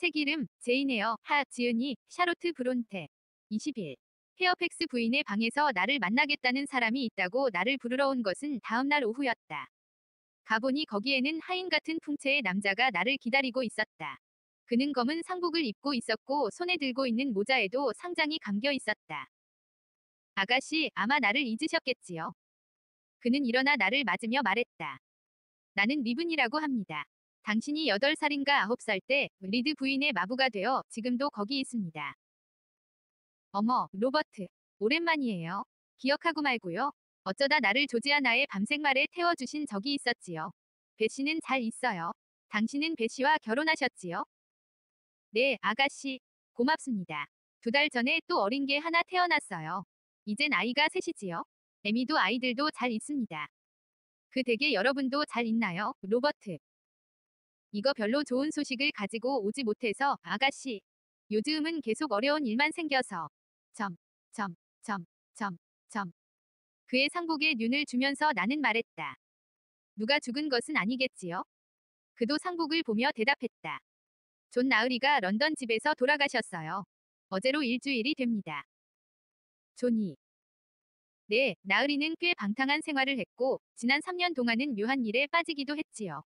책 이름 제인에어 하 지은이 샤로트 브론테 20일 페어팩스 부인의 방에서 나를 만나겠다는 사람이 있다고 나를 부르러 온 것은 다음날 오후였다. 가보니 거기에는 하인 같은 풍채의 남자가 나를 기다리고 있었다. 그는 검은 상복을 입고 있었고 손에 들고 있는 모자에도 상장이 감겨 있었다. 아가씨, 아마 나를 잊으셨겠지요. 그는 일어나 나를 맞으며 말했다. 나는 리븐이라고 합니다. 당신이 8살인가 9살 때 리드 부인의 마부가 되어 지금도 거기 있습니다. 어머, 로버트. 오랜만이에요. 기억하고 말고요. 어쩌다 나를 조지아나의 밤색 말에 태워주신 적이 있었지요. 베시는 잘 있어요. 당신은 베시와 결혼하셨지요? 네, 아가씨. 고맙습니다. 두 달 전에 또 어린 게 하나 태어났어요. 이젠 아이가 셋이지요. 에미도 아이들도 잘 있습니다. 그 댁에 여러분도 잘 있나요, 로버트? 이거 별로 좋은 소식을 가지고 오지 못해서 아가씨. 요즘은 계속 어려운 일만 생겨서. 점, 점, 점, 점, 점. 그의 상복에 눈을 주면서 나는 말했다. 누가 죽은 것은 아니겠지요? 그도 상복을 보며 대답했다. 존 나으리가 런던 집에서 돌아가셨어요. 어제로 일주일이 됩니다. 존이. 네, 나으리는 꽤 방탕한 생활을 했고, 지난 3년 동안은 묘한 일에 빠지기도 했지요.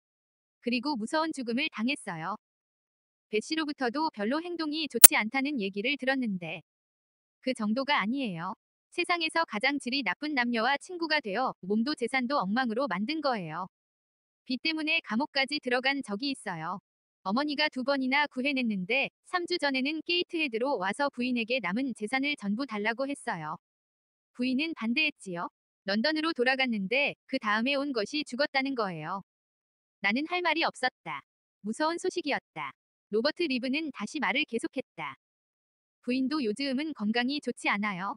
그리고 무서운 죽음을 당했어요. 배씨로부터도 별로 행동이 좋지 않다는 얘기를 들었는데, 그 정도가 아니에요. 세상에서 가장 질이 나쁜 남녀와 친구가 되어 몸도 재산도 엉망으로 만든 거예요. 빚 때문에 감옥까지 들어간 적이 있어요. 어머니가 두 번이나 구해냈는데 3주 전에는 게이트헤드로 와서 부인에게 남은 재산을 전부 달라고 했어요. 부인은 반대했지요. 런던으로 돌아갔는데 그 다음에 온 것이 죽었다는 거예요. 나는 할 말이 없었다. 무서운 소식이었다. 로버트 리브는 다시 말을 계속했다. 부인도 요즘은 건강이 좋지 않아요.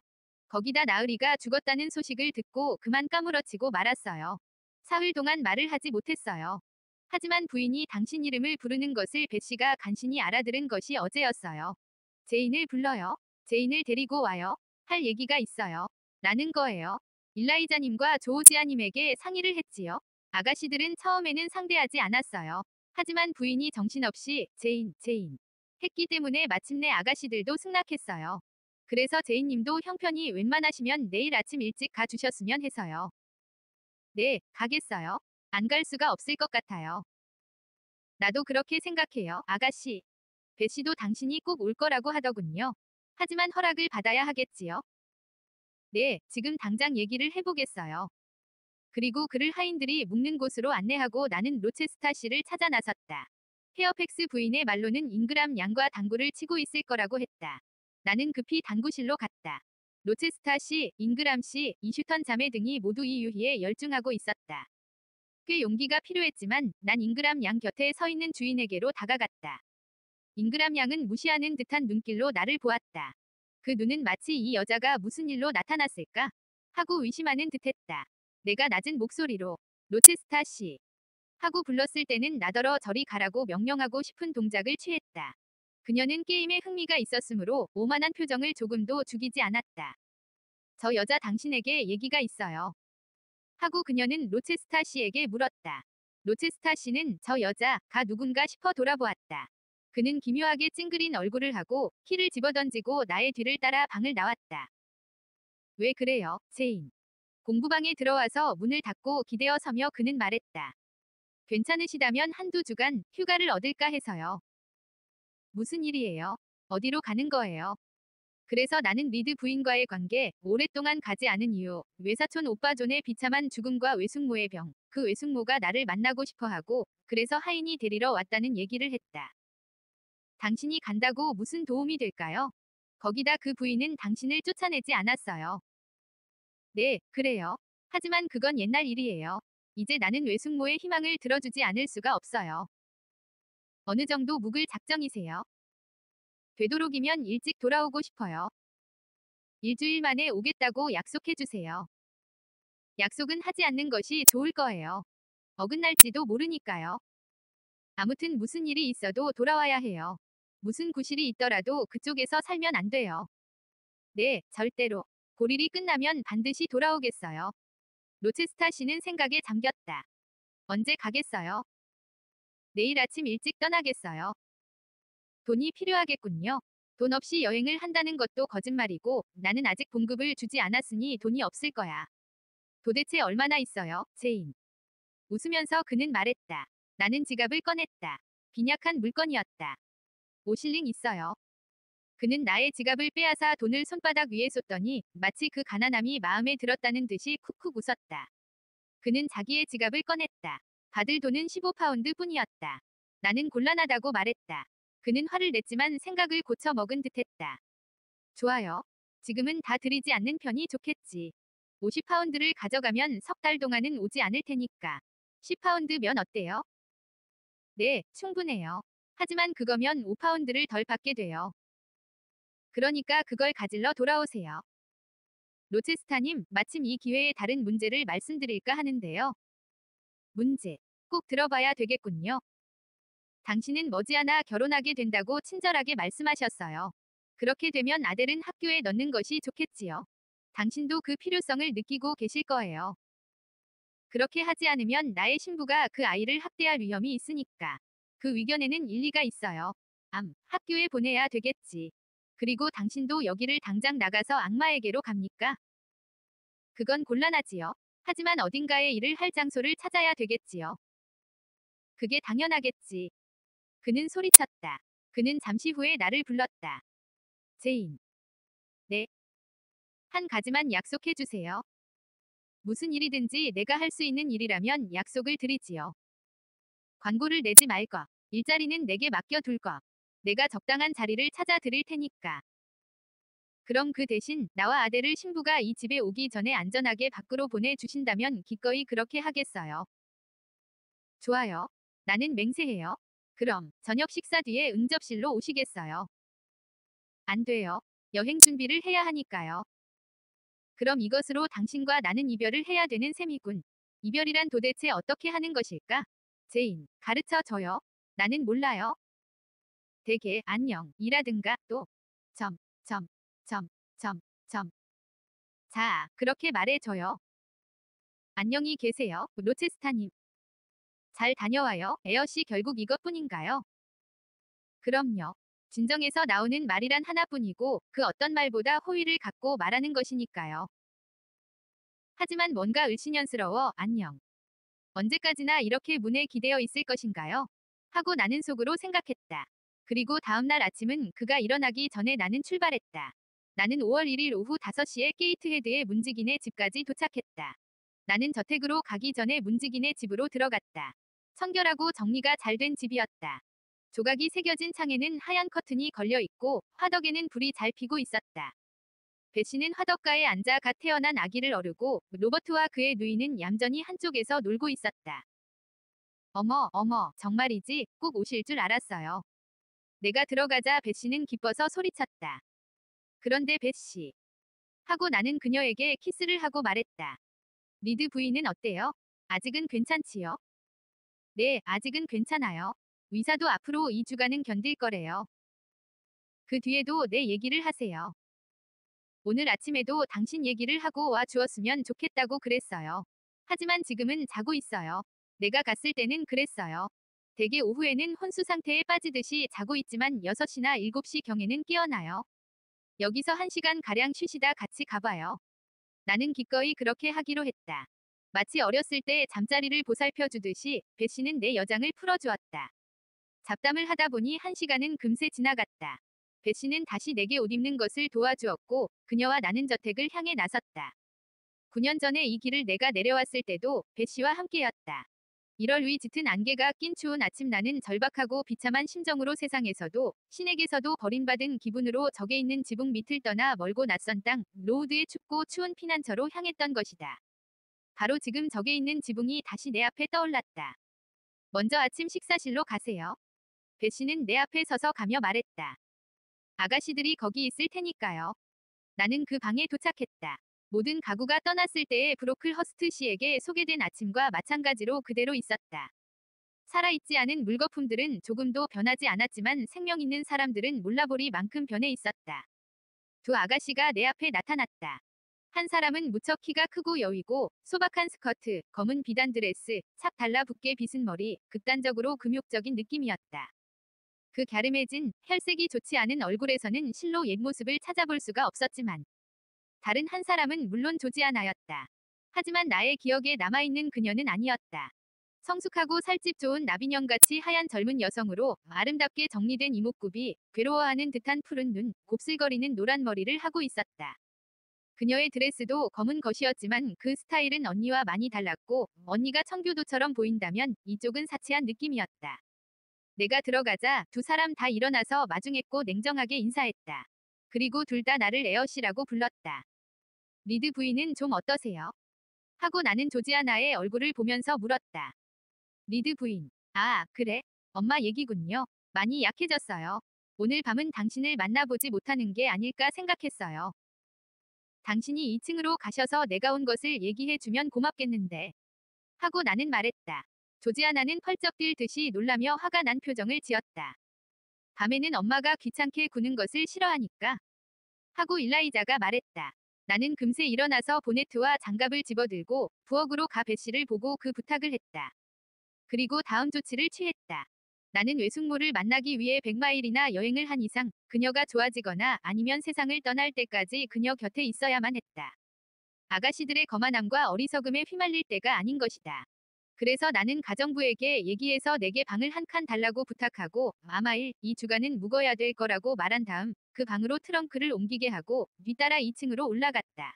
거기다 나으리가 죽었다는 소식을 듣고 그만 까무러치고 말았어요. 사흘 동안 말을 하지 못했어요. 하지만 부인이 당신 이름을 부르는 것을 베시가 간신히 알아들은 것이 어제였어요. 제인을 불러요. 제인을 데리고 와요. 할 얘기가 있어요. 라는 거예요. 일라이자님과 조오지아나님에게 상의를 했지요. 아가씨들은 처음에는 상대하지 않았어요. 하지만 부인이 정신없이 제인, 제인 했기 때문에 마침내 아가씨들도 승낙했어요. 그래서 제인님도 형편이 웬만하시면 내일 아침 일찍 가주셨으면 해서요. 네, 가겠어요. 안 갈 수가 없을 것 같아요. 나도 그렇게 생각해요, 아가씨. 배씨도 당신이 꼭 올 거라고 하더군요. 하지만 허락을 받아야 하겠지요. 네, 지금 당장 얘기를 해보겠어요. 그리고 그를 하인들이 묵는 곳으로 안내하고 나는 로체스타 씨를 찾아 나섰다. 헤어팩스 부인의 말로는 잉그람 양과 당구를 치고 있을 거라고 했다. 나는 급히 당구실로 갔다. 로체스타 씨, 잉그람 씨, 이슈턴 자매 등이 모두 이 유희에 열중하고 있었다. 꽤 용기가 필요했지만 난 잉그람 양 곁에 서 있는 주인에게로 다가갔다. 잉그람 양은 무시하는 듯한 눈길로 나를 보았다. 그 눈은 마치 이 여자가 무슨 일로 나타났을까? 하고 의심하는 듯했다. 내가 낮은 목소리로 로체스타 씨 하고 불렀을 때는 나더러 저리 가라고 명령하고 싶은 동작을 취했다. 그녀는 게임에 흥미가 있었으므로 오만한 표정을 조금도 죽이지 않았다. 저 여자 당신에게 얘기가 있어요. 하고 그녀는 로체스타 씨에게 물었다. 로체스타 씨는 저 여자가 누군가 싶어 돌아보았다. 그는 기묘하게 찡그린 얼굴을 하고 큐를 집어던지고 나의 뒤를 따라 방을 나왔다. 왜 그래요, 제인? 공부방에 들어와서 문을 닫고 기대어 서며 그는 말했다. 괜찮으시다면 한두 주간 휴가를 얻을까 해서요. 무슨 일이에요? 어디로 가는 거예요? 그래서 나는 리드 부인과의 관계, 오랫동안 가지 않은 이유, 외사촌 오빠 존의 비참한 죽음과 외숙모의 병, 그 외숙모가 나를 만나고 싶어 하고, 그래서 하인이 데리러 왔다는 얘기를 했다. 당신이 간다고 무슨 도움이 될까요? 거기다 그 부인은 당신을 쫓아내지 않았어요. 네, 그래요. 하지만 그건 옛날 일이에요. 이제 나는 외숙모의 희망을 들어주지 않을 수가 없어요. 어느 정도 묵을 작정이세요? 되도록이면 일찍 돌아오고 싶어요. 일주일 만에 오겠다고 약속해주세요. 약속은 하지 않는 것이 좋을 거예요. 어긋날지도 모르니까요. 아무튼 무슨 일이 있어도 돌아와야 해요. 무슨 구실이 있더라도 그쪽에서 살면 안 돼요. 네, 절대로. 볼일이 끝나면 반드시 돌아오겠어요. 로체스타 씨는 생각에 잠겼다. 언제 가겠어요? 내일 아침 일찍 떠나겠어요. 돈이 필요하겠군요. 돈 없이 여행을 한다는 것도 거짓말이고 나는 아직 봉급을 주지 않았으니 돈이 없을 거야. 도대체 얼마나 있어요, 제인? 웃으면서 그는 말했다. 나는 지갑을 꺼냈다. 빈약한 물건이었다. 5실링 있어요. 그는 나의 지갑을 빼앗아 돈을 손바닥 위에 쏟더니 마치 그 가난함이 마음에 들었다는 듯이 쿡쿡 웃었다. 그는 자기의 지갑을 꺼냈다. 받을 돈은 15파운드 뿐이었다. 나는 곤란하다고 말했다. 그는 화를 냈지만 생각을 고쳐 먹은 듯했다. 좋아요. 지금은 다 드리지 않는 편이 좋겠지. 50파운드를 가져가면 석 달 동안은 오지 않을 테니까. 10파운드면 어때요? 네, 충분해요. 하지만 그거면 5파운드를 덜 받게 돼요. 그러니까 그걸 가질러 돌아오세요. 로체스타님, 마침 이 기회에 다른 문제를 말씀드릴까 하는데요. 문제. 꼭 들어봐야 되겠군요. 당신은 머지않아 결혼하게 된다고 친절하게 말씀하셨어요. 그렇게 되면 아델은 학교에 넣는 것이 좋겠지요. 당신도 그 필요성을 느끼고 계실 거예요. 그렇게 하지 않으면 나의 신부가 그 아이를 학대할 위험이 있으니까. 그 의견에는 일리가 있어요. 암, 학교에 보내야 되겠지. 그리고 당신도 여기를 당장 나가서 악마에게로 갑니까? 그건 곤란하지요. 하지만 어딘가에 일을 할 장소를 찾아야 되겠지요. 그게 당연하겠지. 그는 소리쳤다. 그는 잠시 후에 나를 불렀다. 제인. 네. 한 가지만 약속해 주세요. 무슨 일이든지 내가 할 수 있는 일이라면 약속을 드리지요. 광고를 내지 말 것. 일자리는 내게 맡겨둘 것. 내가 적당한 자리를 찾아 드릴 테니까. 그럼 그 대신 나와 아델을 신부가 이 집에 오기 전에 안전하게 밖으로 보내주신다면 기꺼이 그렇게 하겠어요. 좋아요. 나는 맹세해요. 그럼 저녁 식사 뒤에 응접실로 오시겠어요. 안 돼요. 여행 준비를 해야 하니까요. 그럼 이것으로 당신과 나는 이별을 해야 되는 셈이군. 이별이란 도대체 어떻게 하는 것일까? 제인, 가르쳐 줘요. 나는 몰라요. 대개 안녕 이라든가 또 점, 점, 점, 점, 점. 자, 그렇게 말해줘요. 안녕히 계세요, 로체스타님. 잘 다녀와요, 에어씨 결국 이것뿐인가요? 그럼요. 진정에서 나오는 말이란 하나뿐이고 그 어떤 말보다 호의를 갖고 말하는 것이니까요. 하지만 뭔가 을신연스러워 안녕. 언제까지나 이렇게 문에 기대어 있을 것인가요? 하고 나는 속으로 생각했다. 그리고 다음날 아침은 그가 일어나기 전에 나는 출발했다. 나는 5월 1일 오후 5시에 게이트헤드의 문지기네 집까지 도착했다. 나는 저택으로 가기 전에 문지기네 집으로 들어갔다. 청결하고 정리가 잘 된 집이었다. 조각이 새겨진 창에는 하얀 커튼이 걸려 있고 화덕에는 불이 잘 피고 있었다. 배 씨는 화덕가에 앉아 갓 태어난 아기를 어르고 로버트와 그의 누이는 얌전히 한쪽에서 놀고 있었다. 어머, 어머, 정말이지, 꼭 오실 줄 알았어요. 내가 들어가자 배씨는 기뻐서 소리쳤다. 그런데 배씨. 하고 나는 그녀에게 키스를 하고 말했다. 리드 부인은 어때요? 아직은 괜찮지요? 네, 아직은 괜찮아요. 의사도 앞으로 2주간은 견딜 거래요. 그 뒤에도 내 얘기를 하세요. 오늘 아침에도 당신 얘기를 하고 와 주었으면 좋겠다고 그랬어요. 하지만 지금은 자고 있어요. 내가 갔을 때는 그랬어요. 대개 오후에는 혼수 상태에 빠지듯이 자고 있지만 6시나 7시 경에는 깨어나요. 여기서 1시간 가량 쉬시다 같이 가봐요. 나는 기꺼이 그렇게 하기로 했다. 마치 어렸을 때 잠자리를 보살펴 주듯이 베시는 내 여장을 풀어주었다. 잡담을 하다 보니 1시간은 금세 지나갔다. 베시는 다시 내게 옷 입는 것을 도와주었고 그녀와 나는 저택을 향해 나섰다. 9년 전에 이 길을 내가 내려왔을 때도 베시와 함께였다. 1월의 짙은 안개가 낀 추운 아침 나는 절박하고 비참한 심정으로 세상에서도 신에게서도 버림받은 기분으로 적의 있는 지붕 밑을 떠나 멀고 낯선 땅 로우드의 춥고 추운 피난처로 향했던 것이다. 바로 지금 적에 있는 지붕이 다시 내 앞에 떠올랐다. 먼저 아침 식사실로 가세요. 배 씨는 내 앞에 서서 가며 말했다. 아가씨들이 거기 있을 테니까요. 나는 그 방에 도착했다. 모든 가구가 떠났을 때의 브로클 허스트 씨에게 소개된 아침과 마찬가지로 그대로 있었다. 살아있지 않은 물거품들은 조금도 변하지 않았지만 생명 있는 사람들은 몰라보리만큼 변해 있었다. 두 아가씨가 내 앞에 나타났다. 한 사람은 무척 키가 크고 여위고 소박한 스커트, 검은 비단 드레스, 착 달라붙게 빗은 머리, 극단적으로 금욕적인 느낌이었다. 그 갸름해진 혈색이 좋지 않은 얼굴에서는 실로 옛 모습을 찾아볼 수가 없었지만 다른 한 사람은 물론 조지아나였다. 하지만 나의 기억에 남아있는 그녀는 아니었다. 성숙하고 살집 좋은 나비년같이 하얀 젊은 여성으로 아름답게 정리된 이목구비, 괴로워하는 듯한 푸른 눈, 곱슬거리는 노란 머리를 하고 있었다. 그녀의 드레스도 검은 것이었지만 그 스타일은 언니와 많이 달랐고 언니가 청교도처럼 보인다면 이쪽은 사치한 느낌이었다. 내가 들어가자 두 사람 다 일어나서 마중했고 냉정하게 인사했다. 그리고 둘 다 나를 에어씨라고 불렀다. 리드 부인은 좀 어떠세요? 하고 나는 조지아나의 얼굴을 보면서 물었다. 리드 부인. 아, 그래? 엄마 얘기군요. 많이 약해졌어요. 오늘 밤은 당신을 만나보지 못하는 게 아닐까 생각했어요. 당신이 2층으로 가셔서 내가 온 것을 얘기해 주면 고맙겠는데. 하고 나는 말했다. 조지아나는 펄쩍 뛸 듯이 놀라며 화가 난 표정을 지었다. 밤에는 엄마가 귀찮게 구는 것을 싫어하니까. 하고 일라이자가 말했다. 나는 금세 일어나서 보네트와 장갑을 집어들고 부엌으로 가 배씨를 보고 그 부탁을 했다. 그리고 다음 조치를 취했다. 나는 외숙모를 만나기 위해 100마일이나 여행을 한 이상 그녀가 좋아지거나 아니면 세상을 떠날 때까지 그녀 곁에 있어야만 했다. 아가씨들의 거만함과 어리석음에 휘말릴 때가 아닌 것이다. 그래서 나는 가정부에게 얘기해서 내게 방을 한 칸 달라고 부탁하고 아마일 이 주간은 묵어야 될 거라고 말한 다음 그 방으로 트렁크를 옮기게 하고 뒤따라 2층으로 올라갔다.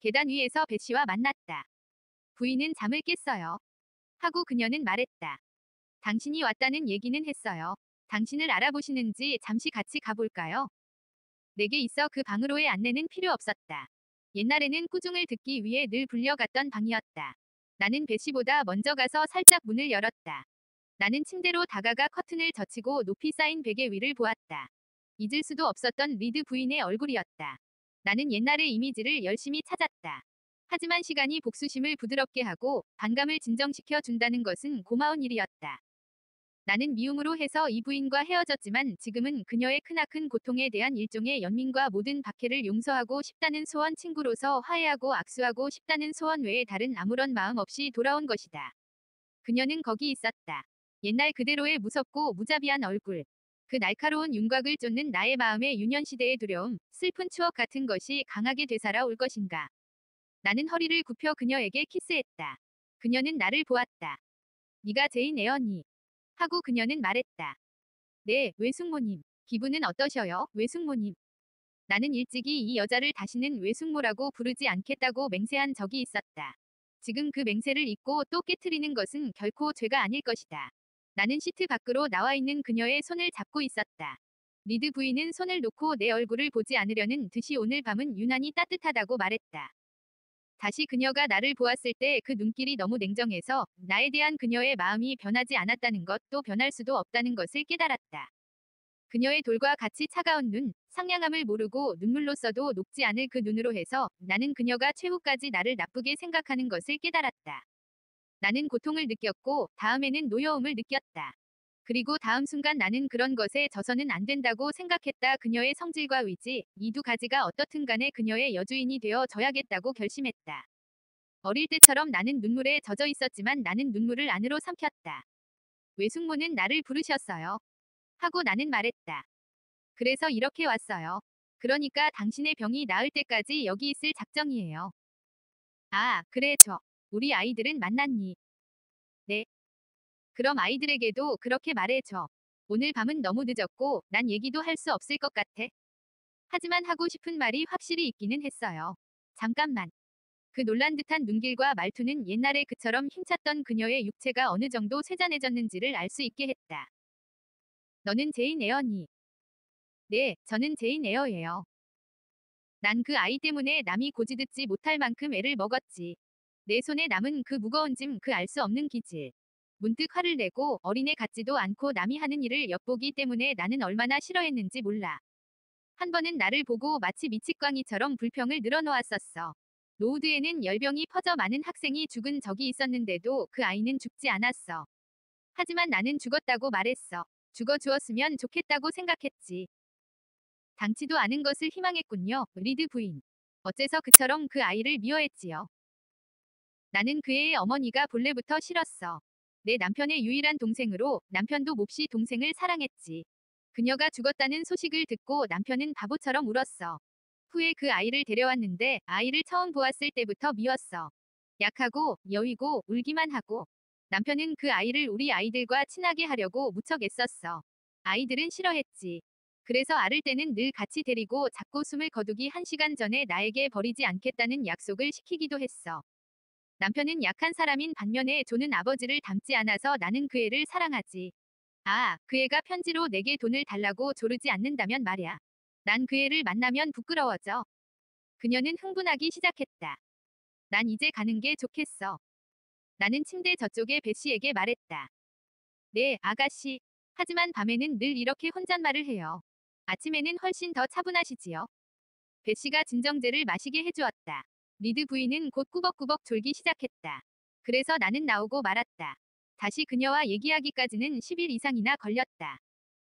계단 위에서 배씨와 만났다. 부인은 잠을 깼어요. 하고 그녀는 말했다. 당신이 왔다는 얘기는 했어요. 당신을 알아보시는지 잠시 같이 가볼까요? 내게 있어 그 방으로의 안내는 필요 없었다. 옛날에는 꾸중을 듣기 위해 늘 불려갔던 방이었다. 나는 배씨보다 먼저 가서 살짝 문을 열었다. 나는 침대로 다가가 커튼을 젖히고 높이 쌓인 베개 위를 보았다. 잊을 수도 없었던 리드 부인의 얼굴이었다. 나는 옛날의 이미지를 열심히 찾았다. 하지만 시간이 복수심을 부드럽게 하고 반감을 진정시켜 준다는 것은 고마운 일이었다. 나는 미움으로 해서 이 부인과 헤어졌지만 지금은 그녀의 크나큰 고통에 대한 일종의 연민과 모든 박해를 용서하고 싶다는 소원 친구로서 화해하고 악수하고 싶다는 소원 외에 다른 아무런 마음 없이 돌아온 것이다. 그녀는 거기 있었다. 옛날 그대로의 무섭고 무자비한 얼굴. 그 날카로운 윤곽을 쫓는 나의 마음에 유년시대의 두려움, 슬픈 추억 같은 것이 강하게 되살아올 것인가. 나는 허리를 굽혀 그녀에게 키스했다. 그녀는 나를 보았다. 네가 제인 에어니. 하고 그녀는 말했다. 네, 외숙모님. 기분은 어떠셔요, 외숙모님? 나는 일찍이 이 여자를 다시는 외숙모라고 부르지 않겠다고 맹세한 적이 있었다. 지금 그 맹세를 잊고 또 깨트리는 것은 결코 죄가 아닐 것이다. 나는 시트 밖으로 나와 있는 그녀의 손을 잡고 있었다. 리드 부인은 손을 놓고 내 얼굴을 보지 않으려는 듯이 오늘 밤은 유난히 따뜻하다고 말했다. 다시 그녀가 나를 보았을 때 그 눈길이 너무 냉정해서 나에 대한 그녀의 마음이 변하지 않았다는 것 또 변할 수도 없다는 것을 깨달았다. 그녀의 돌과 같이 차가운 눈, 상냥함을 모르고 눈물로써도 녹지 않을 그 눈으로 해서 나는 그녀가 최후까지 나를 나쁘게 생각하는 것을 깨달았다. 나는 고통을 느꼈고 다음에는 노여움을 느꼈다. 그리고 다음 순간 나는 그런 것에 져서는 안 된다고 생각했다. 그녀의 성질과 의지, 이 두 가지가 어떻든 간에 그녀의 여주인이 되어 져야겠다고 결심했다. 어릴 때처럼 나는 눈물에 젖어 있었지만 나는 눈물을 안으로 삼켰다. 외숙모는 나를 부르셨어요. 하고 나는 말했다. 그래서 이렇게 왔어요. 그러니까 당신의 병이 나을 때까지 여기 있을 작정이에요. 아, 그래, 저. 우리 아이들은 만났니? 네. 그럼 아이들에게도 그렇게 말해줘. 오늘 밤은 너무 늦었고 난 얘기도 할 수 없을 것 같아. 하지만 하고 싶은 말이 확실히 있기는 했어요. 잠깐만. 그 놀란 듯한 눈길과 말투는 옛날에 그처럼 힘찼던 그녀의 육체가 어느 정도 쇠잔해졌는지를 알 수 있게 했다. 너는 제인 에어니? 네, 저는 제인 에어예요. 난 그 아이 때문에 남이 고지듣지 못할 만큼 애를 먹었지. 내 손에 남은 그 무거운 짐 그 알 수 없는 기질. 문득 화를 내고 어린애 같지도 않고 남이 하는 일을 엿보기 때문에 나는 얼마나 싫어했는지 몰라. 한 번은 나를 보고 마치 미치광이처럼 불평을 늘어놓았었어. 노우드에는 열병이 퍼져 많은 학생이 죽은 적이 있었는데도 그 아이는 죽지 않았어. 하지만 나는 죽었다고 말했어. 죽어 주었으면 좋겠다고 생각했지. 당치도 않은 것을 희망했군요. 리드 부인. 어째서 그처럼 그 아이를 미워했지요. 나는 그 애의 어머니가 본래부터 싫었어. 내 남편의 유일한 동생으로 남편도 몹시 동생을 사랑했지. 그녀가 죽었다는 소식을 듣고 남편은 바보처럼 울었어. 후에 그 아이를 데려왔는데 아이를 처음 보았을 때부터 미웠어. 약하고 여위고 울기만 하고 남편은 그 아이를 우리 아이들과 친하게 하려고 무척 애썼어. 아이들은 싫어했지. 그래서 아를 때는 늘 같이 데리고 잡고 숨을 거두기 한 시간 전에 나에게 버리지 않겠다는 약속을 시키기도 했어. 남편은 약한 사람인 반면에 조는 아버지를 닮지 않아서 나는 그 애를 사랑하지. 아, 그 애가 편지로 내게 돈을 달라고 조르지 않는다면 말야. 난 그 애를 만나면 부끄러워져. 그녀는 흥분하기 시작했다. 난 이제 가는 게 좋겠어. 나는 침대 저쪽에 배 씨에게 말했다. 네, 아가씨. 하지만 밤에는 늘 이렇게 혼잣말을 해요. 아침에는 훨씬 더 차분하시지요. 배 씨가 진정제를 마시게 해주었다. 리드 부인은 곧 꾸벅꾸벅 졸기 시작했다. 그래서 나는 나오고 말았다. 다시 그녀와 얘기하기까지는 10일 이상이나 걸렸다.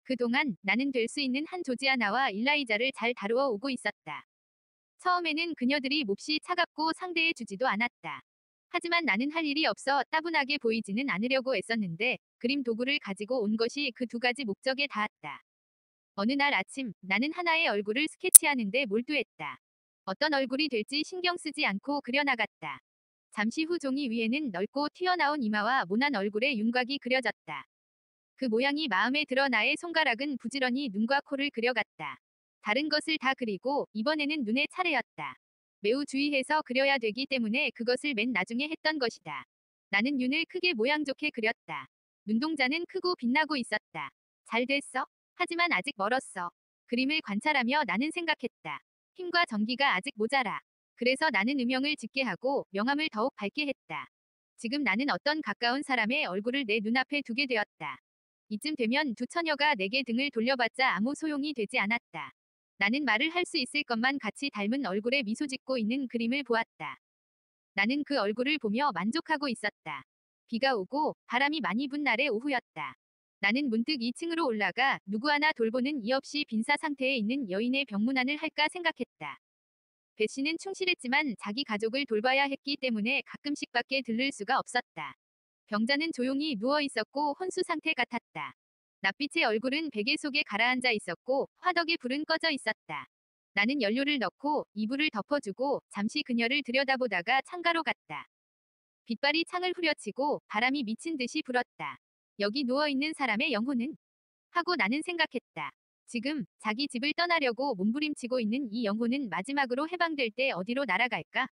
그동안 나는 될 수 있는 한 조지아나와 일라이자를 잘 다루어 오고 있었다. 처음에는 그녀들이 몹시 차갑고 상대해 주지도 않았다. 하지만 나는 할 일이 없어 따분하게 보이지는 않으려고 애썼는데 그림 도구를 가지고 온 것이 그 두 가지 목적에 닿았다. 어느 날 아침 나는 하나의 얼굴을 스케치하는데 몰두했다. 어떤 얼굴이 될지 신경 쓰지 않고 그려나갔다. 잠시 후 종이 위에는 넓고 튀어나온 이마와 모난 얼굴의 윤곽이 그려졌다. 그 모양이 마음에 들어 나의 손가락은 부지런히 눈과 코를 그려갔다. 다른 것을 다 그리고 이번에는 눈의 차례였다. 매우 주의해서 그려야 되기 때문에 그것을 맨 나중에 했던 것이다. 나는 윤을 크게 모양 좋게 그렸다. 눈동자는 크고 빛나고 있었다. 잘 됐어? 하지만 아직 멀었어. 그림을 관찰하며 나는 생각했다. 힘과 전기가 아직 모자라. 그래서 나는 음영을 짙게 하고 명암을 더욱 밝게 했다. 지금 나는 어떤 가까운 사람의 얼굴을 내 눈앞에 두게 되었다. 이쯤 되면 두 처녀가 내게 등을 돌려봤자 아무 소용이 되지 않았다. 나는 말을 할 수 있을 것만 같이 닮은 얼굴에 미소 짓고 있는 그림을 보았다. 나는 그 얼굴을 보며 만족하고 있었다. 비가 오고 바람이 많이 분 날의 오후였다. 나는 문득 2층으로 올라가 누구 하나 돌보는 이 없이 빈사 상태에 있는 여인의 병문안을 할까 생각했다. 배 씨는 충실했지만 자기 가족을 돌봐야 했기 때문에 가끔씩 밖에 들를 수가 없었다. 병자는 조용히 누워 있었고 혼수 상태 같았다. 낯빛의 얼굴은 베개 속에 가라앉아 있었고 화덕의 불은 꺼져 있었다. 나는 연료를 넣고 이불을 덮어주고 잠시 그녀를 들여다보다가 창가로 갔다. 빛발이 창을 후려치고 바람이 미친 듯이 불었다. 여기 누워있는 사람의 영혼은? 하고 나는 생각했다. 지금 자기 집을 떠나려고 몸부림치고 있는 이 영혼은 마지막으로 해방될 때 어디로 날아갈까?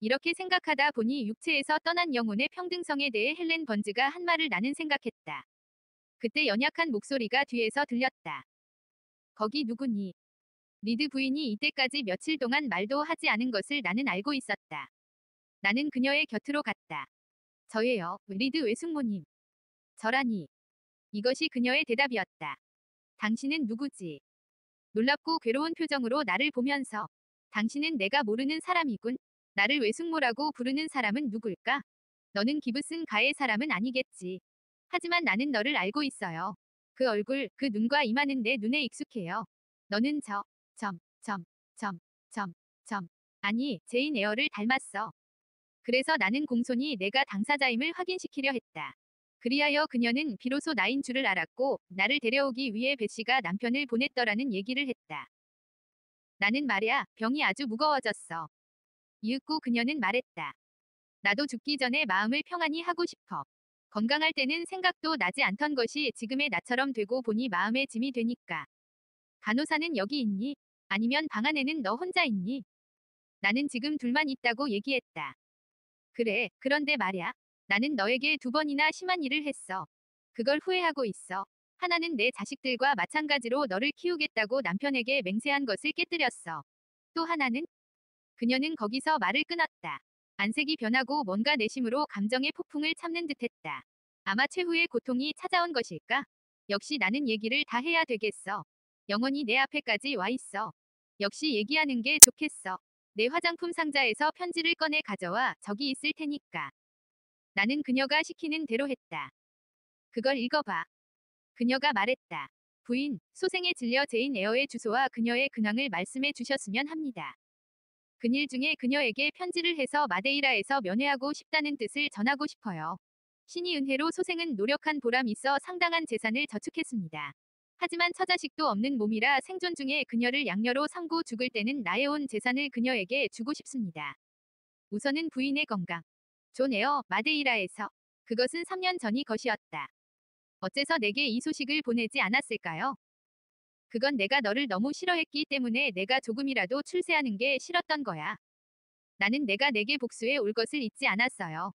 이렇게 생각하다 보니 육체에서 떠난 영혼의 평등성에 대해 헬렌 번즈가 한 말을 나는 생각했다. 그때 연약한 목소리가 뒤에서 들렸다. 거기 누구니? 리드 부인이 이때까지 며칠 동안 말도 하지 않은 것을 나는 알고 있었다. 나는 그녀의 곁으로 갔다. 저예요, 리드 외숙모님. 저라니. 이것이 그녀의 대답이었다. 당신은 누구지? 놀랍고 괴로운 표정으로 나를 보면서 당신은 내가 모르는 사람이군. 나를 외숙모라고 부르는 사람은 누굴까? 너는 기브슨 가의 사람은 아니겠지. 하지만 나는 너를 알고 있어요. 그 얼굴, 그 눈과 이마는 내 눈에 익숙해요. 너는 저, 점, 점, 점, 점, 점. 아니, 제인 에어를 닮았어. 그래서 나는 공손히 내가 당사자임을 확인시키려 했다. 그리하여 그녀는 비로소 나인 줄을 알았고 나를 데려오기 위해 베시가 남편을 보냈더라는 얘기를 했다. 나는 말야 병이 아주 무거워졌어. 이윽고 그녀는 말했다. 나도 죽기 전에 마음을 평안히 하고 싶어. 건강할 때는 생각도 나지 않던 것이 지금의 나처럼 되고 보니 마음의 짐이 되니까. 간호사는 여기 있니? 아니면 방 안에는 너 혼자 있니? 나는 지금 둘만 있다고 얘기했다. 그래, 그런데 말야. 나는 너에게 두 번이나 심한 일을 했어. 그걸 후회하고 있어. 하나는 내 자식들과 마찬가지로 너를 키우겠다고 남편에게 맹세한 것을 깨뜨렸어. 또 하나는 그녀는 거기서 말을 끊었다. 안색이 변하고 뭔가 내심으로 감정의 폭풍을 참는 듯했다. 아마 최후의 고통이 찾아온 것일까? 역시 나는 얘기를 다 해야 되겠어. 영원히 내 앞에까지 와 있어. 역시 얘기하는 게 좋겠어. 내 화장품 상자에서 편지를 꺼내 가져와 저기 있을 테니까. 나는 그녀가 시키는 대로 했다. 그걸 읽어봐. 그녀가 말했다. 부인, 소생의 질녀 제인 에어의 주소와 그녀의 근황을 말씀해 주셨으면 합니다. 근일 중에 그녀에게 편지를 해서 마데이라에서 면회하고 싶다는 뜻을 전하고 싶어요. 신의 은혜로 소생은 노력한 보람 있어 상당한 재산을 저축했습니다. 하지만 처자식도 없는 몸이라 생존 중에 그녀를 양녀로 삼고 죽을 때는 나의 온 재산을 그녀에게 주고 싶습니다. 우선은 부인의 건강. 존 에어 마데이라에서 그것은 3년 전의 것이었다. 어째서 내게 이 소식을 보내지 않았을까요? 그건 내가 너를 너무 싫어했기 때문에 네가 조금이라도 출세하는 게 싫었던 거야. 나는 네가 내게 복수해 올 것을 잊지 않았어요.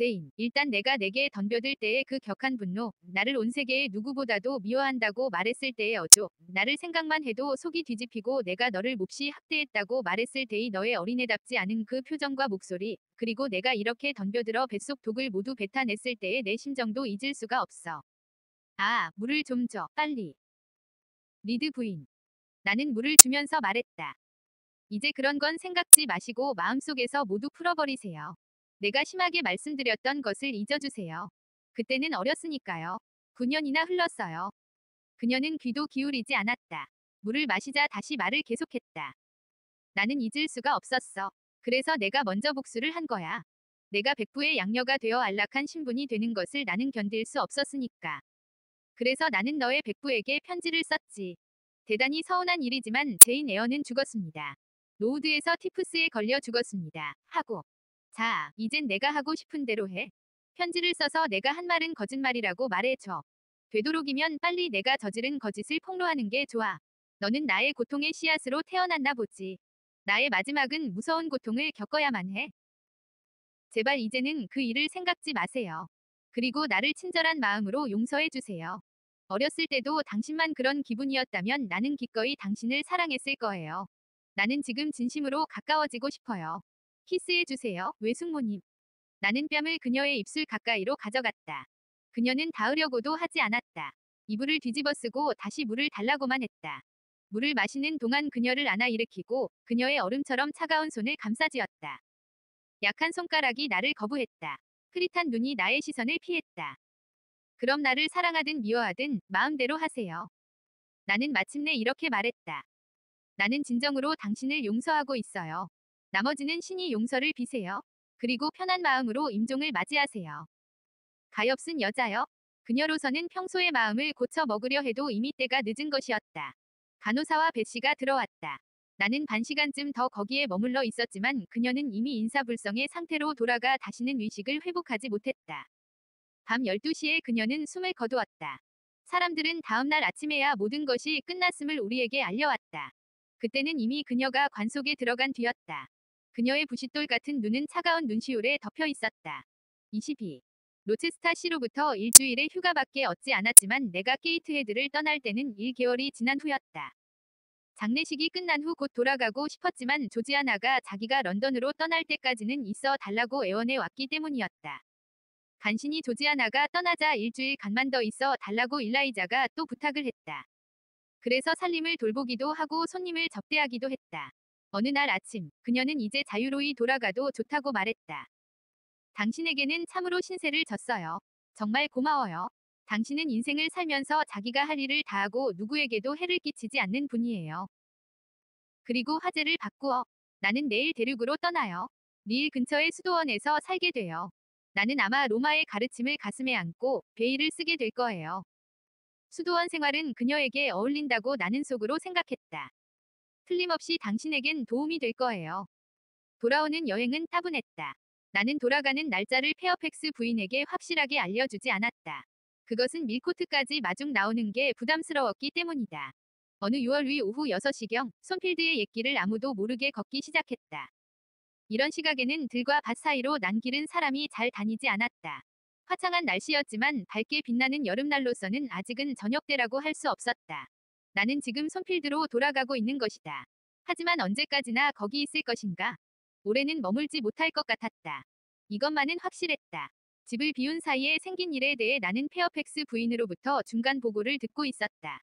제인, 일단 네가 내게 덤벼들 때의 그 격한 분노, 나를 온 세계의 누구보다도 미워한다고 말했을 때의 어조, 나를 생각만 해도 속이 뒤집히고 내가 너를 몹시 학대했다고 말했을 때의 너의 어린애답지 않은 그 표정과 목소리, 그리고 네가 이렇게 덤벼들어 뱃속 독을 모두 뱉어냈을 때의 내 심정도 잊을 수가 없어. 아, 물을 좀 줘, 빨리. 리드 부인. 나는 물을 주면서 말했다. 이제 그런 건 생각지 마시고 마음속에서 모두 풀어버리세요. 내가 심하게 말씀드렸던 것을 잊어주세요. 그때는 어렸으니까요. 9년이나 흘렀어요. 그녀는 귀도 기울이지 않았다. 물을 마시자 다시 말을 계속했다. 나는 잊을 수가 없었어. 그래서 내가 먼저 복수를 한 거야. 네가 백부의 양녀가 되어 안락한 신분이 되는 것을 나는 견딜 수 없었으니까. 그래서 나는 너의 백부에게 편지를 썼지. 대단히 서운한 일이지만 제인 에어는 죽었습니다. 노우드에서 티푸스에 걸려 죽었습니다. 하고. 자, 이젠 네가 하고 싶은 대로 해. 편지를 써서 내가 한 말은 거짓말이라고 말해줘. 되도록이면 빨리 내가 저지른 거짓을 폭로하는 게 좋아. 너는 나의 고통의 씨앗으로 태어났나 보지. 나의 마지막은 무서운 고통을 겪어야만 해. 제발 이제는 그 일을 생각지 마세요. 그리고 나를 친절한 마음으로 용서해 주세요. 어렸을 때도 당신만 그런 기분이었다면 나는 기꺼이 당신을 사랑했을 거예요. 나는 지금 진심으로 가까워지고 싶어요. 키스해 주세요, 외숙모님. 나는 뺨을 그녀의 입술 가까이로 가져갔다. 그녀는 닿으려고도 하지 않았다. 이불을 뒤집어 쓰고 다시 물을 달라고만 했다. 물을 마시는 동안 그녀를 안아 일으키고 그녀의 얼음처럼 차가운 손을 감싸쥐었다. 약한 손가락이 나를 거부했다. 흐릿한 눈이 나의 시선을 피했다. 그럼 나를 사랑하든 미워하든 마음대로 하세요. 나는 마침내 이렇게 말했다. 나는 진정으로 당신을 용서하고 있어요. 나머지는 신이 용서를 비세요. 그리고 편한 마음으로 임종을 맞이하세요. 가엾은 여자여. 그녀로서는 평소의 마음을 고쳐 먹으려 해도 이미 때가 늦은 것이었다. 간호사와 배씨가 들어왔다. 나는 반 시간쯤 더 거기에 머물러 있었지만 그녀는 이미 인사불성의 상태로 돌아가 다시는 의식을 회복하지 못했다. 밤 12시에 그녀는 숨을 거두었다. 사람들은 다음날 아침에야 모든 것이 끝났음을 우리에게 알려왔다. 그때는 이미 그녀가 관 속에 들어간 뒤였다. 그녀의 부싯돌 같은 눈은 차가운 눈시울에 덮여 있었다. 22. 로체스타 시로부터 일주일의 휴가밖에 얻지 않았지만 내가 게이트헤드를 떠날 때는 1개월이 지난 후였다. 장례식이 끝난 후 곧 돌아가고 싶었지만 조지아나가 자기가 런던으로 떠날 때까지는 있어 달라고 애원해 왔기 때문이었다. 간신히 조지아나가 떠나자 일주일 간만 더 있어 달라고 일라이자가 또 부탁을 했다. 그래서 살림을 돌보기도 하고 손님을 접대하기도 했다. 어느 날 아침, 그녀는 이제 자유로이 돌아가도 좋다고 말했다. 당신에게는 참으로 신세를 졌어요. 정말 고마워요. 당신은 인생을 살면서 자기가 할 일을 다하고 누구에게도 해를 끼치지 않는 분이에요. 그리고 화제를 바꾸어. 나는 내일 대륙으로 떠나요. 리일 근처의 수도원에서 살게 돼요. 나는 아마 로마의 가르침을 가슴에 안고 베일을 쓰게 될 거예요. 수도원 생활은 그녀에게 어울린다고 나는 속으로 생각했다. 틀림없이 당신에겐 도움이 될 거예요. 돌아오는 여행은 따분했다. 나는 돌아가는 날짜를 페어팩스 부인에게 확실하게 알려주지 않았다. 그것은 밀코트까지 마중 나오는 게 부담스러웠기 때문이다. 어느 6월의 오후 6시경 손필드의 옛길을 아무도 모르게 걷기 시작했다. 이런 시각에는 들과 밭 사이로 난 길은 사람이 잘 다니지 않았다. 화창한 날씨였지만 밝게 빛나는 여름날로서는 아직은 저녁 때라고 할 수 없었다. 나는 지금 손필드로 돌아가고 있는 것이다. 하지만 언제까지나 거기 있을 것인가? 오래는 머물지 못할 것 같았다. 이것만은 확실했다. 집을 비운 사이에 생긴 일에 대해 나는 페어팩스 부인으로부터 중간 보고를 듣고 있었다.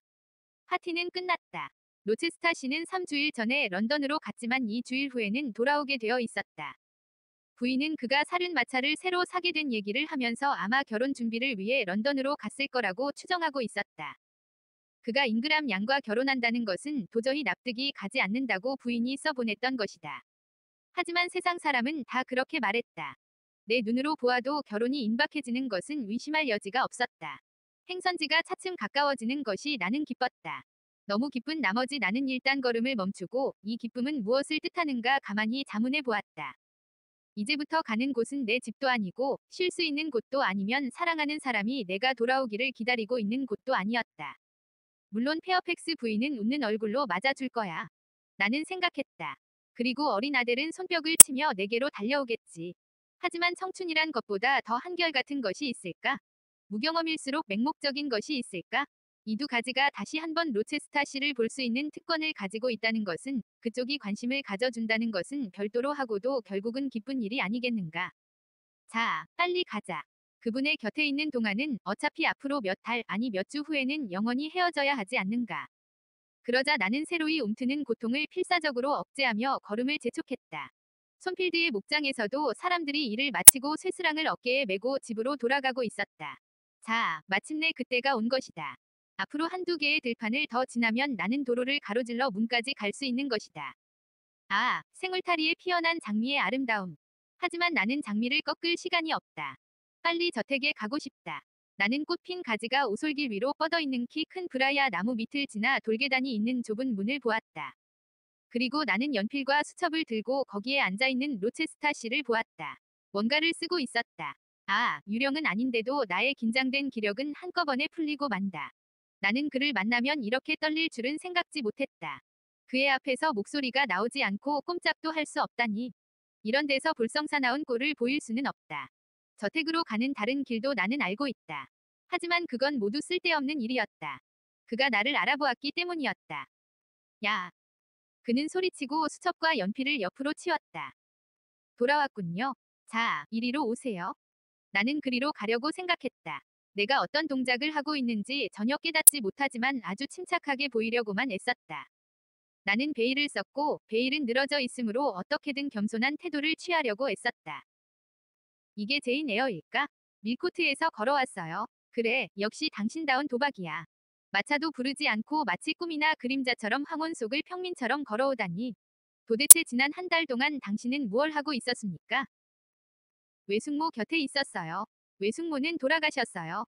파티는 끝났다. 로체스타 씨는 3주일 전에 런던으로 갔지만 2주일 후에는 돌아오게 되어 있었다. 부인은 그가 사륜 마차를 새로 사게 된 얘기를 하면서 아마 결혼 준비를 위해 런던으로 갔을 거라고 추정하고 있었다. 그가 잉그람 양과 결혼한다는 것은 도저히 납득이 가지 않는다고 부인이 써보냈던 것이다. 하지만 세상 사람은 다 그렇게 말했다. 내 눈으로 보아도 결혼이 임박해지는 것은 의심할 여지가 없었다. 행선지가 차츰 가까워지는 것이 나는 기뻤다. 너무 기쁜 나머지 나는 일단 걸음을 멈추고 이 기쁨은 무엇을 뜻하는가 가만히 자문해 보았다. 이제부터 가는 곳은 내 집도 아니고 쉴 수 있는 곳도 아니면 사랑하는 사람이 내가 돌아오기를 기다리고 있는 곳도 아니었다. 물론 페어팩스 부인은 웃는 얼굴로 맞아줄 거야. 나는 생각했다. 그리고 어린 아델은 손뼉을 치며 내게로 달려오겠지. 하지만 청춘이란 것보다 더 한결같은 것이 있을까? 무경험일수록 맹목적인 것이 있을까? 이 두 가지가 다시 한번 로체스타 씨를 볼 수 있는 특권을 가지고 있다는 것은 그쪽이 관심을 가져준다는 것은 별도로 하고도 결국은 기쁜 일이 아니겠는가. 자, 빨리 가자. 그분의 곁에 있는 동안은 어차피 앞으로 몇 달 아니 몇 주 후에는 영원히 헤어져야 하지 않는가. 그러자 나는 새로이 움트는 고통을 필사적으로 억제하며 걸음을 재촉했다. 손필드의 목장에서도 사람들이 일을 마치고 쇠스랑을 어깨에 메고 집으로 돌아가고 있었다. 자, 마침내 그때가 온 것이다. 앞으로 한두 개의 들판을 더 지나면 나는 도로를 가로질러 문까지 갈 수 있는 것이다. 아, 생울타리에 피어난 장미의 아름다움. 하지만 나는 장미를 꺾을 시간이 없다. 빨리 저택에 가고 싶다. 나는 꽃핀 가지가 오솔길 위로 뻗어 있는 키 큰 브라이아 나무 밑을 지나 돌계단이 있는 좁은 문을 보았다. 그리고 나는 연필과 수첩을 들고 거기에 앉아있는 로체스타 씨를 보았다. 뭔가를 쓰고 있었다. 아, 유령은 아닌데도 나의 긴장된 기력은 한꺼번에 풀리고 만다. 나는 그를 만나면 이렇게 떨릴 줄은 생각지 못했다. 그의 앞에서 목소리가 나오지 않고 꼼짝도 할 수 없다니. 이런 데서 볼성사나운 꼴을 보일 수는 없다. 저택으로 가는 다른 길도 나는 알고 있다. 하지만 그건 모두 쓸데없는 일이었다. 그가 나를 알아보았기 때문이었다. 야. 그는 소리치고 수첩과 연필을 옆으로 치웠다. 돌아왔군요. 자, 이리로 오세요. 나는 그리로 가려고 생각했다. 내가 어떤 동작을 하고 있는지 전혀 깨닫지 못하지만 아주 침착하게 보이려고만 애썼다. 나는 베일을 썼고 베일은 늘어져 있으므로 어떻게든 겸손한 태도를 취하려고 애썼다. 이게 제인 에어일까? 밀코트에서 걸어왔어요. 그래, 역시 당신다운 도박이야. 마차도 부르지 않고 마치 꿈이나 그림자처럼 황혼 속을 평민처럼 걸어오다니. 도대체 지난 한 달 동안 당신은 무얼 하고 있었습니까? 외숙모 곁에 있었어요. 외숙모는 돌아가셨어요.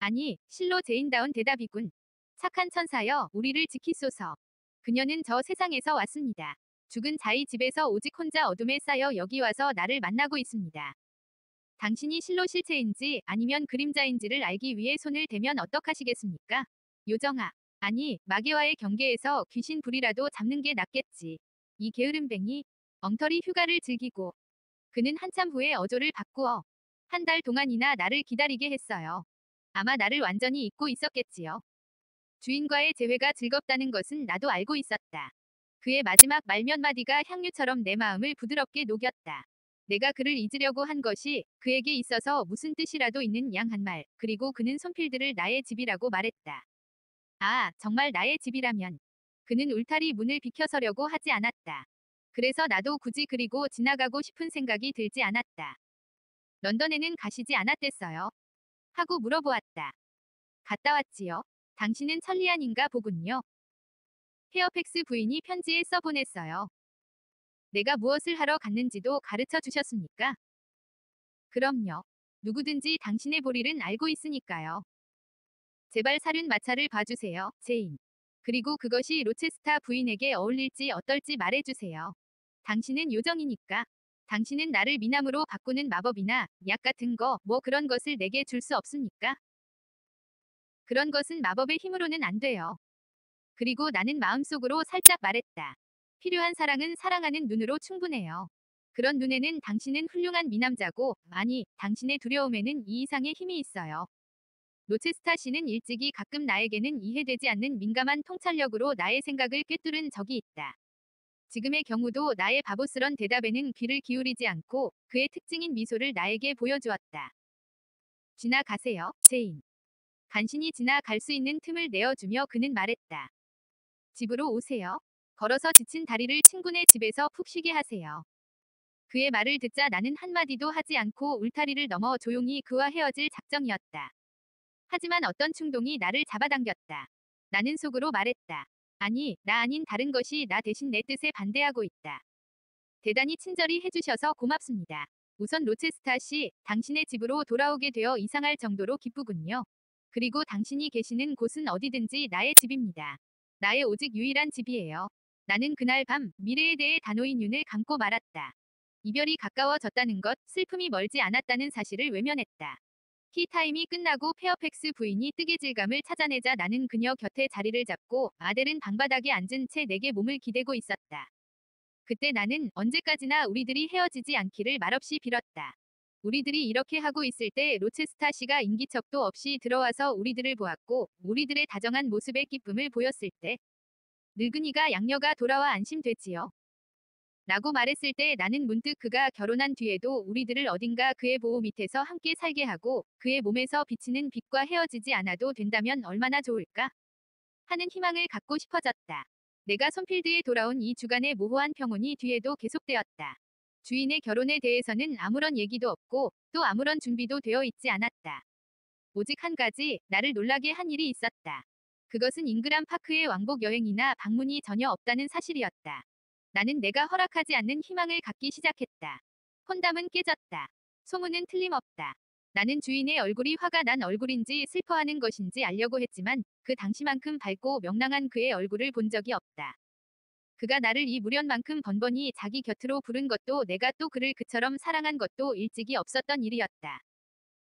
아니, 실로 제인다운 대답이군. 착한 천사여, 우리를 지키소서. 그녀는 저 세상에서 왔습니다. 죽은 자의 집에서 오직 혼자 어둠에 쌓여 여기 와서 나를 만나고 있습니다. 당신이 실로 실체인지 아니면 그림자인지를 알기 위해 손을 대면 어떡하시겠습니까? 요정아. 아니, 마계와의 경계에서 귀신 불이라도 잡는 게 낫겠지. 이 게으름뱅이. 엉터리 휴가를 즐기고. 그는 한참 후에 어조를 바꾸어. 한 달 동안이나 나를 기다리게 했어요. 아마 나를 완전히 잊고 있었겠지요. 주인과의 재회가 즐겁다는 것은 나도 알고 있었다. 그의 마지막 말 몇 마디가 향유처럼 내 마음을 부드럽게 녹였다. 내가 그를 잊으려고 한 것이 그에게 있어서 무슨 뜻이라도 있는 양 한 말, 그리고 그는 손필드를 나의 집이라고 말했다. 아, 정말 나의 집이라면. 그는 울타리 문을 비켜서려고 하지 않았다. 그래서 나도 굳이 그리고 지나가고 싶은 생각이 들지 않았다. 런던에는 가시지 않았댔어요. 하고 물어보았다. 갔다 왔지요. 당신은 천리안인가 보군요. 페어팩스 부인이 편지에 써보냈어요. 내가 무엇을 하러 갔는지도 가르쳐 주셨습니까? 그럼요. 누구든지 당신의 볼일은 알고 있으니까요. 제발 사륜 마차를 봐주세요, 제인. 그리고 그것이 로체스타 부인에게 어울릴지 어떨지 말해주세요. 당신은 요정이니까. 당신은 나를 미남으로 바꾸는 마법이나 약 같은 거, 뭐 그런 것을 내게 줄 수 없습니까? 그런 것은 마법의 힘으로는 안 돼요. 그리고 나는 마음속으로 살짝 말했다. 필요한 사랑은 사랑하는 눈으로 충분해요. 그런 눈에는 당신은 훌륭한 미남자고, 아니, 당신의 두려움에는 이 이상의 힘이 있어요. 로체스타 씨는 일찍이 가끔 나에게는 이해되지 않는 민감한 통찰력으로 나의 생각을 꿰뚫은 적이 있다. 지금의 경우도 나의 바보스런 대답에는 귀를 기울이지 않고 그의 특징인 미소를 나에게 보여주었다. 지나가세요, 제인. 간신히 지나갈 수 있는 틈을 내어주며 그는 말했다. 집으로 오세요. 걸어서 지친 다리를 친구네 집에서 푹 쉬게 하세요. 그의 말을 듣자 나는 한마디도 하지 않고 울타리를 넘어 조용히 그와 헤어질 작정이었다. 하지만 어떤 충동이 나를 잡아당겼다. 나는 속으로 말했다. 아니, 나 아닌 다른 것이 나 대신 내 뜻에 반대하고 있다. 대단히 친절히 해주셔서 고맙습니다. 우선 로체스타 씨, 당신의 집으로 돌아오게 되어 이상할 정도로 기쁘군요. 그리고 당신이 계시는 곳은 어디든지 나의 집입니다. 나의 오직 유일한 집이에요. 나는 그날 밤 미래에 대해 단호히 눈을 감고 말았다. 이별이 가까워졌다는 것, 슬픔이 멀지 않았다는 사실을 외면했다. 티타임이 끝나고 페어팩스 부인이 뜨개질감을 찾아내자 나는 그녀 곁에 자리를 잡고 아델은 방바닥에 앉은 채 내게 몸을 기대고 있었다. 그때 나는 언제까지나 우리들이 헤어지지 않기를 말없이 빌었다. 우리들이 이렇게 하고 있을 때 로체스타 씨가 인기척도 없이 들어와서 우리들을 보았고 우리들의 다정한 모습에 기쁨을 보였을 때 늙은이가 양녀가 돌아와 안심됐지요. 라고 말했을 때 나는 문득 그가 결혼한 뒤에도 우리들을 어딘가 그의 보호 밑에서 함께 살게 하고 그의 몸에서 비치는 빛과 헤어지지 않아도 된다면 얼마나 좋을까? 하는 희망을 갖고 싶어졌다. 내가 손필드에 돌아온 이 주간의 모호한 평온이 뒤에도 계속되었다. 주인의 결혼에 대해서는 아무런 얘기도 없고 또 아무런 준비도 되어 있지 않았다. 오직 한 가지 나를 놀라게 한 일이 있었다. 그것은 잉그람 파크의 왕복 여행이나 방문이 전혀 없다는 사실이었다. 나는 내가 허락하지 않는 희망을 갖기 시작했다. 혼담은 깨졌다. 소문은 틀림없다. 나는 주인의 얼굴이 화가 난 얼굴인지 슬퍼하는 것인지 알려고 했지만 그 당시만큼 밝고 명랑한 그의 얼굴을 본 적이 없다. 그가 나를 이 무련만큼 번번이 자기 곁으로 부른 것도 내가 또 그를 그처럼 사랑한 것도 일찍이 없었던 일이었다.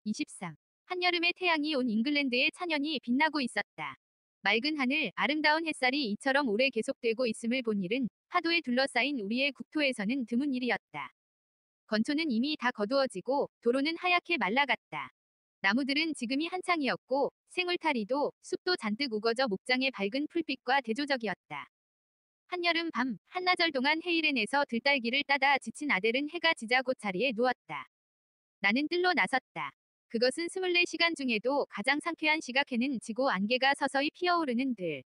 23. 한여름의 태양이 온 잉글랜드의 찬연이 빛나고 있었다. 맑은 하늘, 아름다운 햇살이 이처럼 오래 계속되고 있음을 본 일은 파도에 둘러싸인 우리의 국토에서는 드문 일이었다. 건초는 이미 다 거두어지고 도로는 하얗게 말라갔다. 나무들은 지금이 한창이었고 생울타리도 숲도 잔뜩 우거져 목장의 밝은 풀빛과 대조적이었다. 한여름 밤 한나절 동안 헤이렌에서 들딸기를 따다 지친 아델은 해가 지자 곧 자리에 누웠다. 나는 뜰로 나섰다. 그것은 24시간 중에도 가장 상쾌한 시각에는 지고 안개가 서서히 피어오르는 들.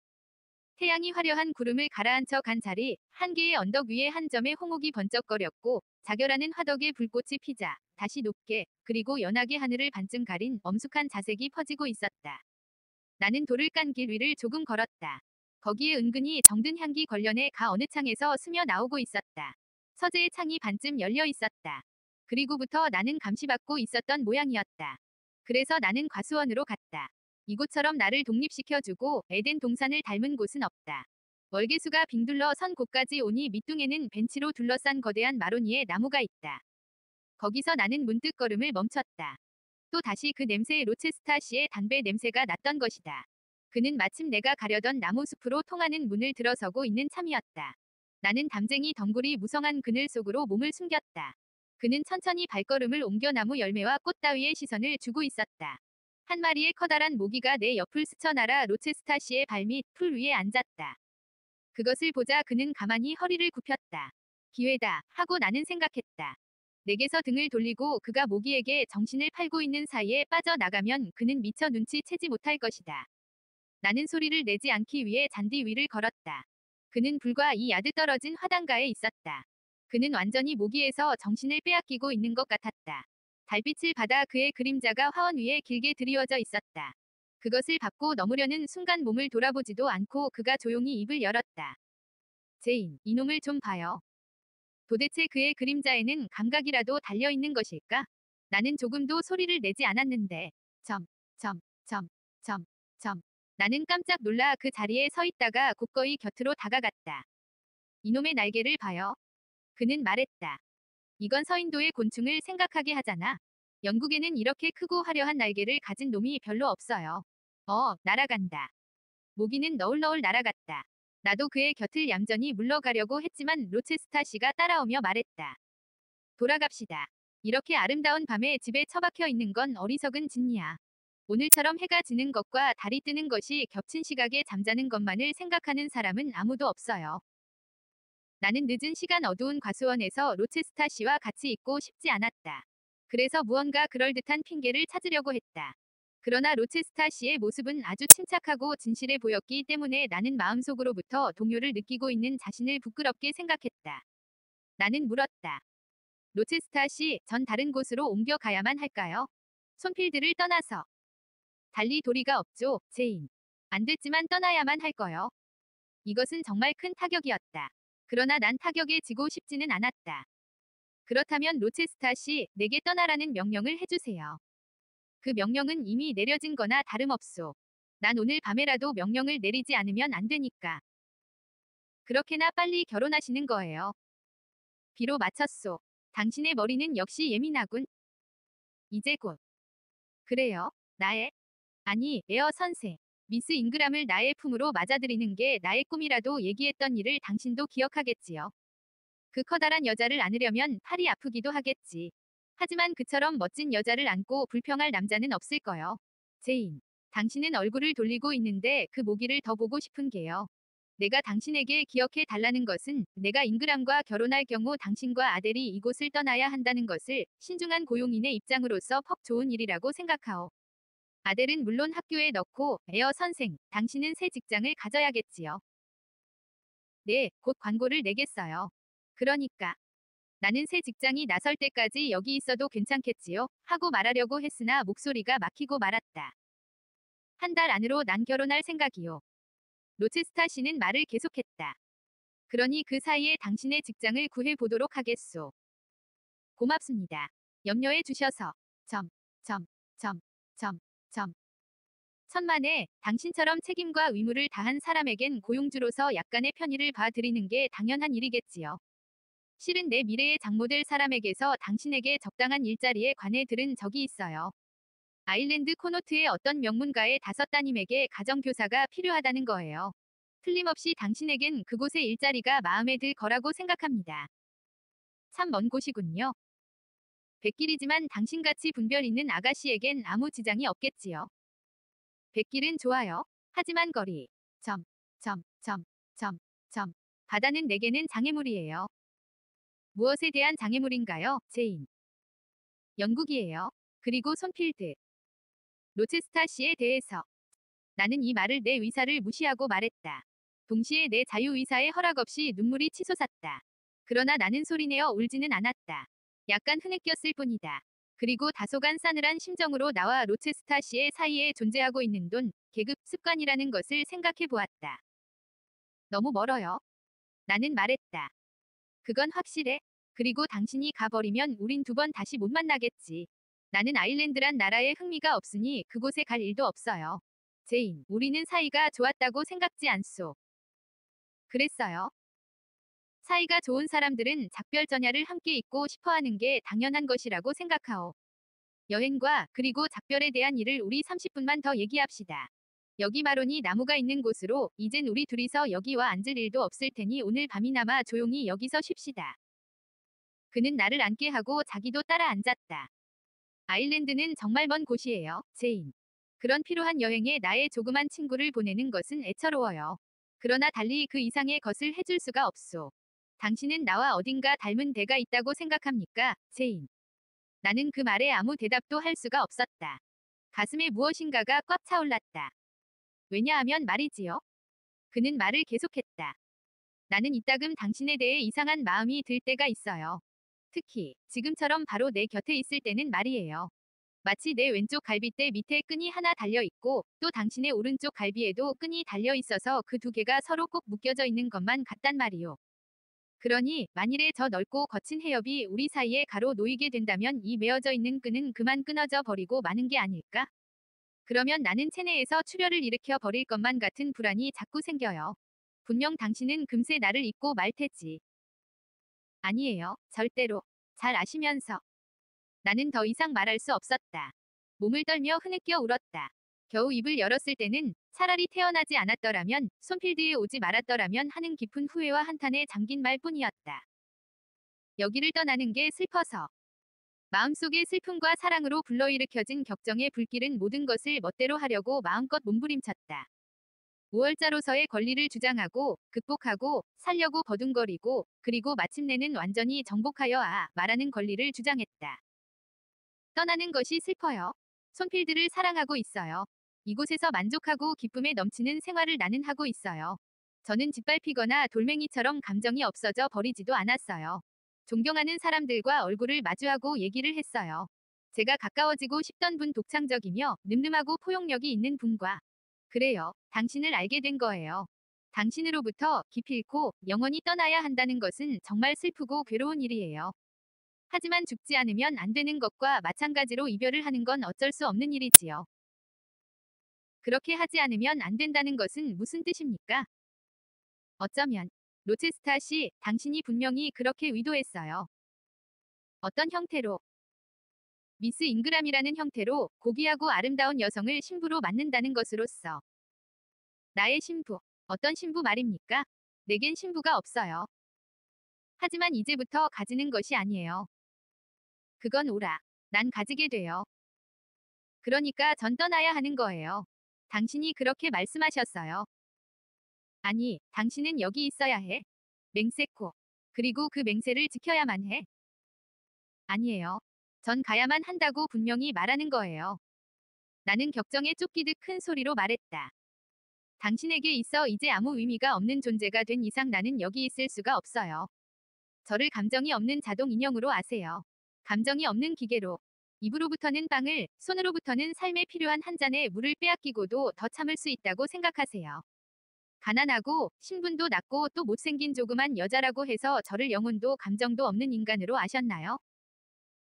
태양이 화려한 구름을 가라앉혀 간 자리, 한 개의 언덕 위에 한 점의 홍옥이 번쩍거렸고, 자결하는 화덕의 불꽃이 피자, 다시 높게, 그리고 연하게 하늘을 반쯤 가린 엄숙한 자색이 퍼지고 있었다. 나는 돌을 깐 길 위를 조금 걸었다. 거기에 은근히 정든 향기 관련해 가 어느 창에서 스며 나오고 있었다. 서재의 창이 반쯤 열려 있었다. 그리고부터 나는 감시받고 있었던 모양이었다. 그래서 나는 과수원으로 갔다. 이곳처럼 나를 독립시켜주고 에덴 동산을 닮은 곳은 없다. 월계수가 빙둘러 선 곳까지 오니 밑둥에는 벤치로 둘러싼 거대한 마로니에 나무가 있다. 거기서 나는 문득 걸음을 멈췄다. 또 다시 그 냄새의 로체스타 씨의 담배 냄새가 났던 것이다. 그는 마침 내가 가려던 나무 숲으로 통하는 문을 들어서고 있는 참이었다. 나는 담쟁이 덩굴이 무성한 그늘 속으로 몸을 숨겼다. 그는 천천히 발걸음을 옮겨 나무 열매와 꽃 따위에 시선을 주고 있었다. 한 마리의 커다란 모기가 내 옆을 스쳐 날아 로체스타 씨의 발밑 풀 위에 앉았다. 그것을 보자 그는 가만히 허리를 굽혔다. 기회다 하고 나는 생각했다. 내게서 등을 돌리고 그가 모기에게 정신을 팔고 있는 사이에 빠져나가면 그는 미처 눈치채지 못할 것이다. 나는 소리를 내지 않기 위해 잔디 위를 걸었다. 그는 불과 이 야드 떨어진 화단가에 있었다. 그는 완전히 모기에서 정신을 빼앗기고 있는 것 같았다. 달빛을 받아 그의 그림자가 화원 위에 길게 드리워져 있었다. 그것을 밟고 넘으려는 순간 몸을 돌아보지도 않고 그가 조용히 입을 열었다. 제인, 이놈을 좀 봐요. 도대체 그의 그림자에는 감각이라도 달려있는 것일까? 나는 조금도 소리를 내지 않았는데. 점, 점, 점, 점, 점. 나는 깜짝 놀라 그 자리에 서 있다가 곧 그의 곁으로 다가갔다. 이놈의 날개를 봐요. 그는 말했다. 이건 서인도의 곤충을 생각하게 하잖아. 영국에는 이렇게 크고 화려한 날개를 가진 놈이 별로 없어요. 어, 날아간다. 모기는 너울너울 날아갔다. 나도 그의 곁을 얌전히 물러가려고 했지만 로체스타 씨가 따라오며 말했다. 돌아갑시다. 이렇게 아름다운 밤에 집에 처박혀 있는 건 어리석은 짓이야. 오늘처럼 해가 지는 것과 달이 뜨는 것이 겹친 시각에 잠자는 것만을 생각하는 사람은 아무도 없어요. 나는 늦은 시간 어두운 과수원에서 로체스타 씨와 같이 있고 싶지 않았다. 그래서 무언가 그럴듯한 핑계를 찾으려고 했다. 그러나 로체스타 씨의 모습은 아주 침착하고 진실해 보였기 때문에 나는 마음속으로부터 동요를 느끼고 있는 자신을 부끄럽게 생각했다. 나는 물었다. 로체스타 씨, 전 다른 곳으로 옮겨가야만 할까요? 손필드를 떠나서. 달리 도리가 없죠, 제인. 안 됐지만 떠나야만 할 거요. 이것은 정말 큰 타격이었다. 그러나 난 타격에 지고 싶지는 않았다. 그렇다면 로체스타 씨, 내게 떠나라는 명령을 해주세요. 그 명령은 이미 내려진 거나 다름없소. 난 오늘 밤에라도 명령을 내리지 않으면 안 되니까. 그렇게나 빨리 결혼하시는 거예요. 비로 맞췄소. 당신의 머리는 역시 예민하군. 이제 곧. 그래요. 나의 아니, 에어 선생. 미스 잉그람을 나의 품으로 맞아들이는 게 나의 꿈이라도 얘기했던 일을 당신도 기억하겠지요. 그 커다란 여자를 안으려면 팔이 아프기도 하겠지. 하지만 그처럼 멋진 여자를 안고 불평할 남자는 없을 거요. 제인, 당신은 얼굴을 돌리고 있는데 그 모기를 더 보고 싶은 게요. 내가 당신에게 기억해 달라는 것은 내가 잉그람과 결혼할 경우 당신과 아델이 이곳을 떠나야 한다는 것을 신중한 고용인의 입장으로서 퍽 좋은 일이라고 생각하오. 아델은 물론 학교에 넣고 에어 선생, 당신은 새 직장을 가져야겠지요. 네, 곧 광고를 내겠어요. 그러니까 나는 새 직장이 나설 때까지 여기 있어도 괜찮겠지요? 하고 말하려고 했으나 목소리가 막히고 말았다. 한 달 안으로 난 결혼할 생각이요. 로체스타 씨는 말을 계속했다. 그러니 그 사이에 당신의 직장을 구해 보도록 하겠소. 고맙습니다. 염려해 주셔서. 점, 점, 점, 점, 점. 천만에 당신처럼 책임과 의무를 다한 사람에겐 고용주로서 약간의 편의를 봐드리는 게 당연한 일이겠지요. 실은 내 미래의 장모될 사람에게서 당신에게 적당한 일자리에 관해 들은 적이 있어요. 아일랜드 코노트의 어떤 명문가의 다섯 따님에게 가정교사가 필요하다는 거예요. 틀림없이 당신에겐 그곳의 일자리가 마음에 들 거라고 생각합니다. 참 먼 곳이군요. 뱃길이지만 당신같이 분별 있는 아가씨에겐 아무 지장이 없겠지요. 뱃길은 좋아요. 하지만 거리. 점, 점, 점, 점, 점. 바다는 내게는 장애물이에요. 무엇에 대한 장애물인가요, 제인? 영국이에요. 그리고 손필드. 로체스타 씨에 대해서. 나는 이 말을 내 의사를 무시하고 말했다. 동시에 내 자유의사의 허락 없이 눈물이 치솟았다. 그러나 나는 소리내어 울지는 않았다. 약간 흐느꼈을 뿐이다. 그리고 다소간 싸늘한 심정으로 나와 로체스타 씨의 사이에 존재하고 있는 돈, 계급, 습관이라는 것을 생각해 보았다. 너무 멀어요. 나는 말했다. 그건 확실해. 그리고 당신이 가버리면 우린 두 번 다시 못 만나겠지. 나는 아일랜드란 나라에 흥미가 없으니 그곳에 갈 일도 없어요. 제인, 우리는 사이가 좋았다고 생각지 않소. 그랬어요. 사이가 좋은 사람들은 작별 전야를 함께 있고 싶어하는 게 당연한 것이라고 생각하오. 여행과 그리고 작별에 대한 일을 우리 30분만 더 얘기합시다. 여기 마로니 나무가 있는 곳으로 이젠 우리 둘이서 여기와 앉을 일도 없을 테니 오늘 밤이나마 조용히 여기서 쉽시다. 그는 나를 앉게 하고 자기도 따라 앉았다. 아일랜드는 정말 먼 곳이에요, 제인. 그런 필요한 여행에 나의 조그만 친구를 보내는 것은 애처로워요. 그러나 달리 그 이상의 것을 해줄 수가 없소. 당신은 나와 어딘가 닮은 데가 있다고 생각합니까, 제인? 나는 그 말에 아무 대답도 할 수가 없었다. 가슴에 무엇인가가 꽉 차올랐다. 왜냐하면 말이지요. 그는 말을 계속했다. 나는 이따금 당신에 대해 이상한 마음이 들 때가 있어요. 특히 지금처럼 바로 내 곁에 있을 때는 말이에요. 마치 내 왼쪽 갈비뼈 밑에 끈이 하나 달려 있고 또 당신의 오른쪽 갈비에도 끈이 달려 있어서 그 두 개가 서로 꼭 묶여져 있는 것만 같단 말이요. 그러니 만일에 저 넓고 거친 해협이 우리 사이에 가로 놓이게 된다면 이 메어져 있는 끈은 그만 끊어져 버리고 마는 게 아닐까? 그러면 나는 체내에서 출혈을 일으켜 버릴 것만 같은 불안이 자꾸 생겨요. 분명 당신은 금세 나를 잊고 말 테지. 아니에요. 절대로. 잘 아시면서. 나는 더 이상 말할 수 없었다. 몸을 떨며 흐느껴 울었다. 겨우 입을 열었을 때는 차라리 태어나지 않았더라면 손필드에 오지 말았더라면 하는 깊은 후회와 한탄에 잠긴 말뿐이었다. 여기를 떠나는 게 슬퍼서. 마음속의 슬픔과 사랑으로 불러일으켜진 격정의 불길은 모든 것을 멋대로 하려고 마음껏 몸부림쳤다. 5월자로서의 권리를 주장하고 극복하고 살려고 버둥거리고 그리고 마침내는 완전히 정복하여 아 말하는 권리를 주장했다. 떠나는 것이 슬퍼요. 손필드를 사랑하고 있어요. 이곳에서 만족하고 기쁨에 넘치는 생활을 나는 하고 있어요. 저는 짓밟히거나 돌멩이처럼 감정이 없어져 버리지도 않았어요. 존경하는 사람들과 얼굴을 마주하고 얘기를 했어요. 제가 가까워지고 싶던 분 독창적이며 늠름하고 포용력이 있는 분과 그래요. 당신을 알게 된 거예요. 당신으로부터 기필코 영원히 떠나야 한다는 것은 정말 슬프고 괴로운 일이에요. 하지만 죽지 않으면 안 되는 것과 마찬가지로 이별을 하는 건 어쩔 수 없는 일이지요. 그렇게 하지 않으면 안 된다는 것은 무슨 뜻입니까? 어쩌면 로체스타 씨, 당신이 분명히 그렇게 의도했어요. 어떤 형태로? 미스 잉그람이라는 형태로 고귀하고 아름다운 여성을 신부로 맞는다는 것으로서. 나의 신부. 어떤 신부 말입니까? 내겐 신부가 없어요. 하지만 이제부터 가지는 것이 아니에요. 그건 오라. 난 가지게 돼요. 그러니까 전 떠나야 하는 거예요. 당신이 그렇게 말씀하셨어요. 아니, 당신은 여기 있어야 해. 맹세코. 그리고 그 맹세를 지켜야만 해. 아니에요. 전 가야만 한다고 분명히 말하는 거예요. 나는 격정에 쫓기듯 큰 소리로 말했다. 당신에게 있어 이제 아무 의미가 없는 존재가 된 이상 나는 여기 있을 수가 없어요. 저를 감정이 없는 자동 인형으로 아세요. 감정이 없는 기계로. 입으로부터는 빵을, 손으로부터는 삶에 필요한 한 잔의 물을 빼앗기고도 더 참을 수 있다고 생각하세요. 가난하고 신분도 낮고 또 못생긴 조그만 여자라고 해서 저를 영혼도 감정도 없는 인간으로 아셨나요?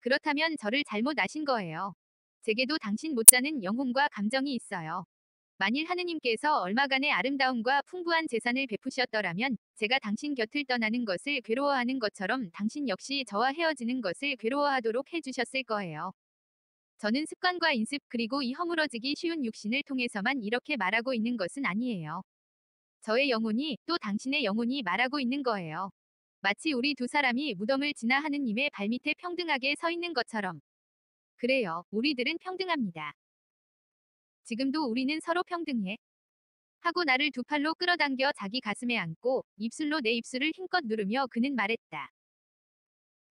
그렇다면 저를 잘못 아신 거예요. 제게도 당신 못지않은 영혼과 감정이 있어요. 만일 하느님께서 얼마간의 아름다움과 풍부한 재산을 베푸셨더라면 제가 당신 곁을 떠나는 것을 괴로워하는 것처럼 당신 역시 저와 헤어지는 것을 괴로워하도록 해주셨을 거예요. 저는 습관과 인습 그리고 이 허물어지기 쉬운 육신을 통해서만 이렇게 말하고 있는 것은 아니에요. 저의 영혼이 또 당신의 영혼이 말하고 있는 거예요. 마치 우리 두 사람이 무덤을 지나 하느님의 발밑에 평등하게 서 있는 것처럼. 그래요. 우리들은 평등합니다. 지금도 우리는 서로 평등해. 하고 나를 두 팔로 끌어당겨 자기 가슴에 안고 입술로 내 입술을 힘껏 누르며 그는 말했다.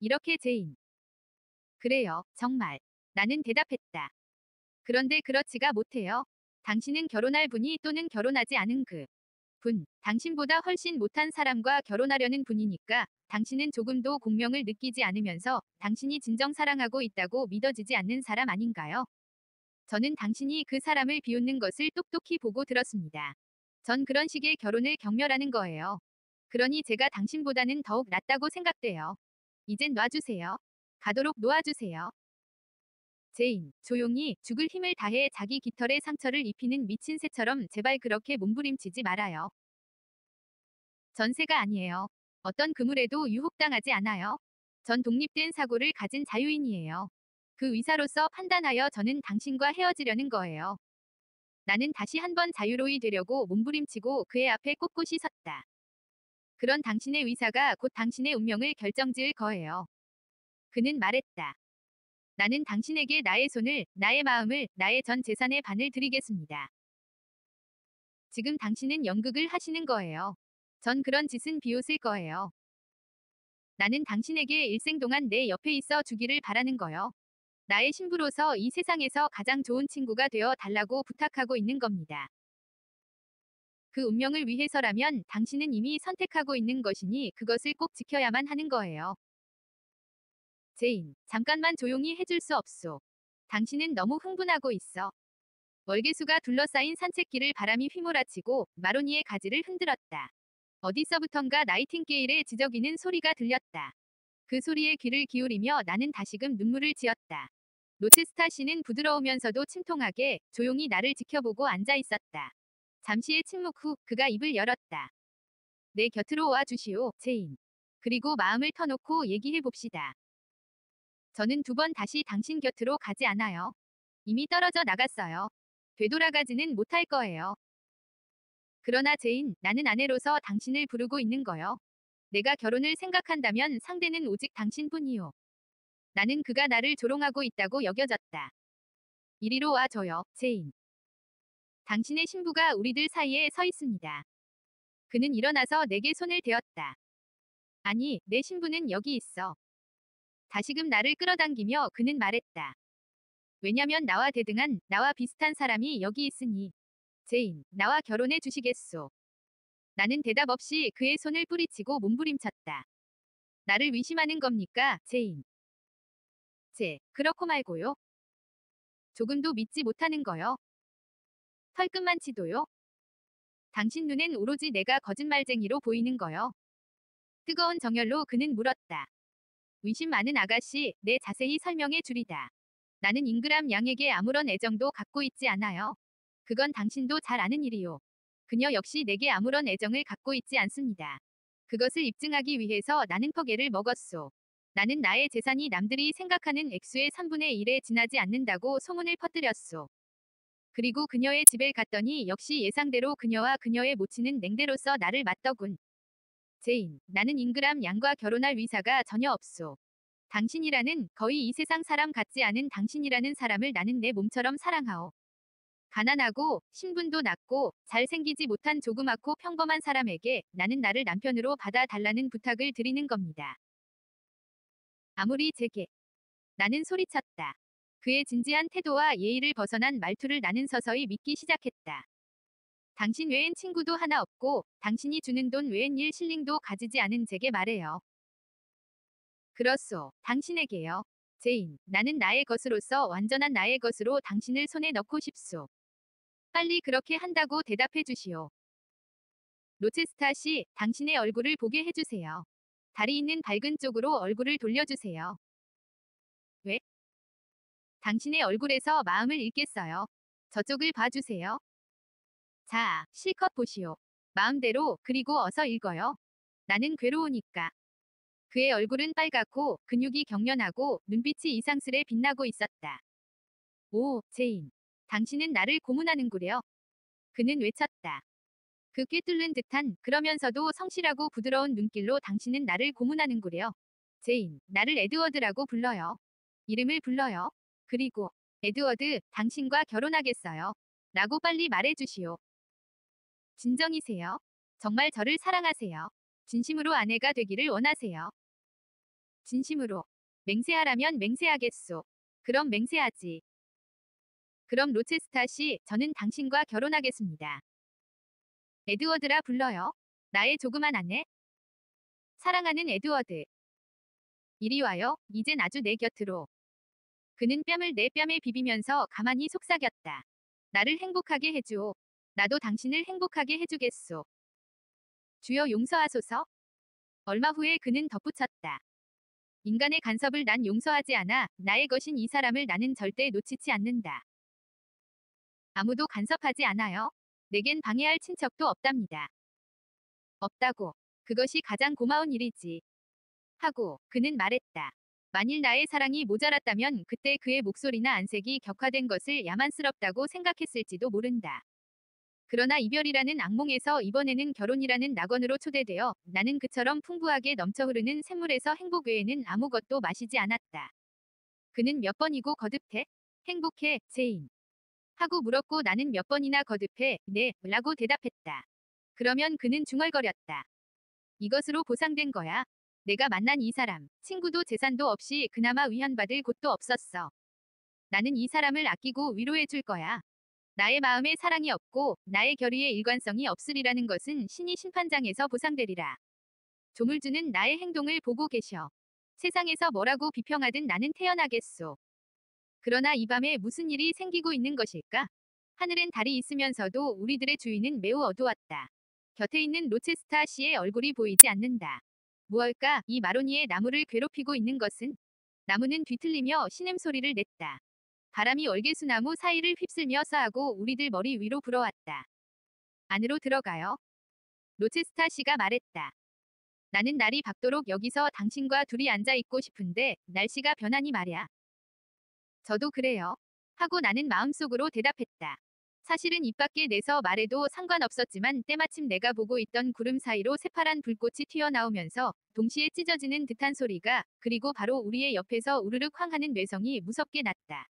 이렇게 제인. 그래요, 정말. 나는 대답했다. 그런데 그렇지가 못해요. 당신은 결혼할 분이 또는 결혼하지 않은 그 분, 당신보다 훨씬 못한 사람과 결혼하려는 분이니까 당신은 조금도 공명을 느끼지 않으면서 당신이 진정 사랑하고 있다고 믿어지지 않는 사람 아닌가요? 저는 당신이 그 사람을 비웃는 것을 똑똑히 보고 들었습니다. 전 그런 식의 결혼을 경멸하는 거예요. 그러니 제가 당신보다는 더욱 낫다고 생각돼요. 이젠 놔주세요. 가도록 놓아주세요. 제인, 조용히 죽을 힘을 다해 자기 깃털에 상처를 입히는 미친 새처럼 제발 그렇게 몸부림치지 말아요. 전세가 아니에요. 어떤 그물에도 유혹당하지 않아요. 전 독립된 사고를 가진 자유인이에요. 그 의사로서 판단하여 저는 당신과 헤어지려는 거예요. 나는 다시 한번 자유로이 되려고 몸부림치고 그의 앞에 꼿꼿이 섰다. 그런 당신의 의사가 곧 당신의 운명을 결정지을 거예요. 그는 말했다. 나는 당신에게 나의 손을, 나의 마음을, 나의 전 재산의 반을 드리겠습니다. 지금 당신은 연극을 하시는 거예요. 전 그런 짓은 비웃을 거예요. 나는 당신에게 일생 동안 내 옆에 있어 주기를 바라는 거요. 나의 신부로서 이 세상에서 가장 좋은 친구가 되어 달라고 부탁하고 있는 겁니다. 그 운명을 위해서라면 당신은 이미 선택하고 있는 것이니 그것을 꼭 지켜야만 하는 거예요. 제인, 잠깐만 조용히 해줄 수 없소. 당신은 너무 흥분하고 있어. 월계수가 둘러싸인 산책길을 바람이 휘몰아치고 마로니의 가지를 흔들었다. 어디서부턴가 나이팅게일의 지저귀는 소리가 들렸다. 그 소리에 귀를 기울이며 나는 다시금 눈물을 지었다. 로체스타 씨는 부드러우면서도 침통하게 조용히 나를 지켜보고 앉아 있었다. 잠시의 침묵 후 그가 입을 열었다. 내 곁으로 와 주시오, 제인. 그리고 마음을 터놓고 얘기해 봅시다. 저는 두 번 다시 당신 곁으로 가지 않아요. 이미 떨어져 나갔어요. 되돌아가지는 못할 거예요. 그러나 제인, 나는 아내로서 당신을 부르고 있는 거요. 내가 결혼을 생각한다면 상대는 오직 당신뿐이요. 나는 그가 나를 조롱하고 있다고 여겨졌다. 이리로 와줘요, 제인. 당신의 신부가 우리들 사이에 서 있습니다. 그는 일어나서 내게 손을 대었다. 아니, 내 신부는 여기 있어. 다시금 나를 끌어당기며 그는 말했다. 왜냐면 나와 대등한, 나와 비슷한 사람이 여기 있으니. 제인, 나와 결혼해 주시겠소. 나는 대답 없이 그의 손을 뿌리치고 몸부림쳤다. 나를 의심하는 겁니까, 제인? 네, 그렇고 말고요. 조금도 믿지 못하는 거요. 털끝만치도요. 당신 눈엔 오로지 내가 거짓말쟁이로 보이는 거요. 뜨거운 정열로 그는 물었다. 의심 많은 아가씨, 내 자세히 설명해 주리다. 나는 잉그람 양에게 아무런 애정도 갖고 있지 않아요. 그건 당신도 잘 아는 일이요. 그녀 역시 내게 아무런 애정을 갖고 있지 않습니다. 그것을 입증하기 위해서 나는 퍽 애를 먹었소. 나는 나의 재산이 남들이 생각하는 액수의 3분의 1에 지나지 않는다고 소문을 퍼뜨렸소. 그리고 그녀의 집에 갔더니 역시 예상대로 그녀와 그녀의 모친은 냉대로서 나를 맞더군. 제인, 나는 잉그람 양과 결혼할 의사가 전혀 없소. 당신이라는 거의 이 세상 사람 같지 않은 당신이라는 사람을 나는 내 몸처럼 사랑하오. 가난하고 신분도 낮고 잘생기지 못한 조그맣고 평범한 사람에게 나는 나를 남편으로 받아달라는 부탁을 드리는 겁니다. 아무리 제게 나는 소리쳤다. 그의 진지한 태도와 예의를 벗어난 말투를 나는 서서히 믿기 시작했다. 당신 외엔 친구도 하나 없고 당신이 주는 돈 외엔 일 실링도 가지지 않은 제게 말해요. 그렇소. 당신에게요. 제인, 나는 나의 것으로서 완전한 나의 것으로 당신을 손에 넣고 싶소. 빨리 그렇게 한다고 대답해 주시오. 로체스타 씨, 당신의 얼굴을 보게 해주세요. 달이 있는 밝은 쪽으로 얼굴을 돌려주세요. 왜? 당신의 얼굴에서 마음을 읽겠어요. 저쪽을 봐주세요. 자, 실컷 보시오. 마음대로, 그리고 어서 읽어요. 나는 괴로우니까. 그의 얼굴은 빨갛고 근육이 경련하고 눈빛이 이상스레 빛나고 있었다. 오, 제인. 당신은 나를 고문하는구려. 그는 외쳤다. 그 꿰뚫는 듯한 그러면서도 성실하고 부드러운 눈길로 당신은 나를 고문하는구려. 제인, 나를 에드워드라고 불러요. 이름을 불러요. 그리고 에드워드, 당신과 결혼하겠어요. 라고 빨리 말해주시오. 진정이세요. 정말 저를 사랑하세요. 진심으로 아내가 되기를 원하세요. 진심으로. 맹세하라면 맹세하겠소. 그럼 맹세하지. 그럼 로체스타 씨, 저는 당신과 결혼하겠습니다. 에드워드라 불러요. 나의 조그만 아내. 사랑하는 에드워드. 이리 와요. 이젠 아주 내 곁으로. 그는 뺨을 내 뺨에 비비면서 가만히 속삭였다. 나를 행복하게 해주오. 나도 당신을 행복하게 해주겠소. 주여 용서하소서. 얼마 후에 그는 덧붙였다. 인간의 간섭을 난 용서하지 않아 나의 것인 이 사람을 나는 절대 놓치지 않는다. 아무도 간섭하지 않아요. 내겐 방해할 친척도 없답니다. 없다고. 그것이 가장 고마운 일이지. 하고 그는 말했다. 만일 나의 사랑이 모자랐다면 그때 그의 목소리나 안색이 격화된 것을 야만스럽다고 생각했을지도 모른다. 그러나 이별이라는 악몽에서 이번에는 결혼이라는 낙원으로 초대되어 나는 그처럼 풍부하게 넘쳐 흐르는 샘물에서 행복 외에는 아무것도 마시지 않았다. 그는 몇 번이고 거듭해? 행복해, 제인. 하고 물었고 나는 몇 번이나 거듭해, 네, 라고 대답했다. 그러면 그는 중얼거렸다. 이것으로 보상된 거야. 내가 만난 이 사람, 친구도 재산도 없이 그나마 위안받을 곳도 없었어. 나는 이 사람을 아끼고 위로해 줄 거야. 나의 마음에 사랑이 없고 나의 결의에 일관성이 없으리라는 것은 신이 심판장에서 보상되리라. 조물주는 나의 행동을 보고 계셔. 세상에서 뭐라고 비평하든 나는 태어나겠소. 그러나 이 밤에 무슨 일이 생기고 있는 것일까? 하늘엔 달이 있으면서도 우리들의 주위는 매우 어두웠다. 곁에 있는 로체스타 씨의 얼굴이 보이지 않는다. 무엇일까? 이 마로니의 나무를 괴롭히고 있는 것은? 나무는 뒤틀리며 신음소리를 냈다. 바람이 월계수나무 사이를 휩쓸며 싸하고 우리들 머리 위로 불어왔다. 안으로 들어가요. 로체스타 씨가 말했다. 나는 날이 밝도록 여기서 당신과 둘이 앉아 있고 싶은데 날씨가 변하니 말야. 저도 그래요. 하고 나는 마음속으로 대답했다. 사실은 입 밖에 내서 말해도 상관없었지만 때마침 내가 보고 있던 구름 사이로 새파란 불꽃이 튀어나오면서 동시에 찢어지는 듯한 소리가 그리고 바로 우리의 옆에서 우르륵 황하는 뇌성이 무섭게 났다.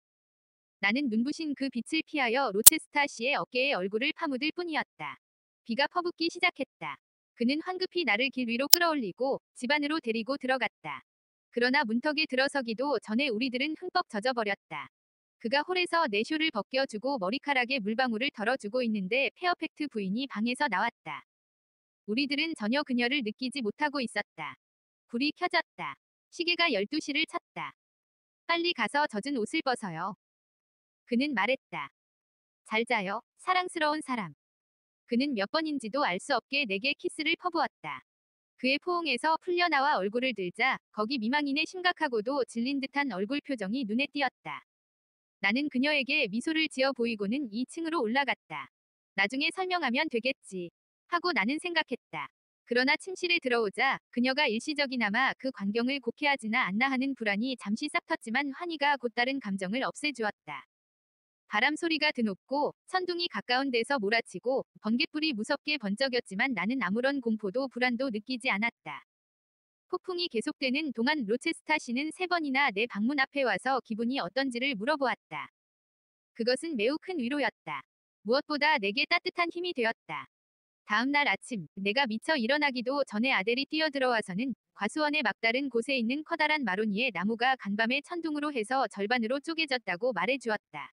나는 눈부신 그 빛을 피하여 로체스타 씨의 어깨에 얼굴을 파묻을 뿐이었다. 비가 퍼붓기 시작했다. 그는 황급히 나를 길 위로 끌어올리고 집 안으로 데리고 들어갔다. 그러나 문턱에 들어서기도 전에 우리들은 흠뻑 젖어버렸다. 그가 홀에서 내 숄을 벗겨주고 머리카락에 물방울을 털어주고 있는데 페어팩스 부인이 방에서 나왔다. 우리들은 전혀 그녀를 느끼지 못하고 있었다. 불이 켜졌다. 시계가 12시를 쳤다. 빨리 가서 젖은 옷을 벗어요. 그는 말했다. 잘 자요, 사랑스러운 사람. 그는 몇 번인지도 알 수 없게 내게 키스를 퍼부었다. 그의 포옹에서 풀려나와 얼굴을 들자 거기 미망인의 심각하고도 질린 듯한 얼굴 표정이 눈에 띄었다. 나는 그녀에게 미소를 지어 보이고는 2층으로 올라갔다. 나중에 설명하면 되겠지. 하고 나는 생각했다. 그러나 침실에 들어오자 그녀가 일시적이나마 그 광경을 곡해하지나 않나 하는 불안이 잠시 싹 텄지만 환희가 곧다른 감정을 없애주었다. 바람 소리가 드높고 천둥이 가까운 데서 몰아치고 번갯불이 무섭게 번쩍였지만 나는 아무런 공포도 불안도 느끼지 않았다. 폭풍이 계속되는 동안 로체스타 씨는 세 번이나 내 방문 앞에 와서 기분이 어떤지를 물어보았다. 그것은 매우 큰 위로였다. 무엇보다 내게 따뜻한 힘이 되었다. 다음 날 아침 내가 미처 일어나기도 전에 아델이 뛰어들어와서는 과수원의 막다른 곳에 있는 커다란 마로니에 나무가 간밤에 천둥으로 해서 절반으로 쪼개졌다고 말해주었다.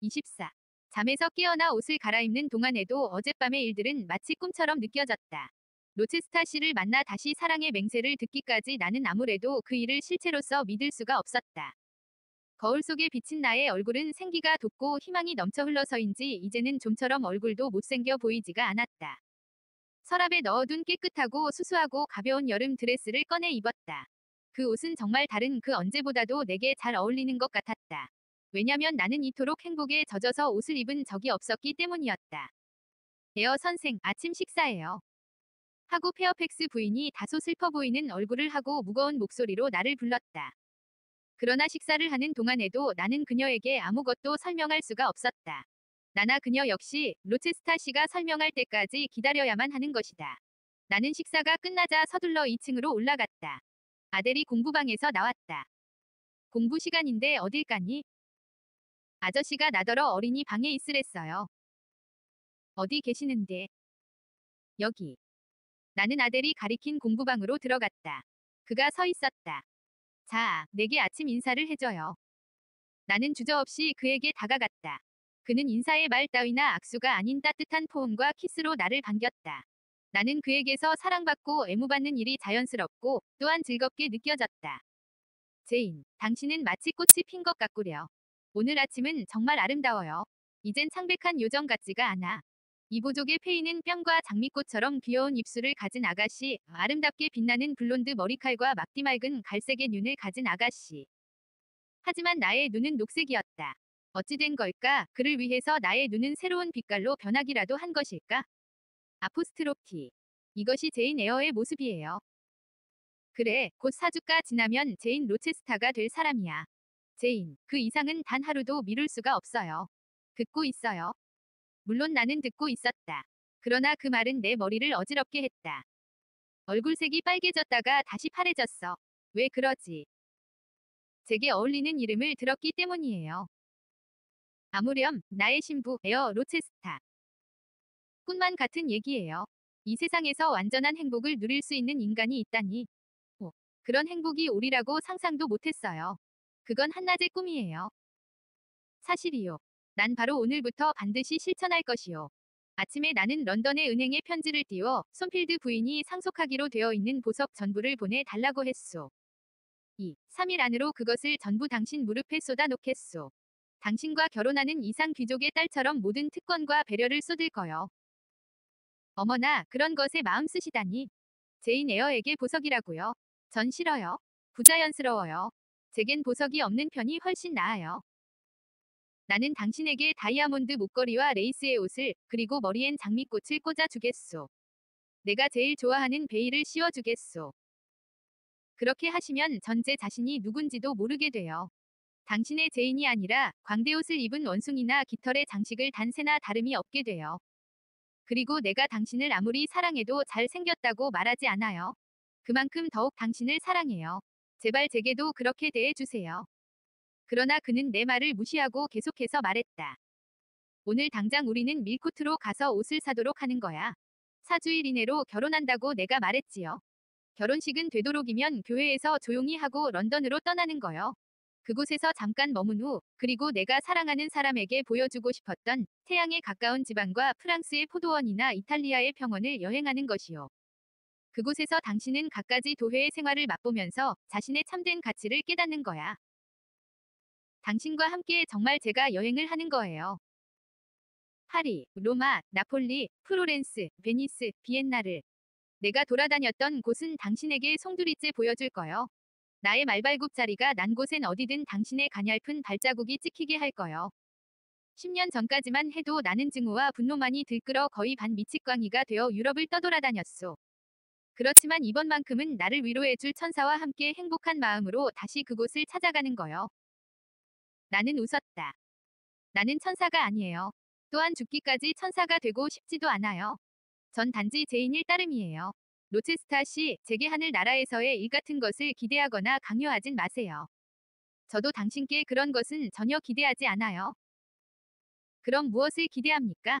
24. 잠에서 깨어나 옷을 갈아입는 동안에도 어젯밤의 일들은 마치 꿈처럼 느껴졌다. 로체스타 씨를 만나 다시 사랑의 맹세를 듣기까지 나는 아무래도 그 일을 실체로서 믿을 수가 없었다. 거울 속에 비친 나의 얼굴은 생기가 돋고 희망이 넘쳐 흘러서인지 이제는 좀처럼 얼굴도 못생겨 보이지가 않았다. 서랍에 넣어둔 깨끗하고 수수하고 가벼운 여름 드레스를 꺼내 입었다. 그 옷은 정말 다른 그 언제보다도 내게 잘 어울리는 것 같았다. 왜냐면 나는 이토록 행복에 젖어서 옷을 입은 적이 없었기 때문이었다. 에어 선생, 아침 식사예요. 하고 페어팩스 부인이 다소 슬퍼 보이는 얼굴을 하고 무거운 목소리로 나를 불렀다. 그러나 식사를 하는 동안에도 나는 그녀에게 아무것도 설명할 수가 없었다. 나나 그녀 역시 로체스타 씨가 설명할 때까지 기다려야만 하는 것이다. 나는 식사가 끝나자 서둘러 2층으로 올라갔다. 아델이 공부방에서 나왔다. 공부 시간인데 어딜 가니? 아저씨가 나더러 어린이 방에 있으랬어요. 어디 계시는데? 여기. 나는 아델이 가리킨 공부방으로 들어갔다. 그가 서 있었다. 자, 내게 아침 인사를 해줘요. 나는 주저없이 그에게 다가갔다. 그는 인사의 말 따위나 악수가 아닌 따뜻한 포옹과 키스로 나를 반겼다. 나는 그에게서 사랑받고 애무받는 일이 자연스럽고 또한 즐겁게 느껴졌다. 제인, 당신은 마치 꽃이 핀 것 같구려. 오늘 아침은 정말 아름다워요. 이젠 창백한 요정 같지가 않아. 이 보조개 패이는 뺨과 장미꽃처럼 귀여운 입술을 가진 아가씨, 아름답게 빛나는 블론드 머리칼과 맑디 맑은 갈색의 눈을 가진 아가씨. 하지만 나의 눈은 녹색이었다. 어찌된 걸까? 그를 위해서 나의 눈은 새로운 빛깔로 변하기라도 한 것일까? 아포스트로피. 이것이 제인 에어의 모습이에요. 그래, 곧 사주가 지나면 제인 로체스타가 될 사람이야. 제인, 그 이상은 단 하루도 미룰 수가 없어요. 듣고 있어요. 물론 나는 듣고 있었다. 그러나 그 말은 내 머리를 어지럽게 했다. 얼굴색이 빨개졌다가 다시 파래졌어. 왜 그러지? 제게 어울리는 이름을 들었기 때문이에요. 아무렴, 나의 신부, 에어 로체스타. 꿈만 같은 얘기예요. 이 세상에서 완전한 행복을 누릴 수 있는 인간이 있다니. 오, 그런 행복이 오리라고 상상도 못했어요. 그건 한낮의 꿈이에요. 사실이요. 난 바로 오늘부터 반드시 실천할 것이요. 아침에 나는 런던의 은행에 편지를 띄워 손필드 부인이 상속하기로 되어 있는 보석 전부를 보내 달라고 했소. 2. 3일 안으로 그것을 전부 당신 무릎에 쏟아 놓겠소. 당신과 결혼하는 이상 귀족의 딸처럼 모든 특권과 배려를 쏟을 거요. 어머나 그런 것에 마음 쓰시다니. 제인 에어에게 보석이라고요. 전 싫어요. 부자연스러워요. 제겐 보석이 없는 편이 훨씬 나아요. 나는 당신에게 다이아몬드 목걸이와 레이스의 옷을 그리고 머리엔 장미꽃을 꽂아주겠소. 내가 제일 좋아하는 베일을 씌워주겠소. 그렇게 하시면 전 제 자신이 누군지도 모르게 돼요. 당신의 제인이 아니라 광대옷을 입은 원숭이나 깃털의 장식을 단 새나 다름이 없게 돼요. 그리고 내가 당신을 아무리 사랑해도 잘생겼다고 말하지 않아요. 그만큼 더욱 당신을 사랑해요. 제발 제게도 그렇게 대해주세요. 그러나 그는 내 말을 무시하고 계속해서 말했다. 오늘 당장 우리는 밀코트로 가서 옷을 사도록 하는 거야. 사주일 이내로 결혼한다고 내가 말했지요. 결혼식은 되도록이면 교회에서 조용히 하고 런던으로 떠나는 거요. 그곳에서 잠깐 머문 후, 그리고 내가 사랑하는 사람에게 보여주고 싶었던 태양에 가까운 지방과 프랑스의 포도원이나 이탈리아의 평원을 여행하는 것이요. 그곳에서 당신은 갖가지 도회의 생활을 맛보면서 자신의 참된 가치를 깨닫는 거야. 당신과 함께 정말 제가 여행을 하는 거예요. 파리, 로마, 나폴리, 프로렌스, 베니스, 비엔나를 내가 돌아다녔던 곳은 당신에게 송두리째 보여줄 거요. 나의 말발굽 자리가 난 곳엔 어디든 당신의 가냘픈 발자국이 찍히게 할 거요. 10년 전까지만 해도 나는 증오와 분노만이 들끓어 거의 반 미치광이가 되어 유럽을 떠돌아다녔소. 그렇지만 이번만큼은 나를 위로해줄 천사와 함께 행복한 마음으로 다시 그곳을 찾아가는 거요. 나는 웃었다. 나는 천사가 아니에요. 또한 죽기까지 천사가 되고 싶지도 않아요. 전 단지 제인일 따름이에요. 로체스타 씨, 제게 하늘 나라에서의 일 같은 것을 기대하거나 강요하진 마세요. 저도 당신께 그런 것은 전혀 기대하지 않아요. 그럼 무엇을 기대합니까?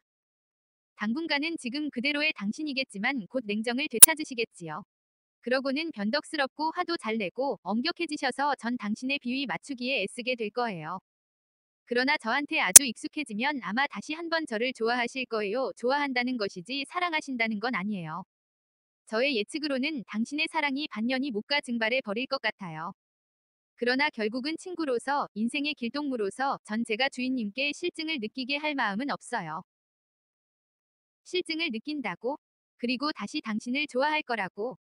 당분간은 지금 그대로의 당신이겠지만 곧 냉정을 되찾으시겠지요. 그러고는 변덕스럽고 화도 잘 내고 엄격해지셔서 전 당신의 비위 맞추기에 애쓰게 될 거예요. 그러나 저한테 아주 익숙해지면 아마 다시 한번 저를 좋아하실 거예요. 좋아한다는 것이지 사랑하신다는 건 아니에요. 저의 예측으로는 당신의 사랑이 반년이 못가 증발해 버릴 것 같아요. 그러나 결국은 친구로서 인생의 길동무로서 전 제가 주인님께 실증을 느끼게 할 마음은 없어요. 실증을 느낀다고? 그리고 다시 당신을 좋아할 거라고.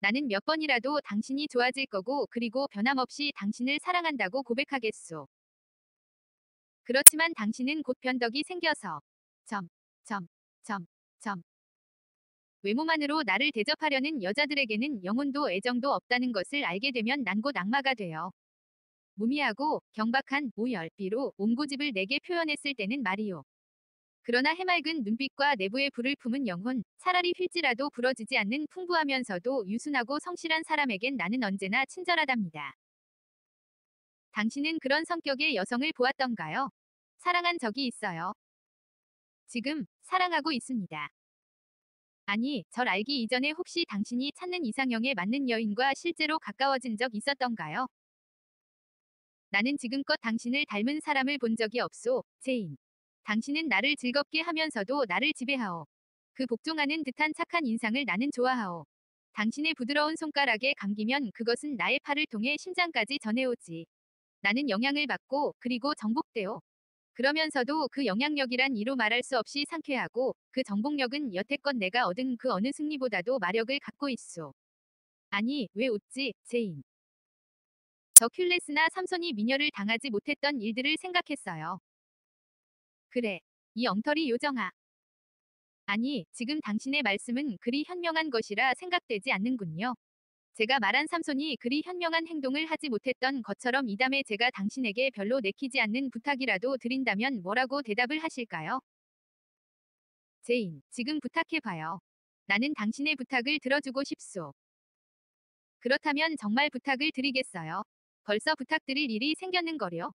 나는 몇 번이라도 당신이 좋아질 거고 그리고 변함없이 당신을 사랑한다고 고백하겠소. 그렇지만 당신은 곧 변덕이 생겨서 점, 점, 점, 점. 외모만으로 나를 대접하려는 여자들에게는 영혼도 애정도 없다는 것을 알게 되면 난 곧 악마가 돼요. 무미하고 경박한 오열비로 옹고집을 내게 표현했을 때는 말이요. 그러나 해맑은 눈빛과 내부의 불을 품은 영혼, 차라리 휠지라도 부러지지 않는 풍부하면서도 유순하고 성실한 사람에겐 나는 언제나 친절하답니다. 당신은 그런 성격의 여성을 보았던가요? 사랑한 적이 있어요. 지금 사랑하고 있습니다. 아니, 절 알기 이전에 혹시 당신이 찾는 이상형에 맞는 여인과 실제로 가까워진 적 있었던가요? 나는 지금껏 당신을 닮은 사람을 본 적이 없소, 제인. 당신은 나를 즐겁게 하면서도 나를 지배하오. 그 복종하는 듯한 착한 인상을 나는 좋아하오. 당신의 부드러운 손가락에 감기면 그것은 나의 팔을 통해 심장까지 전해오지. 나는 영향을 받고 그리고 정복되오. 그러면서도 그 영향력이란 이루 말할 수 없이 상쾌하고 그 정복력은 여태껏 내가 얻은 그 어느 승리보다도 마력을 갖고 있소. 아니, 왜 웃지, 제인. 저 허큘레스나 삼손이 미녀를 당하지 못했던 일들을 생각했어요. 그래, 이 엉터리 요정아. 아니, 지금 당신의 말씀은 그리 현명한 것이라 생각되지 않는군요. 제가 말한 삼손이 그리 현명한 행동을 하지 못했던 것처럼 이 다음에 제가 당신에게 별로 내키지 않는 부탁이라도 드린다면 뭐라고 대답을 하실까요? 제인, 지금 부탁해봐요. 나는 당신의 부탁을 들어주고 싶소. 그렇다면 정말 부탁을 드리겠어요. 벌써 부탁드릴 일이 생겼는 거려.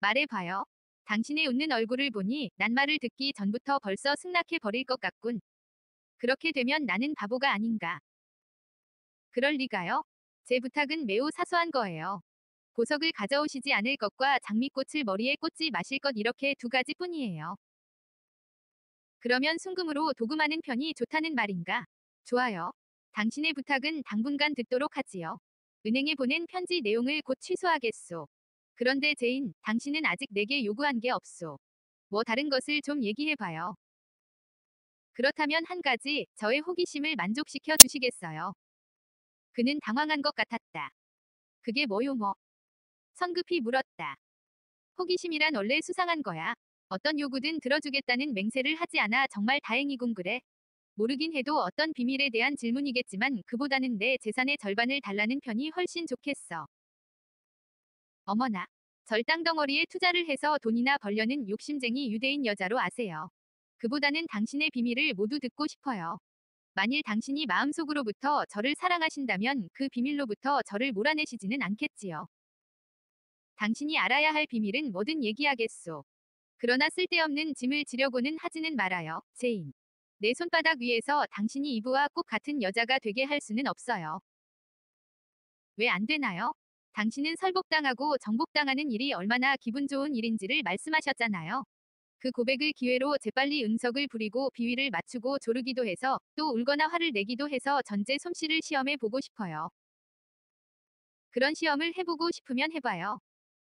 말해봐요. 당신의 웃는 얼굴을 보니 난 말을 듣기 전부터 벌써 승낙해 버릴 것 같군. 그렇게 되면 나는 바보가 아닌가. 그럴 리가요? 제 부탁은 매우 사소한 거예요. 보석을 가져오시지 않을 것과 장미꽃을 머리에 꽂지 마실 것 이렇게 두 가지 뿐이에요. 그러면 순금으로 도금하는 편이 좋다는 말인가? 좋아요. 당신의 부탁은 당분간 듣도록 하지요. 은행에 보낸 편지 내용을 곧 취소하겠소. 그런데 제인, 당신은 아직 내게 요구한 게 없소. 뭐 다른 것을 좀 얘기해봐요. 그렇다면 한 가지, 저의 호기심을 만족시켜 주시겠어요. 그는 당황한 것 같았다. 그게 뭐요 뭐? 성급히 물었다. 호기심이란 원래 수상한 거야. 어떤 요구든 들어주겠다는 맹세를 하지 않아 정말 다행이군 그래. 모르긴 해도 어떤 비밀에 대한 질문이겠지만 그보다는 내 재산의 절반을 달라는 편이 훨씬 좋겠어. 어머나. 절 땅덩어리에 투자를 해서 돈이나 벌려는 욕심쟁이 유대인 여자로 아세요. 그보다는 당신의 비밀을 모두 듣고 싶어요. 만일 당신이 마음속으로부터 저를 사랑하신다면 그 비밀로부터 저를 몰아내시지는 않겠지요. 당신이 알아야 할 비밀은 뭐든 얘기하겠소. 그러나 쓸데없는 짐을 지려고는 하지는 말아요, 제인. 내 손바닥 위에서 당신이 이브와 꼭 같은 여자가 되게 할 수는 없어요. 왜 안 되나요? 당신은 설복당하고 정복당하는 일이 얼마나 기분 좋은 일인지를 말씀하셨잖아요. 그 고백을 기회로 재빨리 응석을 부리고 비위를 맞추고 조르기도 해서 또 울거나 화를 내기도 해서 전제 솜씨를 시험해 보고 싶어요. 그런 시험을 해보고 싶으면 해봐요.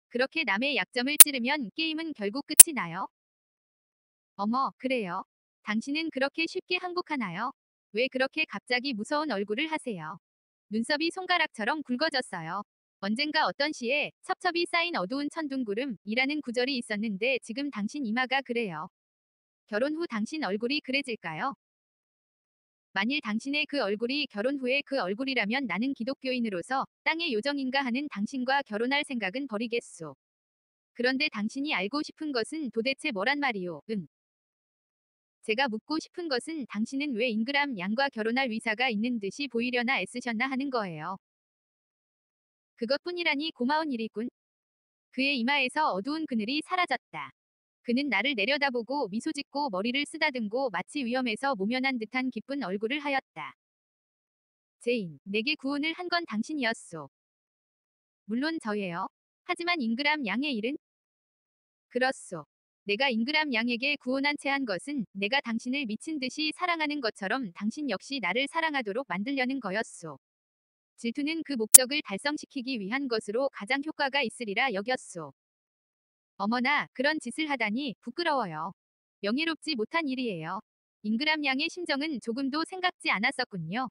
그렇게 남의 약점을 찌르면 게임은 결국 끝이 나요. 어머, 그래요. 당신은 그렇게 쉽게 항복하나요? 왜 그렇게 갑자기 무서운 얼굴을 하세요? 눈썹이 손가락처럼 굵어졌어요. 언젠가 어떤 시에 첩첩이 쌓인 어두운 천둥구름이라는 구절이 있었는데 지금 당신 이마가 그래요. 결혼 후 당신 얼굴이 그래질까요? 만일 당신의 그 얼굴이 결혼 후에 그 얼굴이라면 나는 기독교인으로서 땅의 요정인가 하는 당신과 결혼할 생각은 버리겠소. 그런데 당신이 알고 싶은 것은 도대체 뭐란 말이오? 응. 제가 묻고 싶은 것은 당신은 왜 잉그람 양과 결혼할 의사가 있는 듯이 보이려나 애쓰셨나 하는 거예요. 그것뿐이라니 고마운 일이군. 그의 이마에서 어두운 그늘이 사라졌다. 그는 나를 내려다보고 미소 짓고 머리를 쓰다듬고 마치 위험에서 모면한 듯한 기쁜 얼굴을 하였다. 제인, 내게 구원을 한 건 당신이었소. 물론 저예요. 하지만 잉그람 양의 일은? 그렇소. 내가 잉그람 양에게 구원한 채 한 것은 내가 당신을 미친 듯이 사랑하는 것처럼 당신 역시 나를 사랑하도록 만들려는 거였소. 질투는 그 목적을 달성시키기 위한 것으로 가장 효과가 있으리라 여겼소. 어머나 그런 짓을 하다니 부끄러워요. 명예롭지 못한 일이에요. 잉그람 양의 심정은 조금도 생각지 않았었군요.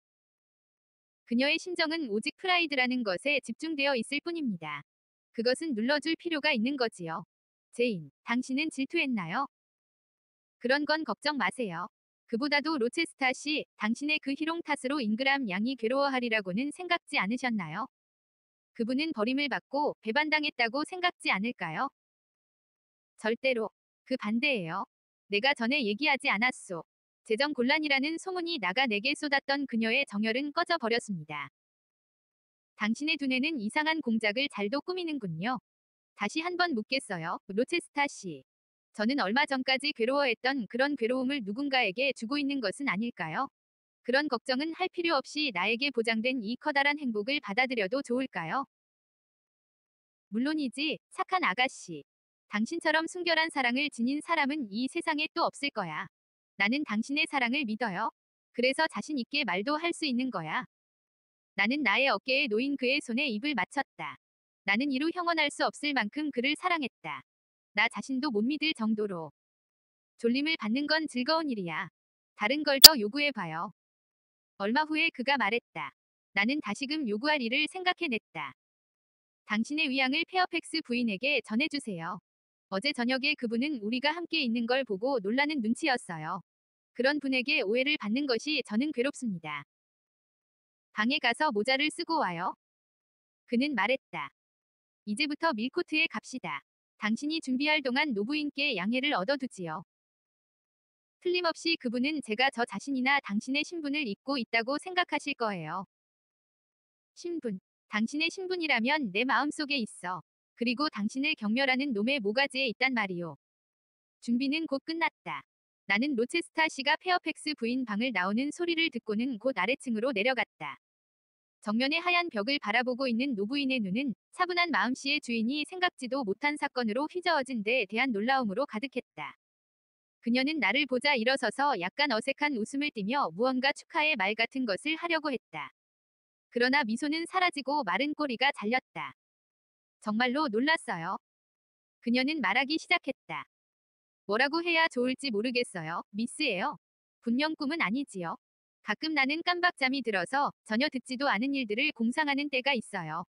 그녀의 심정은 오직 프라이드라는 것에 집중되어 있을 뿐입니다. 그것은 눌러줄 필요가 있는 거지요. 제인, 당신은 질투했나요? 그런 건 걱정 마세요. 그보다도 로체스타 씨, 당신의 그 희롱 탓으로 잉그람 양이 괴로워하리라고는 생각지 않으셨나요? 그분은 버림을 받고 배반당했다고 생각지 않을까요? 절대로. 그 반대예요. 내가 전에 얘기하지 않았소. 재정 곤란이라는 소문이 나가 내게 쏟았던 그녀의 정열은 꺼져 버렸습니다. 당신의 두뇌는 이상한 공작을 잘도 꾸미는군요. 다시 한 번 묻겠어요. 로체스타 씨. 저는 얼마 전까지 괴로워했던 그런 괴로움을 누군가에게 주고 있는 것은 아닐까요? 그런 걱정은 할 필요 없이 나에게 보장된 이 커다란 행복을 받아들여도 좋을까요? 물론이지, 착한 아가씨. 당신처럼 순결한 사랑을 지닌 사람은 이 세상에 또 없을 거야. 나는 당신의 사랑을 믿어요. 그래서 자신 있게 말도 할 수 있는 거야. 나는 나의 어깨에 놓인 그의 손에 입을 맞췄다. 나는 이루 형언할 수 없을 만큼 그를 사랑했다. 나 자신도 못 믿을 정도로. 졸림을 받는 건 즐거운 일이야. 다른 걸 더 요구해봐요. 얼마 후에 그가 말했다. 나는 다시금 요구할 일을 생각해냈다. 당신의 위양을 페어팩스 부인에게 전해주세요. 어제 저녁에 그분은 우리가 함께 있는 걸 보고 놀라는 눈치였어요. 그런 분에게 오해를 받는 것이 저는 괴롭습니다. 방에 가서 모자를 쓰고 와요. 그는 말했다. 이제부터 밀코트에 갑시다. 당신이 준비할 동안 노부인께 양해를 얻어두지요. 틀림없이 그분은 제가 저 자신이나 당신의 신분을 잊고 있다고 생각하실 거예요. 신분. 당신의 신분이라면 내 마음속에 있어. 그리고 당신을 경멸하는 놈의 모가지에 있단 말이오. 준비는 곧 끝났다. 나는 로체스타 씨가 페어팩스 부인 방을 나오는 소리를 듣고는 곧 아래층으로 내려갔다. 정면의 하얀 벽을 바라보고 있는 노부인의 눈은 차분한 마음씨의 주인이 생각지도 못한 사건으로 휘저어진 데에 대한 놀라움으로 가득했다. 그녀는 나를 보자 일어서서 약간 어색한 웃음을 띠며 무언가 축하의 말 같은 것을 하려고 했다. 그러나 미소는 사라지고 말은 꼬리가 잘렸다. 정말로 놀랐어요. 그녀는 말하기 시작했다. 뭐라고 해야 좋을지 모르겠어요. 미스예요. 분명 꿈은 아니지요. 가끔 나는 깜박잠이 들어서 전혀 듣지도 않은 일들을 공상하는 때가 있어요.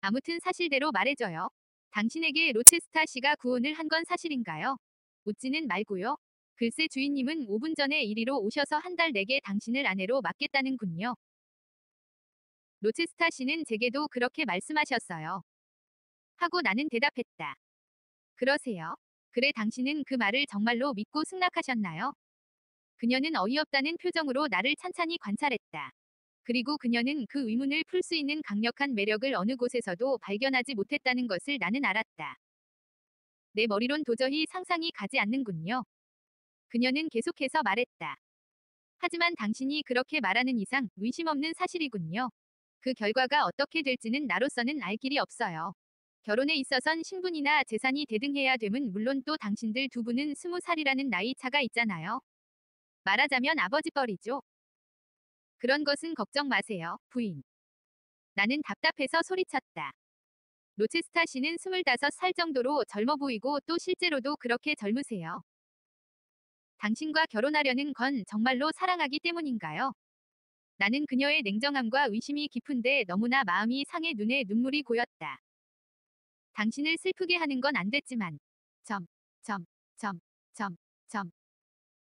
아무튼 사실대로 말해줘요. 당신에게 로체스타 씨가 구원을 한 건 사실인가요? 웃지는 말고요. 글쎄 주인님은 5분 전에 이리로 오셔서 한 달 내게 당신을 아내로 맡겠다는군요. 로체스타 씨는 제게도 그렇게 말씀하셨어요. 하고 나는 대답했다. 그러세요. 그래 당신은 그 말을 정말로 믿고 승낙하셨나요? 그녀는 어이없다는 표정으로 나를 찬찬히 관찰했다. 그리고 그녀는 그 의문을 풀 수 있는 강력한 매력을 어느 곳에서도 발견하지 못했다는 것을 나는 알았다. 내 머리론 도저히 상상이 가지 않는군요. 그녀는 계속해서 말했다. 하지만 당신이 그렇게 말하는 이상 의심 없는 사실이군요. 그 결과가 어떻게 될지는 나로서는 알 길이 없어요. 결혼에 있어선 신분이나 재산이 대등해야 됨은 물론 또 당신들 두 분은 스무 살이라는 나이 차가 있잖아요. 말하자면 아버지뻘이죠. 그런 것은 걱정 마세요, 부인. 나는 답답해서 소리쳤다. 로체스타 씨는 스물다섯 살 정도로 젊어 보이고 또 실제로도 그렇게 젊으세요. 당신과 결혼하려는 건 정말로 사랑하기 때문인가요? 나는 그녀의 냉정함과 의심이 깊은데 너무나 마음이 상해 눈에 눈물이 고였다. 당신을 슬프게 하는 건 안 됐지만 점, 점, 점, 점, 점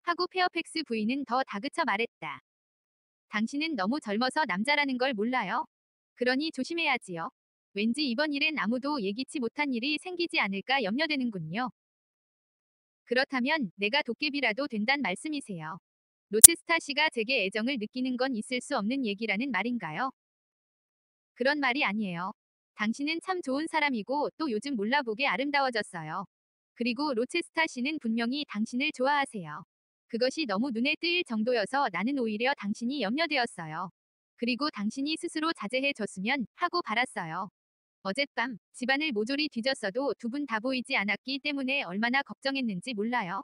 하고 페어팩스 부인은 더 다그쳐 말했다. 당신은 너무 젊어서 남자라는 걸 몰라요. 그러니 조심해야지요. 왠지 이번 일엔 아무도 예기치 못한 일이 생기지 않을까 염려되는군요. 그렇다면 내가 도깨비라도 된단 말씀이세요. 로체스타 씨가 제게 애정을 느끼는 건 있을 수 없는 얘기라는 말인가요? 그런 말이 아니에요. 당신은 참 좋은 사람이고 또 요즘 몰라보게 아름다워졌어요. 그리고 로체스타 씨는 분명히 당신을 좋아하세요. 그것이 너무 눈에 띄일 정도여서 나는 오히려 당신이 염려되었어요. 그리고 당신이 스스로 자제해 줬으면 하고 바랐어요. 어젯밤 집안을 모조리 뒤졌어도 두 분 다 보이지 않았기 때문에 얼마나 걱정했는지 몰라요.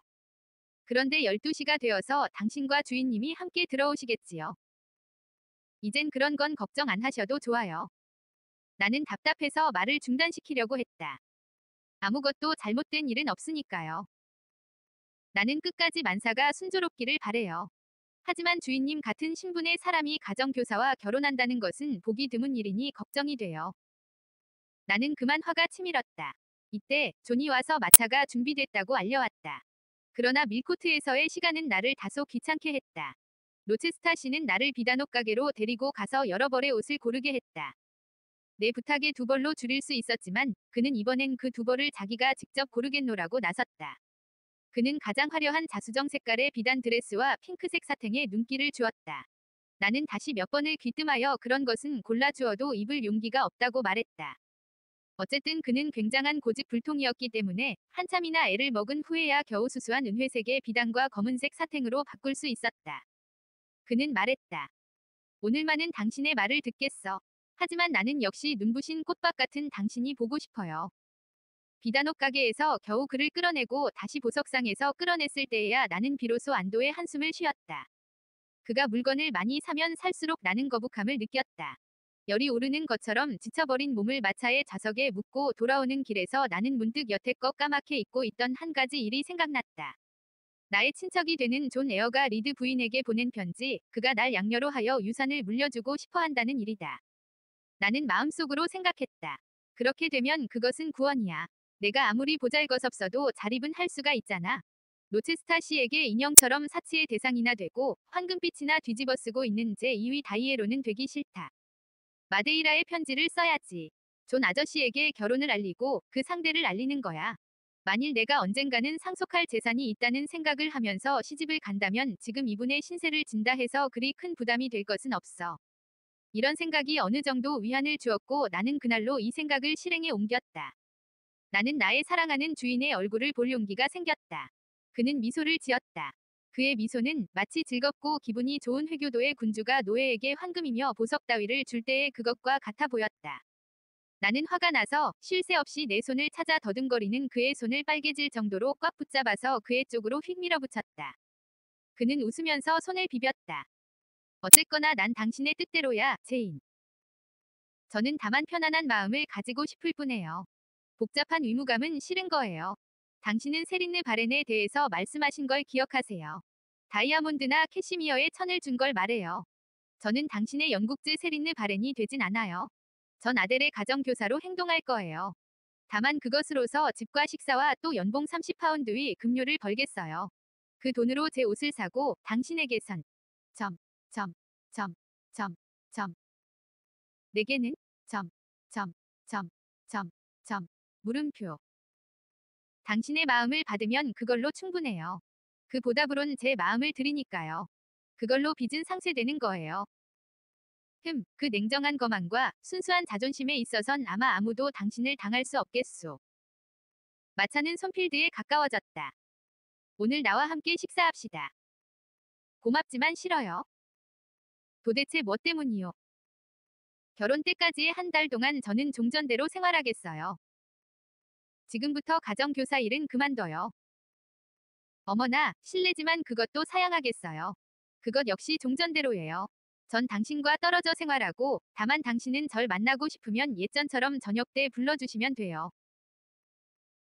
그런데 12시가 되어서 당신과 주인님이 함께 들어오시겠지요. 이젠 그런 건 걱정 안 하셔도 좋아요. 나는 답답해서 말을 중단시키려고 했다. 아무것도 잘못된 일은 없으니까요. 나는 끝까지 만사가 순조롭기를 바래요. 하지만 주인님 같은 신분의 사람이 가정교사와 결혼한다는 것은 보기 드문 일이니 걱정이 돼요. 나는 그만 화가 치밀었다. 이때 존이 와서 마차가 준비됐다고 알려왔다. 그러나 밀코트에서의 시간은 나를 다소 귀찮게 했다. 로체스타 씨는 나를 비단옷 가게로 데리고 가서 여러 벌의 옷을 고르게 했다. 내 부탁에 두 벌로 줄일 수 있었지만 그는 이번엔 그 두 벌을 자기가 직접 고르겠노라고 나섰다. 그는 가장 화려한 자수정 색깔의 비단 드레스와 핑크색 새틴에 눈길을 주었다. 나는 다시 몇 번을 귀뜸하여 그런 것은 골라주어도 입을 용기가 없다고 말했다. 어쨌든 그는 굉장한 고집불통이었기 때문에 한참이나 애를 먹은 후에야 겨우 수수한 은회색의 비단과 검은색 사탱으로 바꿀 수 있었다. 그는 말했다. 오늘만은 당신의 말을 듣겠어. 하지만 나는 역시 눈부신 꽃밭 같은 당신이 보고 싶어요. 비단옷 가게에서 겨우 그를 끌어내고 다시 보석상에서 끌어냈을 때에야 나는 비로소 안도의 한숨을 쉬었다. 그가 물건을 많이 사면 살수록 나는 거북함을 느꼈다. 열이 오르는 것처럼 지쳐버린 몸을 마차의 좌석에 묻고 돌아오는 길에서 나는 문득 여태껏 까맣게 잊고 있던 한 가지 일이 생각났다. 나의 친척이 되는 존 에어가 리드 부인에게 보낸 편지, 그가 날 양녀로 하여 유산을 물려주고 싶어 한다는 일이다. 나는 마음속으로 생각했다. 그렇게 되면 그것은 구원이야. 내가 아무리 보잘것없어도 자립은 할 수가 있잖아. 로체스타 씨에게 인형처럼 사치의 대상이나 되고 황금빛이나 뒤집어 쓰고 있는 제2의 다나에로는 되기 싫다. 마데이라에 편지를 써야지. 존 아저씨에게 결혼을 알리고 그 상대를 알리는 거야. 만일 내가 언젠가는 상속할 재산이 있다는 생각을 하면서 시집을 간다면 지금 이분의 신세를 진다 해서 그리 큰 부담이 될 것은 없어. 이런 생각이 어느 정도 위안을 주었고 나는 그날로 이 생각을 실행에 옮겼다. 나는 나의 사랑하는 주인의 얼굴을 볼 용기가 생겼다. 그는 미소를 지었다. 그의 미소는 마치 즐겁고 기분이 좋은 회교도의 군주가 노예에게 황금이며 보석 따위를 줄 때의 그것과 같아 보였다. 나는 화가 나서 쉴 새 없이 내 손을 찾아 더듬거리는 그의 손을 빨개질 정도로 꽉 붙잡아서 그의 쪽으로 휙 밀어붙였다. 그는 웃으면서 손을 비볐다. 어쨌거나 난 당신의 뜻대로야, 제인. 저는 다만 편안한 마음을 가지고 싶을 뿐이에요. 복잡한 의무감은 싫은 거예요. 당신은 셀린느 바렌에 대해서 말씀하신 걸 기억하세요. 다이아몬드나 캐시미어의 천을 준 걸 말해요. 저는 당신의 영국제 세린느 바렌이 되진 않아요. 전 아델의 가정교사로 행동할 거예요. 다만 그것으로서 집과 식사와 또 연봉 30파운드 위 급료를 벌겠어요. 그 돈으로 제 옷을 사고 당신에게선 점, 점, 점, 점, 점. 내게는 점, 점, 점, 점, 점. 물음표. 당신의 마음을 받으면 그걸로 충분해요. 그 보답으론 제 마음을 드리니까요. 그걸로 빚은 상쇄되는 거예요. 흠, 그 냉정한 거만과 순수한 자존심에 있어선 아마 아무도 당신을 당할 수 없겠소. 마차는 손필드에 가까워졌다. 오늘 나와 함께 식사합시다. 고맙지만 싫어요. 도대체 뭐 때문이요? 결혼 때까지의 한달 동안 저는 종전대로 생활하겠어요. 지금부터 가정교사 일은 그만둬요. 어머나, 실례지만 그것도 사양하겠어요. 그것 역시 종전대로예요. 전 당신과 떨어져 생활하고 다만 당신은 절 만나고 싶으면 예전처럼 저녁 때 불러주시면 돼요.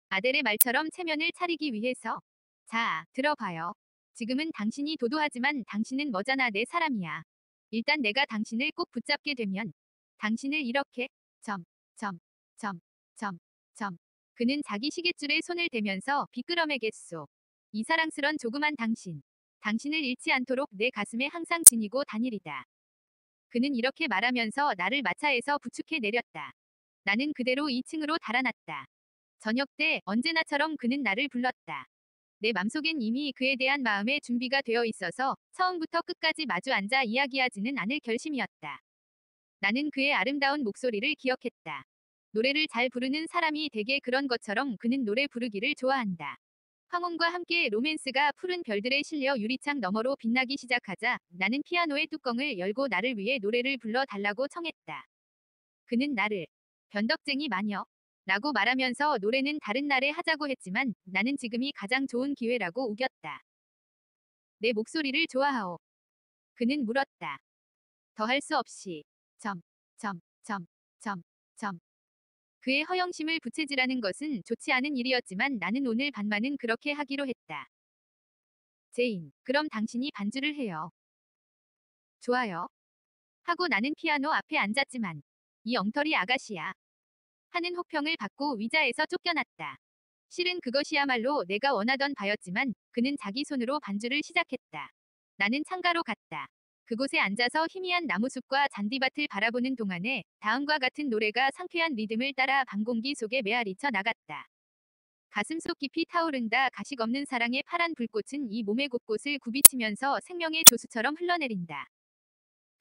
아델의 말처럼 체면을 차리기 위해서. 자, 들어봐요. 지금은 당신이 도도하지만 당신은 머잖아 내 사람이야. 일단 내가 당신을 꼭 붙잡게 되면 당신을 이렇게 점, 점, 점, 점, 점. 그는 자기 시계줄에 손을 대면서 비끄러매겠소. 이 사랑스런 조그만 당신. 당신을 잃지 않도록 내 가슴에 항상 지니고 다니리다. 그는 이렇게 말하면서 나를 마차에서 부축해 내렸다. 나는 그대로 2층으로 달아났다. 저녁 때 언제나처럼 그는 나를 불렀다. 내 맘속엔 이미 그에 대한 마음의 준비가 되어 있어서 처음부터 끝까지 마주 앉아 이야기하지는 않을 결심이었다. 나는 그의 아름다운 목소리를 기억했다. 노래를 잘 부르는 사람이 대개 그런 것처럼 그는 노래 부르기를 좋아한다. 황혼과 함께 로맨스가 푸른 별들에 실려 유리창 너머로 빛나기 시작하자 나는 피아노의 뚜껑을 열고 나를 위해 노래를 불러 달라고 청했다. 그는 나를 변덕쟁이 마녀 라고 말하면서 노래는 다른 날에 하자고 했지만 나는 지금이 가장 좋은 기회라고 우겼다. 내 목소리를 좋아하오. 그는 물었다. 더할 수 없이 점, 점, 점, 점, 점. 그의 허영심을 부채질하는 것은 좋지 않은 일이었지만 나는 오늘 반만은 그렇게 하기로 했다. 제인, 그럼 당신이 반주를 해요. 좋아요. 하고 나는 피아노 앞에 앉았지만 이 엉터리 아가씨야. 하는 혹평을 받고 의자에서 쫓겨났다. 실은 그것이야말로 내가 원하던 바였지만 그는 자기 손으로 반주를 시작했다. 나는 창가로 갔다. 그곳에 앉아서 희미한 나무숲과 잔디밭을 바라보는 동안에 다음과 같은 노래가 상쾌한 리듬을 따라 방공기 속에 메아리쳐 나갔다. 가슴속 깊이 타오른다 가식 없는 사랑의 파란 불꽃은 이 몸의 곳곳을 굽이치면서 생명의 조수처럼 흘러내린다.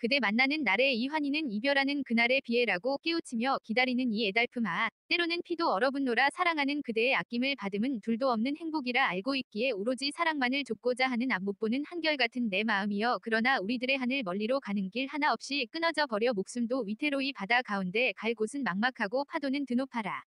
그대 만나는 날의 이 환희는 이별하는 그날의 비애라고 깨우치며 기다리는 이 애달픔 아 때로는 피도 얼어붙노라 사랑하는 그대의 아낌을 받음은 둘도 없는 행복이라 알고 있기에 오로지 사랑만을 좁고자 하는 앞못 보는 한결같은 내 마음이여 그러나 우리들의 하늘 멀리로 가는 길 하나 없이 끊어져 버려 목숨도 위태로이 바다 가운데 갈 곳은 막막하고 파도는 드높아라.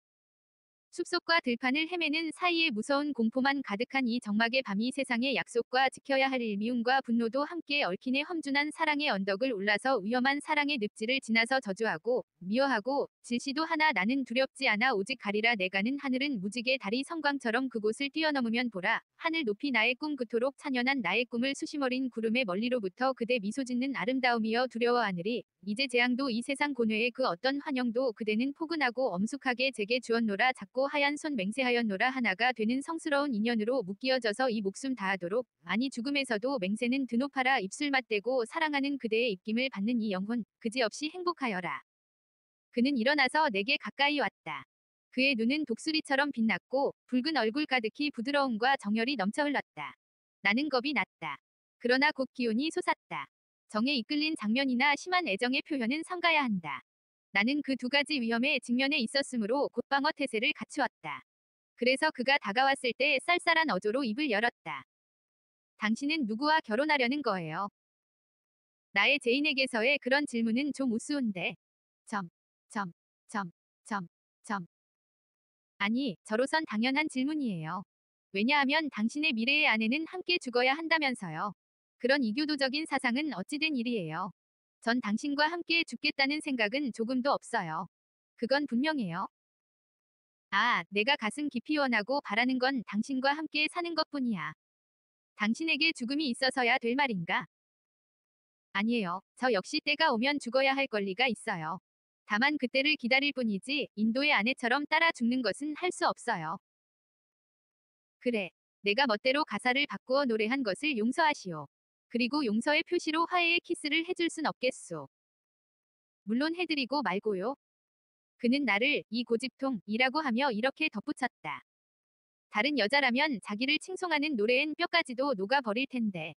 숲속과 들판을 헤매는 사이에 무서운 공포만 가득한 이 적막의 밤이 세상의 약속과 지켜야 할 일미움과 분노도 함께 얽힌의 험준한 사랑의 언덕을 올라서 위험한 사랑의 늪지를 지나서 저주하고 미워하고 질시도 하나 나는 두렵지 않아 오직 가리라 내가는 하늘은 무지개 달이 성광처럼 그곳을 뛰어넘으면 보라. 하늘 높이 나의 꿈 그토록 찬연한 나의 꿈을 수심어린 구름의 멀리로부터 그대 미소 짓는 아름다움이여 두려워하느리 이제 재앙도 이 세상 고뇌의 그 어떤 환영도 그대는 포근하고 엄숙하게 제게 주었노라 작고 하얀 손 맹세하였노라 하나가 되는 성스러운 인연으로 묶이어져서 이 목숨 다하도록 아니 죽음에서도 맹세는 드높아라 입술 맞대고 사랑하는 그대의 입김을 받는 이 영혼 그지없이 행복하여라. 그는 일어나서 내게 가까이 왔다. 그의 눈은 독수리처럼 빛났고 붉은 얼굴 가득히 부드러움과 정열이 넘쳐 흘렀다. 나는 겁이 났다. 그러나 곧 기운이 솟았다. 정에 이끌린 장면이나 심한 애정의 표현은 삼가야 한다. 나는 그 두 가지 위험에 직면해 있었으므로 곧방어 태세를 갖추었다. 그래서 그가 다가왔을 때 쌀쌀한 어조로 입을 열었다. 당신은 누구와 결혼하려는 거예요? 나의 제인에게서의 그런 질문은 좀 우스운데. 점, 점, 점, 점, 점. 아니, 저로선 당연한 질문이에요. 왜냐하면 당신의 미래의 아내는 함께 죽어야 한다면서요. 그런 이교도적인 사상은 어찌된 일이에요. 전 당신과 함께 죽겠다는 생각은 조금도 없어요. 그건 분명해요. 아, 내가 가슴 깊이 원하고 바라는 건 당신과 함께 사는 것 뿐이야. 당신에게 죽음이 있어서야 될 말인가? 아니에요. 저 역시 때가 오면 죽어야 할 권리가 있어요. 다만 그때를 기다릴 뿐이지 인도의 아내처럼 따라 죽는 것은 할 수 없어요. 그래. 내가 멋대로 가사를 바꾸어 노래한 것을 용서하시오. 그리고 용서의 표시로 화해의 키스를 해줄 순 없겠소. 물론 해드리고 말고요. 그는 나를 이 고집통이라고 하며 이렇게 덧붙였다. 다른 여자라면 자기를 칭송하는 노래엔 뼈까지도 녹아버릴 텐데.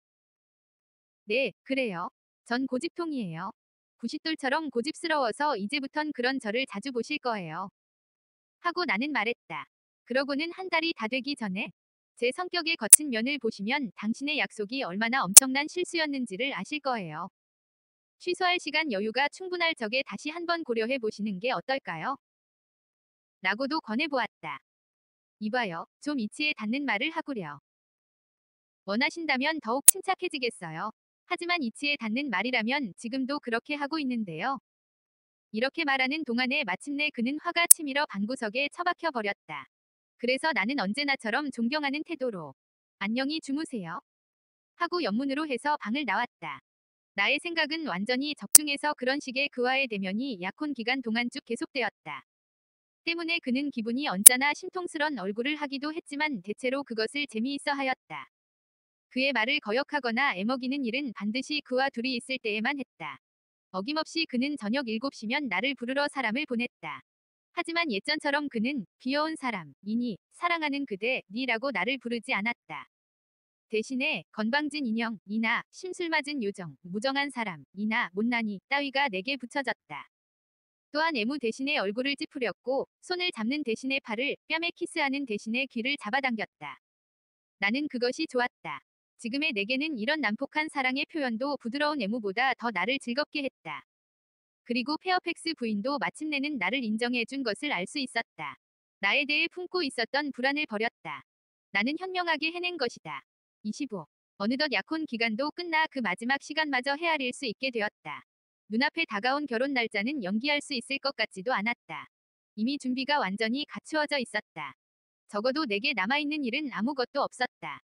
네, 그래요. 전 고집통이에요. 구싯돌처럼 고집스러워서 이제부턴 그런 저를 자주 보실 거예요. 하고 나는 말했다. 그러고는 한 달이 다 되기 전에 제 성격의 거친 면을 보시면 당신의 약속이 얼마나 엄청난 실수였는지를 아실 거예요. 취소할 시간 여유가 충분할 적에 다시 한번 고려해 보시는 게 어떨까요? 라고도 권해보았다. 이봐요. 좀 이치에 닿는 말을 하구려. 원하신다면 더욱 침착해지겠어요. 하지만 이치에 닿는 말이라면 지금도 그렇게 하고 있는데요. 이렇게 말하는 동안에 마침내 그는 화가 치밀어 방구석에 처박혀 버렸다. 그래서 나는 언제나처럼 존경하는 태도로 안녕히 주무세요. 하고 연문으로 해서 방을 나왔다. 나의 생각은 완전히 적중해서 그런 식의 그와의 대면이 약혼 기간 동안 쭉 계속되었다. 때문에 그는 기분이 언짢아 심통스런 얼굴을 하기도 했지만 대체로 그것을 재미있어 하였다. 그의 말을 거역하거나 애먹이는 일은 반드시 그와 둘이 있을 때에만 했다. 어김없이 그는 저녁 7시면 나를 부르러 사람을 보냈다. 하지만 예전처럼 그는 귀여운 사람, 이니, 사랑하는 그대, 니라고 나를 부르지 않았다. 대신에 건방진 인형, 이나, 심술 맞은 요정, 무정한 사람, 이나, 못난이, 따위가 내게 붙여졌다. 또한 애무 대신에 얼굴을 찌푸렸고 손을 잡는 대신에 팔을 뺨에 키스하는 대신에 귀를 잡아당겼다. 나는 그것이 좋았다. 지금의 내게는 이런 난폭한 사랑의 표현도 부드러운 애무보다 더 나를 즐겁게 했다. 그리고 페어팩스 부인도 마침내는 나를 인정해준 것을 알 수 있었다. 나에 대해 품고 있었던 불안을 버렸다. 나는 현명하게 해낸 것이다. 25. 어느덧 약혼 기간도 끝나 그 마지막 시간마저 헤아릴 수 있게 되었다. 눈앞에 다가온 결혼 날짜는 연기할 수 있을 것 같지도 않았다. 이미 준비가 완전히 갖추어져 있었다. 적어도 내게 남아있는 일은 아무것도 없었다.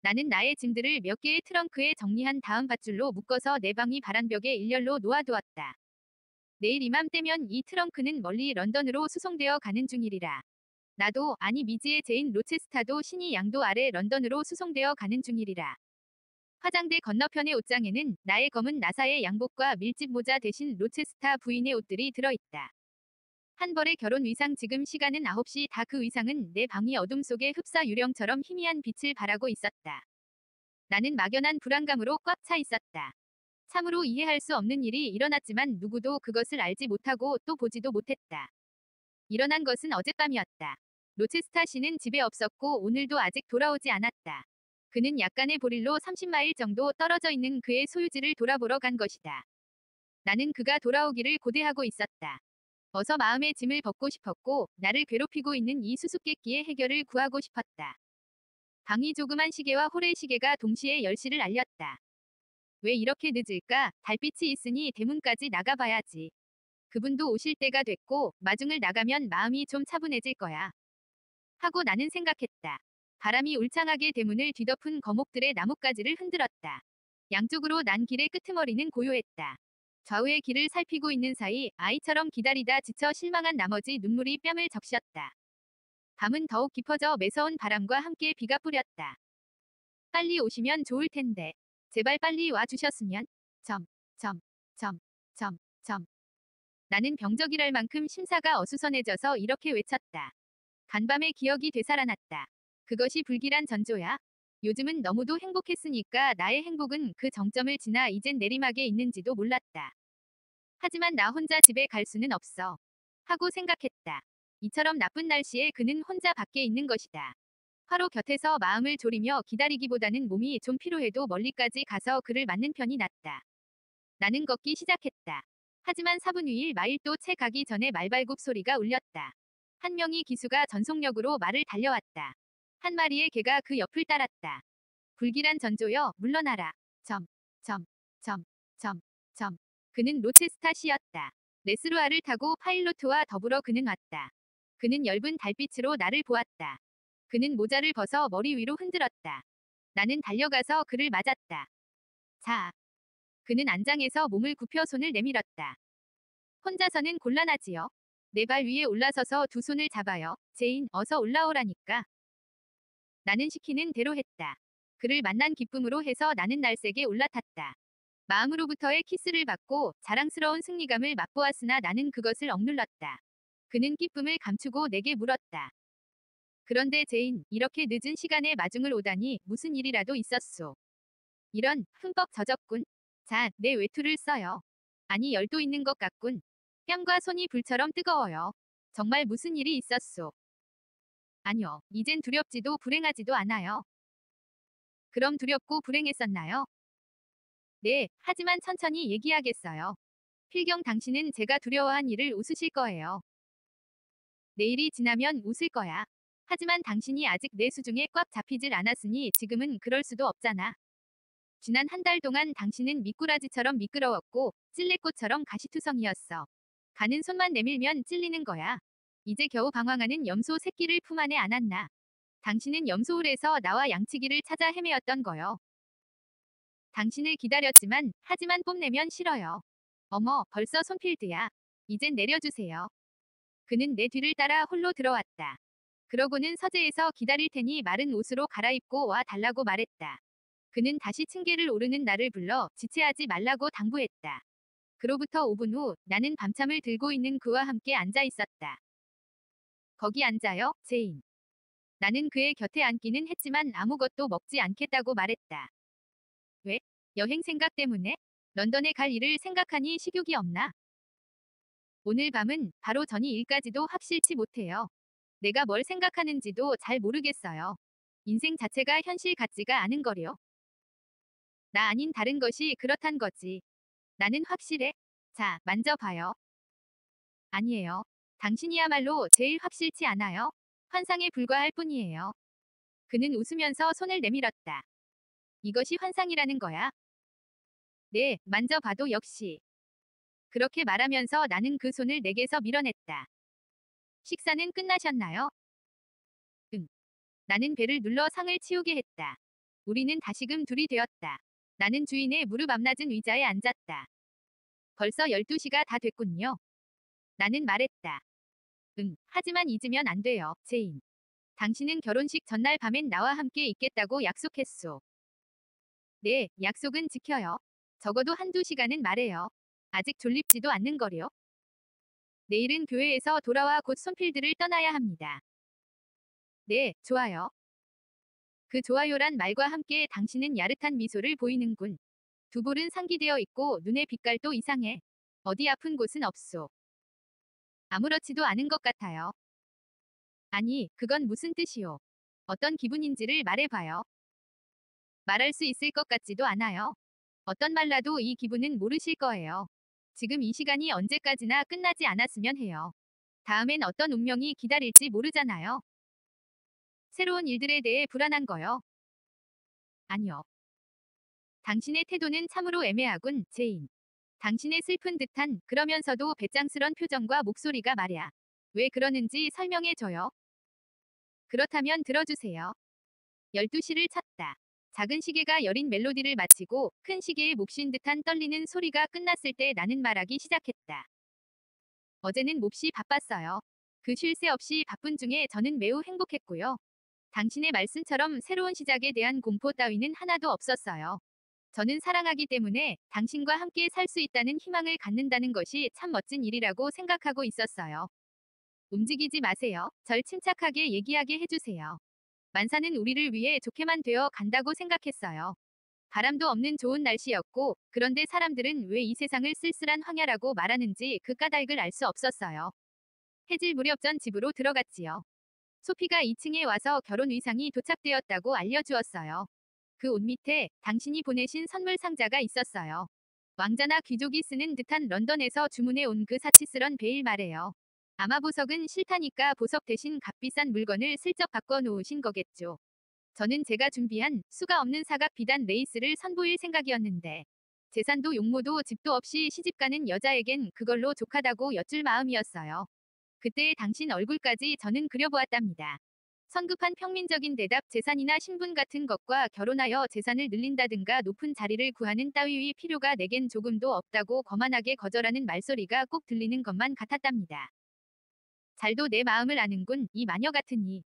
나는 나의 짐들을 몇 개의 트렁크에 정리한 다음 밧줄로 묶어서 내 방의 바람벽에 일렬로 놓아두었다. 내일 이맘때면 이 트렁크는 멀리 런던으로 수송되어 가는 중이리라. 나도 아니 미지의 제인 로체스타도 신의 인도 아래 런던으로 수송되어 가는 중이리라. 화장대 건너편의 옷장에는 나의 검은 나사의 양복과 밀집 모자 대신 로체스타 부인의 옷들이 들어있다. 한 벌의 결혼 의상 지금 시간은 9시 다 그 의상은 내 방이 어둠 속에 흡사 유령처럼 희미한 빛을 발하고 있었다. 나는 막연한 불안감으로 꽉 차 있었다. 참으로 이해할 수 없는 일이 일어났지만 누구도 그것을 알지 못하고 또 보지도 못했다. 일어난 것은 어젯밤이었다. 로체스타 씨는 집에 없었고 오늘도 아직 돌아오지 않았다. 그는 약간의 보릴로 30마일 정도 떨어져 있는 그의 소유지를 돌아보러 간 것이다. 나는 그가 돌아오기를 고대하고 있었다. 어서 마음의 짐을 벗고 싶었고 나를 괴롭히고 있는 이 수수께끼의 해결을 구하고 싶었다. 방이 조그만 시계와 호레 시계가 동시에 10시를 알렸다. 왜 이렇게 늦을까? 달빛이 있으니 대문까지 나가봐야지. 그분도 오실 때가 됐고 마중을 나가면 마음이 좀 차분해질 거야. 하고 나는 생각했다. 바람이 울창하게 대문을 뒤덮은 거목들의 나뭇가지를 흔들었다. 양쪽으로 난 길의 끄트머리는 고요했다. 좌우의 길을 살피고 있는 사이 아이처럼 기다리다 지쳐 실망한 나머지 눈물이 뺨을 적셨다. 밤은 더욱 깊어져 매서운 바람과 함께 비가 뿌렸다. 빨리 오시면 좋을 텐데. 제발 빨리 와 주셨으면. 점, 점, 점, 점, 점. 나는 병적이랄 만큼 심사가 어수선해져서 이렇게 외쳤다. 간밤의 기억이 되살아났다. 그것이 불길한 전조야. 요즘은 너무도 행복했으니까 나의 행복은 그 정점을 지나 이젠 내리막에 있는지도 몰랐다. 하지만 나 혼자 집에 갈 수는 없어. 하고 생각했다. 이처럼 나쁜 날씨에 그는 혼자 밖에 있는 것이다. 화로 곁에서 마음을 졸이며 기다리기보다는 몸이 좀 피로해도 멀리까지 가서 그를 맞는 편이 낫다. 나는 걷기 시작했다. 하지만 4분의 1마일도 채 가기 전에 말발굽 소리가 울렸다. 한 명의 기수가 전속력으로 말을 달려왔다. 한 마리의 개가 그 옆을 따랐다. 불길한 전조여 물러나라. 점, 점, 점, 점, 점. 그는 로체스타 씨였다. 메스루아를 타고 파일로트와 더불어 그는 왔다. 그는 엷은 달빛으로 나를 보았다. 그는 모자를 벗어 머리 위로 흔들었다. 나는 달려가서 그를 맞았다. 자. 그는 안장에서 몸을 굽혀 손을 내밀었다. 혼자서는 곤란하지요. 내 발 위에 올라서서 두 손을 잡아요. 제인, 어서 올라오라니까. 나는 시키는 대로 했다. 그를 만난 기쁨으로 해서 나는 날쌔게 올라탔다. 마음으로부터의 키스를 받고 자랑스러운 승리감을 맛보았으나 나는 그것을 억눌렀다. 그는 기쁨을 감추고 내게 물었다. 그런데 제인, 이렇게 늦은 시간에 마중을 오다니 무슨 일이라도 있었소. 이런, 흠뻑 젖었군. 자, 내 외투를 써요. 아니 열도 있는 것 같군. 뺨과 손이 불처럼 뜨거워요. 정말 무슨 일이 있었소. 아니요. 이젠 두렵지도 불행하지도 않아요. 그럼 두렵고 불행했었나요? 네, 하지만 천천히 얘기하겠어요. 필경 당신은 제가 두려워한 일을 웃으실 거예요. 내일이 지나면 웃을 거야. 하지만 당신이 아직 내 수중에 꽉 잡히질 않았으니 지금은 그럴 수도 없잖아. 지난 한 달 동안 당신은 미꾸라지처럼 미끄러웠고 찔레꽃처럼 가시투성이었어. 가는 손만 내밀면 찔리는 거야. 이제 겨우 방황하는 염소 새끼를 품 안에 안았나. 당신은 염소울에서 나와 양치기를 찾아 헤매었던 거요. 당신을 기다렸지만 하지만 뽐내면 싫어요. 어머, 벌써 손필드야. 이젠 내려주세요. 그는 내 뒤를 따라 홀로 들어왔다. 그러고는 서재에서 기다릴 테니 마른 옷으로 갈아입고 와 달라고 말했다. 그는 다시 층계를 오르는 나를 불러 지체하지 말라고 당부했다. 그로부터 5분 후 나는 밤참을 들고 있는 그와 함께 앉아 있었다. 거기 앉아요, 제인. 나는 그의 곁에 앉기는 했지만 아무것도 먹지 않겠다고 말했다. 왜? 여행 생각 때문에? 런던에 갈 일을 생각하니 식욕이 없나? 오늘 밤은 바로 전이 일까지도 확실치 못해요. 내가 뭘 생각하는지도 잘 모르겠어요. 인생 자체가 현실 같지가 않은 거려. 나 아닌 다른 것이 그렇단 거지. 나는 확실해. 자, 만져봐요. 아니에요. 당신이야말로 제일 확실치 않아요. 환상에 불과할 뿐이에요. 그는 웃으면서 손을 내밀었다. 이것이 환상이라는 거야. 네, 만져봐도 역시. 그렇게 말하면서 나는 그 손을 내게서 밀어냈다. 식사는 끝나셨나요? 응. 나는 배를 눌러 상을 치우게 했다. 우리는 다시금 둘이 되었다. 나는 주인의 무릎 앞낮은 의자에 앉았다. 벌써 12시가 다 됐군요. 나는 말했다. 응, 하지만 잊으면 안 돼요, 제인. 당신은 결혼식 전날 밤엔 나와 함께 있겠다고 약속했소. 네, 약속은 지켜요. 적어도 한두 시간은 말예요. 아직 졸립지도 않는걸요. 내일은 교회에서 돌아와 곧 손필드를 떠나야 합니다. 네, 좋아요. 그 좋아요란 말과 함께 당신은 야릇한 미소를 보이는군. 두 볼은 상기되어 있고 눈의 빛깔도 이상해. 어디 아픈 곳은 없소. 아무렇지도 않은 것 같아요. 아니, 그건 무슨 뜻이오? 어떤 기분인지를 말해봐요. 말할 수 있을 것 같지도 않아요. 어떤 말라도 이 기분은 모르실 거예요. 지금 이 시간이 언제까지나 끝나지 않았으면 해요. 다음엔 어떤 운명이 기다릴지 모르잖아요. 새로운 일들에 대해 불안한 거요. 아니요. 당신의 태도는 참으로 애매하군, 제인. 당신의 슬픈 듯한 그러면서도 배짱스런 표정과 목소리가 말야. 왜 그러는지 설명해줘요. 그렇다면 들어주세요. 12시를 쳤다. 작은 시계가 여린 멜로디를 마치고 큰 시계의 목쉰 듯한 떨리는 소리가 끝났을 때 나는 말하기 시작했다. 어제는 몹시 바빴어요. 그 쉴 새 없이 바쁜 중에 저는 매우 행복했고요. 당신의 말씀처럼 새로운 시작에 대한 공포 따위는 하나도 없었어요. 저는 사랑하기 때문에 당신과 함께 살 수 있다는 희망을 갖는다는 것이 참 멋진 일이라고 생각하고 있었어요. 움직이지 마세요. 절 침착하게 얘기하게 해주세요. 만사는 우리를 위해 좋게만 되어 간다고 생각했어요. 바람도 없는 좋은 날씨였고, 그런데 사람들은 왜 이 세상을 쓸쓸한 황야라고 말하는지 그 까닭을 알 수 없었어요. 해질 무렵 전 집으로 들어갔지요. 소피가 2층에 와서 결혼 의상이 도착되었다고 알려주었어요. 그 옷 밑에 당신이 보내신 선물 상자가 있었어요. 왕자나 귀족이 쓰는 듯한 런던에서 주문해 온 그 사치스런 베일 말이에요. 아마 보석은 싫다니까 보석 대신 값비싼 물건을 슬쩍 바꿔 놓으신 거겠죠. 저는 제가 준비한 수가 없는 사각 비단 레이스를 선보일 생각이었는데 재산도 용모도 집도 없이 시집가는 여자에겐 그걸로 족하다고 여쭐 마음이었어요. 그때의 당신 얼굴까지 저는 그려보았답니다. 성급한 평민적인 대답 재산이나 신분 같은 것과 결혼하여 재산을 늘린다든가 높은 자리를 구하는 따위의 필요가 내겐 조금도 없다고 거만하게 거절하는 말소리가 꼭 들리는 것만 같았답니다. 잘도 내 마음을 아는군, 이 마녀 같으니.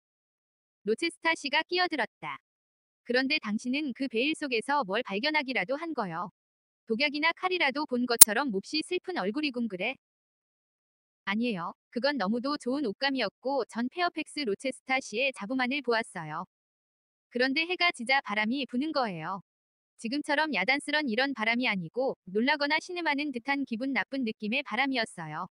로체스타 씨가 끼어들었다. 그런데 당신은 그 베일 속에서 뭘 발견하기라도 한 거요. 독약이나 칼이라도 본 것처럼 몹시 슬픈 얼굴이군 그래. 아니에요. 그건 너무도 좋은 옷감이었고 전 페어팩스 로체스타 씨의 자부만을 보았어요. 그런데 해가 지자 바람이 부는 거예요. 지금처럼 야단스런 이런 바람이 아니고 놀라거나 신음하는 듯한 기분 나쁜 느낌의 바람이었어요.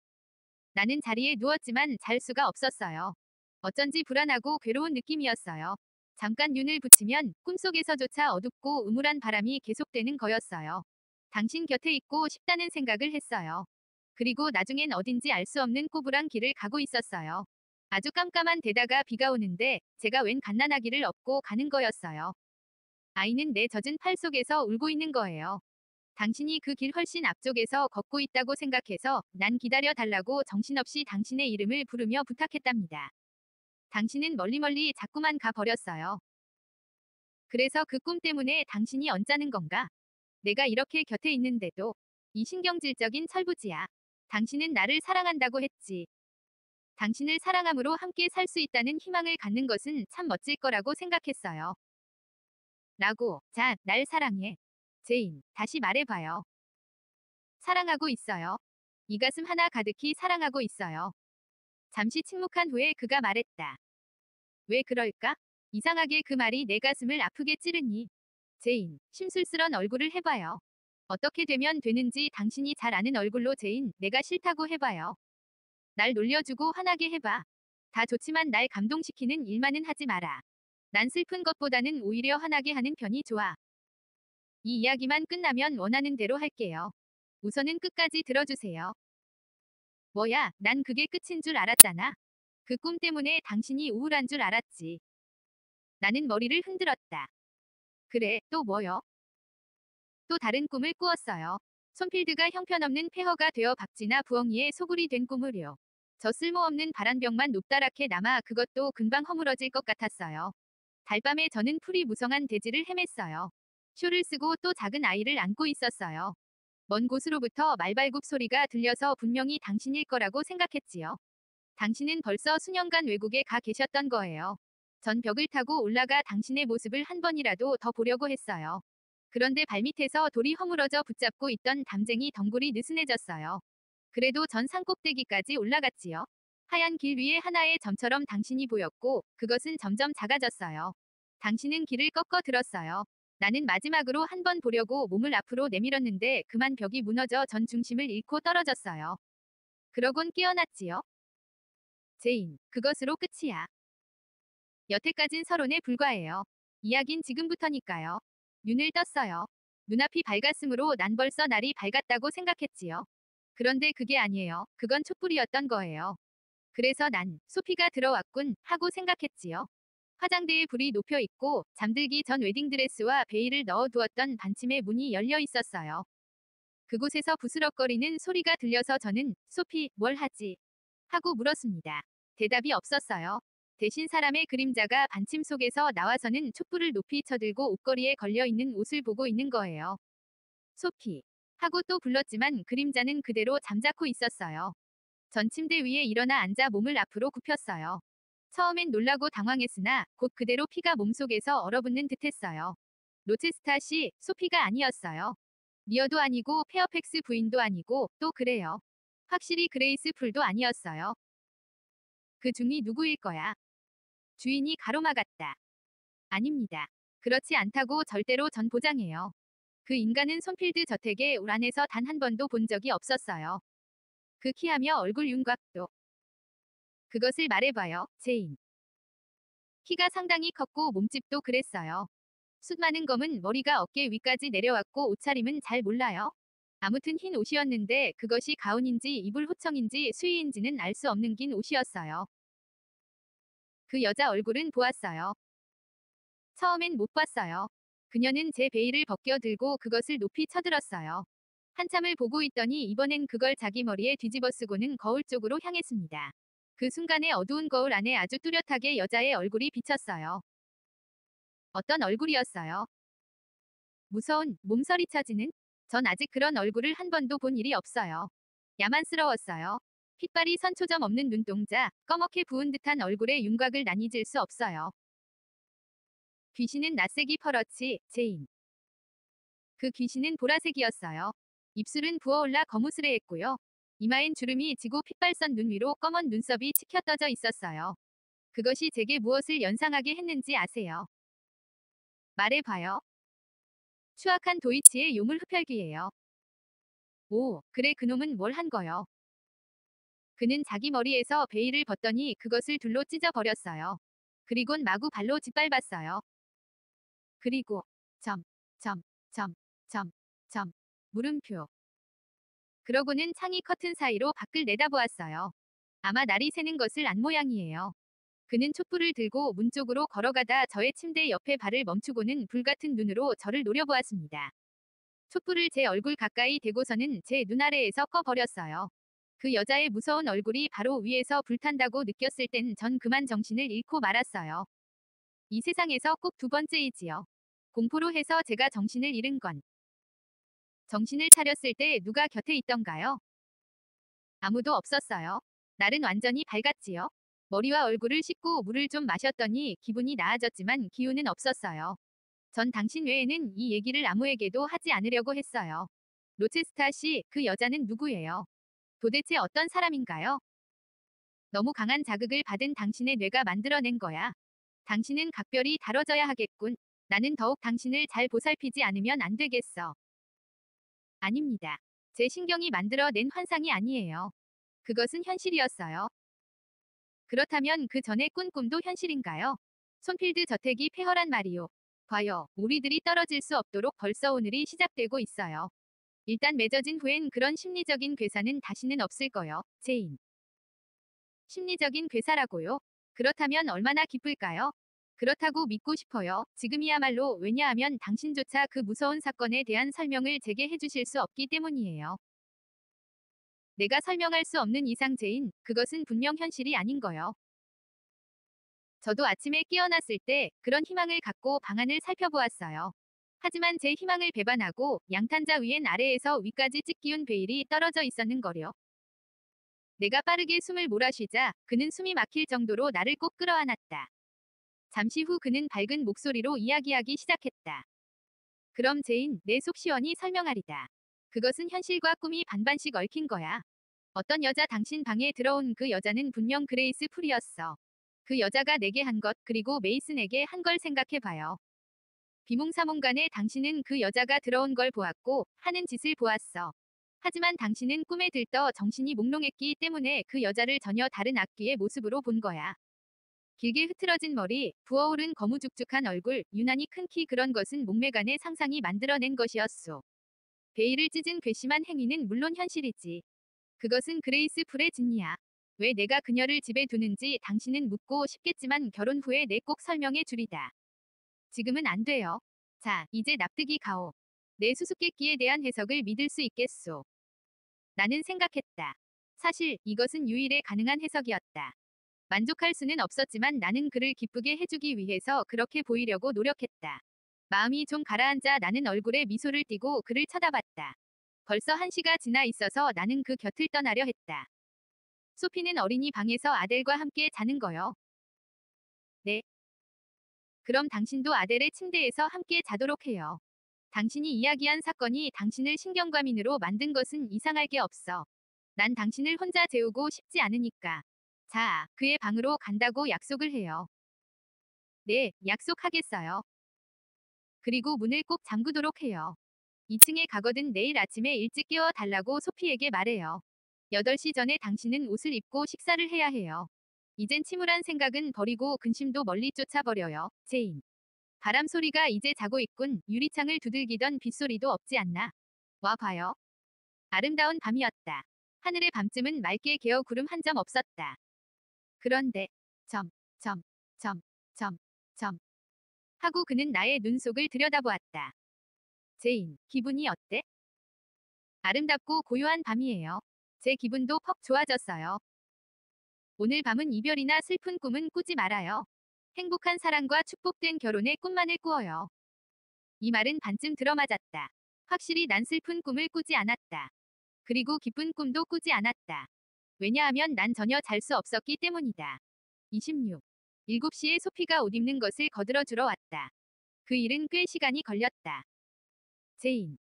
나는 자리에 누웠지만 잘 수가 없었어요. 어쩐지 불안하고 괴로운 느낌이었어요. 잠깐 눈을 붙이면 꿈속에서조차 어둡고 음울한 바람이 계속되는 거였어요. 당신 곁에 있고 싶다는 생각을 했어요. 그리고 나중엔 어딘지 알 수 없는 꼬부랑 길을 가고 있었어요. 아주 깜깜한 데다가 비가 오는데 제가 웬 갓난아기를 업고 가는 거였어요. 아이는 내 젖은 팔 속에서 울고 있는 거예요. 당신이 그 길 훨씬 앞쪽에서 걷고 있다고 생각해서 난 기다려 달라고 정신없이 당신의 이름을 부르며 부탁했답니다. 당신은 멀리멀리 자꾸만 가 버렸어요. 그래서 그 꿈 때문에 당신이 언짢은 건가? 내가 이렇게 곁에 있는데도 이 신경질적인 철부지야. 당신은 나를 사랑한다고 했지. 당신을 사랑하므로 함께 살 수 있다는 희망을 갖는 것은 참 멋질 거라고 생각했어요. 라고, 자, 날 사랑해. 제인, 다시 말해봐요. 사랑하고 있어요. 이 가슴 하나 가득히 사랑하고 있어요. 잠시 침묵한 후에 그가 말했다. 왜 그럴까? 이상하게 그 말이 내 가슴을 아프게 찌르니. 제인, 심술스런 얼굴을 해봐요. 어떻게 되면 되는지 당신이 잘 아는 얼굴로 제인, 내가 싫다고 해봐요. 날 놀려주고 화나게 해봐. 다 좋지만 날 감동시키는 일만은 하지 마라. 난 슬픈 것보다는 오히려 화나게 하는 편이 좋아. 이 이야기만 끝나면 원하는 대로 할게요. 우선은 끝까지 들어주세요. 뭐야, 난 그게 끝인 줄 알았잖아. 그 꿈 때문에 당신이 우울한 줄 알았지. 나는 머리를 흔들었다. 그래, 또 뭐요? 또 다른 꿈을 꾸었어요. 손필드가 형편없는 폐허가 되어 박쥐나 부엉이의 소굴이 된 꿈을요. 저 쓸모없는 바란병만 높다랗게 남아 그것도 금방 허물어질 것 같았어요. 달밤에 저는 풀이 무성한 대지를 헤맸어요. 쇼를 쓰고 또 작은 아이를 안고 있었어요. 먼 곳으로부터 말발굽 소리가 들려서 분명히 당신일 거라고 생각했지요. 당신은 벌써 수년간 외국에 가 계셨던 거예요. 전 벽을 타고 올라가 당신의 모습을 한 번이라도 더 보려고 했어요. 그런데 발밑에서 돌이 허물어져 붙잡고 있던 담쟁이 덩굴이 느슨해졌어요. 그래도 전 산꼭대기까지 올라갔지요. 하얀 길 위에 하나의 점처럼 당신이 보였고 그것은 점점 작아졌어요. 당신은 길을 꺾어 들었어요. 나는 마지막으로 한 번 보려고 몸을 앞으로 내밀었는데 그만 벽이 무너져 전 중심을 잃고 떨어졌어요. 그러곤 깨어났지요. 제인, 그것으로 끝이야. 여태까진 서론에 불과해요. 이야긴 지금부터니까요. 눈을 떴어요. 눈앞이 밝았으므로 난 벌써 날이 밝았다고 생각했지요. 그런데 그게 아니에요. 그건 촛불이었던 거예요. 그래서 난 소피가 들어왔군 하고 생각했지요. 화장대에 불이 높여 있고 잠들기 전 웨딩드레스와 베일을 넣어두었던 반침의 문이 열려 있었어요. 그곳에서 부스럭거리는 소리가 들려서 저는 소피 뭘 하지? 하고 물었습니다. 대답이 없었어요. 대신 사람의 그림자가 반침 속에서 나와서는 촛불을 높이 쳐들고 옷걸이에 걸려있는 옷을 보고 있는 거예요. 소피. 하고 또 불렀지만 그림자는 그대로 잠자코 있었어요. 전 침대 위에 일어나 앉아 몸을 앞으로 굽혔어요. 처음엔 놀라고 당황했으나 곧 그대로 피가 몸속에서 얼어붙는 듯했어요. 로체스타 씨, 소피가 아니었어요. 리아도 아니고 페어팩스 부인도 아니고 또 그래요. 확실히 그레이스 풀도 아니었어요. 그 중의 누구일 거야? 주인이 가로막았다. 아닙니다. 그렇지 않다고 절대로 전 보장해요. 그 인간은 손필드 저택의 울 안에서 단 한 번도 본 적이 없었어요. 그 키하며 얼굴 윤곽도. 그것을 말해봐요, 제인. 키가 상당히 컸고 몸집도 그랬어요. 숱 많은 검은 머리가 어깨 위까지 내려왔고 옷차림은 잘 몰라요. 아무튼 흰 옷이었는데 그것이 가운인지 이불 호청인지 수의인지는 알 수 없는 긴 옷이었어요. 그 여자 얼굴은 보았어요. 처음엔 못 봤어요. 그녀는 제 베일을 벗겨 들고 그것을 높이 쳐들었어요. 한참을 보고 있더니 이번엔 그걸 자기 머리에 뒤집어 쓰고는 거울 쪽으로 향했습니다. 그 순간에 어두운 거울 안에 아주 뚜렷하게 여자의 얼굴이 비쳤어요. 어떤 얼굴이었어요? 무서운, 몸서리 쳐지는? 전 아직 그런 얼굴을 한 번도 본 일이 없어요. 야만스러웠어요. 핏발이 선 초점 없는 눈동자, 꺼멓게 부은 듯한 얼굴에 윤곽을 난 잊을 수 없어요. 귀신은 낯색이 퍼렇지, 제인. 그 귀신은 보라색이었어요. 입술은 부어올라 거무스레했고요. 이마엔 주름이 지고 핏발선 눈 위로 검은 눈썹이 치켜 떠져 있었어요. 그것이 제게 무엇을 연상하게 했는지 아세요? 말해봐요. 추악한 도이치의 요물 흡혈귀예요. 오, 그래 그놈은 뭘 한 거요? 그는 자기 머리에서 베일을 벗더니 그것을 둘로 찢어 버렸어요. 그리곤 마구 발로 짓밟았어요. 그리고 점, 점, 점, 점, 점, 물음표. 그러고는 창이 커튼 사이로 밖을 내다보았어요. 아마 날이 새는 것을 안 모양이에요. 그는 촛불을 들고 문 쪽으로 걸어가다 저의 침대 옆에 발을 멈추고는 불같은 눈으로 저를 노려보았습니다. 촛불을 제 얼굴 가까이 대고서는 제 눈 아래에서 꺼버렸어요. 그 여자의 무서운 얼굴이 바로 위에서 불탄다고 느꼈을 땐 전 그만 정신을 잃고 말았어요. 이 세상에서 꼭 두 번째이지요. 공포로 해서 제가 정신을 잃은 건 정신을 차렸을 때 누가 곁에 있던가요? 아무도 없었어요. 날은 완전히 밝았지요. 머리와 얼굴을 씻고 물을 좀 마셨더니 기분이 나아졌지만 기운은 없었어요. 전 당신 외에는 이 얘기를 아무에게도 하지 않으려고 했어요. 로체스타 씨, 그 여자는 누구예요? 도대체 어떤 사람인가요? 너무 강한 자극을 받은 당신의 뇌가 만들어낸 거야. 당신은 각별히 다뤄져야 하겠군. 나는 더욱 당신을 잘 보살피지 않으면 안 되겠어. 아닙니다. 제 신경이 만들어낸 환상이 아니에요. 그것은 현실이었어요. 그렇다면 그 전에 꾼 꿈도 현실인가요? 손필드 저택이 폐허란 말이요. 봐요. 우리들이 떨어질 수 없도록 벌써 오늘이 시작되고 있어요. 일단 맺어진 후엔 그런 심리적인 괴사는 다시는 없을 거요. 제인. 심리적인 괴사라고요? 그렇다면 얼마나 기쁠까요? 그렇다고 믿고 싶어요. 지금이야말로 왜냐하면 당신조차 그 무서운 사건에 대한 설명을 제게 해주실 수 없기 때문이에요. 내가 설명할 수 없는 이상 제인, 그것은 분명 현실이 아닌 거요. 저도 아침에 깨어났을 때 그런 희망을 갖고 방안을 살펴보았어요. 하지만 제 희망을 배반하고 양탄자 위엔 아래에서 위까지 찢기운 베일이 떨어져 있었는 걸요. 내가 빠르게 숨을 몰아쉬자 그는 숨이 막힐 정도로 나를 꼭 끌어안았다. 잠시 후 그는 밝은 목소리로 이야기하기 시작했다. 그럼 제인, 내 속 시원히 설명하리다. 그것은 현실과 꿈이 반반씩 얽힌 거야. 어떤 여자 당신 방에 들어온 그 여자는 분명 그레이스 풀이었어. 그 여자가 내게 한 것, 그리고 메이슨에게 한 걸 생각해봐요. 비몽사몽간에 당신은 그 여자가 들어온 걸 보았고, 하는 짓을 보았어. 하지만 당신은 꿈에 들떠 정신이 몽롱했기 때문에 그 여자를 전혀 다른 악귀의 모습으로 본 거야. 길게 흐트러진 머리, 부어오른 거무죽죽한 얼굴, 유난히 큰 키 그런 것은 몽매간의 상상이 만들어낸 것이었소. 베일을 찢은 괘씸한 행위는 물론 현실이지. 그것은 그레이스 풀의 짓이야. 왜 내가 그녀를 집에 두는지 당신은 묻고 싶겠지만 결혼 후에 내 꼭 설명해 주리다. 지금은 안 돼요. 자, 이제 납득이 가오. 내 수수께끼에 대한 해석을 믿을 수 있겠소. 나는 생각했다. 사실 이것은 유일에 가능한 해석이었다. 만족할 수는 없었지만 나는 그를 기쁘게 해주기 위해서 그렇게 보이려고 노력했다. 마음이 좀 가라앉아 나는 얼굴에 미소를 띠고 그를 쳐다봤다. 벌써 한 시가 지나 있어서 나는 그 곁을 떠나려 했다. 소피는 어린이 방에서 아델과 함께 자는 거요. 네. 그럼 당신도 아델의 침대에서 함께 자도록 해요. 당신이 이야기한 사건이 당신을 신경과민으로 만든 것은 이상할 게 없어. 난 당신을 혼자 재우고 싶지 않으니까. 자, 그의 방으로 간다고 약속을 해요. 네, 약속하겠어요. 그리고 문을 꼭 잠그도록 해요. 2층에 가거든 내일 아침에 일찍 깨워 달라고 소피에게 말해요. 8시 전에 당신은 옷을 입고 식사를 해야 해요. 이젠 침울한 생각은 버리고 근심도 멀리 쫓아버려요. 제인. 바람 소리가 이제 자고 있군. 유리창을 두들기던 빗소리도 없지 않나. 와 봐요. 아름다운 밤이었다. 하늘의 반쯤은 맑게 개어 구름 한 점 없었다. 그런데 점, 점, 점, 점, 점 하고 그는 나의 눈 속을 들여다보았다. 제인, 기분이 어때? 아름답고 고요한 밤이에요. 제 기분도 퍽 좋아졌어요. 오늘 밤은 이별이나 슬픈 꿈은 꾸지 말아요. 행복한 사랑과 축복된 결혼의 꿈만을 꾸어요. 이 말은 반쯤 들어맞았다. 확실히 난 슬픈 꿈을 꾸지 않았다. 그리고 기쁜 꿈도 꾸지 않았다. 왜냐하면 난 전혀 잘 수 없었기 때문이다. 26. 7시에 소피가 옷 입는 것을 거들어 주러 왔다. 그 일은 꽤 시간이 걸렸다. 제인.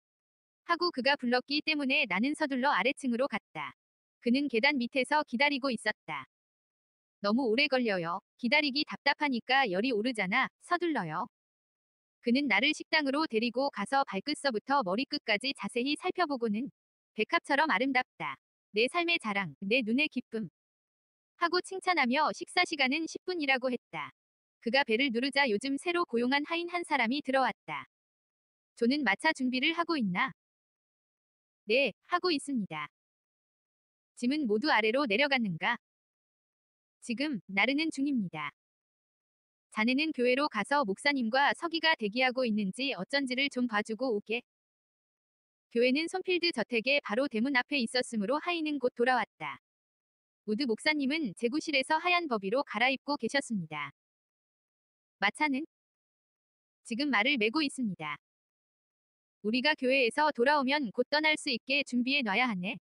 하고 그가 불렀기 때문에 나는 서둘러 아래층으로 갔다. 그는 계단 밑에서 기다리고 있었다. 너무 오래 걸려요. 기다리기 답답하니까 열이 오르잖아. 서둘러요. 그는 나를 식당으로 데리고 가서 발끝서부터 머리끝까지 자세히 살펴보고는 백합처럼 아름답다. 내 삶의 자랑, 내 눈의 기쁨. 하고 칭찬하며 식사 시간은 10분이라고 했다. 그가 배를 누르자 요즘 새로 고용한 하인 한 사람이 들어왔다. 조는 마차 준비를 하고 있나? 네, 하고 있습니다. 짐은 모두 아래로 내려갔는가? 지금 나르는 중입니다. 자네는 교회로 가서 목사님과 서기가 대기하고 있는지 어쩐지를 좀 봐주고 오게. 교회는 손필드 저택의 바로 대문 앞에 있었으므로 하이는 곧 돌아왔다. 우드 목사님은 제구실에서 하얀 법의로 갈아입고 계셨습니다. 마차는 지금 말을 메고 있습니다. 우리가 교회에서 돌아오면 곧 떠날 수 있게 준비해 놔야 하네.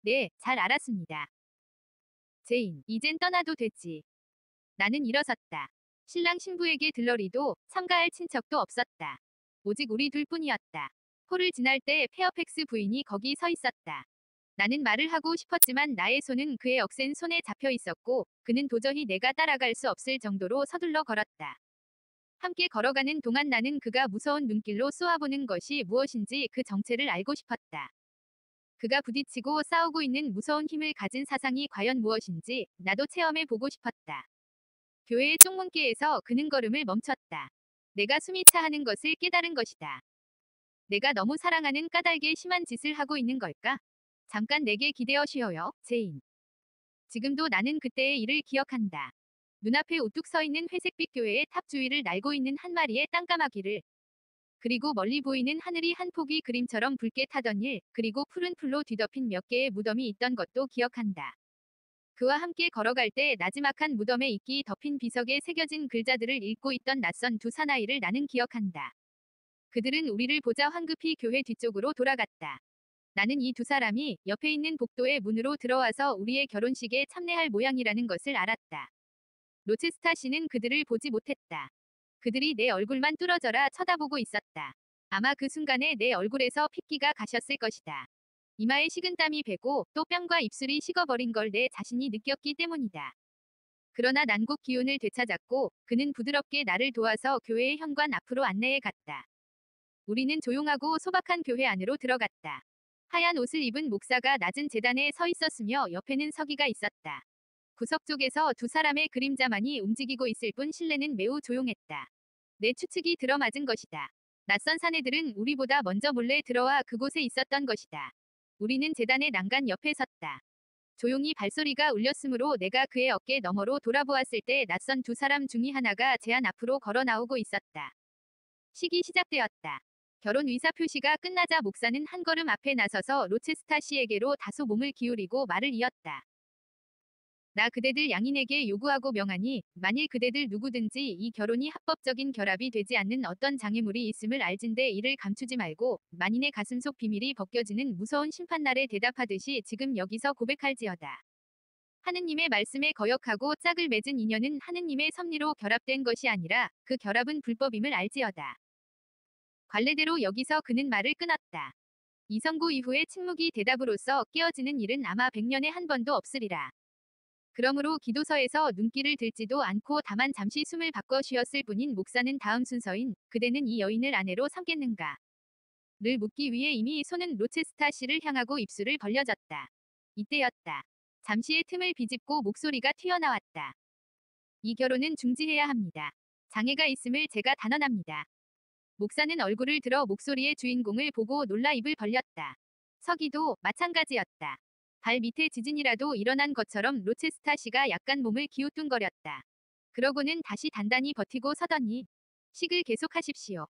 네, 잘 알았습니다. 제인, 이젠 떠나도 되지. 나는 일어섰다. 신랑 신부에게 들러리도 참가할 친척도 없었다. 오직 우리 둘뿐이었다. 홀을 지날 때 페어팩스 부인이 거기 서 있었다. 나는 말을 하고 싶었지만 나의 손은 그의 억센 손에 잡혀 있었고 그는 도저히 내가 따라갈 수 없을 정도로 서둘러 걸었다. 함께 걸어가는 동안 나는 그가 무서운 눈길로 쏘아보는 것이 무엇인지 그 정체를 알고 싶었다. 그가 부딪히고 싸우고 있는 무서운 힘을 가진 사상이 과연 무엇인지 나도 체험해 보고 싶었다. 교회의 쪽문께에서 그는 걸음을 멈췄다. 내가 숨이 차하는 것을 깨달은 것이다. 내가 너무 사랑하는 까닭에 심한 짓을 하고 있는 걸까? 잠깐 내게 기대어 쉬어요, 제인. 지금도 나는 그때의 일을 기억한다. 눈앞에 우뚝 서 있는 회색빛 교회의 탑 주위를 날고 있는 한 마리의 땅까마귀를 그리고 멀리 보이는 하늘이 한 폭의 그림처럼 붉게 타던 일, 그리고 푸른 풀로 뒤덮인 몇 개의 무덤이 있던 것도 기억한다. 그와 함께 걸어갈 때 나지막한 무덤에 이끼 덮인 비석에 새겨진 글자들을 읽고 있던 낯선 두 사나이를 나는 기억한다. 그들은 우리를 보자 황급히 교회 뒤쪽으로 돌아갔다. 나는 이 두 사람이 옆에 있는 복도의 문으로 들어와서 우리의 결혼식에 참례할 모양이라는 것을 알았다. 로체스타 씨는 그들을 보지 못했다. 그들이 내 얼굴만 뚫어져라 쳐다보고 있었다. 아마 그 순간에 내 얼굴에서 핏기가 가셨을 것이다. 이마에 식은땀이 배고 또 뺨과 입술이 식어버린 걸 내 자신이 느꼈기 때문이다. 그러나 난곧 기운을 되찾았고 그는 부드럽게 나를 도와서 교회의 현관 앞으로 안내해 갔다. 우리는 조용하고 소박한 교회 안으로 들어갔다. 하얀 옷을 입은 목사가 낮은 재단에 서 있었으며 옆에는 서기가 있었다. 구석 쪽에서 두 사람의 그림자만이 움직이고 있을 뿐 실내는 매우 조용했다. 내 추측이 들어맞은 것이다. 낯선 사내들은 우리보다 먼저 몰래 들어와 그곳에 있었던 것이다. 우리는 재단의 난간 옆에 섰다. 조용히 발소리가 울렸으므로 내가 그의 어깨 너머로 돌아보았을 때 낯선 두 사람 중의 하나가 제 안 앞으로 걸어 나오고 있었다. 식이 시작되었다. 결혼 의사 표시가 끝나자 목사는 한 걸음 앞에 나서서 로체스타 씨에게로 다소 몸을 기울이고 말을 이었다. 나 그대들 양인에게 요구하고 명하니 만일 그대들 누구든지 이 결혼이 합법적인 결합이 되지 않는 어떤 장애물이 있음을 알진대 이를 감추지 말고 만인의 가슴 속 비밀이 벗겨지는 무서운 심판날에 대답하듯이 지금 여기서 고백할지어다. 하느님의 말씀에 거역하고 짝을 맺은 인연은 하느님의 섭리로 결합된 것이 아니라 그 결합은 불법임을 알지어다. 관례대로 여기서 그는 말을 끊었다. 이 선고 이후에 침묵이 대답으로서 깨어지는 일은 아마 백년에 한 번도 없으리라. 그러므로 기도서에서 눈길을 들지도 않고 다만 잠시 숨을 바꿔 쉬었을 뿐인 목사는 다음 순서인 그대는 이 여인을 아내로 삼겠는가. 를 묻기 위해 이미 손은 로체스타 씨를 향하고 입술을 벌려졌다. 이때였다. 잠시의 틈을 비집고 목소리가 튀어나왔다. 이 결혼은 중지해야 합니다. 장애가 있음을 제가 단언합니다. 목사는 얼굴을 들어 목소리의 주인공을 보고 놀라 입을 벌렸다. 서기도 마찬가지였다. 발 밑에 지진이라도 일어난 것처럼 로체스타 씨가 약간 몸을 기우뚱거렸다. 그러고는 다시 단단히 버티고 서더니 식을 계속하십시오.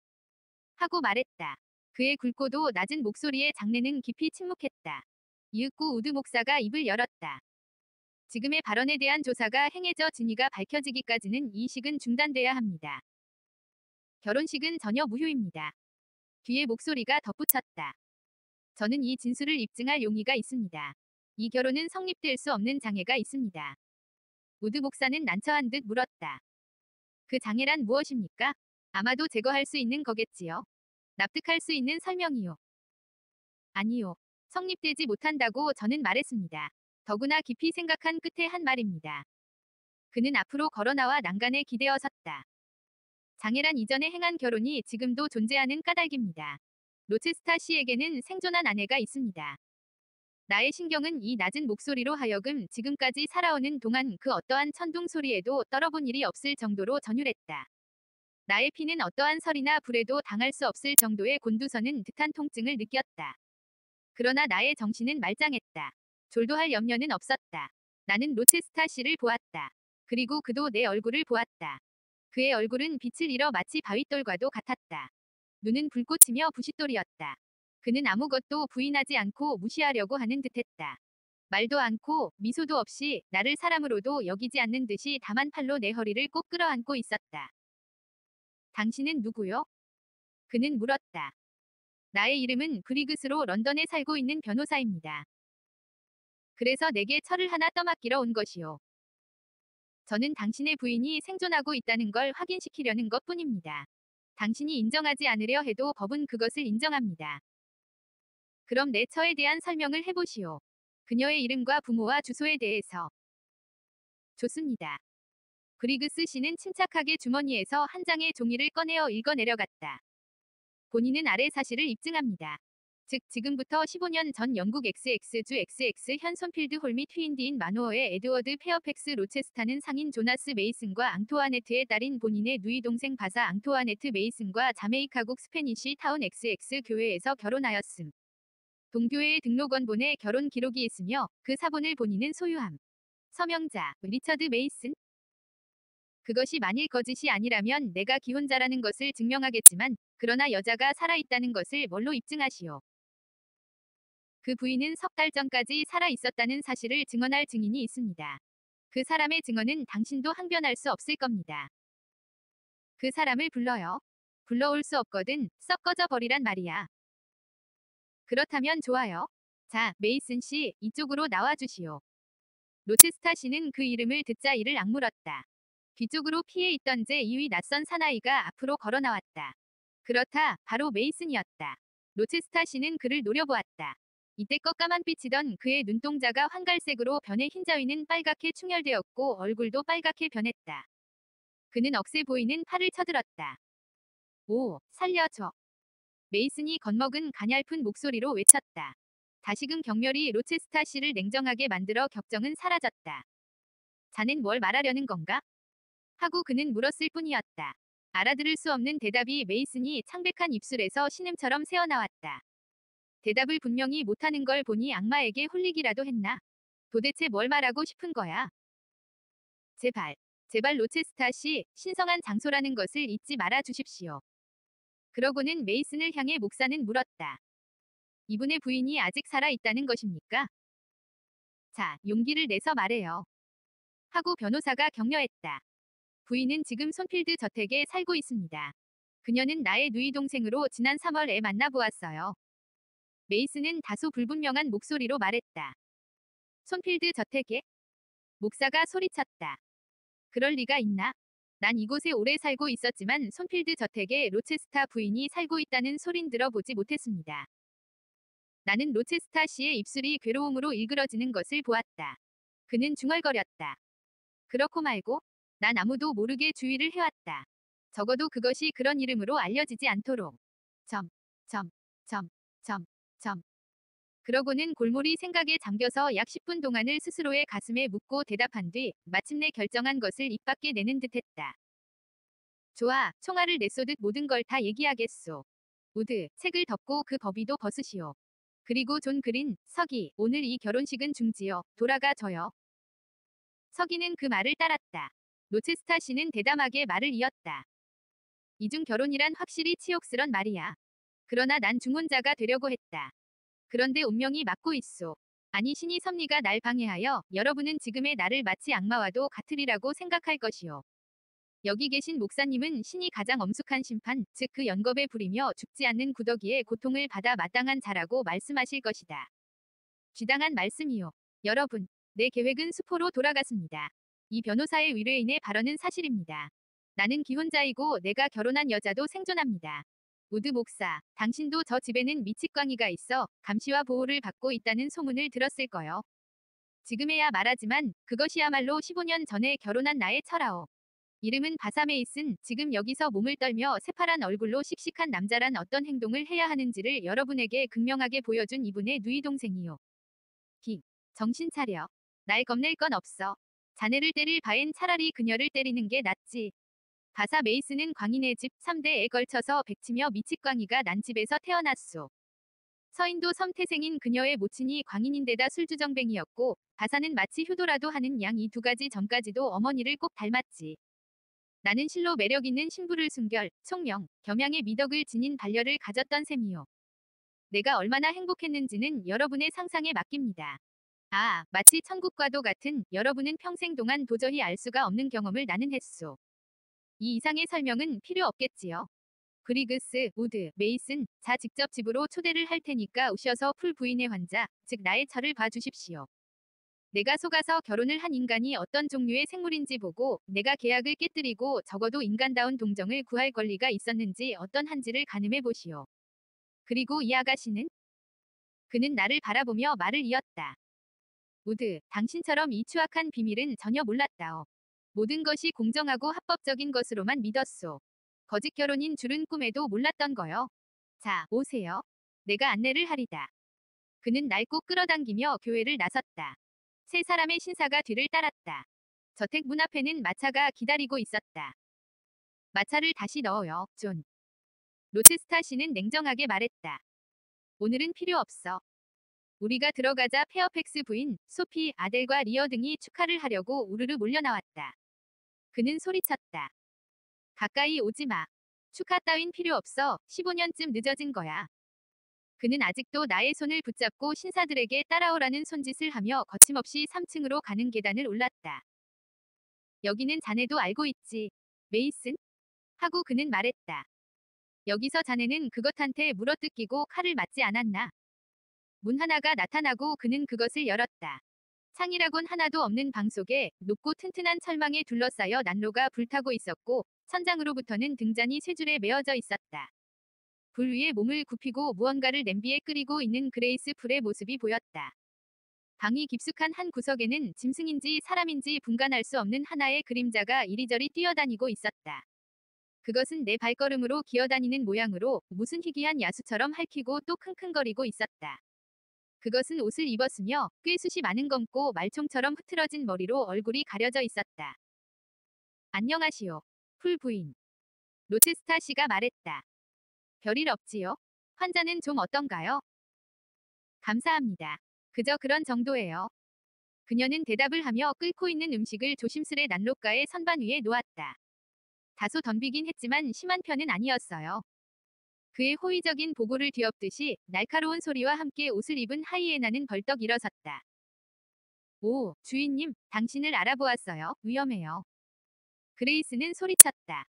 하고 말했다. 그의 굵고도 낮은 목소리에 장내는 깊이 침묵했다. 이윽고 우드 목사가 입을 열었다. 지금의 발언에 대한 조사가 행해져 진위가 밝혀지기까지는 이 식은 중단돼야 합니다. 결혼식은 전혀 무효입니다. 뒤의 목소리가 덧붙였다. 저는 이 진술을 입증할 용의가 있습니다. 이 결혼은 성립될 수 없는 장애가 있습니다. 우드 목사는 난처한 듯 물었다. 그 장애란 무엇입니까? 아마도 제거할 수 있는 거겠지요. 납득할 수 있는 설명이요. 아니요. 성립되지 못한다고 저는 말했습니다. 더구나 깊이 생각한 끝에 한 말입니다. 그는 앞으로 걸어나와 난간에 기대어 섰다. 장애란 이전에 행한 결혼이 지금도 존재하는 까닭입니다. 로체스타 씨에게는 생존한 아내가 있습니다. 나의 신경은 이 낮은 목소리로 하여금 지금까지 살아오는 동안 그 어떠한 천둥 소리에도 떨어본 일이 없을 정도로 전율했다. 나의 피는 어떠한 설이나 불에도 당할 수 없을 정도의 곤두서는 듯한 통증을 느꼈다. 그러나 나의 정신은 말짱했다. 졸도할 염려는 없었다. 나는 로체스타 씨를 보았다. 그리고 그도 내 얼굴을 보았다. 그의 얼굴은 빛을 잃어 마치 바윗돌과도 같았다. 눈은 불꽃이며 부싯돌이었다. 그는 아무것도 부인하지 않고 무시하려고 하는 듯했다. 말도 않고 미소도 없이 나를 사람으로도 여기지 않는 듯이 다만 팔로 내 허리를 꼭 끌어안고 있었다. 당신은 누구요? 그는 물었다. 나의 이름은 브리그스로 런던에 살고 있는 변호사입니다. 그래서 내게 철을 하나 떠맡기러 온 것이요. 저는 당신의 부인이 생존하고 있다는 걸 확인시키려는 것 뿐입니다. 당신이 인정하지 않으려 해도 법은 그것을 인정합니다. 그럼 내 처에 대한 설명을 해보시오. 그녀의 이름과 부모와 주소에 대해서. 좋습니다. 브리그스 씨는 침착하게 주머니에서 한 장의 종이를 꺼내어 읽어 내려갔다. 본인은 아래 사실을 입증합니다. 즉 지금부터 15년 전 영국 XX주 XX 현 손필드 홀 및 펀디인 마노어의 에드워드 페어팩스 로체스타는 상인 조나스 메이슨과 앙토아네트의 딸인 본인의 누이 동생 바사 앙토아네트 메이슨과 자메이카국 스페니시 타운 XX 교회에서 결혼하였음. 동교회의 등록원본에 결혼 기록이 있으며 그 사본을 본인은 소유함. 서명자 리처드 메이슨 그것이 만일 거짓이 아니라면 내가 기혼자라는 것을 증명하겠지만 그러나 여자가 살아있다는 것을 뭘로 입증하시오. 그 부인은 석 달 전까지 살아 있었다는 사실을 증언할 증인이 있습니다. 그 사람의 증언은 당신도 항변할 수 없을 겁니다. 그 사람을 불러요. 불러올 수 없거든 썩 꺼져 버리란 말이야. 그렇다면 좋아요. 자, 메이슨 씨, 이쪽으로 나와 주시오. 로체스타 씨는 그 이름을 듣자 이를 악물었다. 뒤쪽으로 피해 있던 제 2위 낯선 사나이가 앞으로 걸어 나왔다. 그렇다, 바로 메이슨이었다. 로체스타 씨는 그를 노려보았다. 이때껏 까만빛이던 그의 눈동자가 황갈색으로 변해 흰자위는 빨갛게 충혈되었고 얼굴도 빨갛게 변했다. 그는 억세 보이는 팔을 쳐들었다. 오, 살려줘. 메이슨이 겁먹은 가냘픈 목소리로 외쳤다. 다시금 격렬히 로체스타 씨를 냉정하게 만들어 격정은 사라졌다. 자넨 뭘 말하려는 건가? 하고 그는 물었을 뿐이었다. 알아들을 수 없는 대답이 메이슨의 창백한 입술에서 신음처럼 새어나왔다. 대답을 분명히 못하는 걸 보니 악마에게 홀리기라도 했나? 도대체 뭘 말하고 싶은 거야? 제발, 제발 로체스타 씨, 신성한 장소라는 것을 잊지 말아 주십시오. 그러고는 메이슨을 향해 목사는 물었다. 이분의 부인이 아직 살아 있다는 것입니까? 자, 용기를 내서 말해요. 하고 변호사가 격려했다. 부인은 지금 손필드 저택에 살고 있습니다. 그녀는 나의 누이 동생으로 지난 3월에 만나보았어요. 메이슨은 다소 불분명한 목소리로 말했다. 손필드 저택에? 목사가 소리쳤다. 그럴 리가 있나? 난 이곳에 오래 살고 있었지만 손필드 저택에 로체스타 부인이 살고 있다는 소린 들어보지 못했습니다. 나는 로체스타 씨의 입술이 괴로움으로 일그러지는 것을 보았다. 그는 중얼거렸다. 그렇고 말고 난 아무도 모르게 주의를 해왔다. 적어도 그것이 그런 이름으로 알려지지 않도록. 점, 점, 점, 점. 점. 그러고는 골몰이 생각에 잠겨서 약 10분 동안을 스스로의 가슴에 묻고 대답한 뒤 마침내 결정한 것을 입 밖에 내는 듯했다. 좋아, 총알을 내쏘듯 모든 걸 다 얘기하겠소. 우드, 책을 덮고 그 법의도 벗으시오. 그리고 존 그린, 서기, 오늘 이 결혼식은 중지요. 돌아가 줘요. 서기는 그 말을 따랐다. 로체스타 씨는 대담하게 말을 이었다. 이중 결혼이란 확실히 치욕스런 말이야. 그러나 난 중혼자가 되려고 했다. 그런데 운명이 막고 있소. 아니 신의 섭리가 날 방해하여 여러분은 지금의 나를 마치 악마와도 같으리라고 생각할 것이오. 여기 계신 목사님은 신의 가장 엄숙한 심판, 즉 그 영겁의 불이며 죽지 않는 구더기의 고통을 받아 마땅한 자라고 말씀하실 것이다. 지당한 말씀이요. 여러분, 내 계획은 수포로 돌아갔습니다. 이 변호사의 의뢰인의 발언은 사실입니다. 나는 기혼자이고 내가 결혼한 여자도 생존합니다. 우드 목사, 당신도 저 집에는 미치광이가 있어 감시와 보호를 받고 있다는 소문을 들었을 거요. 지금에야 말하지만 그것이야말로 15년 전에 결혼한 나의 처라오. 이름은 바사메이슨, 지금 여기서 몸을 떨며 새파란 얼굴로 씩씩한 남자란 어떤 행동을 해야 하는지를 여러분에게 극명하게 보여준 이분의 누이 동생이요. 딕, 정신 차려. 날 겁낼 건 없어. 자네를 때릴 바엔 차라리 그녀를 때리는 게 낫지. 바사 메이슨은 광인의 집 3대에 걸쳐서 백치며 미치광이가 난 집에서 태어났소. 서인도 섬태생인 그녀의 모친이 광인인데다 술주정뱅이였고 바사는 마치 효도라도 하는 양 이 두 가지 전까지도 어머니를 꼭 닮았지. 나는 실로 매력 있는 신부를 순결, 총명, 겸양의 미덕을 지닌 반려를 가졌던 셈이요. 내가 얼마나 행복했는지는 여러분의 상상에 맡깁니다. 아, 마치 천국과도 같은 여러분은 평생 동안 도저히 알 수가 없는 경험을 나는 했소. 이 이상의 설명은 필요 없겠지요. 브리그스, 우드, 메이슨, 자 직접 집으로 초대를 할 테니까 오셔서 풀 부인의 환자, 즉 나의 처를 봐주십시오. 내가 속아서 결혼을 한 인간이 어떤 종류의 생물인지 보고 내가 계약을 깨뜨리고 적어도 인간다운 동정을 구할 권리가 있었는지 어떠한지를 가늠해 보시오. 그리고 이 아가씨는 그는 나를 바라보며 말을 이었다. 우드, 당신처럼 이 추악한 비밀은 전혀 몰랐다오. 모든 것이 공정하고 합법적인 것으로만 믿었소. 거짓 결혼인 줄은 꿈에도 몰랐던 거요. 자, 오세요. 내가 안내를 하리다. 그는 날 꼭 끌어당기며 교회를 나섰다. 세 사람의 신사가 뒤를 따랐다. 저택 문 앞에는 마차가 기다리고 있었다. 마차를 다시 넣어요, 존. 로체스타 씨는 냉정하게 말했다. 오늘은 필요 없어. 우리가 들어가자 페어팩스 부인, 소피, 아델과 리어 등이 축하를 하려고 우르르 몰려나왔다. 그는 소리쳤다. 가까이 오지 마. 축하 따윈 필요 없어. 15년쯤 늦어진 거야. 그는 아직도 나의 손을 붙잡고 신사들에게 따라오라는 손짓을 하며 거침없이 3층으로 가는 계단을 올랐다. 여기는 자네도 알고 있지. 메이슨? 하고 그는 말했다. 여기서 자네는 그것한테 물어뜯기고 칼을 맞지 않았나? 문 하나가 나타나고 그는 그것을 열었다. 창이라곤 하나도 없는 방 속에 높고 튼튼한 철망에 둘러싸여 난로가 불타고 있었고 천장으로부터는 등잔이 쇠줄에 메어져 있었다. 불 위에 몸을 굽히고 무언가를 냄비에 끓이고 있는 그레이스 풀의 모습이 보였다. 방의 깊숙한 한 구석에는 짐승인지 사람인지 분간할 수 없는 하나의 그림자가 이리저리 뛰어다니고 있었다. 그것은 네 발걸음으로 기어다니는 모양으로 무슨 희귀한 야수처럼 할퀴고 또 킁킁거리고 있었다. 그것은 옷을 입었으며 꽤 숱이 많은 검고 말총처럼 흐트러진 머리로 얼굴이 가려져 있었다. 안녕하시오. 풀 부인. 로체스타 씨가 말했다. 별일 없지요? 환자는 좀 어떤가요? 감사합니다. 그저 그런 정도예요. 그녀는 대답을 하며 끓고 있는 음식을 조심스레 난로가의 선반 위에 놓았다. 다소 덤비긴 했지만 심한 편은 아니었어요. 그의 호의적인 보고를 뒤엎듯이 날카로운 소리와 함께 옷을 입은 하이에나는 벌떡 일어섰다. 오, 주인님, 당신을 알아보았어요. 위험해요. 그레이스는 소리쳤다.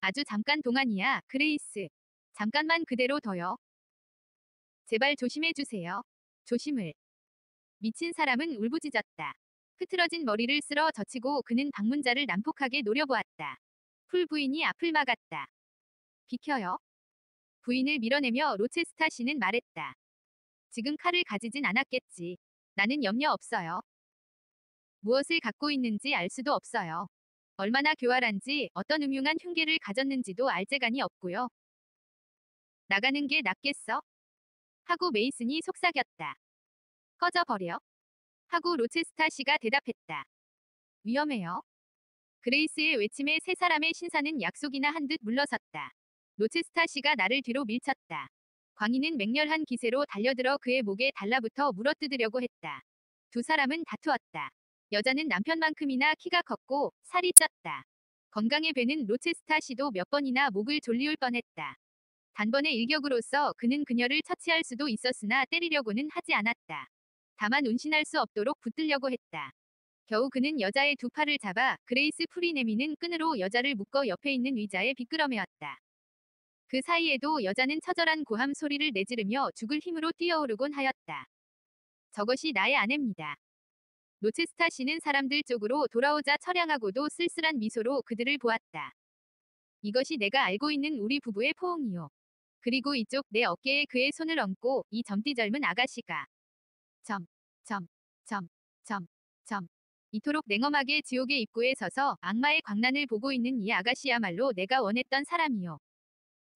아주 잠깐 동안이야, 그레이스. 잠깐만 그대로 둬요. 제발 조심해 주세요. 조심을. 미친 사람은 울부짖었다. 흐트러진 머리를 쓸어 젖히고 그는 방문자를 난폭하게 노려보았다. 풀 부인이 앞을 막았다. 비켜요. 부인을 밀어내며 로체스타 씨는 말했다. 지금 칼을 가지진 않았겠지. 나는 염려 없어요. 무엇을 갖고 있는지 알 수도 없어요. 얼마나 교활한지 어떤 음흉한 흉계를 가졌는지도 알 재간이 없고요. 나가는 게 낫겠어? 하고 메이슨이 속삭였다. 꺼져버려. 하고 로체스타 씨가 대답했다. 위험해요. 그레이스의 외침에 세 사람의 신사는 약속이나 한 듯 물러섰다. 로체스타 씨가 나를 뒤로 밀쳤다. 광녀는 맹렬한 기세로 달려들어 그의 목에 달라붙어 물어뜯으려고 했다. 두 사람은 다투었다. 여자는 남편만큼이나 키가 컸고 살이 쪘다. 건강해 뵈는 로체스타 씨도 몇 번이나 목을 졸리울 뻔했다. 단번의 일격으로서 그는 그녀를 처치할 수도 있었으나 때리려고는 하지 않았다. 다만 운신할 수 없도록 붙들려고 했다. 겨우 그는 여자의 두 팔을 잡아 그레이스가 내미는 끈으로 여자를 묶어 옆에 있는 의자에 비끄러매었다. 그 사이에도 여자는 처절한 고함 소리를 내지르며 죽을 힘으로 뛰어오르곤 하였다. 저것이 나의 아내입니다. 로체스타 씨는 사람들 쪽으로 돌아오자 처량하고도 쓸쓸한 미소로 그들을 보았다. 이것이 내가 알고 있는 우리 부부의 포옹이요. 그리고 이쪽 내 어깨에 그의 손을 얹고 이 점띠 젊은 아가씨가 점, 점, 점, 점, 점. 이토록 냉엄하게 지옥의 입구에 서서 악마의 광란을 보고 있는 이 아가씨야말로 내가 원했던 사람이요.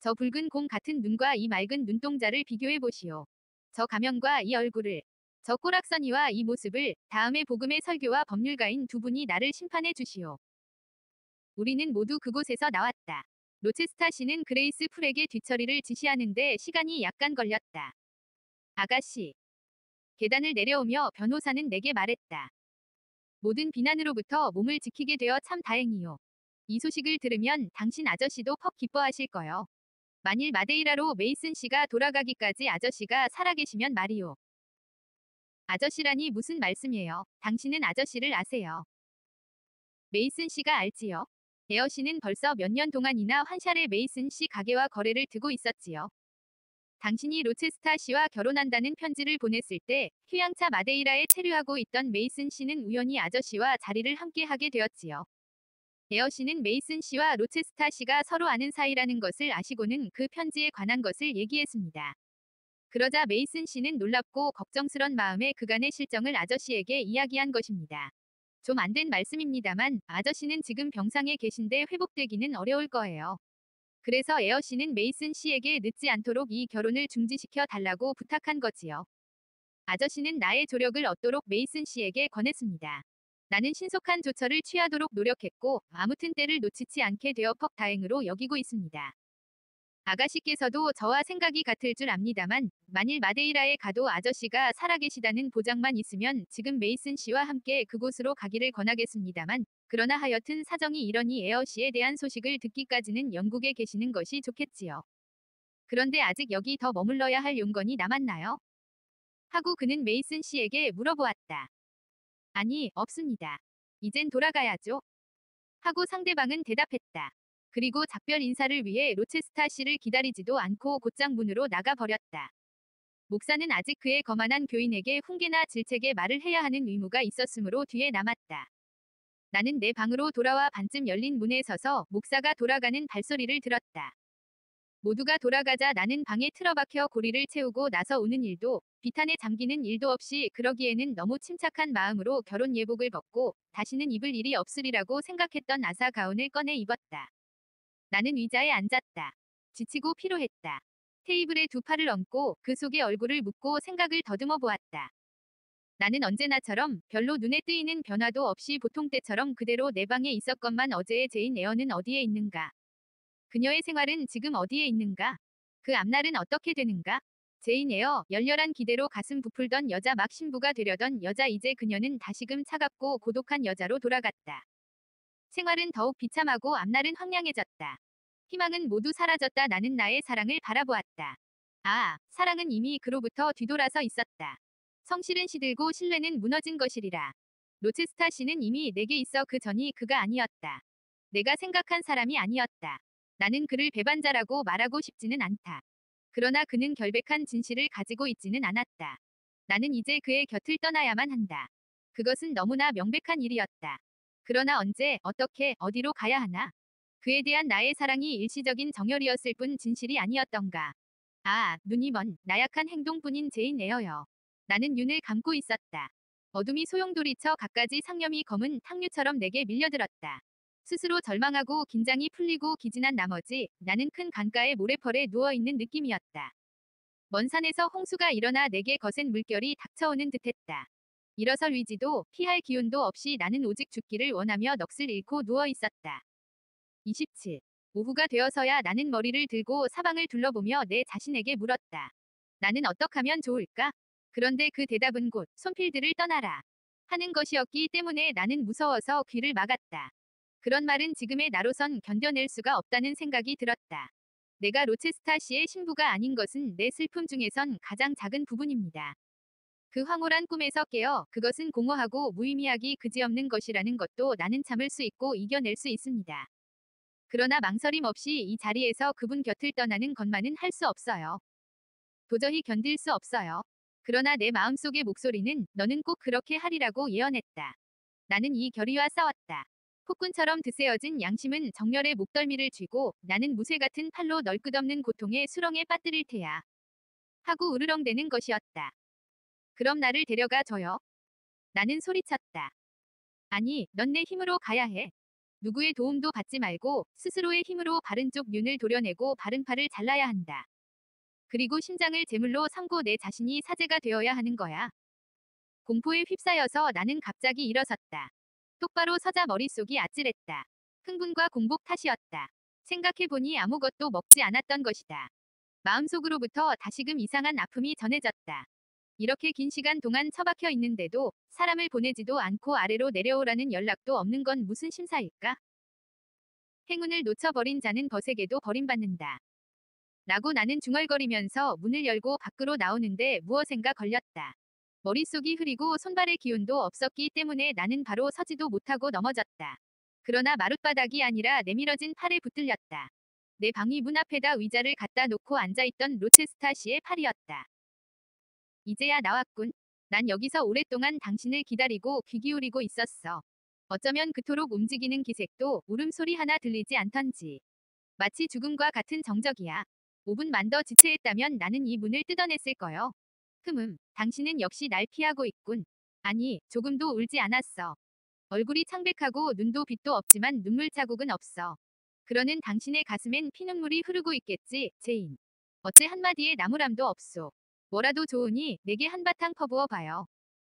저 붉은 공 같은 눈과 이 맑은 눈동자를 비교해 보시오. 저 가면과 이 얼굴을, 저 꼬락서니와 이 모습을 다음에 복음의 설교와 법률가인 두 분이 나를 심판해 주시오. 우리는 모두 그곳에서 나왔다. 로체스타 씨는 그레이스 풀에게 뒤처리를 지시하는데 시간이 약간 걸렸다. 아가씨. 계단을 내려오며 변호사는 내게 말했다. 모든 비난으로부터 몸을 지키게 되어 참 다행이요. 이 소식을 들으면 당신 아저씨도 퍽 기뻐하실 거요. 만일 마데이라로 메이슨 씨가 돌아가기까지 아저씨가 살아계시면 말이오. 아저씨라니 무슨 말씀이에요. 당신은 아저씨를 아세요. 메이슨 씨가 알지요. 에어 씨는 벌써 몇 년 동안이나 환샬의 메이슨 씨 가게와 거래를 두고 있었지요. 당신이 로체스타 씨와 결혼한다는 편지를 보냈을 때 휴양차 마데이라에 체류하고 있던 메이슨 씨는 우연히 아저씨와 자리를 함께 하게 되었지요. 에어 씨는 메이슨 씨와 로체스타 씨가 서로 아는 사이라는 것을 아시고는 그 편지에 관한 것을 얘기했습니다. 그러자 메이슨 씨는 놀랍고 걱정스런 마음에 그간의 실정을 아저씨에게 이야기한 것입니다. 좀 안 된 말씀입니다만 아저씨는 지금 병상에 계신데 회복되기는 어려울 거예요. 그래서 에어 씨는 메이슨 씨에게 늦지 않도록 이 결혼을 중지시켜 달라고 부탁한 거지요. 아저씨는 나의 조력을 얻도록 메이슨 씨에게 권했습니다. 나는 신속한 조처를 취하도록 노력했고 아무튼 때를 놓치지 않게 되어 퍽 다행으로 여기고 있습니다. 아가씨께서도 저와 생각이 같을 줄 압니다만 만일 마데이라에 가도 아저씨가 살아계시다는 보장만 있으면 지금 메이슨 씨와 함께 그곳으로 가기를 권하겠습니다만 그러나 하여튼 사정이 이러니 에어 씨에 대한 소식을 듣기까지는 영국에 계시는 것이 좋겠지요. 그런데 아직 여기 더 머물러야 할 용건이 남았나요? 하고 그는 메이슨 씨에게 물어보았다. 아니, 없습니다. 이젠 돌아가야죠. 하고 상대방은 대답했다. 그리고 작별 인사를 위해 로체스타 씨를 기다리지도 않고 곧장 문으로 나가버렸다. 목사는 아직 그의 거만한 교인에게 훈계나 질책의 말을 해야 하는 의무가 있었으므로 뒤에 남았다. 나는 내 방으로 돌아와 반쯤 열린 문에 서서 목사가 돌아가는 발소리를 들었다. 모두가 돌아가자 나는 방에 틀어박혀 고리를 채우고 나서 우는 일도 비탄에 잠기는 일도 없이 그러기에는 너무 침착한 마음으로 결혼 예복을 벗고 다시는 입을 일이 없으리라고 생각했던 아사 가운을 꺼내 입었다. 나는 의자에 앉았다. 지치고 피로했다. 테이블에 두 팔을 얹고 그 속에 얼굴을 묻고 생각을 더듬어 보았다. 나는 언제나처럼 별로 눈에 뜨이는 변화도 없이 보통 때처럼 그대로 내 방에 있었건만 어제의 제인 에어는 어디에 있는가? 그녀의 생활은 지금 어디에 있는가? 그 앞날은 어떻게 되는가? 제인 에어, 열렬한 기대로 가슴 부풀던 여자 막 신부가 되려던 여자 이제 그녀는 다시금 차갑고 고독한 여자로 돌아갔다. 생활은 더욱 비참하고 앞날은 황량해졌다. 희망은 모두 사라졌다. 나는 나의 사랑을 바라보았다. 아, 사랑은 이미 그로부터 뒤돌아서 있었다. 성실은 시들고 신뢰는 무너진 것이리라. 로체스타 씨는 이미 내게 있어 그 전의 그가 아니었다. 내가 생각한 사람이 아니었다. 나는 그를 배반자라고 말하고 싶지는 않다. 그러나 그는 결백한 진실을 가지고 있지는 않았다. 나는 이제 그의 곁을 떠나야만 한다. 그것은 너무나 명백한 일이었다. 그러나 언제, 어떻게, 어디로 가야 하나? 그에 대한 나의 사랑이 일시적인 정열이었을 뿐 진실이 아니었던가. 아, 눈이 먼, 나약한 행동뿐인 제인 에어여. 나는 눈을 감고 있었다. 어둠이 소용돌이쳐 갖가지 상념이 검은 탕류처럼 내게 밀려들었다. 스스로 절망하고 긴장이 풀리고 기진한 나머지 나는 큰 강가의 모래펄에 누워있는 느낌이었다. 먼 산에서 홍수가 일어나 내게 거센 물결이 닥쳐오는 듯했다. 일어설 의지도 피할 기운도 없이 나는 오직 죽기를 원하며 넋을 잃고 누워 있었다. 27. 오후가 되어서야 나는 머리를 들고 사방을 둘러보며 내 자신에게 물었다. 나는 어떻게 하면 좋을까? 그런데 그 대답은 곧 손필들을 떠나라. 하는 것이었기 때문에 나는 무서워서 귀를 막았다. 그런 말은 지금의 나로선 견뎌낼 수가 없다는 생각이 들었다. 내가 로체스타 씨의 신부가 아닌 것은 내 슬픔 중에선 가장 작은 부분입니다. 그 황홀한 꿈에서 깨어 그것은 공허하고 무의미하기 그지없는 것이라는 것도 나는 참을 수 있고 이겨낼 수 있습니다. 그러나 망설임 없이 이 자리에서 그분 곁을 떠나는 것만은 할 수 없어요. 도저히 견딜 수 없어요. 그러나 내 마음속의 목소리는 너는 꼭 그렇게 하리라고 예언했다. 나는 이 결의와 싸웠다. 폭군처럼 드세어진 양심은 정열의 목덜미를 쥐고 나는 무쇠 같은 팔로 널 끝없는 고통의 수렁에 빠뜨릴 테야. 하고 우르렁대는 것이었다. 그럼 나를 데려가 줘요. 나는 소리쳤다. 아니, 넌 내 힘으로 가야 해. 누구의 도움도 받지 말고 스스로의 힘으로 바른 쪽 눈을 도려내고 바른 팔을 잘라야 한다. 그리고 심장을 제물로 삼고 내 자신이 사제가 되어야 하는 거야. 공포에 휩싸여서 나는 갑자기 일어섰다. 똑바로 서자 머릿속이 아찔했다. 흥분과 공복 탓이었다. 생각해보니 아무것도 먹지 않았던 것이다. 마음속으로부터 다시금 이상한 아픔이 전해졌다. 이렇게 긴 시간 동안 처박혀 있는데도 사람을 보내지도 않고 아래로 내려오라는 연락도 없는 건 무슨 심사일까? 행운을 놓쳐버린 자는 거세게도 버림받는다. 라고 나는 중얼거리면서 문을 열고 밖으로 나오는데 무엇인가 걸렸다. 머릿속이 흐리고 손발의 기운도 없었기 때문에 나는 바로 서지도 못하고 넘어졌다. 그러나 마룻바닥이 아니라 내밀어진 팔에 붙들렸다. 내 방이 문 앞에다 의자를 갖다 놓고 앉아있던 로체스타 씨의 팔이었다. 이제야 나왔군. 난 여기서 오랫동안 당신을 기다리고 귀 기울이고 있었어. 어쩌면 그토록 움직이는 기색도 울음소리 하나 들리지 않던지. 마치 죽음과 같은 정적이야. 5분만 더 지체했다면 나는 이 문을 뜯어냈을 거요. 흠음, 당신은 역시 날 피하고 있군. 아니, 조금도 울지 않았어. 얼굴이 창백하고 눈도 빛도 없지만 눈물 자국은 없어. 그러는 당신의 가슴엔 피눈물이 흐르고 있겠지, 제인. 어째 한마디의 나무람도 없소. 뭐라도 좋으니 내게 한바탕 퍼부어 봐요.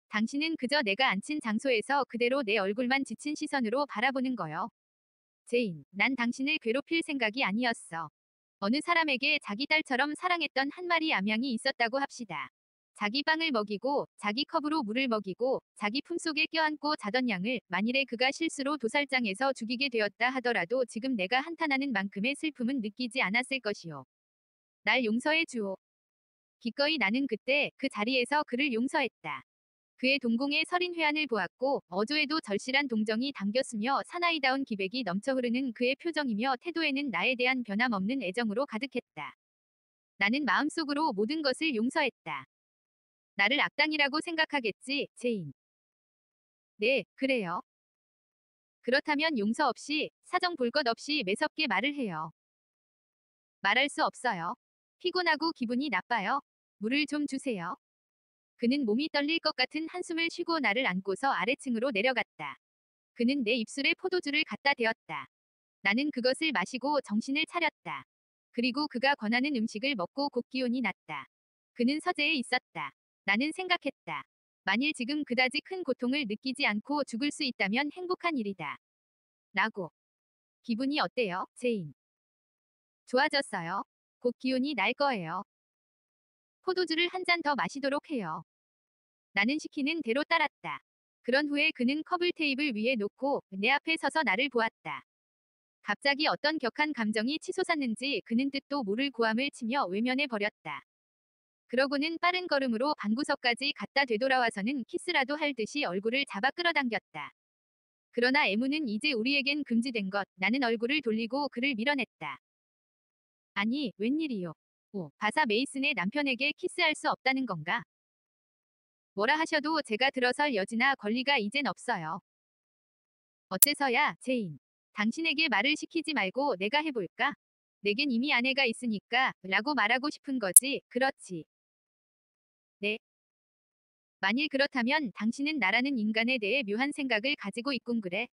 당신은 그저 내가 앉힌 장소에서 그대로 내 얼굴만 지친 시선으로 바라보는 거요. 제인, 난 당신을 괴롭힐 생각이 아니었어. 어느 사람에게 자기 딸처럼 사랑했던 한 마리 암양이 있었다고 합시다. 자기 빵을 먹이고 자기 컵으로 물을 먹이고 자기 품속에 껴안고 자던 양을 만일에 그가 실수로 도살장에서 죽이게 되었다 하더라도 지금 내가 한탄하는 만큼의 슬픔은 느끼지 않았을 것이오. 날 용서해 주오. 기꺼이 나는 그때 그 자리에서 그를 용서했다. 그의 동공에 서린 회한을 보았고 어조에도 절실한 동정이 담겼으며 사나이다운 기백이 넘쳐 흐르는 그의 표정이며 태도에는 나에 대한 변함없는 애정으로 가득했다. 나는 마음속으로 모든 것을 용서했다. 나를 악당이라고 생각하겠지, 제인. 네, 그래요. 그렇다면 용서 없이, 사정 볼 것 없이 매섭게 말을 해요. 말할 수 없어요. 피곤하고 기분이 나빠요. 물을 좀 주세요. 그는 몸이 떨릴 것 같은 한숨을 쉬고 나를 안고서 아래층으로 내려갔다. 그는 내 입술에 포도주를 갖다 대었다. 나는 그것을 마시고 정신을 차렸다. 그리고 그가 권하는 음식을 먹고 곧 기운이 났다. 그는 서재에 있었다. 나는 생각했다. 만일 지금 그다지 큰 고통을 느끼지 않고 죽을 수 있다면 행복한 일이다. 라고. 기분이 어때요, 제인? 좋아졌어요. 곧 기운이 날 거예요. 포도주를 한 잔 더 마시도록 해요. 나는 시키는 대로 따랐다. 그런 후에 그는 컵을 테이블 위에 놓고 내 앞에 서서 나를 보았다. 갑자기 어떤 격한 감정이 치솟았는지 그는 뜻도 모를 고함을 치며 외면해 버렸다. 그러고는 빠른 걸음으로 방구석까지 갔다 되돌아와서는 키스라도 할 듯이 얼굴을 잡아 끌어당겼다. 그러나 애무는 이제 우리에겐 금지된 것. 나는 얼굴을 돌리고 그를 밀어냈다. 아니, 웬일이요. 오, 바사 메이슨의 남편에게 키스할 수 없다는 건가? 뭐라 하셔도 제가 들어설 여지나 권리가 이젠 없어요. 어째서야, 제인. 당신에게 말을 시키지 말고 내가 해볼까? 내겐 이미 아내가 있으니까, 라고 말하고 싶은 거지, 그렇지. 네. 만일 그렇다면 당신은 나라는 인간에 대해 묘한 생각을 가지고 있군 그래.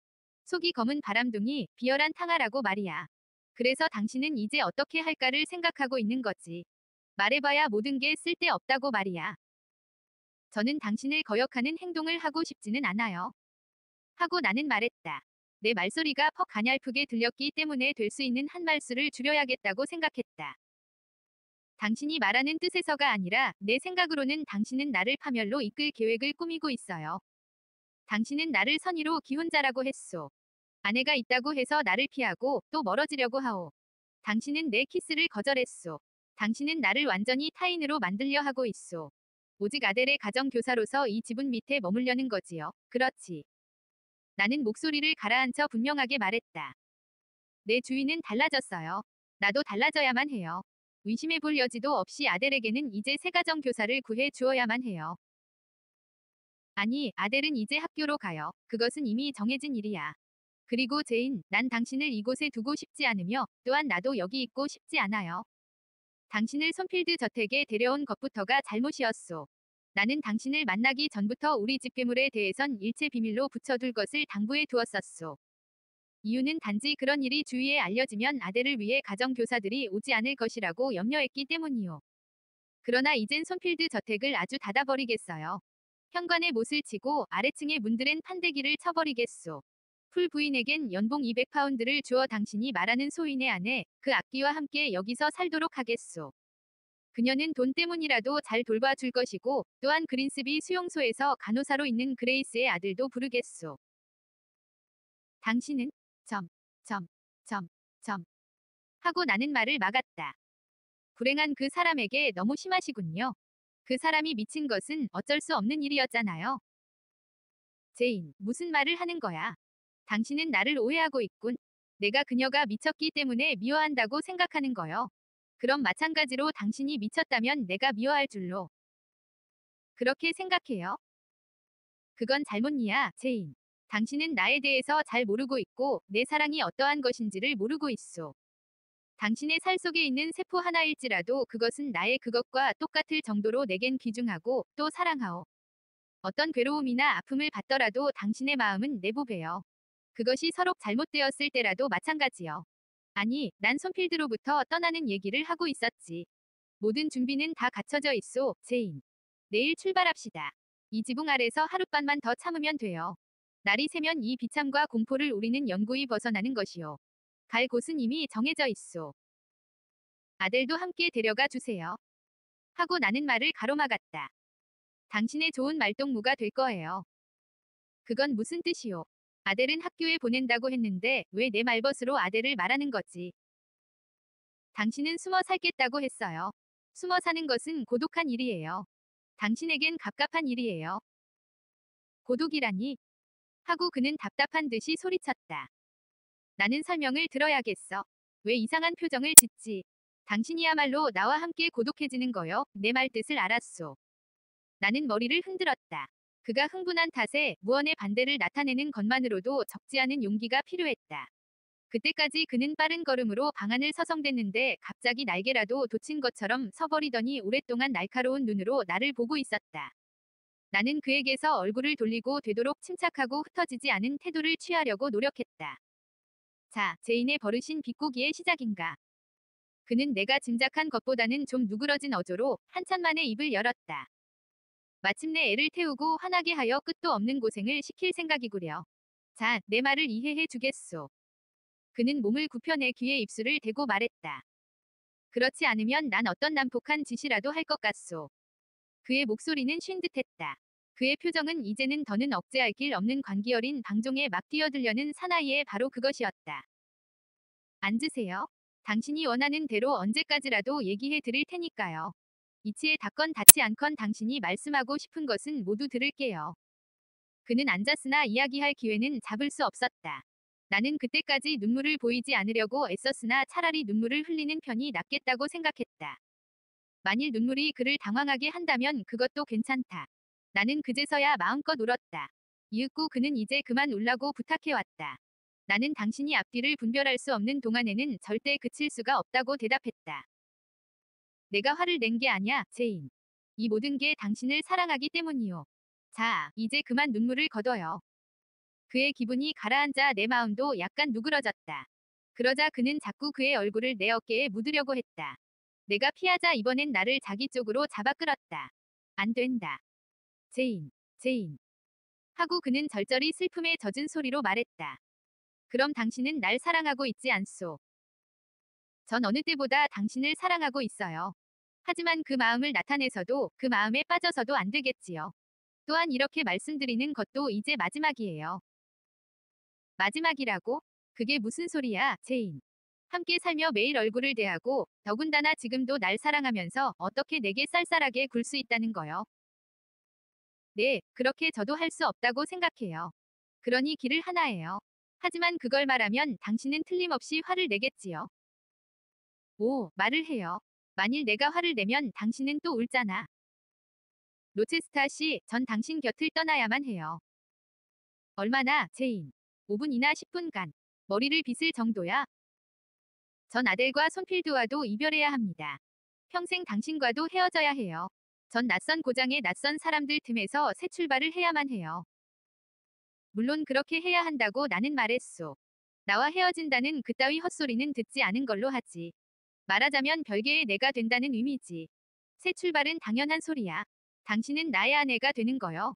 속이 검은 바람둥이, 비열한 탕아라고 말이야. 그래서 당신은 이제 어떻게 할까를 생각하고 있는 거지. 말해봐야 모든 게 쓸데없다고 말이야. 저는 당신을 거역하는 행동을 하고 싶지는 않아요. 하고 나는 말했다. 내 말소리가 퍽 가냘프게 들렸기 때문에 될 수 있는 한 말수를 줄여야겠다고 생각했다. 당신이 말하는 뜻에서가 아니라 내 생각으로는 당신은 나를 파멸로 이끌 계획을 꾸미고 있어요. 당신은 나를 선의로 기혼자라고 했소. 아내가 있다고 해서 나를 피하고 또 멀어지려고 하오. 당신은 내 키스를 거절했소. 당신은 나를 완전히 타인으로 만들려 하고 있소. 오직 아델의 가정교사로서 이 지분 밑에 머물려는 거지요. 그렇지. 나는 목소리를 가라앉혀 분명하게 말했다. 내 주인은 달라졌어요. 나도 달라져야만 해요. 의심해 볼 여지도 없이 아델에게는 이제 새 가정교사를 구해 주어야만 해요. 아니, 아델은 이제 학교로 가요. 그것은 이미 정해진 일이야. 그리고 제인, 난 당신을 이곳에 두고 싶지 않으며 또한 나도 여기 있고 싶지 않아요. 당신을 손필드 저택에 데려온 것부터가 잘못이었소. 나는 당신을 만나기 전부터 우리 집 괴물에 대해선 일체 비밀로 붙여둘 것을 당부해 두었었소. 이유는 단지 그런 일이 주위에 알려지면 아델을 위해 가정교사들이 오지 않을 것이라고 염려했기 때문이요. 그러나 이젠 손필드 저택을 아주 닫아버리겠어요. 현관에 못을 치고 아래층의 문들엔 판때기를 쳐버리겠소. 풀 부인에겐 연봉 200파운드를 주어 당신이 말하는 소인의 아내, 그 악귀와 함께 여기서 살도록 하겠소. 그녀는 돈 때문이라도 잘 돌봐줄 것이고, 또한 그린스비 수용소에서 간호사로 있는 그레이스의 아들도 부르겠소. 당신은 점, 점, 점, 점. 하고 나는 말을 막았다. 불행한 그 사람에게 너무 심하시군요. 그 사람이 미친 것은 어쩔 수 없는 일이었잖아요. 제인, 무슨 말을 하는 거야? 당신은 나를 오해하고 있군. 내가 그녀가 미쳤기 때문에 미워한다고 생각하는 거요. 그럼 마찬가지로 당신이 미쳤다면 내가 미워할 줄로. 그렇게 생각해요. 그건 잘못이야, 제인. 당신은 나에 대해서 잘 모르고 있고 내 사랑이 어떠한 것인지를 모르고 있소. 당신의 살 속에 있는 세포 하나일지라도 그것은 나의 그것과 똑같을 정도로 내겐 귀중하고 또 사랑하오. 어떤 괴로움이나 아픔을 받더라도 당신의 마음은 내 보배요. 그것이 서로 잘못되었을 때라도 마찬가지요. 아니, 난 손필드로부터 떠나는 얘기를 하고 있었지. 모든 준비는 다 갖춰져 있소, 제인. 내일 출발합시다. 이 지붕 아래서 하룻밤만 더 참으면 돼요. 날이 새면 이 비참과 공포를 우리는 영구히 벗어나는 것이요. 갈 곳은 이미 정해져 있소. 아들도 함께 데려가 주세요. 하고 나는 말을 가로막았다. 당신의 좋은 말동무가 될 거예요. 그건 무슨 뜻이오? 아델은 학교에 보낸다고 했는데 왜 내 말벗으로 아델을 말하는 거지? 당신은 숨어 살겠다고 했어요. 숨어 사는 것은 고독한 일이에요. 당신에겐 갑갑한 일이에요. 고독이라니? 하고 그는 답답한 듯이 소리쳤다. 나는 설명을 들어야겠어. 왜 이상한 표정을 짓지? 당신이야말로 나와 함께 고독해지는 거요. 내 말 뜻을 알았소. 나는 머리를 흔들었다. 그가 흥분한 탓에 무언의 반대를 나타내는 것만으로도 적지 않은 용기가 필요했다. 그때까지 그는 빠른 걸음으로 방안을 서성댔는데 갑자기 날개라도 돋친 것처럼 서버리더니 오랫동안 날카로운 눈으로 나를 보고 있었다. 나는 그에게서 얼굴을 돌리고 되도록 침착하고 흩어지지 않은 태도를 취하려고 노력했다. 자, 제인의 버릇인 비꼬기의 시작인가. 그는 내가 짐작한 것보다는 좀 누그러진 어조로 한참 만에 입을 열었다. 마침내 애를 태우고 화나게 하여 끝도 없는 고생을 시킬 생각이구려. 자, 내 말을 이해해 주겠소. 그는 몸을 굽혀내 귀에 입술을 대고 말했다. 그렇지 않으면 난 어떤 난폭한 짓이라도 할 것 같소. 그의 목소리는 쉰 듯했다. 그의 표정은 이제는 더는 억제할 길 없는 관기 어린 방종에 막 뛰어들려는 사나이의 바로 그것이었다. 앉으세요. 당신이 원하는 대로 언제까지라도 얘기해 드릴 테니까요. 이치에 닿건 닿지 않건 당신이 말씀하고 싶은 것은 모두 들을게요. 그는 앉았으나 이야기할 기회는 잡을 수 없었다. 나는 그때까지 눈물을 보이지 않으려고 애썼으나 차라리 눈물을 흘리는 편이 낫겠다고 생각했다. 만일 눈물이 그를 당황하게 한다면 그것도 괜찮다. 나는 그제서야 마음껏 울었다. 이윽고 그는 이제 그만 울라고 부탁해왔다. 나는 당신이 앞뒤를 분별할 수 없는 동안에는 절대 그칠 수가 없다고 대답했다. 내가 화를 낸 게 아냐, 제인. 이 모든 게 당신을 사랑하기 때문이요. 자, 이제 그만 눈물을 거둬요. 그의 기분이 가라앉아 내 마음도 약간 누그러졌다. 그러자 그는 자꾸 그의 얼굴을 내 어깨에 묻으려고 했다. 내가 피하자 이번엔 나를 자기 쪽으로 잡아 끌었다. 안 된다. 제인, 제인. 하고 그는 절절히 슬픔에 젖은 소리로 말했다. 그럼 당신은 날 사랑하고 있지 않소. 전 어느 때보다 당신을 사랑하고 있어요. 하지만 그 마음을 나타내서도 그 마음에 빠져서도 안 되겠지요. 또한 이렇게 말씀드리는 것도 이제 마지막이에요. 마지막이라고? 그게 무슨 소리야, 제인. 함께 살며 매일 얼굴을 대하고 더군다나 지금도 날 사랑하면서 어떻게 내게 쌀쌀하게 굴 수 있다는 거요. 네, 그렇게 저도 할 수 없다고 생각해요. 그러니 길은 하나예요. 하지만 그걸 말하면 당신은 틀림없이 화를 내겠지요. 오, 말을 해요. 만일 내가 화를 내면 당신은 또 울잖아. 로체스타 씨, 전 당신 곁을 떠나야만 해요. 얼마나, 제인? 5분이나 10분간. 머리를 빗을 정도야. 전 아델과 손필드와도 이별해야 합니다. 평생 당신과도 헤어져야 해요. 전 낯선 고장의 낯선 사람들 틈에서 새 출발을 해야만 해요. 물론 그렇게 해야 한다고 나는 말했소. 나와 헤어진다는 그따위 헛소리는 듣지 않은 걸로 하지. 말하자면 별개의 내가 된다는 의미지. 새 출발은 당연한 소리야. 당신은 나의 아내가 되는 거요.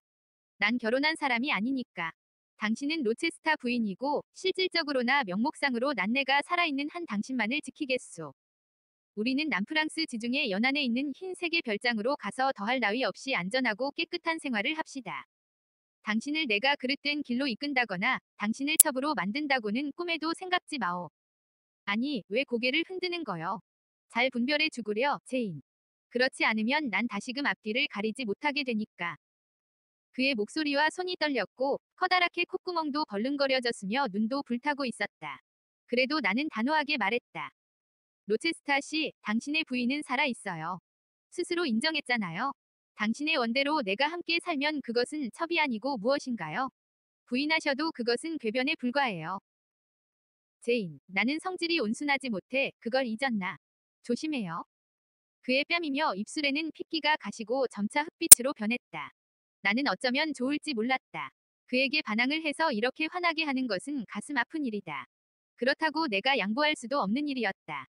난 결혼한 사람이 아니니까. 당신은 로체스타 부인이고 실질적으로나 명목상으로 난 내가 살아있는 한 당신만을 지키겠소. 우리는 남프랑스 지중해 연안에 있는 흰 세계 별장으로 가서 더할 나위 없이 안전하고 깨끗한 생활을 합시다. 당신을 내가 그릇된 길로 이끈다거나 당신을 첩으로 만든다고는 꿈에도 생각지 마오. 아니, 왜 고개를 흔드는 거요? 잘 분별해 주구려, 제인. 그렇지 않으면 난 다시금 앞뒤를 가리지 못하게 되니까. 그의 목소리와 손이 떨렸고 커다랗게 콧구멍도 벌렁거려졌으며 눈도 불타고 있었다. 그래도 나는 단호하게 말했다. 로체스타 씨, 당신의 부인은 살아 있어요. 스스로 인정했잖아요. 당신의 원대로 내가 함께 살면 그것은 첩이 아니고 무엇인가요? 부인하셔도 그것은 궤변에 불과해요. 제인, 나는 성질이 온순하지 못해 그걸 잊었나. 조심해요. 그의 뺨이며 입술에는 핏기가 가시고 점차 흙빛으로 변했다. 나는 어쩌면 좋을지 몰랐다. 그에게 반항을 해서 이렇게 화나게 하는 것은 가슴 아픈 일이다. 그렇다고 내가 양보할 수도 없는 일이었다.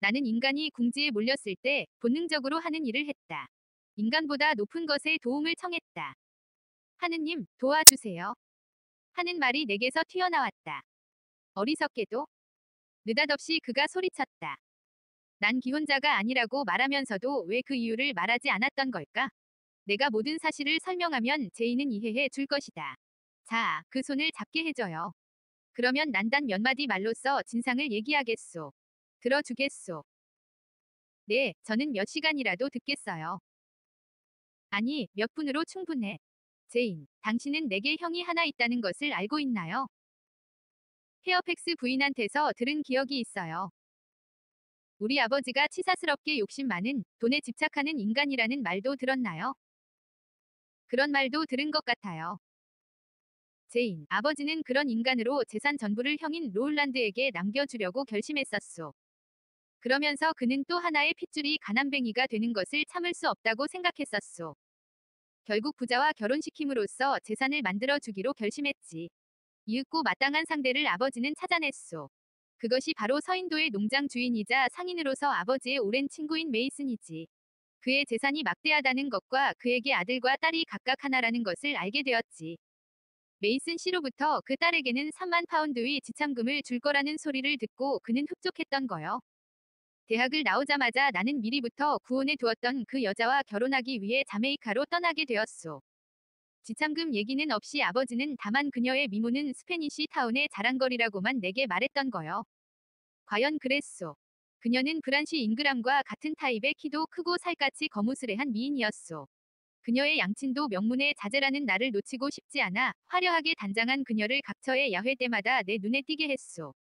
나는 인간이 궁지에 몰렸을 때 본능적으로 하는 일을 했다. 인간보다 높은 것에 도움을 청했다. 하느님, 도와주세요. 하는 말이 내게서 튀어나왔다. 어리석게도 느닷없이 그가 소리쳤다. 난 기혼자가 아니라고 말하면서도 왜 그 이유를 말하지 않았던 걸까? 내가 모든 사실을 설명하면 제이는 이해해 줄 것이다. 자, 그 손을 잡게 해줘요. 그러면 난 단 몇 마디 말로써 진상을 얘기하겠소. 들어주겠소. 네, 저는 몇 시간이라도 듣겠어요. 아니, 몇 분으로 충분해. 제인, 당신은 내게 형이 하나 있다는 것을 알고 있나요? 페어팩스 부인한테서 들은 기억이 있어요. 우리 아버지가 치사스럽게 욕심 많은 돈에 집착하는 인간이라는 말도 들었나요? 그런 말도 들은 것 같아요. 제인, 아버지는 그런 인간으로 재산 전부를 형인 로울란드에게 남겨주려고 결심했었소. 그러면서 그는 또 하나의 핏줄이 가난뱅이가 되는 것을 참을 수 없다고 생각했었소. 결국 부자와 결혼시킴으로써 재산을 만들어 주기로 결심했지. 이윽고 마땅한 상대를 아버지는 찾아냈소. 그것이 바로 서인도의 농장 주인이자 상인으로서 아버지의 오랜 친구인 메이슨이지. 그의 재산이 막대하다는 것과 그에게 아들과 딸이 각각 하나라는 것을 알게 되었지. 메이슨 씨로부터 그 딸에게는 3만 파운드의 지참금을 줄 거라는 소리를 듣고 그는 흡족했던 거요. 대학을 나오자마자 나는 미리부터 구혼해 두었던 그 여자와 결혼하기 위해 자메이카로 떠나게 되었소. 지참금 얘기는 없이 아버지는 다만 그녀의 미모는 스페니시 타운의 자랑거리라고만 내게 말했던 거요. 과연 그랬소. 그녀는 브란시 잉그람과 같은 타입의 키도 크고 살갗이 거무스레한 미인이었소. 그녀의 양친도 명문의 자제라는 나를 놓치고 싶지 않아 화려하게 단장한 그녀를 각처의 야회 때마다 내 눈에 띄게 했소.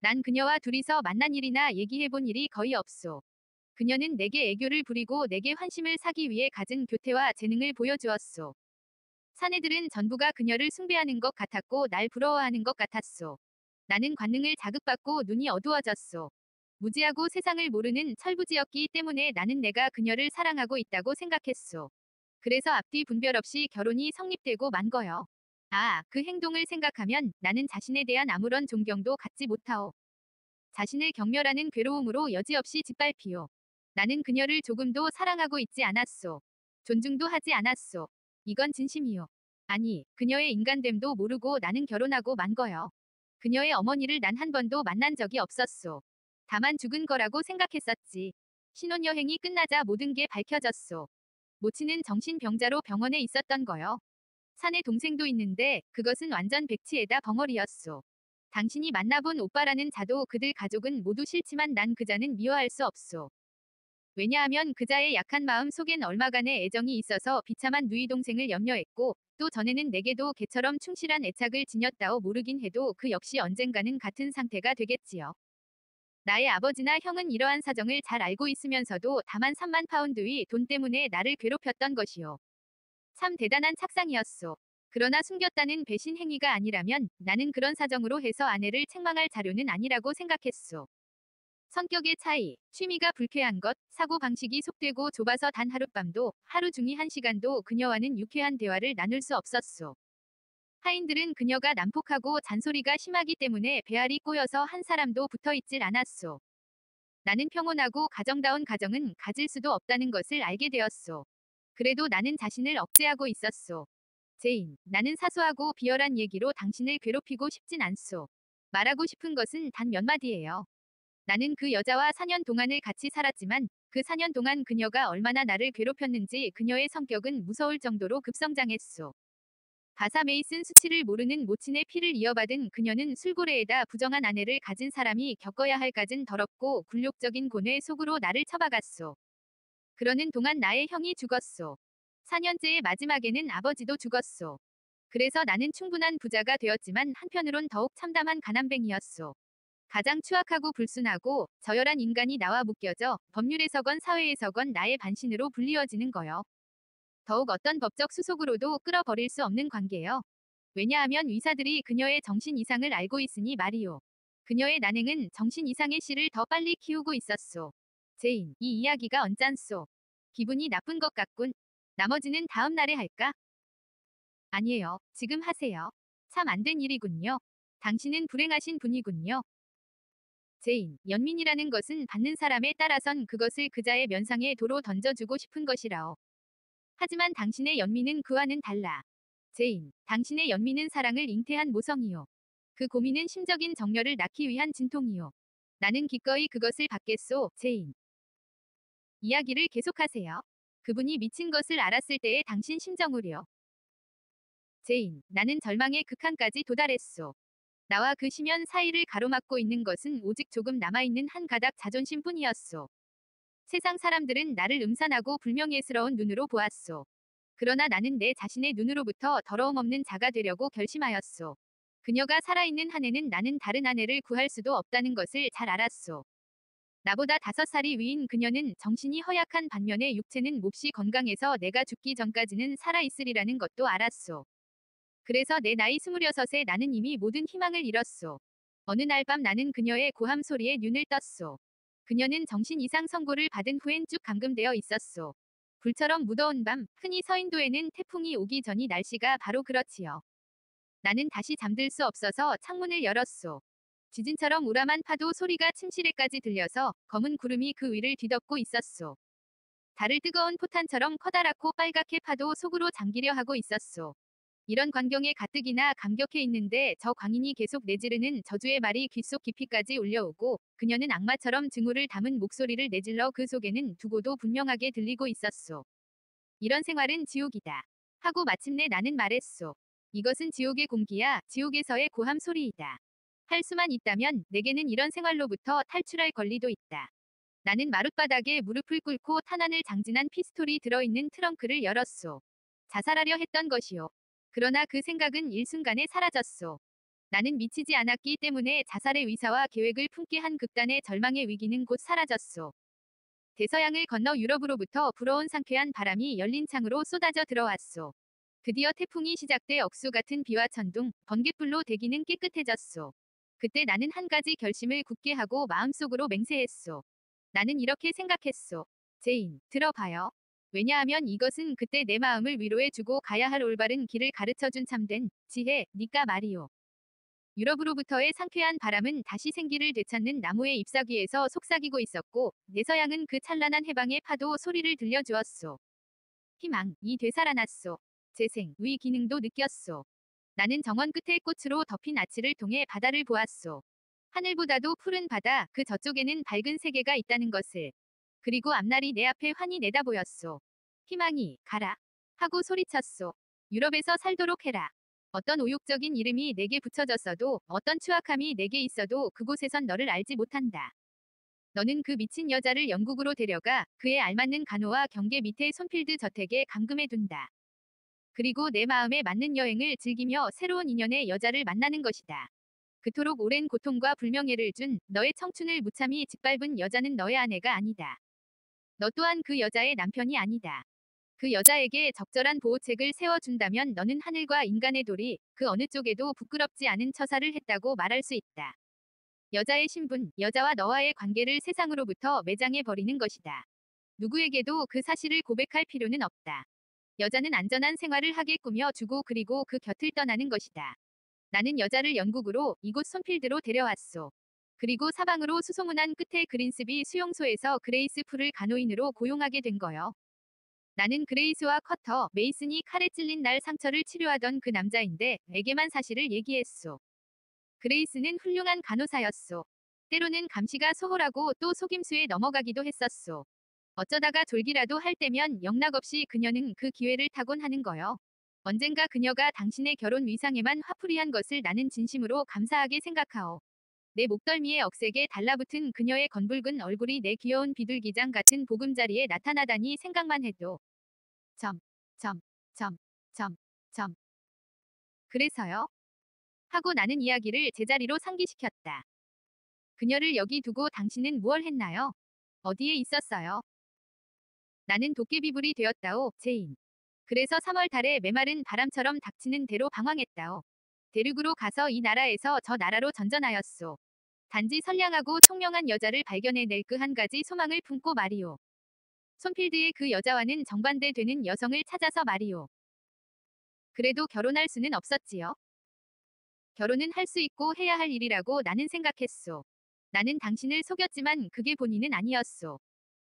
난 그녀와 둘이서 만난 일이나 얘기해본 일이 거의 없소. 그녀는 내게 애교를 부리고 내게 환심을 사기 위해 가진 교태와 재능을 보여주었소. 사내들은 전부가 그녀를 숭배하는 것 같았고 날 부러워하는 것 같았소. 나는 관능을 자극받고 눈이 어두워졌소. 무지하고 세상을 모르는 철부지였기 때문에 나는 내가 그녀를 사랑하고 있다고 생각했소. 그래서 앞뒤 분별 없이 결혼이 성립되고 만 거요. 아, 그 행동을 생각하면 나는 자신에 대한 아무런 존경도 갖지 못하오. 자신을 경멸하는 괴로움으로 여지없이 짓밟히오. 나는 그녀를 조금도 사랑하고 있지 않았소. 존중도 하지 않았소. 이건 진심이요. 아니, 그녀의 인간됨도 모르고 나는 결혼하고 만 거요. 그녀의 어머니를 난 한 번도 만난 적이 없었소. 다만 죽은 거라고 생각했었지. 신혼여행이 끝나자 모든 게 밝혀졌소. 모치는 정신병자로 병원에 있었던 거요. 사내 동생도 있는데 그것은 완전 백치에다 벙어리였소. 당신이 만나본 오빠라는 자도 그들 가족은 모두 싫지만 난 그자는 미워할 수 없소. 왜냐하면 그자의 약한 마음 속엔 얼마간의 애정이 있어서 비참한 누이 동생을 염려했고 또 전에는 내게도 개처럼 충실한 애착을 지녔다오 모르긴 해도 그 역시 언젠가는 같은 상태가 되겠지요. 나의 아버지나 형은 이러한 사정을 잘 알고 있으면서도 다만 3만 파운드의 돈 때문에 나를 괴롭혔던 것이요. 참 대단한 착상이었소. 그러나 숨겼다는 배신 행위가 아니라면 나는 그런 사정으로 해서 아내를 책망할 자료는 아니라고 생각했소. 성격의 차이, 취미가 불쾌한 것, 사고 방식이 속되고 좁아서 단 하룻밤도, 하루 중이 한 시간도 그녀와는 유쾌한 대화를 나눌 수 없었소. 하인들은 그녀가 난폭하고 잔소리가 심하기 때문에 배알이 꼬여서 한 사람도 붙어 있질 않았소. 나는 평온하고 가정다운 가정은 가질 수도 없다는 것을 알게 되었소. 그래도 나는 자신을 억제하고 있었소. 제인, 나는 사소하고 비열한 얘기로 당신을 괴롭히고 싶진 않소. 말하고 싶은 것은 단 몇 마디예요. 나는 그 여자와 4년 동안을 같이 살았지만 그 4년 동안 그녀가 얼마나 나를 괴롭혔는지 그녀의 성격은 무서울 정도로 급성장했소. 버사 메이슨 수치를 모르는 모친의 피를 이어받은 그녀는 술고래에다 부정한 아내를 가진 사람이 겪어야 할 갖은 더럽고 굴욕적인 고뇌 속으로 나를 처박았소. 그러는 동안 나의 형이 죽었소. 4년째의 마지막에는 아버지도 죽었소. 그래서 나는 충분한 부자가 되었지만 한편으론 더욱 참담한 가난뱅이였소. 가장 추악하고 불순하고 저열한 인간이 나와 묶여져 법률에서건 사회에서건 나의 반신으로 불리워지는 거요. 더욱 어떤 법적 수속으로도 끌어버릴 수 없는 관계요. 왜냐하면 의사들이 그녀의 정신 이상을 알고 있으니 말이오. 그녀의 난행은 정신 이상의 씨를 더 빨리 키우고 있었소. 제인, 이 이야기가 언짢소. 기분이 나쁜 것 같군. 나머지는 다음 날에 할까? 아니에요. 지금 하세요. 참 안 된 일이군요. 당신은 불행하신 분이군요. 제인, 연민이라는 것은 받는 사람에 따라선 그것을 그자의 면상에 도로 던져주고 싶은 것이라오. 하지만 당신의 연민은 그와는 달라. 제인, 당신의 연민은 사랑을 잉태한 모성이요. 그 고민은 심적인 정열을 낳기 위한 진통이요. 나는 기꺼이 그것을 받겠소, 제인. 이야기를 계속하세요. 그분이 미친 것을 알았을 때의 당신 심정은요. 제인, 나는 절망의 극한까지 도달했소. 나와 그 심연 사이를 가로막고 있는 것은 오직 조금 남아있는 한 가닥 자존심뿐이었소. 세상 사람들은 나를 음산하고 불명예스러운 눈으로 보았소. 그러나 나는 내 자신의 눈으로부터 더러움 없는 자가 되려고 결심하였소. 그녀가 살아있는 한해는 나는 다른 아내를 구할 수도 없다는 것을 잘 알았소. 나보다 다섯 살이 위인 그녀는 정신이 허약한 반면에 육체는 몹시 건강해서 내가 죽기 전까지는 살아있으리라는 것도 알았소. 그래서 내 나이 스물여섯에 나는 이미 모든 희망을 잃었소. 어느 날 밤 나는 그녀의 고함 소리에 눈을 떴소. 그녀는 정신 이상 선고를 받은 후엔 쭉 감금되어 있었소. 불처럼 무더운 밤, 흔히 서인도에는 태풍이 오기 전이 날씨가 바로 그렇지요. 나는 다시 잠들 수 없어서 창문을 열었소. 지진처럼 우람한 파도 소리가 침실에까지 들려서 검은 구름이 그 위를 뒤덮고 있었소. 달을 뜨거운 포탄처럼 커다랗고 빨갛게 파도 속으로 잠기려 하고 있었소. 이런 광경에 가뜩이나 감격해 있는데 저 광인이 계속 내지르는 저주의 말이 귓속 깊이까지 울려오고 그녀는 악마처럼 증오를 담은 목소리를 내질러 그 속에는 두고도 분명하게 들리고 있었소. 이런 생활은 지옥이다. 하고 마침내 나는 말했소. 이것은 지옥의 공기야, 지옥에서의 고함 소리이다. 할 수만 있다면 내게는 이런 생활로부터 탈출할 권리도 있다. 나는 마룻바닥에 무릎을 꿇고 탄환을 장진한 피스톨이 들어있는 트렁크를 열었소. 자살하려 했던 것이요. 그러나 그 생각은 일순간에 사라졌소. 나는 미치지 않았기 때문에 자살의 의사와 계획을 품게 한 극단의 절망의 위기는 곧 사라졌소. 대서양을 건너 유럽으로부터 불어온 상쾌한 바람이 열린 창으로 쏟아져 들어왔소. 드디어 태풍이 시작돼 억수 같은 비와 천둥, 번갯불로 대기는 깨끗해졌소. 그때 나는 한 가지 결심을 굳게 하고 마음속으로 맹세했소. 나는 이렇게 생각했소. 제인, 들어봐요. 왜냐하면 이것은 그때 내 마음을 위로해주고 가야 할 올바른 길을 가르쳐준 참된 지혜니까 말이오. 유럽으로부터의 상쾌한 바람은 다시 생기를 되찾는 나무의 잎사귀에서 속삭이고 있었고 대서양은 그 찬란한 해방의 파도 소리를 들려주었소. 희망, 이 되살아났소. 재생, 위 기능도 느꼈소. 나는 정원 끝의 꽃으로 덮인 아치를 통해 바다를 보았소. 하늘보다도 푸른 바다, 그 저쪽에는 밝은 세계가 있다는 것을. 그리고 앞날이 내 앞에 환히 내다보였소. 희망이 가라 하고 소리쳤소. 유럽에서 살도록 해라. 어떤 오욕적인 이름이 내게 붙여졌어도 어떤 추악함이 내게 있어도 그곳에선 너를 알지 못한다. 너는 그 미친 여자를 영국으로 데려가 그에 알맞는 간호와 경계 밑에 손필드 저택에 감금해 둔다. 그리고 내 마음에 맞는 여행을 즐기며 새로운 인연의 여자를 만나는 것이다. 그토록 오랜 고통과 불명예를 준 너의 청춘을 무참히 짓밟은 여자는 너의 아내가 아니다. 너 또한 그 여자의 남편이 아니다. 그 여자에게 적절한 보호책을 세워준다면 너는 하늘과 인간의 도리, 그 어느 쪽에도 부끄럽지 않은 처사를 했다고 말할 수 있다. 여자의 신분, 여자와 너와의 관계를 세상으로부터 매장해 버리는 것이다. 누구에게도 그 사실을 고백할 필요는 없다. 여자는 안전한 생활을 하게 꾸며주고 그리고 그 곁을 떠나는 것이다. 나는 여자를 영국으로 이곳 손필드로 데려왔소. 그리고 사방으로 수소문한 끝에 그린스비 수용소에서 그레이스 풀을 간호인으로 고용하게 된 거요. 나는 그레이스와 커터, 메이슨이 칼에 찔린 날 상처를 치료하던 그 남자인데 에게만 사실을 얘기했소. 그레이스는 훌륭한 간호사였소. 때로는 감시가 소홀하고 또 속임수에 넘어가기도 했었소. 어쩌다가 졸기라도 할 때면 영락 없이 그녀는 그 기회를 타곤 하는 거요. 언젠가 그녀가 당신의 결혼 위상에만 화풀이한 것을 나는 진심으로 감사하게 생각하오. 내 목덜미에 억세게 달라붙은 그녀의 건붉은 얼굴이 내 귀여운 비둘기장 같은 보금자리에 나타나다니 생각만 해도 점. 점, 점, 점, 점. 그래서요? 하고 나는 이야기를 제자리로 상기시켰다. 그녀를 여기 두고 당신은 무얼 했나요? 어디에 있었어요? 나는 도깨비불이 되었다오, 제인. 그래서 3월 달에 메마른 바람처럼 닥치는 대로 방황했다오. 대륙으로 가서 이 나라에서 저 나라로 전전하였소. 단지 선량하고 총명한 여자를 발견해낼 그 한 가지 소망을 품고 말이오. 손필드의 그 여자와는 정반대 되는 여성을 찾아서 말이오. 그래도 결혼할 수는 없었지요. 결혼은 할 수 있고 해야 할 일이라고 나는 생각했소. 나는 당신을 속였지만 그게 본인은 아니었소.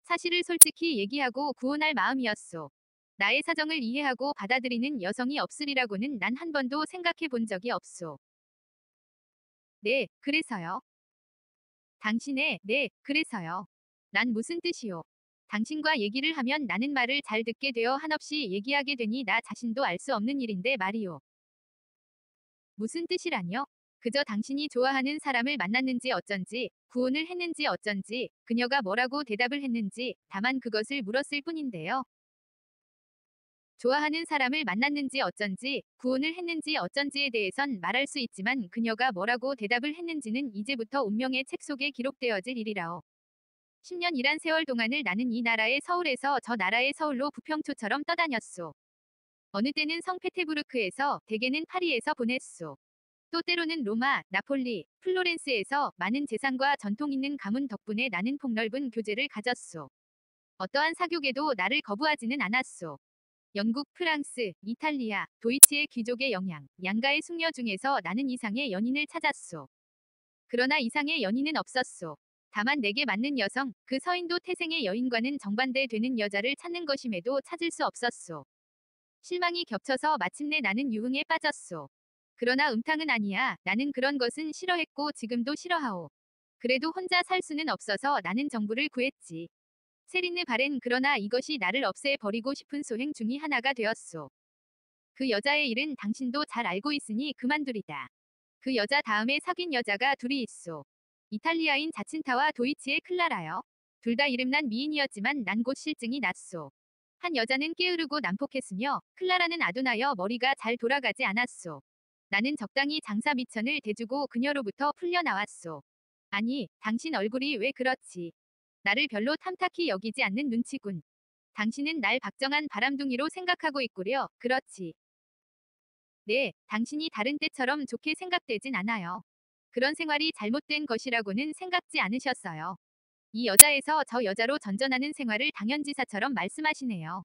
사실을 솔직히 얘기하고 구원할 마음이었소. 나의 사정을 이해하고 받아들이는 여성이 없으리라고는 난 한 번도 생각해 본 적이 없소. 네, 그래서요. 당신의, 네, 그래서요. 난 무슨 뜻이오. 당신과 얘기를 하면 나는 말을 잘 듣게 되어 한없이 얘기하게 되니 나 자신도 알 수 없는 일인데 말이오. 무슨 뜻이라뇨? 그저 당신이 좋아하는 사람을 만났는지 어쩐지, 구혼을 했는지 어쩐지, 그녀가 뭐라고 대답을 했는지, 다만 그것을 물었을 뿐인데요. 좋아하는 사람을 만났는지 어쩐지, 구혼을 했는지 어쩐지에 대해선 말할 수 있지만 그녀가 뭐라고 대답을 했는지는 이제부터 운명의 책 속에 기록되어질 일이라오. 10년 이란 세월 동안을 나는 이 나라의 서울에서 저 나라의 서울로 부평초처럼 떠다녔소. 어느 때는 성페테부르크에서, 대개는 파리에서 보냈소. 또 때로는 로마, 나폴리, 플로렌스에서 많은 재산과 전통 있는 가문 덕분에 나는 폭넓은 교제를 가졌소. 어떠한 사교계도 나를 거부하지는 않았소. 영국, 프랑스, 이탈리아, 도이치의 귀족의 영향, 양가의 숙녀 중에서 나는 이상의 연인을 찾았소. 그러나 이상의 연인은 없었소. 다만 내게 맞는 여성, 그 서인도 태생의 여인과는 정반대 되는 여자를 찾는 것임에도 찾을 수 없었소. 실망이 겹쳐서 마침내 나는 유흥에 빠졌소. 그러나 음탕은 아니야. 나는 그런 것은 싫어했고 지금도 싫어하오. 그래도 혼자 살 수는 없어서 나는 정부를 구했지. 세린느 바렌 그러나 이것이 나를 없애버리고 싶은 소행 중의 하나가 되었소. 그 여자의 일은 당신도 잘 알고 있으니 그만두리다. 그 여자 다음에 사귄 여자가 둘이 있소. 이탈리아인 자친타와 도이치의 클라라요. 둘 다 이름난 미인이었지만 난 곧 실증이 났소. 한 여자는 게으르고 난폭했으며 클라라는 아둔하여 머리가 잘 돌아가지 않았소. 나는 적당히 장사 미천을 대주고 그녀로부터 풀려나왔소. 아니, 당신 얼굴이 왜 그렇지? 나를 별로 탐탁히 여기지 않는 눈치군. 당신은 날 박정한 바람둥이로 생각하고 있구려. 그렇지. 네, 당신이 다른 때처럼 좋게 생각되진 않아요. 그런 생활이 잘못된 것이라고는 생각지 않으셨어요. 이 여자에서 저 여자로 전전하는 생활을 당연지사처럼 말씀하시네요.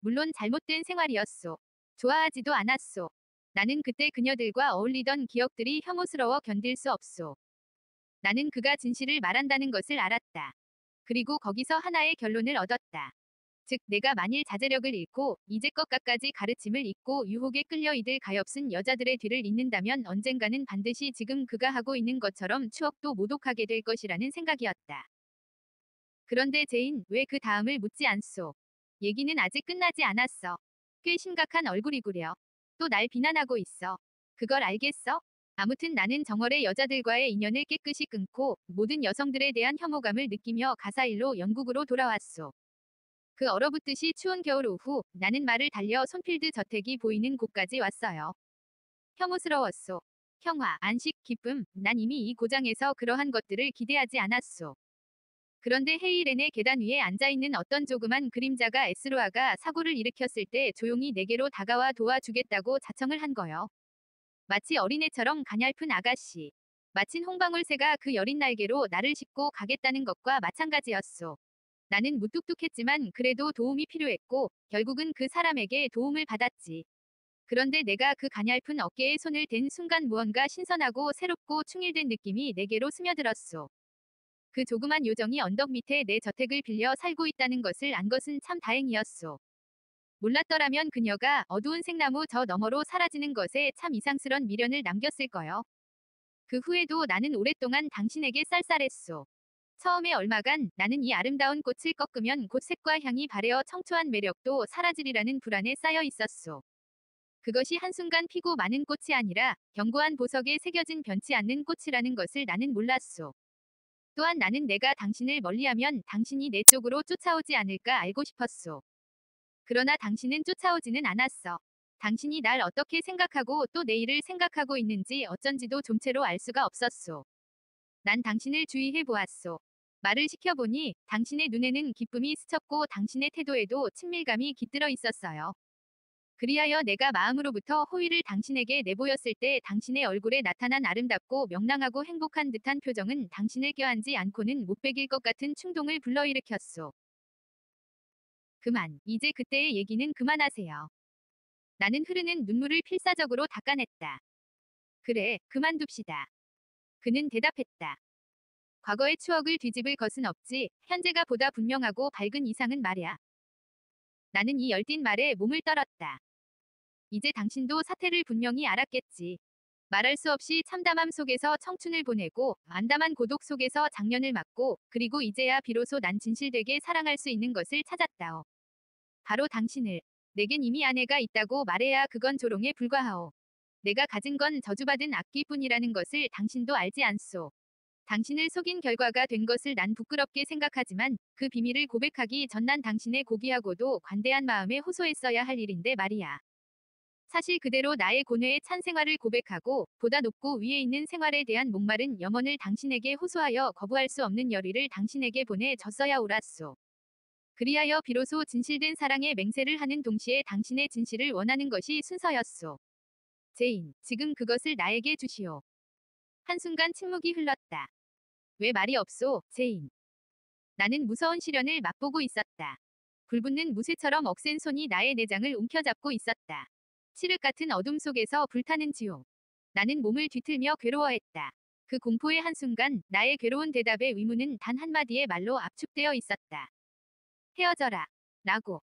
물론 잘못된 생활이었소. 좋아하지도 않았소. 나는 그때 그녀들과 어울리던 기억들이 혐오스러워 견딜 수 없소. 나는 그가 진실을 말한다는 것을 알았다. 그리고 거기서 하나의 결론을 얻었다. 즉 내가 만일 자제력을 잃고 이제껏 갖가지 가르침을 잊고 유혹에 끌려 이들 가엾은 여자들의 뒤를 잇는다면 언젠가는 반드시 지금 그가 하고 있는 것처럼 추억도 모독하게 될 것이라는 생각이었다. 그런데 제인 왜 그 다음을 묻지 않소? 얘기는 아직 끝나지 않았어. 꽤 심각한 얼굴이구려. 또 날 비난하고 있어. 그걸 알겠어? 아무튼 나는 정월의 여자들과의 인연을 깨끗이 끊고 모든 여성들에 대한 혐오감을 느끼며 가사일로 영국으로 돌아왔소. 그 얼어붙듯이 추운 겨울 오후 나는 말을 달려 손필드 저택이 보이는 곳까지 왔어요. 혐오스러웠소. 평화, 안식, 기쁨, 난 이미 이 고장에서 그러한 것들을 기대하지 않았소. 그런데 헤이렌의 계단 위에 앉아있는 어떤 조그만 그림자가 에스로아가 사고를 일으켰을 때 조용히 내게로 다가와 도와주겠다고 자청을 한 거요. 마치 어린애처럼 가냘픈 아가씨. 마친 홍방울새가 그 여린 날개로 나를 싣고 가겠다는 것과 마찬가지였소. 나는 무뚝뚝했지만 그래도 도움이 필요했고 결국은 그 사람에게 도움을 받았지. 그런데 내가 그 가냘픈 어깨에 손을 댄 순간 무언가 신선하고 새롭고 충일된 느낌이 내게로 스며들었소. 그 조그만 요정이 언덕 밑에 내 저택을 빌려 살고 있다는 것을 안 것은 참 다행이었소. 몰랐더라면 그녀가 어두운 생나무 저 너머로 사라지는 것에 참 이상스런 미련을 남겼을 거요. 그 후에도 나는 오랫동안 당신에게 쌀쌀했소. 처음에 얼마간 나는 이 아름다운 꽃을 꺾으면 곧 색과 향이 바래어 청초한 매력도 사라지리라는 불안에 쌓여 있었소. 그것이 한순간 피고 많은 꽃이 아니라 견고한 보석에 새겨진 변치 않는 꽃이라는 것을 나는 몰랐소. 또한 나는 내가 당신을 멀리하면 당신이 내 쪽으로 쫓아오지 않을까 알고 싶었소. 그러나 당신은 쫓아오지는 않았어. 당신이 날 어떻게 생각하고 또 내일을 생각하고 있는지 어쩐지도 좀채로 알 수가 없었소. 난 당신을 주의해 보았소. 말을 시켜보니 당신의 눈에는 기쁨이 스쳤고 당신의 태도에도 친밀감이 깃들어 있었어요. 그리하여 내가 마음으로부터 호의를 당신에게 내보였을 때 당신의 얼굴에 나타난 아름답고 명랑하고 행복한 듯한 표정은 당신을 껴안지 않고는 못 베길 것 같은 충동을 불러일으켰소. 그만, 이제 그때의 얘기는 그만하세요. 나는 흐르는 눈물을 필사적으로 닦아냈다. 그래, 그만둡시다. 그는 대답했다. 과거의 추억을 뒤집을 것은 없지, 현재가 보다 분명하고 밝은 이상은 말이야. 나는 이 열띤 말에 몸을 떨었다. 이제 당신도 사태를 분명히 알았겠지. 말할 수 없이 참담함 속에서 청춘을 보내고 안담한 고독 속에서 장년을 맞고 그리고 이제야 비로소 난 진실되게 사랑할 수 있는 것을 찾았다오. 바로 당신을. 내겐 이미 아내가 있다고 말해야 그건 조롱에 불과하오. 내가 가진 건 저주받은 악기뿐이라는 것을 당신도 알지 않소. 당신을 속인 결과가 된 것을 난 부끄럽게 생각하지만 그 비밀을 고백하기 전 난 당신의 고귀하고도 관대한 마음에 호소했어야 할 일인데 말이야. 사실 그대로 나의 고뇌의 찬 생활을 고백하고 보다 높고 위에 있는 생활에 대한 목마른 염원을 당신에게 호소하여 거부할 수 없는 열의를 당신에게 보내 줬어야 옳았소. 그리하여 비로소 진실된 사랑의 맹세를 하는 동시에 당신의 진실을 원하는 것이 순서였소. 제인, 지금 그것을 나에게 주시오. 한순간 침묵이 흘렀다. 왜 말이 없소, 제인. 나는 무서운 시련을 맛보고 있었다. 불붙는 무쇠처럼 억센 손이 나의 내장을 움켜잡고 있었다. 칠흑 같은 어둠 속에서 불타는 지옥. 나는 몸을 뒤틀며 괴로워했다. 그 공포의 한순간 나의 괴로운 대답의 의무는 단 한마디의 말로 압축되어 있었다. 헤어져라. 라고.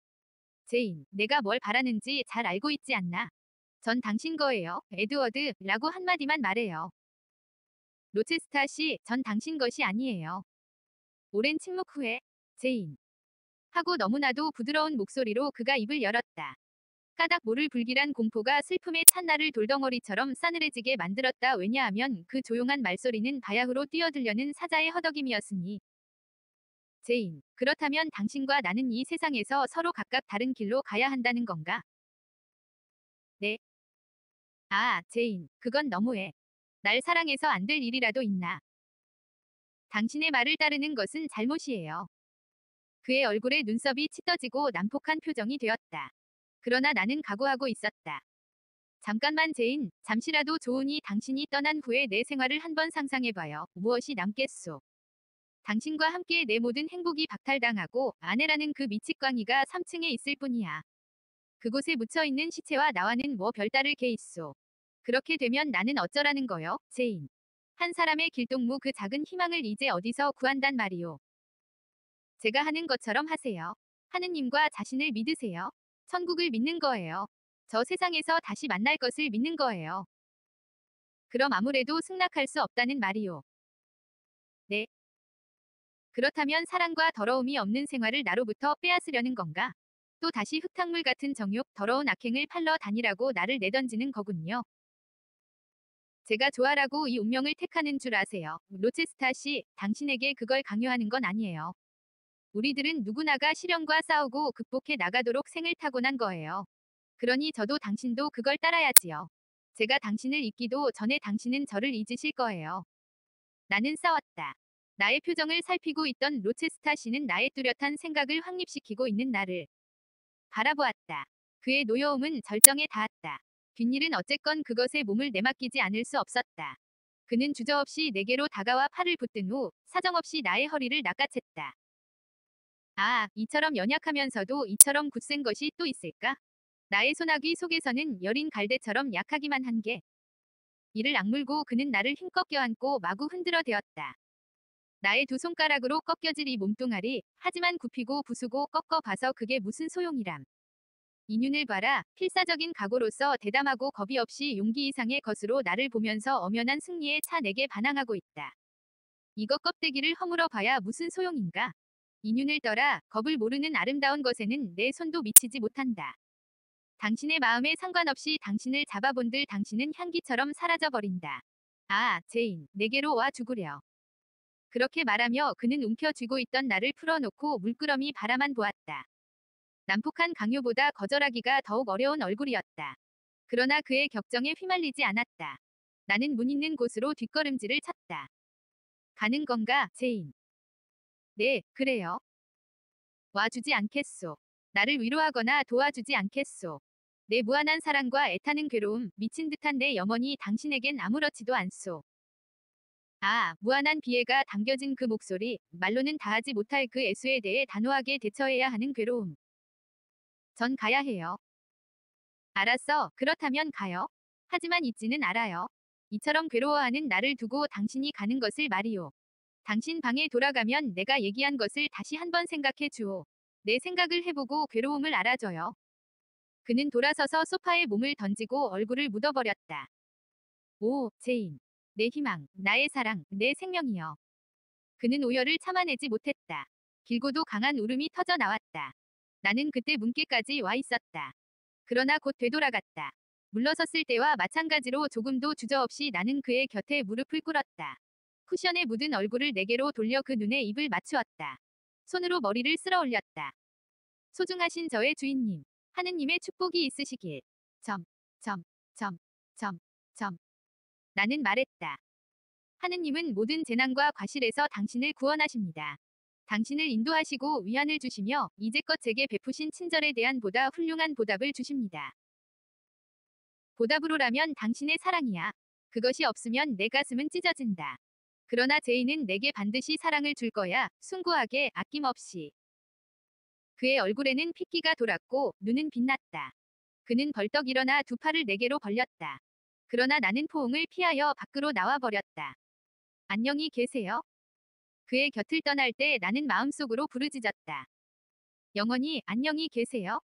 제인, 내가 뭘 바라는지 잘 알고 있지 않나? 전 당신 거예요, 에드워드, 라고 한마디만 말해요. 로체스타 씨, 전 당신 것이 아니에요. 오랜 침묵 후에, 제인. 하고 너무나도 부드러운 목소리로 그가 입을 열었다. 까닭 모를 불길한 공포가 슬픔의 찰나를 돌덩어리처럼 싸늘해지게 만들었다. 왜냐하면 그 조용한 말소리는 바야흐로 뛰어들려는 사자의 허덕임이었으니. 제인, 그렇다면 당신과 나는 이 세상에서 서로 각각 다른 길로 가야 한다는 건가? 네. 아, 제인, 그건 너무해. 날 사랑해서 안 될 일이라도 있나? 당신의 말을 따르는 것은 잘못이에요. 그의 얼굴에 눈썹이 치떠지고 난폭한 표정이 되었다. 그러나 나는 각오하고 있었다. 잠깐만 제인, 잠시라도 좋으니 당신이 떠난 후에 내 생활을 한번 상상해봐요. 무엇이 남겠소. 당신과 함께 내 모든 행복이 박탈당하고 아내라는 그 미치광이가 3층에 있을 뿐이야. 그곳에 묻혀있는 시체와 나와는 뭐 별다를 게 있소. 그렇게 되면 나는 어쩌라는 거요, 제인. 한 사람의 길동무 그 작은 희망을 이제 어디서 구한단 말이오. 제가 하는 것처럼 하세요. 하느님과 자신을 믿으세요. 천국을 믿는 거예요. 저 세상에서 다시 만날 것을 믿는 거예요. 그럼 아무래도 승낙할 수 없다는 말이요. 네. 그렇다면 사랑과 더러움이 없는 생활을 나로부터 빼앗으려는 건가? 또 다시 흙탕물 같은 정욕, 더러운 악행을 팔러 다니라고 나를 내던지는 거군요. 제가 좋아라고 이 운명을 택하는 줄 아세요. 로체스타 씨, 당신에게 그걸 강요하는 건 아니에요. 우리들은 누구나가 시련과 싸우고 극복해 나가도록 생을 타고난 거예요. 그러니 저도 당신도 그걸 따라야지요. 제가 당신을 잊기도 전에 당신은 저를 잊으실 거예요. 나는 싸웠다. 나의 표정을 살피고 있던 로체스타 씨는 나의 뚜렷한 생각을 확립시키고 있는 나를 바라보았다. 그의 노여움은 절정에 닿았다. 뒷일은 어쨌건 그것에 몸을 내맡기지 않을 수 없었다. 그는 주저없이 내게로 다가와 팔을 붙든 후 사정없이 나의 허리를 낚아챘다. 아, 이처럼 연약하면서도 이처럼 굳센 것이 또 있을까? 나의 소나기 속에서는 여린 갈대처럼 약하기만 한 게. 이를 악물고 그는 나를 힘껏 껴안고 마구 흔들어 대었다. 나의 두 손가락으로 꺾여질 이 몸뚱아리, 하지만 굽히고 부수고 꺾어 봐서 그게 무슨 소용이람. 이윤을 봐라, 필사적인 각오로서 대담하고 겁이 없이 용기 이상의 것으로 나를 보면서 엄연한 승리에 차 내게 반항하고 있다. 이것 껍데기를 허물어 봐야 무슨 소용인가? 이 눈을 봐라 겁을 모르는 아름다운 것에는 내 손도 미치지 못한다. 당신의 마음에 상관없이 당신을 잡아본들 당신은 향기처럼 사라져버린다. 아, 제인, 내게로 와 주구려. 그렇게 말하며 그는 움켜쥐고 있던 나를 풀어놓고 물끄러미 바라만 보았다. 난폭한 강요보다 거절하기가 더욱 어려운 얼굴이었다. 그러나 그의 격정에 휘말리지 않았다. 나는 문 있는 곳으로 뒷걸음질을 쳤다. 가는 건가, 제인? 네, 그래요. 와주지 않겠소. 나를 위로하거나 도와주지 않겠소. 내 무한한 사랑과 애타는 괴로움, 미친 듯한 내 영혼이 당신에겐 아무렇지도 않소. 아, 무한한 비애가 담겨진 그 목소리, 말로는 다하지 못할 그 애수에 대해 단호하게 대처해야 하는 괴로움. 전 가야 해요. 알았어, 그렇다면 가요. 하지만 잊지는 말아요. 이처럼 괴로워하는 나를 두고 당신이 가는 것을 말이오. 당신 방에 돌아가면 내가 얘기한 것을 다시 한번 생각해 주오. 내 생각을 해보고 괴로움을 알아줘요. 그는 돌아서서 소파에 몸을 던지고 얼굴을 묻어버렸다. 오, 제인. 내 희망, 나의 사랑, 내 생명이여. 그는 오열을 참아내지 못했다. 길고도 강한 울음이 터져 나왔다. 나는 그때 문께까지 와 있었다. 그러나 곧 되돌아갔다. 물러섰을 때와 마찬가지로 조금도 주저없이 나는 그의 곁에 무릎을 꿇었다. 쿠션에 묻은 얼굴을 내게로 돌려 그 눈에 입을 맞추었다. 손으로 머리를 쓸어 올렸다. 소중하신 저의 주인님, 하느님의 축복이 있으시길. 점, 점, 점, 점, 점. 나는 말했다. 하느님은 모든 재난과 과실에서 당신을 구원하십니다. 당신을 인도하시고 위안을 주시며 이제껏 제게 베푸신 친절에 대한 보다 훌륭한 보답을 주십니다. 보답으로라면 당신의 사랑이야. 그것이 없으면 내 가슴은 찢어진다. 그러나 제이는 내게 반드시 사랑을 줄 거야. 숭고하게 아낌없이. 그의 얼굴에는 핏기가 돌았고 눈은 빛났다. 그는 벌떡 일어나 두 팔을 내게로 벌렸다. 그러나 나는 포옹을 피하여 밖으로 나와 버렸다. 안녕히 계세요. 그의 곁을 떠날 때 나는 마음속으로 부르짖었다. 영원히 안녕히 계세요.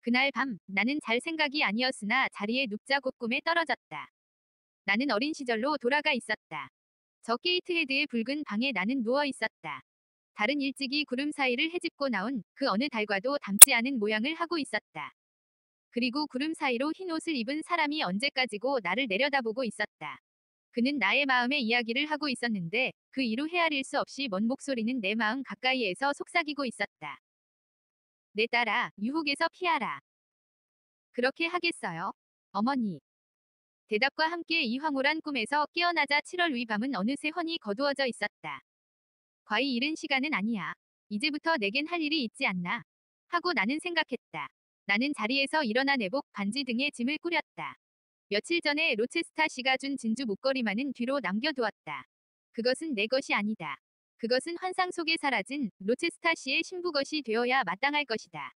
그날 밤 나는 잘 생각이 아니었으나 자리에 눕자 곧 꿈에 떨어졌다. 나는 어린 시절로 돌아가 있었다. 저 게이트헤드의 붉은 방에 나는 누워 있었다. 달은 일찍이 구름 사이를 헤집고 나온 그 어느 달과도 닮지 않은 모양을 하고 있었다. 그리고 구름 사이로 흰 옷을 입은 사람이 언제까지고 나를 내려다보고 있었다. 그는 나의 마음의 이야기를 하고 있었는데 그 이루 헤아릴 수 없이 먼 목소리는 내 마음 가까이에서 속삭이고 있었다. 내 딸아, 유혹에서 피하라. 그렇게 하겠어요. 어머니. 대답과 함께 이 황홀한 꿈에서 깨어나자 7월 위 밤은 어느새 훤히 거두어져 있었다. 과히 이른 시간은 아니야. 이제부터 내겐 할 일이 있지 않나. 하고 나는 생각했다. 나는 자리에서 일어나 내복, 반지 등의 짐을 꾸렸다. 며칠 전에 로체스타 씨가 준 진주 목걸이만은 뒤로 남겨두었다. 그것은 내 것이 아니다. 그것은 환상 속에 사라진 로체스타 씨의 신부 것이 되어야 마땅할 것이다.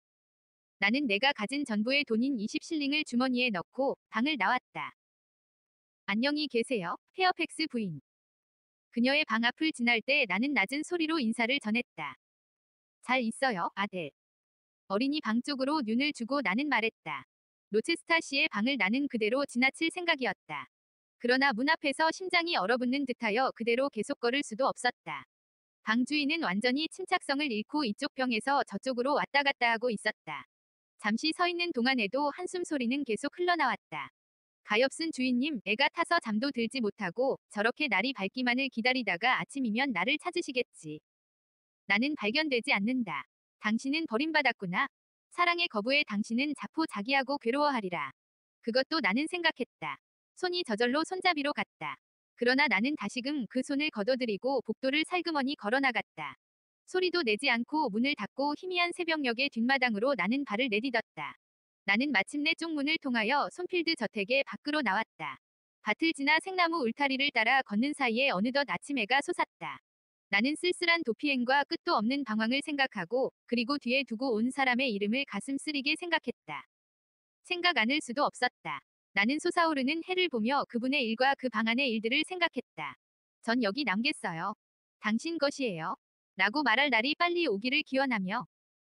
나는 내가 가진 전부의 돈인 20실링을 주머니에 넣고 방을 나왔다. 안녕히 계세요, 페어팩스 부인. 그녀의 방 앞을 지날 때 나는 낮은 소리로 인사를 전했다. 잘 있어요, 아델. 어린이 방 쪽으로 눈을 주고 나는 말했다. 로체스타 씨의 방을 나는 그대로 지나칠 생각이었다. 그러나 문 앞에서 심장이 얼어붙는 듯하여 그대로 계속 걸을 수도 없었다. 방 주인은 완전히 침착성을 잃고 이쪽 병에서 저쪽으로 왔다 갔다 하고 있었다. 잠시 서 있는 동안에도 한숨 소리는 계속 흘러나왔다. 가엾은 주인님, 애가 타서 잠도 들지 못하고 저렇게 날이 밝기만을 기다리다가 아침이면 나를 찾으시겠지. 나는 발견되지 않는다. 당신은 버림받았구나. 사랑의 거부에 당신은 자포자기하고 괴로워하리라. 그것도 나는 생각했다. 손이 저절로 손잡이로 갔다. 그러나 나는 다시금 그 손을 걷어들이고 복도를 살그머니 걸어나갔다. 소리도 내지 않고 문을 닫고 희미한 새벽녘의 뒷마당으로 나는 발을 내딛었다. 나는 마침내 쪽문을 통하여 손필드 저택의 밖으로 나왔다. 밭을 지나 생나무 울타리를 따라 걷는 사이에 어느덧 아침 해가 솟았다. 나는 쓸쓸한 도피행과 끝도 없는 방황을 생각하고 그리고 뒤에 두고 온 사람의 이름을 가슴 쓰리게 생각했다. 생각 않을 수도 없었다. 나는 솟아오르는 해를 보며 그분의 일과 그 방 안의 일들을 생각했다. 전 여기 남겠어요. 당신 것이에요. 라고 말할 날이 빨리 오기를 기원하며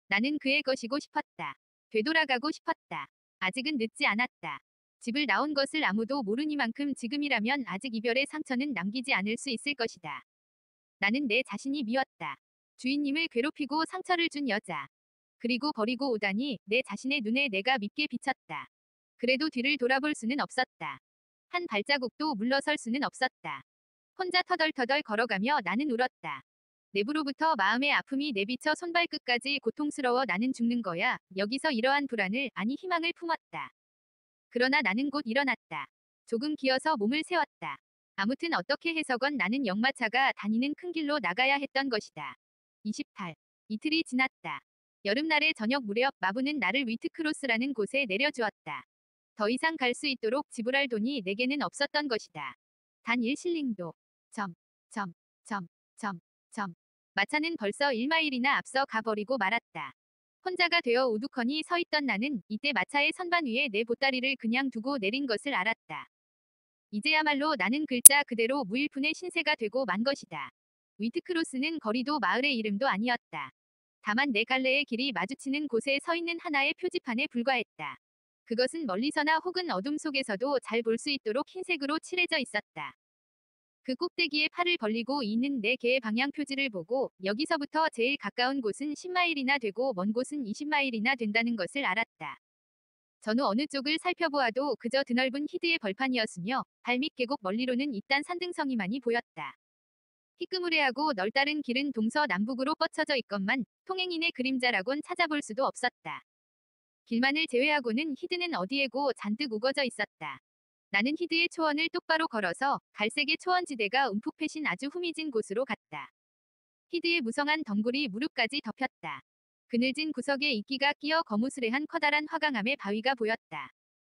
나는 그의 것이고 싶었다. 되돌아가고 싶었다. 아직은 늦지 않았다. 집을 나온 것을 아무도 모르니만큼 지금이라면 아직 이별의 상처는 남기지 않을 수 있을 것이다. 나는 내 자신이 미웠다. 주인님을 괴롭히고 상처를 준 여자. 그리고 버리고 오다니 내 자신의 눈에 내가 밉게 비쳤다. 그래도 뒤를 돌아볼 수는 없었다. 한 발자국도 물러설 수는 없었다. 혼자 터덜터덜 걸어가며 나는 울었다. 내부로부터 마음의 아픔이 내비쳐 손발끝까지 고통스러워 나는 죽는 거야. 여기서 이러한 불안을 아니 희망을 품었다. 그러나 나는 곧 일어났다. 조금 기어서 몸을 세웠다. 아무튼 어떻게 해서건 나는 역마차가 다니는 큰 길로 나가야 했던 것이다. 28. 이틀이 지났다. 여름날의 저녁 무렵 마부는 나를 위트크로스라는 곳에 내려주었다. 더 이상 갈 수 있도록 지불할 돈이 내게는 없었던 것이다. 단 1실링도. 점, 점, 점, 점, 점. 마차는 벌써 1마일이나 앞서 가버리고 말았다. 혼자가 되어 우두커니 서 있던 나는 이때 마차의 선반 위에 내 보따리를 그냥 두고 내린 것을 알았다. 이제야말로 나는 글자 그대로 무일푼의 신세가 되고 만 것이다. 위트크로스는 거리도 마을의 이름도 아니었다. 다만 내 갈래의 길이 마주치는 곳에 서 있는 하나의 표지판에 불과했다. 그것은 멀리서나 혹은 어둠 속에서도 잘 볼 수 있도록 흰색으로 칠해져 있었다. 그 꼭대기에 팔을 벌리고 있는 네 개의 방향 표지를 보고 여기서부터 제일 가까운 곳은 10마일이나 되고 먼 곳은 20마일이나 된다는 것을 알았다. 전후 어느 쪽을 살펴보아도 그저 드넓은 히드의 벌판이었으며 발밑 계곡 멀리로는 이딴 산등성이만이 보였다. 희끄무레하고 널따른 길은 동서남북으로 뻗쳐져 있건만 통행인의 그림자라곤 찾아볼 수도 없었다. 길만을 제외하고는 히드는 어디에고 잔뜩 우거져 있었다. 나는 히드의 초원을 똑바로 걸어서 갈색의 초원지대가 움푹 패신 아주 후미진 곳으로 갔다. 히드의 무성한 덩굴이 무릎까지 덮였다. 그늘진 구석에 이끼가 끼어 거무스레한 커다란 화강암의 바위가 보였다.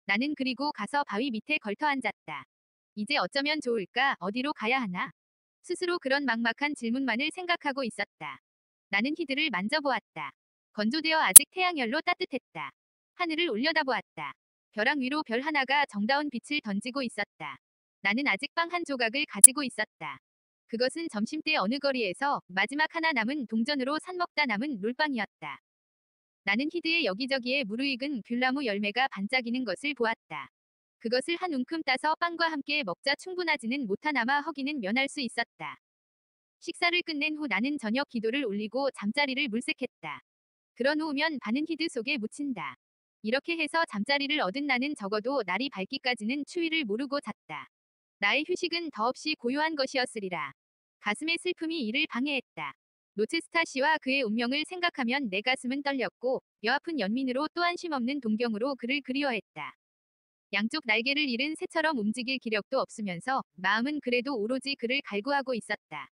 나는 그리고 가서 바위 밑에 걸터 앉았다. 이제 어쩌면 좋을까? 어디로 가야 하나? 스스로 그런 막막한 질문만을 생각하고 있었다. 나는 히드를 만져보았다. 건조되어 아직 태양열로 따뜻했다. 하늘을 올려다보았다. 벼랑 위로 별 하나가 정다운 빛을 던지고 있었다. 나는 아직 빵 한 조각을 가지고 있었다. 그것은 점심때 어느 거리에서 마지막 하나 남은 동전으로 산 먹다 남은 롤빵이었다. 나는 히드의 여기저기에 무르익은 귤나무 열매가 반짝이는 것을 보았다. 그것을 한 움큼 따서 빵과 함께 먹자 충분하지는 못하나마 허기는 면할 수 있었다. 식사를 끝낸 후 나는 저녁 기도를 올리고 잠자리를 물색했다. 그러놓으면 반은 히드 속에 묻힌다. 이렇게 해서 잠자리를 얻은 나는 적어도 날이 밝기까지는 추위를 모르고 잤다. 나의 휴식은 더없이 고요한 것이었으리라. 가슴의 슬픔이 이를 방해했다. 노체스타 씨와 그의 운명을 생각하면 내 가슴은 떨렸고 뼈아픈 연민으로 또한 쉼없는 동경으로 그를 그리워했다. 양쪽 날개를 잃은 새처럼 움직일 기력도 없으면서 마음은 그래도 오로지 그를 갈구하고 있었다.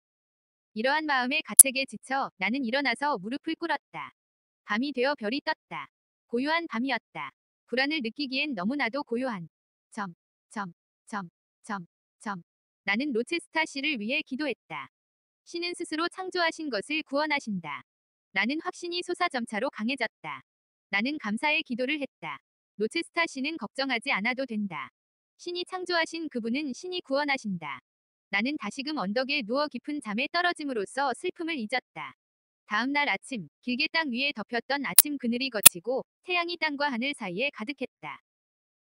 이러한 마음의 가책에 지쳐 나는 일어나서 무릎을 꿇었다. 밤이 되어 별이 떴다. 고요한 밤이었다. 불안을 느끼기엔 너무나도 고요한 점, 점, 점, 점, 점. 나는 로체스타 씨를 위해 기도했다. 신은 스스로 창조하신 것을 구원하신다. 나는 확신이 솟아점차로 강해졌다. 나는 감사의 기도를 했다. 로체스타 씨는 걱정하지 않아도 된다. 신이 창조하신 그분은 신이 구원하신다. 나는 다시금 언덕에 누워 깊은 잠에 떨어짐으로써 슬픔을 잊었다. 다음 날 아침, 길게 땅 위에 덮였던 아침 그늘이 거치고 태양이 땅과 하늘 사이에 가득했다.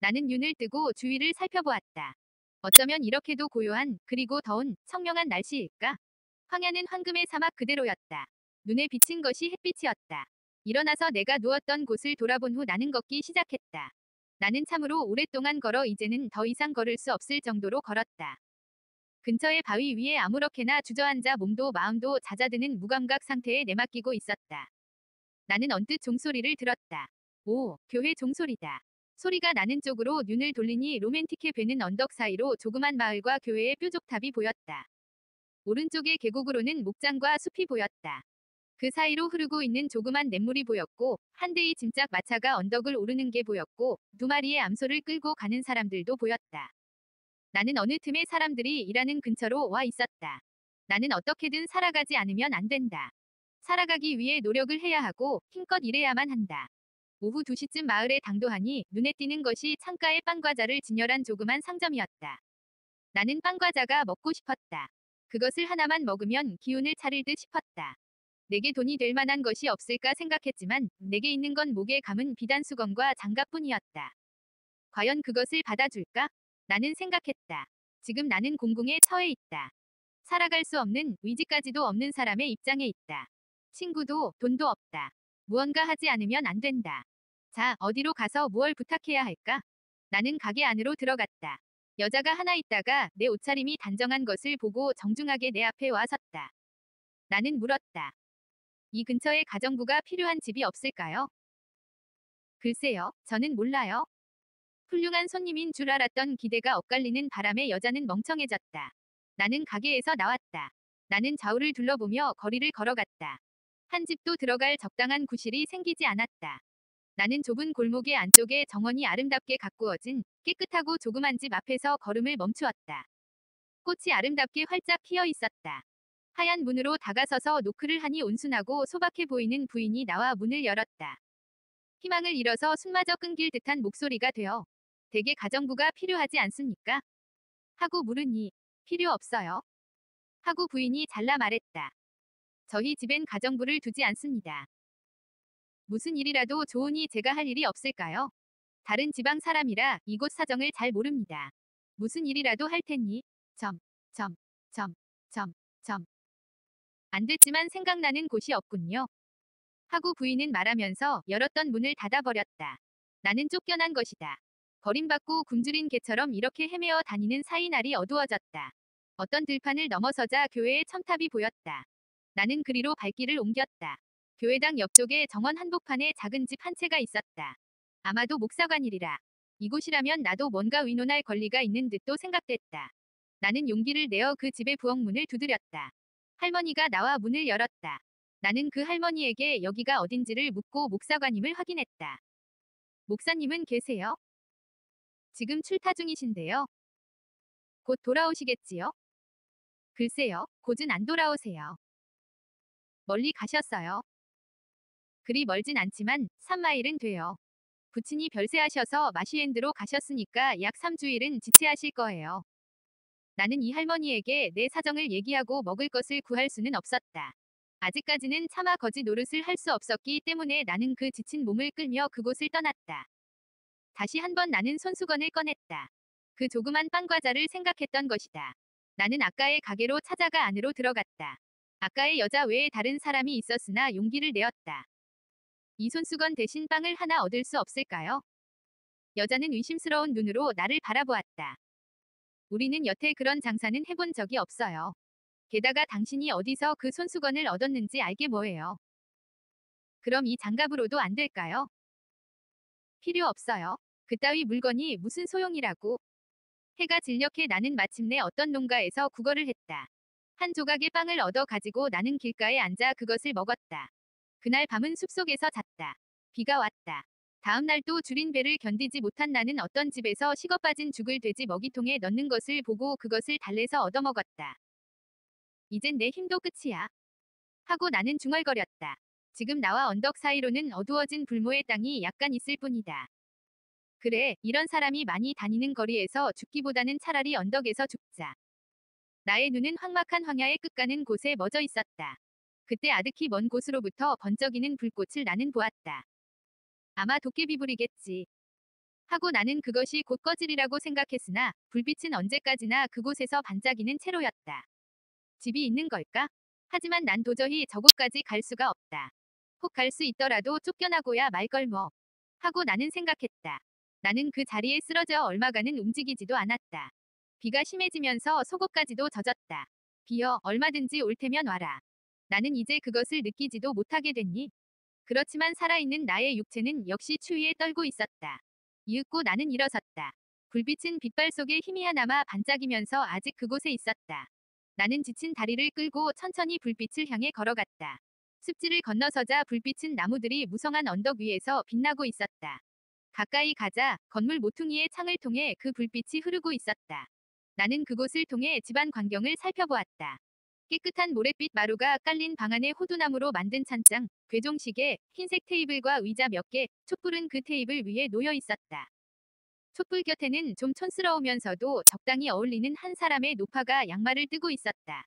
나는 눈을 뜨고 주위를 살펴보았다. 어쩌면 이렇게도 고요한 그리고 더운 청명한 날씨일까? 황야는 황금의 사막 그대로였다. 눈에 비친 것이 햇빛이었다. 일어나서 내가 누웠던 곳을 돌아본 후 나는 걷기 시작했다. 나는 참으로 오랫동안 걸어 이제는 더 이상 걸을 수 없을 정도로 걸었다. 근처의 바위 위에 아무렇게나 주저앉아 몸도 마음도 잦아드는 무감각 상태에 내맡기고 있었다. 나는 언뜻 종소리를 들었다. 오, 교회 종소리다. 소리가 나는 쪽으로 눈을 돌리니 로맨틱해 배는 언덕 사이로 조그만 마을과 교회의 뾰족탑이 보였다. 오른쪽의 계곡으로는 목장과 숲이 보였다. 그 사이로 흐르고 있는 조그만 냇물이 보였고 한 대의 짐짝 마차가 언덕을 오르는 게 보였고 두 마리의 암소를 끌고 가는 사람들도 보였다. 나는 어느 틈에 사람들이 일하는 근처로 와 있었다. 나는 어떻게든 살아가지 않으면 안 된다. 살아가기 위해 노력을 해야 하고 힘껏 일해야만 한다. 오후 2시쯤 마을에 당도하니 눈에 띄는 것이 창가에 빵과자를 진열한 조그만 상점이었다. 나는 빵과자가 먹고 싶었다. 그것을 하나만 먹으면 기운을 차릴 듯 싶었다. 내게 돈이 될 만한 것이 없을까 생각했지만 내게 있는 건 목에 감은 비단 수건과 장갑뿐이었다. 과연 그것을 받아줄까? 나는 생각했다. 지금 나는 공공에 처해 있다. 살아갈 수 없는 위지까지도 없는 사람의 입장에 있다. 친구도 돈도 없다. 무언가 하지 않으면 안 된다. 자, 어디로 가서 무얼 부탁해야 할까? 나는 가게 안으로 들어갔다. 여자가 하나 있다가 내 옷차림이 단정한 것을 보고 정중하게 내 앞에 와 섰다. 나는 물었다. 이 근처에 가정부가 필요한 집이 없을까요? 글쎄요, 저는 몰라요. 훌륭한 손님인 줄 알았던 기대가 엇갈리는 바람에 여자는 멍청해졌다. 나는 가게에서 나왔다. 나는 좌우를 둘러보며 거리를 걸어갔다. 한 집도 들어갈 적당한 구실이 생기지 않았다. 나는 좁은 골목의 안쪽에 정원이 아름답게 가꾸어진 깨끗하고 조그만 집 앞에서 걸음을 멈추었다. 꽃이 아름답게 활짝 피어 있었다. 하얀 문으로 다가서서 노크를 하니 온순하고 소박해 보이는 부인이 나와 문을 열었다. 희망을 잃어서 숨마저 끊길 듯한 목소리가 되어 대개 가정부가 필요하지 않습니까? 하고 물으니 필요 없어요. 하고 부인이 잘라 말했다. 저희 집엔 가정부를 두지 않습니다. 무슨 일이라도 좋으니 제가 할 일이 없을까요? 다른 지방 사람이라 이곳 사정을 잘 모릅니다. 무슨 일이라도 할 테니 점, 점, 점, 점, 점. 안 됐지만 생각나는 곳이 없군요. 하고 부인은 말하면서 열었던 문을 닫아버렸다. 나는 쫓겨난 것이다. 버림받고 굶주린 개처럼 이렇게 헤매어 다니는 사이 날이 어두워졌다. 어떤 들판을 넘어서자 교회의 첨탑이 보였다. 나는 그리로 발길을 옮겼다. 교회당 옆쪽에 정원 한복판에 작은 집 한 채가 있었다. 아마도 목사관이리라. 이곳이라면 나도 뭔가 의논할 권리가 있는 듯도 생각됐다. 나는 용기를 내어 그 집의 부엌문을 두드렸다. 할머니가 나와 문을 열었다. 나는 그 할머니에게 여기가 어딘지를 묻고 목사관임을 확인했다. 목사님은 계세요? 지금 출타 중이신데요. 곧 돌아오시겠지요? 글쎄요, 곧은 안 돌아오세요. 멀리 가셨어요. 그리 멀진 않지만 3마일은 돼요. 부친이 별세하셔서 마시엔드로 가셨으니까 약 3주일은 지체하실 거예요. 나는 이 할머니에게 내 사정을 얘기하고 먹을 것을 구할 수는 없었다. 아직까지는 차마 거지 노릇을 할 수 없었기 때문에 나는 그 지친 몸을 끌며 그곳을 떠났다. 다시 한 번 나는 손수건을 꺼냈다. 그 조그만 빵과자를 생각했던 것이다. 나는 아까의 가게로 찾아가 안으로 들어갔다. 아까의 여자 외에 다른 사람이 있었으나 용기를 내었다. 이 손수건 대신 빵을 하나 얻을 수 없을까요? 여자는 의심스러운 눈으로 나를 바라보았다. 우리는 여태 그런 장사는 해본 적이 없어요. 게다가 당신이 어디서 그 손수건을 얻었는지 알게 뭐예요. 그럼 이 장갑으로도 안 될까요? 필요 없어요. 그따위 물건이 무슨 소용이라고. 해가 진력해 나는 마침내 어떤 농가에서 구걸을 했다. 한 조각의 빵을 얻어 가지고 나는 길가에 앉아 그것을 먹었다. 그날 밤은 숲속에서 잤다. 비가 왔다. 다음 날 또 줄인 배를 견디지 못한 나는 어떤 집에서 식어 빠진 죽을 돼지 먹이통에 넣는 것을 보고 그것을 달래서 얻어먹었다. 이젠 내 힘도 끝이야. 하고 나는 중얼거렸다. 지금 나와 언덕 사이로는 어두워진 불모의 땅이 약간 있을 뿐이다. 그래, 이런 사람이 많이 다니는 거리에서 죽기보다는 차라리 언덕에서 죽자. 나의 눈은 황막한 황야의 끝가는 곳에 멎어 있었다. 그때 아득히 먼 곳으로부터 번쩍이는 불꽃을 나는 보았다. 아마 도깨비불이겠지. 하고 나는 그것이 곧 꺼지리라고 생각했으나 불빛은 언제까지나 그곳에서 반짝이는 채로였다. 집이 있는 걸까? 하지만 난 도저히 저곳까지 갈 수가 없다. 혹 갈 수 있더라도 쫓겨나고야 말 걸 뭐. 하고 나는 생각했다. 나는 그 자리에 쓰러져 얼마간은 움직이지도 않았다. 비가 심해지면서 속옷까지도 젖었다. 비어 얼마든지 올 테면 와라. 나는 이제 그것을 느끼지도 못하게 됐니? 그렇지만 살아있는 나의 육체는 역시 추위에 떨고 있었다. 이윽고 나는 일어섰다. 불빛은 빛발 속에 희미하나마 반짝이면서 아직 그곳에 있었다. 나는 지친 다리를 끌고 천천히 불빛을 향해 걸어갔다. 습지를 건너서자 불빛은 나무들이 무성한 언덕 위에서 빛나고 있었다. 가까이 가자 건물 모퉁이의 창을 통해 그 불빛이 흐르고 있었다. 나는 그곳을 통해 집안 광경을 살펴보았다. 깨끗한 모래빛 마루가 깔린 방 안에 호두나무로 만든 찬장, 괴종시계, 흰색 테이블과 의자 몇 개, 촛불은 그 테이블 위에 놓여 있었다. 촛불 곁에는 좀 촌스러우면서도 적당히 어울리는 한 사람의 노파가 양말을 뜨고 있었다.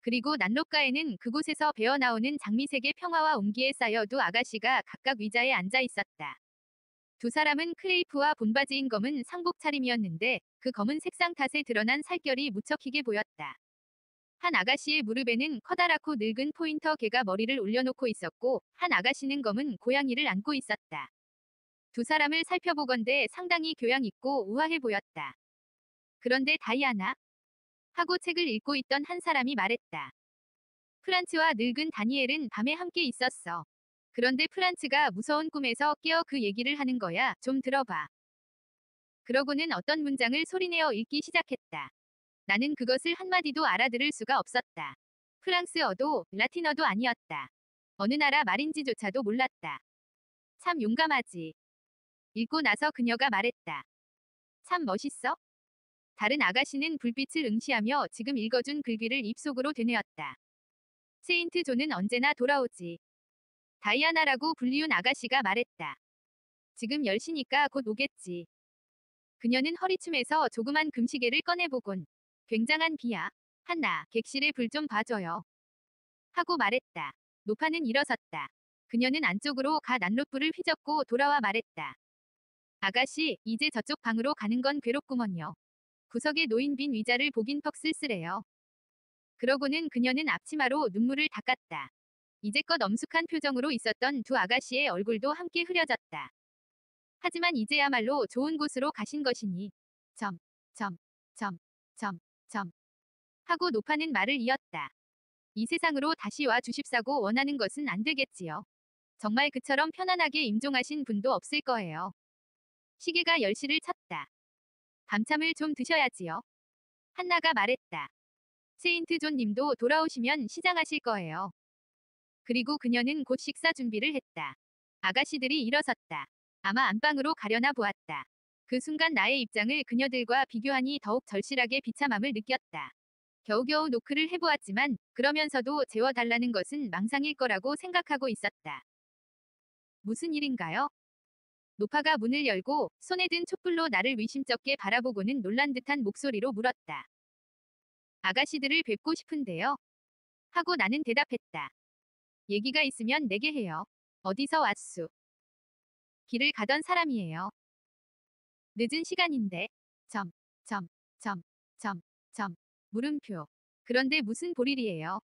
그리고 난로가에는 그곳에서 배어나오는 장미색의 평화와 온기에 쌓여 두 아가씨가 각각 의자에 앉아 있었다. 두 사람은 크레이프와 본바지인 검은 상복 차림이었는데 그 검은 색상 탓에 드러난 살결이 무척 희게 보였다. 한 아가씨의 무릎에는 커다랗고 늙은 포인터 개가 머리를 올려놓고 있었고 한 아가씨는 검은 고양이를 안고 있었다. 두 사람을 살펴보건대 상당히 교양 있고 우아해 보였다. 그런데 다이아나 하고 책을 읽고 있던 한 사람이 말했다. 프란츠와 늙은 다니엘은 밤에 함께 있었어. 그런데 프란츠가 무서운 꿈에서 깨어 그 얘기를 하는 거야. 좀 들어봐. 그러고는 어떤 문장을 소리내어 읽기 시작했다. 나는 그것을 한마디도 알아들을 수가 없었다. 프랑스어도 라틴어도 아니었다. 어느 나라 말인지조차도 몰랐다. 참 용감하지. 읽고 나서 그녀가 말했다. 참 멋있어? 다른 아가씨는 불빛을 응시하며 지금 읽어준 글귀를 입속으로 되뇌었다. 세인트 존은 언제나 돌아오지. 다이아나라고 불리운 아가씨가 말했다. 지금 10시니까 곧 오겠지. 그녀는 허리춤에서 조그만 금시계를 꺼내보곤 굉장한 비야. 한나, 객실에 불 좀 봐줘요. 하고 말했다. 노파는 일어섰다. 그녀는 안쪽으로 가 난로불을 휘젓고 돌아와 말했다. 아가씨, 이제 저쪽 방으로 가는 건 괴롭구먼요. 구석에 놓인 빈 의자를 보긴 퍽 쓸쓸해요. 그러고는 그녀는 앞치마로 눈물을 닦았다. 이제껏 엄숙한 표정으로 있었던 두 아가씨의 얼굴도 함께 흐려졌다. 하지만 이제야말로 좋은 곳으로 가신 것이니 점, 점, 점, 점, 점 하고 노파는 말을 이었다. 이 세상으로 다시 와 주십사고 원하는 것은 안 되겠지요. 정말 그처럼 편안하게 임종하신 분도 없을 거예요. 시계가 10시를 쳤다. 밤참을 좀 드셔야지요. 한나가 말했다. 세인트 존 님도 돌아오시면 시장하실 거예요. 그리고 그녀는 곧 식사 준비를 했다. 아가씨들이 일어섰다. 아마 안방으로 가려나 보았다. 그 순간 나의 입장을 그녀들과 비교하니 더욱 절실하게 비참함을 느꼈다. 겨우겨우 노크를 해보았지만 그러면서도 재워달라는 것은 망상일 거라고 생각하고 있었다. 무슨 일인가요? 노파가 문을 열고 손에 든 촛불로 나를 의심쩍게 바라보고는 놀란 듯한 목소리로 물었다. 아가씨들을 뵙고 싶은데요. 하고 나는 대답했다. 얘기가 있으면 내게 해요. 어디서 왔수? 길을 가던 사람이에요. 늦은 시간인데. 점, 점, 점, 점, 점, 물음표. 그런데 무슨 볼일이에요?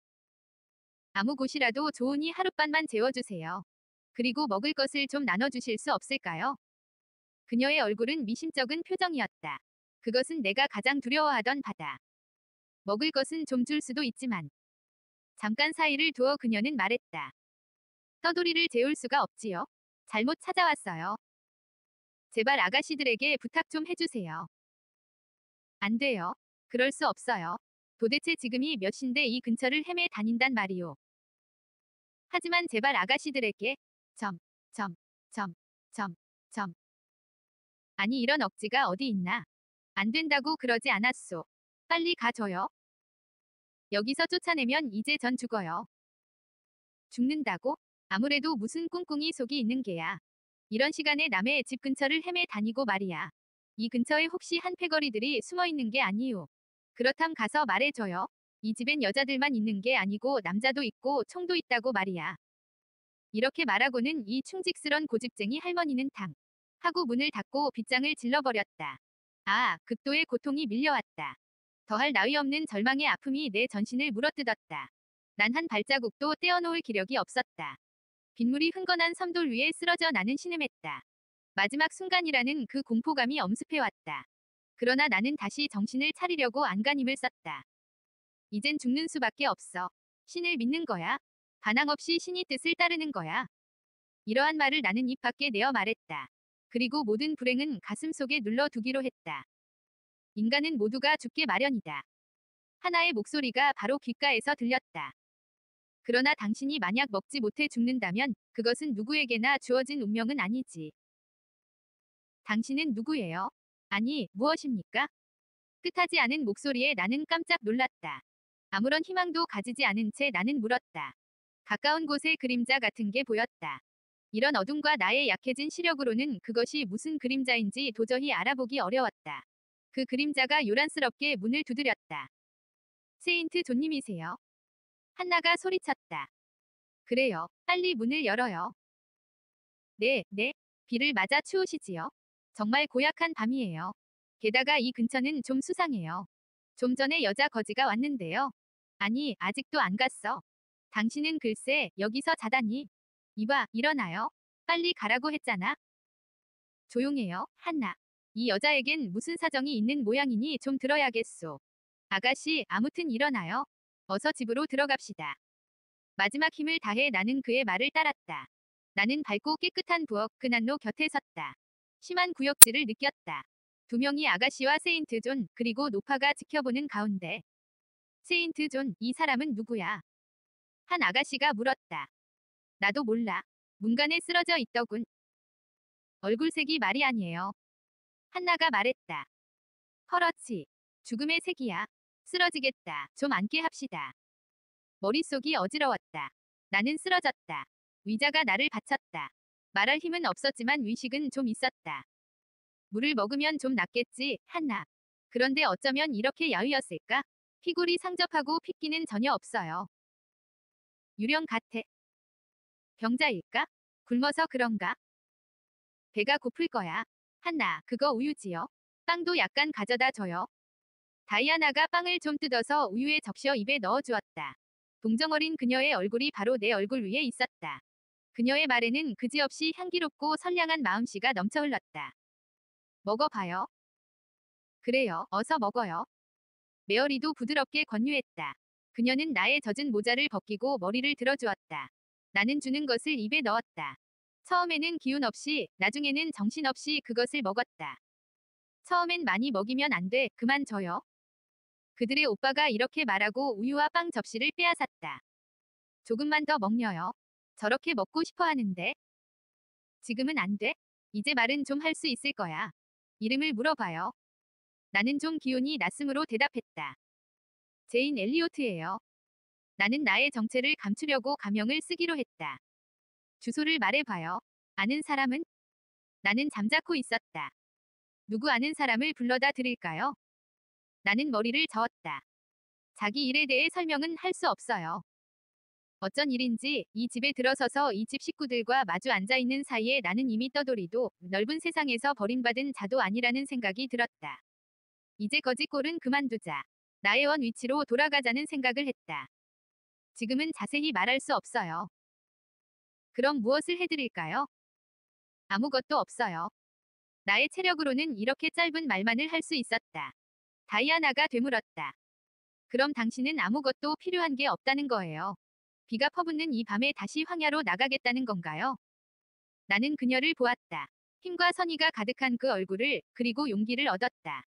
아무 곳이라도 좋으니 하룻밤만 재워주세요. 그리고 먹을 것을 좀 나눠주실 수 없을까요? 그녀의 얼굴은 미심쩍은 표정이었다. 그것은 내가 가장 두려워하던 바다. 먹을 것은 좀 줄 수도 있지만 잠깐 사이를 두어 그녀는 말했다. 떠돌이를 재울 수가 없지요. 잘못 찾아왔어요. 제발 아가씨들에게 부탁 좀 해주세요. 안 돼요. 그럴 수 없어요. 도대체 지금이 몇 시인데 이 근처를 헤매 다닌단 말이오. 하지만 제발 아가씨들에게 점, 점, 점, 점, 점. 아니 이런 억지가 어디 있나. 안 된다고 그러지 않았소. 빨리 가줘요. 여기서 쫓아내면 이제 전 죽어요. 죽는다고? 아무래도 무슨 꿍꿍이 속이 있는 게야. 이런 시간에 남의 집 근처를 헤매 다니고 말이야. 이 근처에 혹시 한 패거리들이 숨어 있는 게 아니오. 그렇담 가서 말해줘요. 이 집엔 여자들만 있는 게 아니고 남자도 있고 총도 있다고 말이야. 이렇게 말하고는 이 충직스런 고집쟁이 할머니는 탕 하고 문을 닫고 빗장을 질러버렸다. 아, 극도의 고통이 밀려왔다. 더할 나위 없는 절망의 아픔이 내 전신을 물어뜯었다. 난 한 발자국도 떼어놓을 기력이 없었다. 빗물이 흥건한 섬돌 위에 쓰러져 나는 신음했다. 마지막 순간이라는 그 공포감이 엄습해왔다. 그러나 나는 다시 정신을 차리려고 안간힘을 썼다. 이젠 죽는 수밖에 없어. 신을 믿는 거야. 반항 없이 신이 뜻을 따르는 거야. 이러한 말을 나는 입 밖에 내어 말했다. 그리고 모든 불행은 가슴 속에 눌러두기로 했다. 인간은 모두가 죽게 마련이다. 하나의 목소리가 바로 귓가에서 들렸다. 그러나 당신이 만약 먹지 못해 죽는다면 그것은 누구에게나 주어진 운명은 아니지. 당신은 누구예요? 아니, 무엇입니까? 뜻하지 않은 목소리에 나는 깜짝 놀랐다. 아무런 희망도 가지지 않은 채 나는 물었다. 가까운 곳에 그림자 같은 게 보였다. 이런 어둠과 나의 약해진 시력으로는 그것이 무슨 그림자인지 도저히 알아보기 어려웠다. 그 그림자가 요란스럽게 문을 두드렸다. 세인트 존님이세요? 한나가 소리쳤다. 그래요. 빨리 문을 열어요. 네, 네. 비를 맞아 추우시지요. 정말 고약한 밤이에요. 게다가 이 근처는 좀 수상해요. 좀 전에 여자 거지가 왔는데요. 아니, 아직도 안 갔어. 당신은 글쎄, 여기서 자다니. 이봐, 일어나요. 빨리 가라고 했잖아. 조용해요, 한나. 이 여자에겐 무슨 사정이 있는 모양이니 좀 들어야겠소. 아가씨, 아무튼 일어나요. 어서 집으로 들어갑시다. 마지막 힘을 다해 나는 그의 말을 따랐다. 나는 밝고 깨끗한 부엌 그 난로 곁에 섰다. 심한 구역질을 느꼈다. 두 명의 아가씨와 세인트 존 그리고 노파가 지켜보는 가운데 세인트 존, 이 사람은 누구야? 한 아가씨가 물었다. 나도 몰라. 문간에 쓰러져 있더군. 얼굴색이 말이 아니에요. 한나가 말했다. 허옇지. 죽음의 색이야. 쓰러지겠다. 좀 앉게 합시다. 머릿속이 어지러웠다. 나는 쓰러졌다. 위자가 나를 받쳤다. 말할 힘은 없었지만 위식은 좀 있었다. 물을 먹으면 좀 낫겠지, 한나. 그런데 어쩌면 이렇게 야위였을까? 피골이 상접하고 핏기는 전혀 없어요. 유령 같아. 병자일까? 굶어서 그런가? 배가 고플 거야. 한나, 그거 우유지요. 빵도 약간 가져다 줘요. 다이아나가 빵을 좀 뜯어서 우유에 적셔 입에 넣어 주었다. 동정어린 그녀의 얼굴이 바로 내 얼굴 위에 있었다. 그녀의 말에는 그지없이 향기롭고 선량한 마음씨가 넘쳐 흘렀다. 먹어봐요. 그래요, 어서 먹어요. 메어리도 부드럽게 권유했다. 그녀는 나의 젖은 모자를 벗기고 머리를 들어주었다. 나는 주는 것을 입에 넣었다. 처음에는 기운 없이, 나중에는 정신 없이 그것을 먹었다. 처음엔 많이 먹이면 안 돼, 그만 줘요. 그들의 오빠가 이렇게 말하고 우유와 빵 접시를 빼앗았다. 조금만 더 먹녀요. 저렇게 먹고 싶어 하는데. 지금은 안 돼? 이제 말은 좀 할 수 있을 거야. 이름을 물어봐요. 나는 좀 기운이 났으므로 대답했다. 제인 엘리오트예요. 나는 나의 정체를 감추려고 가명을 쓰기로 했다. 주소를 말해봐요. 아는 사람은? 나는 잠자코 있었다. 누구 아는 사람을 불러다 드릴까요? 나는 머리를 저었다. 자기 일에 대해 설명은 할 수 없어요. 어쩐 일인지 이 집에 들어서서 이 집 식구들과 마주 앉아 있는 사이에 나는 이미 떠돌이도 넓은 세상에서 버림받은 자도 아니라는 생각이 들었다. 이제 거짓골은 그만두자. 나의 원 위치로 돌아가자는 생각을 했다. 지금은 자세히 말할 수 없어요. 그럼 무엇을 해드릴까요? 아무것도 없어요. 나의 체력으로는 이렇게 짧은 말만을 할 수 있었다. 다이아나가 되물었다. 그럼 당신은 아무것도 필요한 게 없다는 거예요. 비가 퍼붓는 이 밤에 다시 황야로 나가겠다는 건가요? 나는 그녀를 보았다. 힘과 선의가 가득한 그 얼굴을 그리고 용기를 얻었다.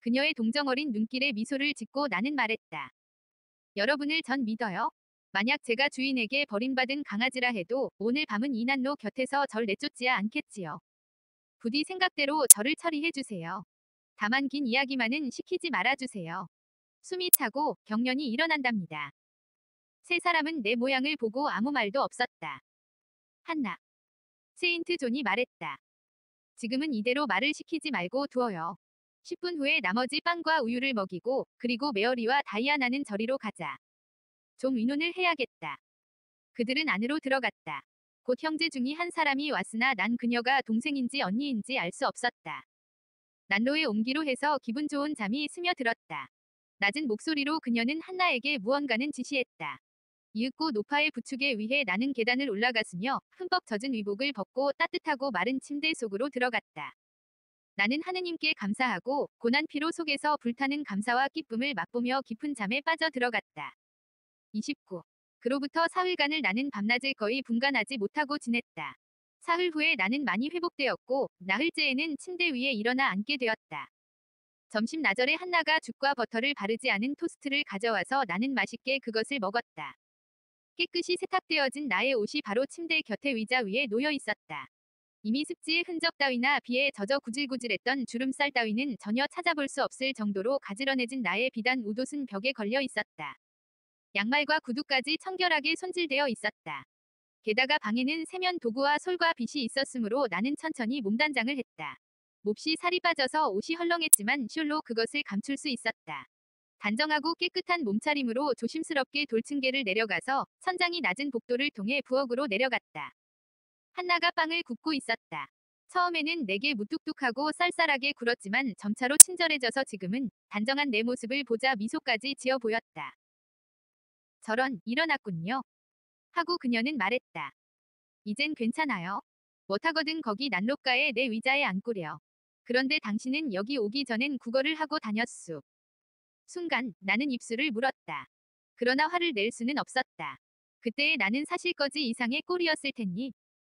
그녀의 동정어린 눈길에 미소를 짓고 나는 말했다. 여러분을 전 믿어요. 만약 제가 주인에게 버림받은 강아지라 해도 오늘 밤은 이난로 곁에서 절 내쫓지야 않겠지요. 부디 생각대로 저를 처리해 주세요. 다만 긴 이야기만은 시키지 말아주세요. 숨이 차고 경련이 일어난답니다. 세 사람은 내 모양을 보고 아무 말도 없었다. 한나. 세인트 존이 말했다. 지금은 이대로 말을 시키지 말고 두어요. 10분 후에 나머지 빵과 우유를 먹이고 그리고 메어리와 다이아나는 저리로 가자. 좀 의논을 해야겠다. 그들은 안으로 들어갔다. 곧 형제 중의 한 사람이 왔으나 난 그녀가 동생인지 언니인지 알 수 없었다. 난로에 온기로 해서 기분 좋은 잠이 스며들었다. 낮은 목소리로 그녀는 한나에게 무언가를 지시했다. 이윽고 노파의 부축에 위해 나는 계단을 올라갔으며 흠뻑 젖은 위복을 벗고 따뜻하고 마른 침대 속으로 들어갔다. 나는 하느님께 감사하고 고난 피로 속에서 불타는 감사와 기쁨을 맛보며 깊은 잠에 빠져 들어갔다. 29. 그로부터 사흘간을 나는 밤낮을 거의 분간하지 못하고 지냈다. 사흘 후에 나는 많이 회복되었고 나흘째에는 침대 위에 일어나 앉게 되었다. 점심 나절에 한나가 죽과 버터를 바르지 않은 토스트를 가져와서 나는 맛있게 그것을 먹었다. 깨끗이 세탁되어진 나의 옷이 바로 침대 곁에 의자 위에 놓여 있었다. 이미 습지의 흔적 따위나 비에 젖어 구질구질했던 주름살 따위는 전혀 찾아볼 수 없을 정도로 가지런해진 나의 비단 우옷은 벽에 걸려 있었다. 양말과 구두까지 청결하게 손질되어 있었다. 게다가 방에는 세면 도구와 솔과 빗이 있었으므로 나는 천천히 몸단장을 했다. 몹시 살이 빠져서 옷이 헐렁했지만 숄로 그것을 감출 수 있었다. 단정하고 깨끗한 몸차림으로 조심스럽게 돌층계를 내려가서 천장이 낮은 복도를 통해 부엌으로 내려갔다. 한나가 빵을 굽고 있었다. 처음에는 내게 무뚝뚝하고 쌀쌀하게 굴었지만 점차로 친절해져서 지금은 단정한 내 모습을 보자 미소까지 지어 보였다. 저런, 일어났군요. 하고 그녀는 말했다. 이젠 괜찮아요. 못하거든 거기 난로가에 내 의자에 앉구려. 그런데 당신은 여기 오기 전엔 국어를 하고 다녔수. 순간 나는 입술을 물었다. 그러나 화를 낼 수는 없었다. 그때의 나는 사실 거지 이상의 꼴이었을 테니.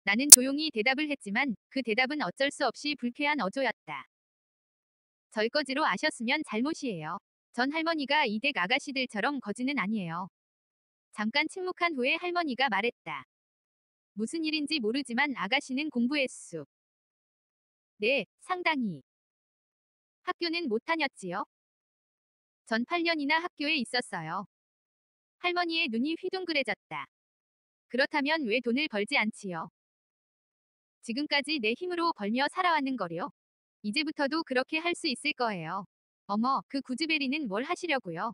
나는 조용히 대답을 했지만 그 대답은 어쩔 수 없이 불쾌한 어조였다. 절 거지로 아셨으면 잘못이에요. 전 할머니가 이댁 아가씨들처럼 거지는 아니에요. 잠깐 침묵한 후에 할머니가 말했다. 무슨 일인지 모르지만 아가씨는 공부했수. 네, 상당히. 학교는 못 다녔지요? 전 8년이나 학교에 있었어요. 할머니의 눈이 휘둥그레졌다. 그렇다면 왜 돈을 벌지 않지요? 지금까지 내 힘으로 벌며 살아왔는 거요. 이제부터도 그렇게 할 수 있을 거예요. 어머, 그 구즈베리는 뭘 하시려고요?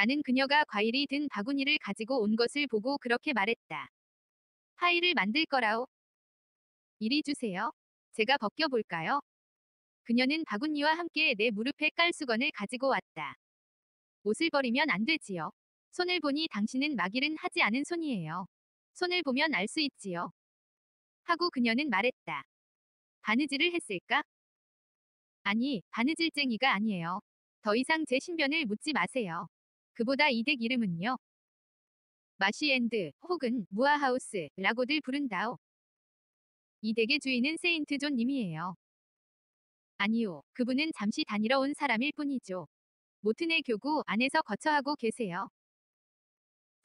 나는 그녀가 과일이 든 바구니를 가지고 온 것을 보고 그렇게 말했다. 파이를 만들 거라오. 이리 주세요. 제가 벗겨볼까요? 그녀는 바구니와 함께 내 무릎에 깔 수건을 가지고 왔다. 옷을 버리면 안 되지요. 손을 보니 당신은 막일은 하지 않은 손이에요. 손을 보면 알 수 있지요. 하고 그녀는 말했다. 바느질을 했을까? 아니, 바느질쟁이가 아니에요. 더 이상 제 신변을 묻지 마세요. 그보다 이댁 이름은요. 마시엔드 혹은 무아하우스라고들 부른다오. 이 댁의 주인은 세인트 존 님이에요. 아니요, 그분은 잠시 다니러 온 사람일 뿐이죠. 모튼의 교구 안에서 거처하고 계세요.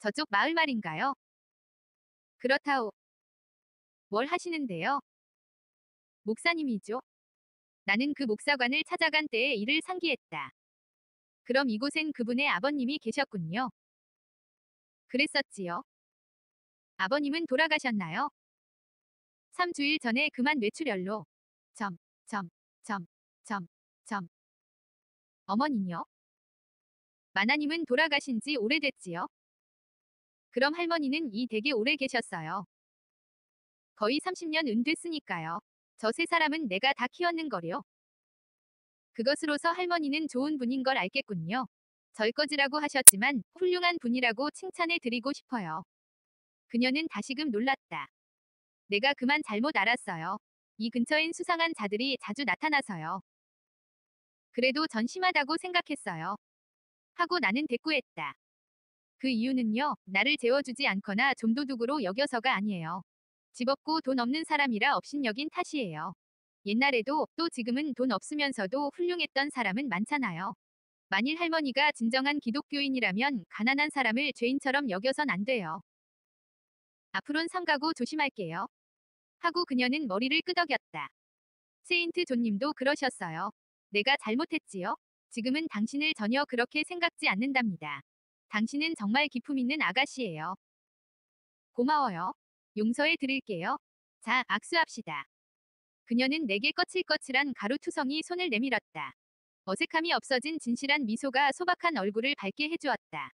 저쪽 마을 말인가요? 그렇다오. 뭘 하시는데요? 목사님이죠. 나는 그 목사관을 찾아간 때에 이를 상기했다. 그럼 이곳엔 그분의 아버님이 계셨군요. 그랬었지요. 아버님은 돌아가셨나요? 3주일 전에 그만 뇌출혈로. 점, 점, 점, 점, 점. 어머니요? 마나님은 돌아가신 지 오래됐지요. 그럼 할머니는 이 댁에 오래 계셨어요. 거의 30년 은 됐으니까요. 저 세 사람은 내가 다 키웠는 거요. 그것으로서 할머니는 좋은 분인 걸 알겠군요. 절거지라고 하셨지만 훌륭한 분이라고 칭찬해 드리고 싶어요. 그녀는 다시금 놀랐다. 내가 그만 잘못 알았어요. 이 근처엔 수상한 자들이 자주 나타나서요. 그래도 전 심하다고 생각했어요. 하고 나는 대꾸했다. 그 이유는요, 나를 재워주지 않거나 좀도둑으로 여겨서가 아니에요. 집 없고 돈 없는 사람이라 업신여긴 탓이에요. 옛날에도 또 지금은 돈 없으면서도 훌륭했던 사람은 많잖아요. 만일 할머니가 진정한 기독교인이라면 가난한 사람을 죄인처럼 여겨선 안 돼요. 앞으론 삼가고 조심할게요. 하고 그녀는 머리를 끄덕였다. 세인트 존님도 그러셨어요. 내가 잘못했지요? 지금은 당신을 전혀 그렇게 생각지 않는답니다. 당신은 정말 기품 있는 아가씨예요. 고마워요. 용서해 드릴게요. 자, 악수합시다. 그녀는 내게 거칠거칠한 가루투성이 손을 내밀었다. 어색함이 없어진 진실한 미소가 소박한 얼굴을 밝게 해주었다.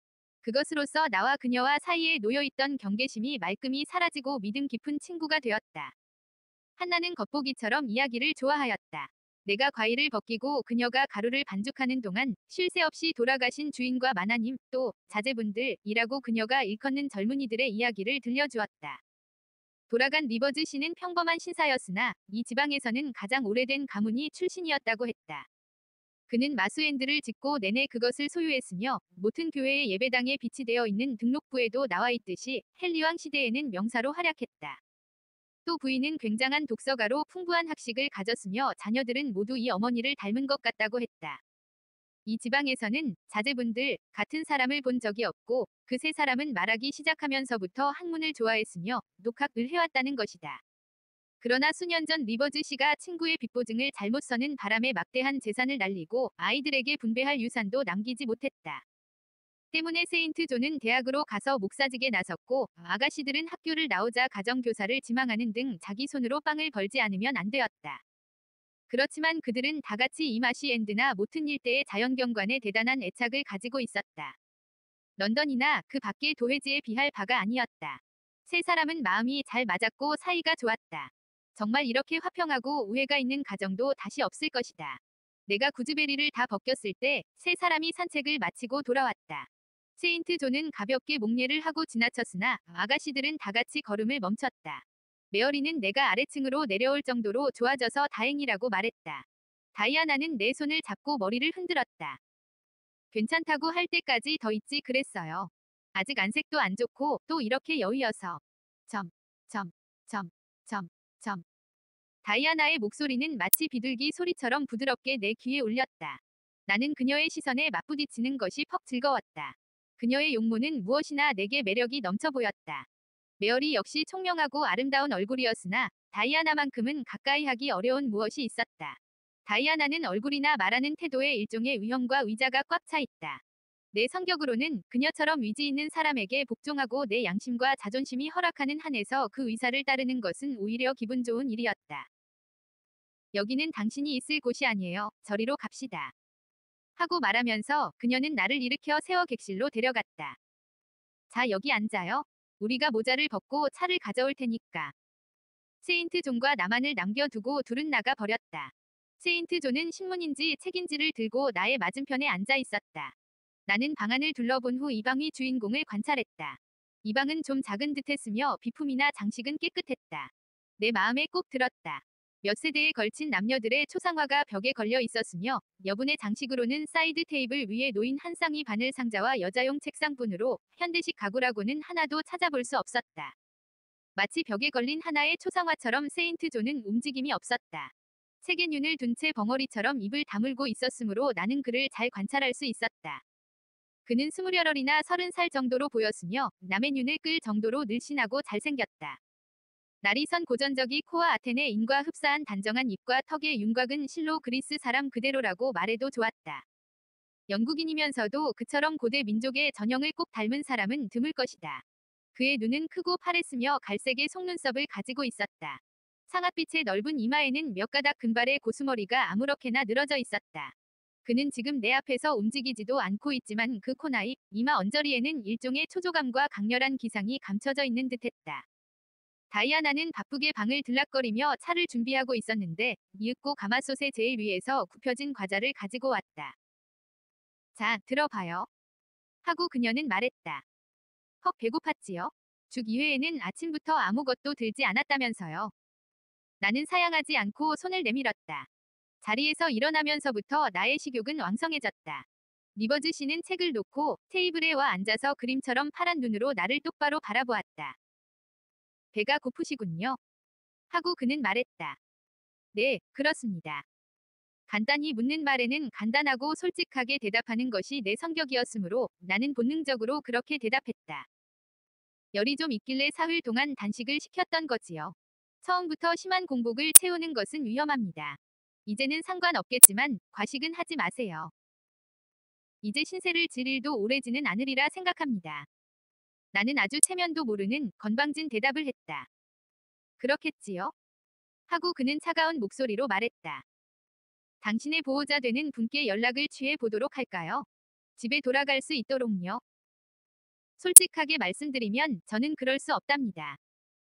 그것으로서 나와 그녀와 사이에 놓여있던 경계심이 말끔히 사라지고 믿음 깊은 친구가 되었다. 한나는 겉보기처럼 이야기를 좋아하였다. 내가 과일을 벗기고 그녀가 가루를 반죽하는 동안 쉴 새 없이 돌아가신 주인과 마나님 또 자제분들이라고 그녀가 일컫는 젊은이들의 이야기를 들려주었다. 돌아간 리버즈 씨는 평범한 신사였으나 이 지방에서는 가장 오래된 가문이 출신이었다고 했다. 그는 마수엔드를 짓고 내내 그것을 소유했으며 모튼 교회의 예배당에 비치되어 있는 등록부에도 나와 있듯이 헨리왕 시대에는 명사로 활약했다. 또 부인은 굉장한 독서가로 풍부한 학식을 가졌으며 자녀들은 모두 이 어머니를 닮은 것 같다고 했다. 이 지방에서는 자제분들 같은 사람을 본 적이 없고 그 세 사람은 말하기 시작하면서부터 학문을 좋아했으며 독학을 해왔다는 것이다. 그러나 수년 전 리버즈 씨가 친구의 빚보증을 잘못 서는 바람에 막대한 재산을 날리고 아이들에게 분배할 유산도 남기지 못했다. 때문에 세인트 존은 대학으로 가서 목사직에 나섰고 아가씨들은 학교를 나오자 가정교사를 지망하는 등 자기 손으로 빵을 벌지 않으면 안 되었다. 그렇지만 그들은 다같이 이 마시엔드나 모튼 일대의 자연경관에 대단한 애착을 가지고 있었다. 런던이나 그 밖의 도회지에 비할 바가 아니었다. 세 사람은 마음이 잘 맞았고 사이가 좋았다. 정말 이렇게 화평하고 우애가 있는 가정도 다시 없을 것이다. 내가 구즈베리를 다 벗겼을 때 세 사람이 산책을 마치고 돌아왔다. 세인트 존은 가볍게 목례를 하고 지나쳤으나 아가씨들은 다같이 걸음을 멈췄다. 메어리는 내가 아래층으로 내려올 정도로 좋아져서 다행이라고 말했다. 다이아나는 내 손을 잡고 머리를 흔들었다. 괜찮다고 할 때까지 더 있지 그랬어요. 아직 안색도 안 좋고 또 이렇게 여위여서 점, 점, 점, 점, 점. 다이아나의 목소리는 마치 비둘기 소리처럼 부드럽게 내 귀에 울렸다. 나는 그녀의 시선에 맞부딪히는 것이 퍽 즐거웠다. 그녀의 용모는 무엇이나 내게 매력이 넘쳐 보였다. 메어리 역시 총명하고 아름다운 얼굴이었으나 다이아나만큼은 가까이 하기 어려운 무엇이 있었다. 다이아나는 얼굴이나 말하는 태도에 일종의 위험과 위자가 꽉 차 있다. 내 성격으로는 그녀처럼 위지 있는 사람에게 복종하고 내 양심과 자존심이 허락하는 한에서 그 의사를 따르는 것은 오히려 기분 좋은 일이었다. 여기는 당신이 있을 곳이 아니에요. 저리로 갑시다. 하고 말하면서 그녀는 나를 일으켜 세워 객실로 데려갔다. 자, 여기 앉아요. 우리가 모자를 벗고 차를 가져올 테니까. 세인트 존과 나만을 남겨두고 둘은 나가 버렸다. 세인트 존은 신문인지 책인지를 들고 나의 맞은편에 앉아 있었다. 나는 방안을 둘러본 후 이 방의 주인공을 관찰했다. 이 방은 좀 작은 듯했으며 비품이나 장식은 깨끗했다. 내 마음에 꼭 들었다. 몇 세대에 걸친 남녀들의 초상화가 벽에 걸려 있었으며 여분의 장식으로는 사이드 테이블 위에 놓인 한 쌍의 바늘 상자와 여자용 책상뿐으로 현대식 가구라고는 하나도 찾아볼 수 없었다. 마치 벽에 걸린 하나의 초상화처럼 세인트 존은 움직임이 없었다. 책에 눈을 둔 채 벙어리처럼 입을 다물고 있었으므로 나는 그를 잘 관찰할 수 있었다. 그는 스물여덟이나 서른 살 정도로 보였으며 남의 눈을 끌 정도로 늘씬하고 잘생겼다. 날이 선 고전적인 코와 아테네 인과 흡사한 단정한 입과 턱의 윤곽은 실로 그리스 사람 그대로라고 말해도 좋았다. 영국인이면서도 그처럼 고대 민족의 전형을 꼭 닮은 사람은 드물 것이다. 그의 눈은 크고 파랬으며 갈색의 속눈썹을 가지고 있었다. 상아빛의 넓은 이마에는 몇 가닥 금발의 고수머리가 아무렇게나 늘어져 있었다. 그는 지금 내 앞에서 움직이지도 않고 있지만 그 코나입, 이마 언저리에는 일종의 초조감과 강렬한 기상이 감춰져 있는 듯했다. 다이아나는 바쁘게 방을 들락거리며 차를 준비하고 있었는데 이윽고 가마솥의 제일 위에서 굽혀진 과자를 가지고 왔다. 자, 들어봐요. 하고 그녀는 말했다. 헉 배고팠지요? 죽 이외에는 아침부터 아무것도 들지 않았다면서요. 나는 사양하지 않고 손을 내밀었다. 자리에서 일어나면서부터 나의 식욕은 왕성해졌다. 리버즈 씨는 책을 놓고 테이블에 와 앉아서 그림처럼 파란 눈으로 나를 똑바로 바라보았다. 배가 고프시군요. 하고 그는 말했다. 네, 그렇습니다. 간단히 묻는 말에는 간단하고 솔직하게 대답하는 것이 내 성격이었으므로 나는 본능적으로 그렇게 대답했다. 열이 좀 있길래 사흘 동안 단식을 시켰던 거지요. 처음부터 심한 공복을 채우는 것은 위험합니다. 이제는 상관없겠지만 과식은 하지 마세요. 이제 신세를 질 일도 오래지는 않으리라 생각합니다. 나는 아주 체면도 모르는 건방진 대답을 했다. 그렇겠지요? 하고 그는 차가운 목소리로 말했다. 당신의 보호자 되는 분께 연락을 취해 보도록 할까요? 집에 돌아갈 수 있도록요. 솔직하게 말씀드리면 저는 그럴 수 없답니다.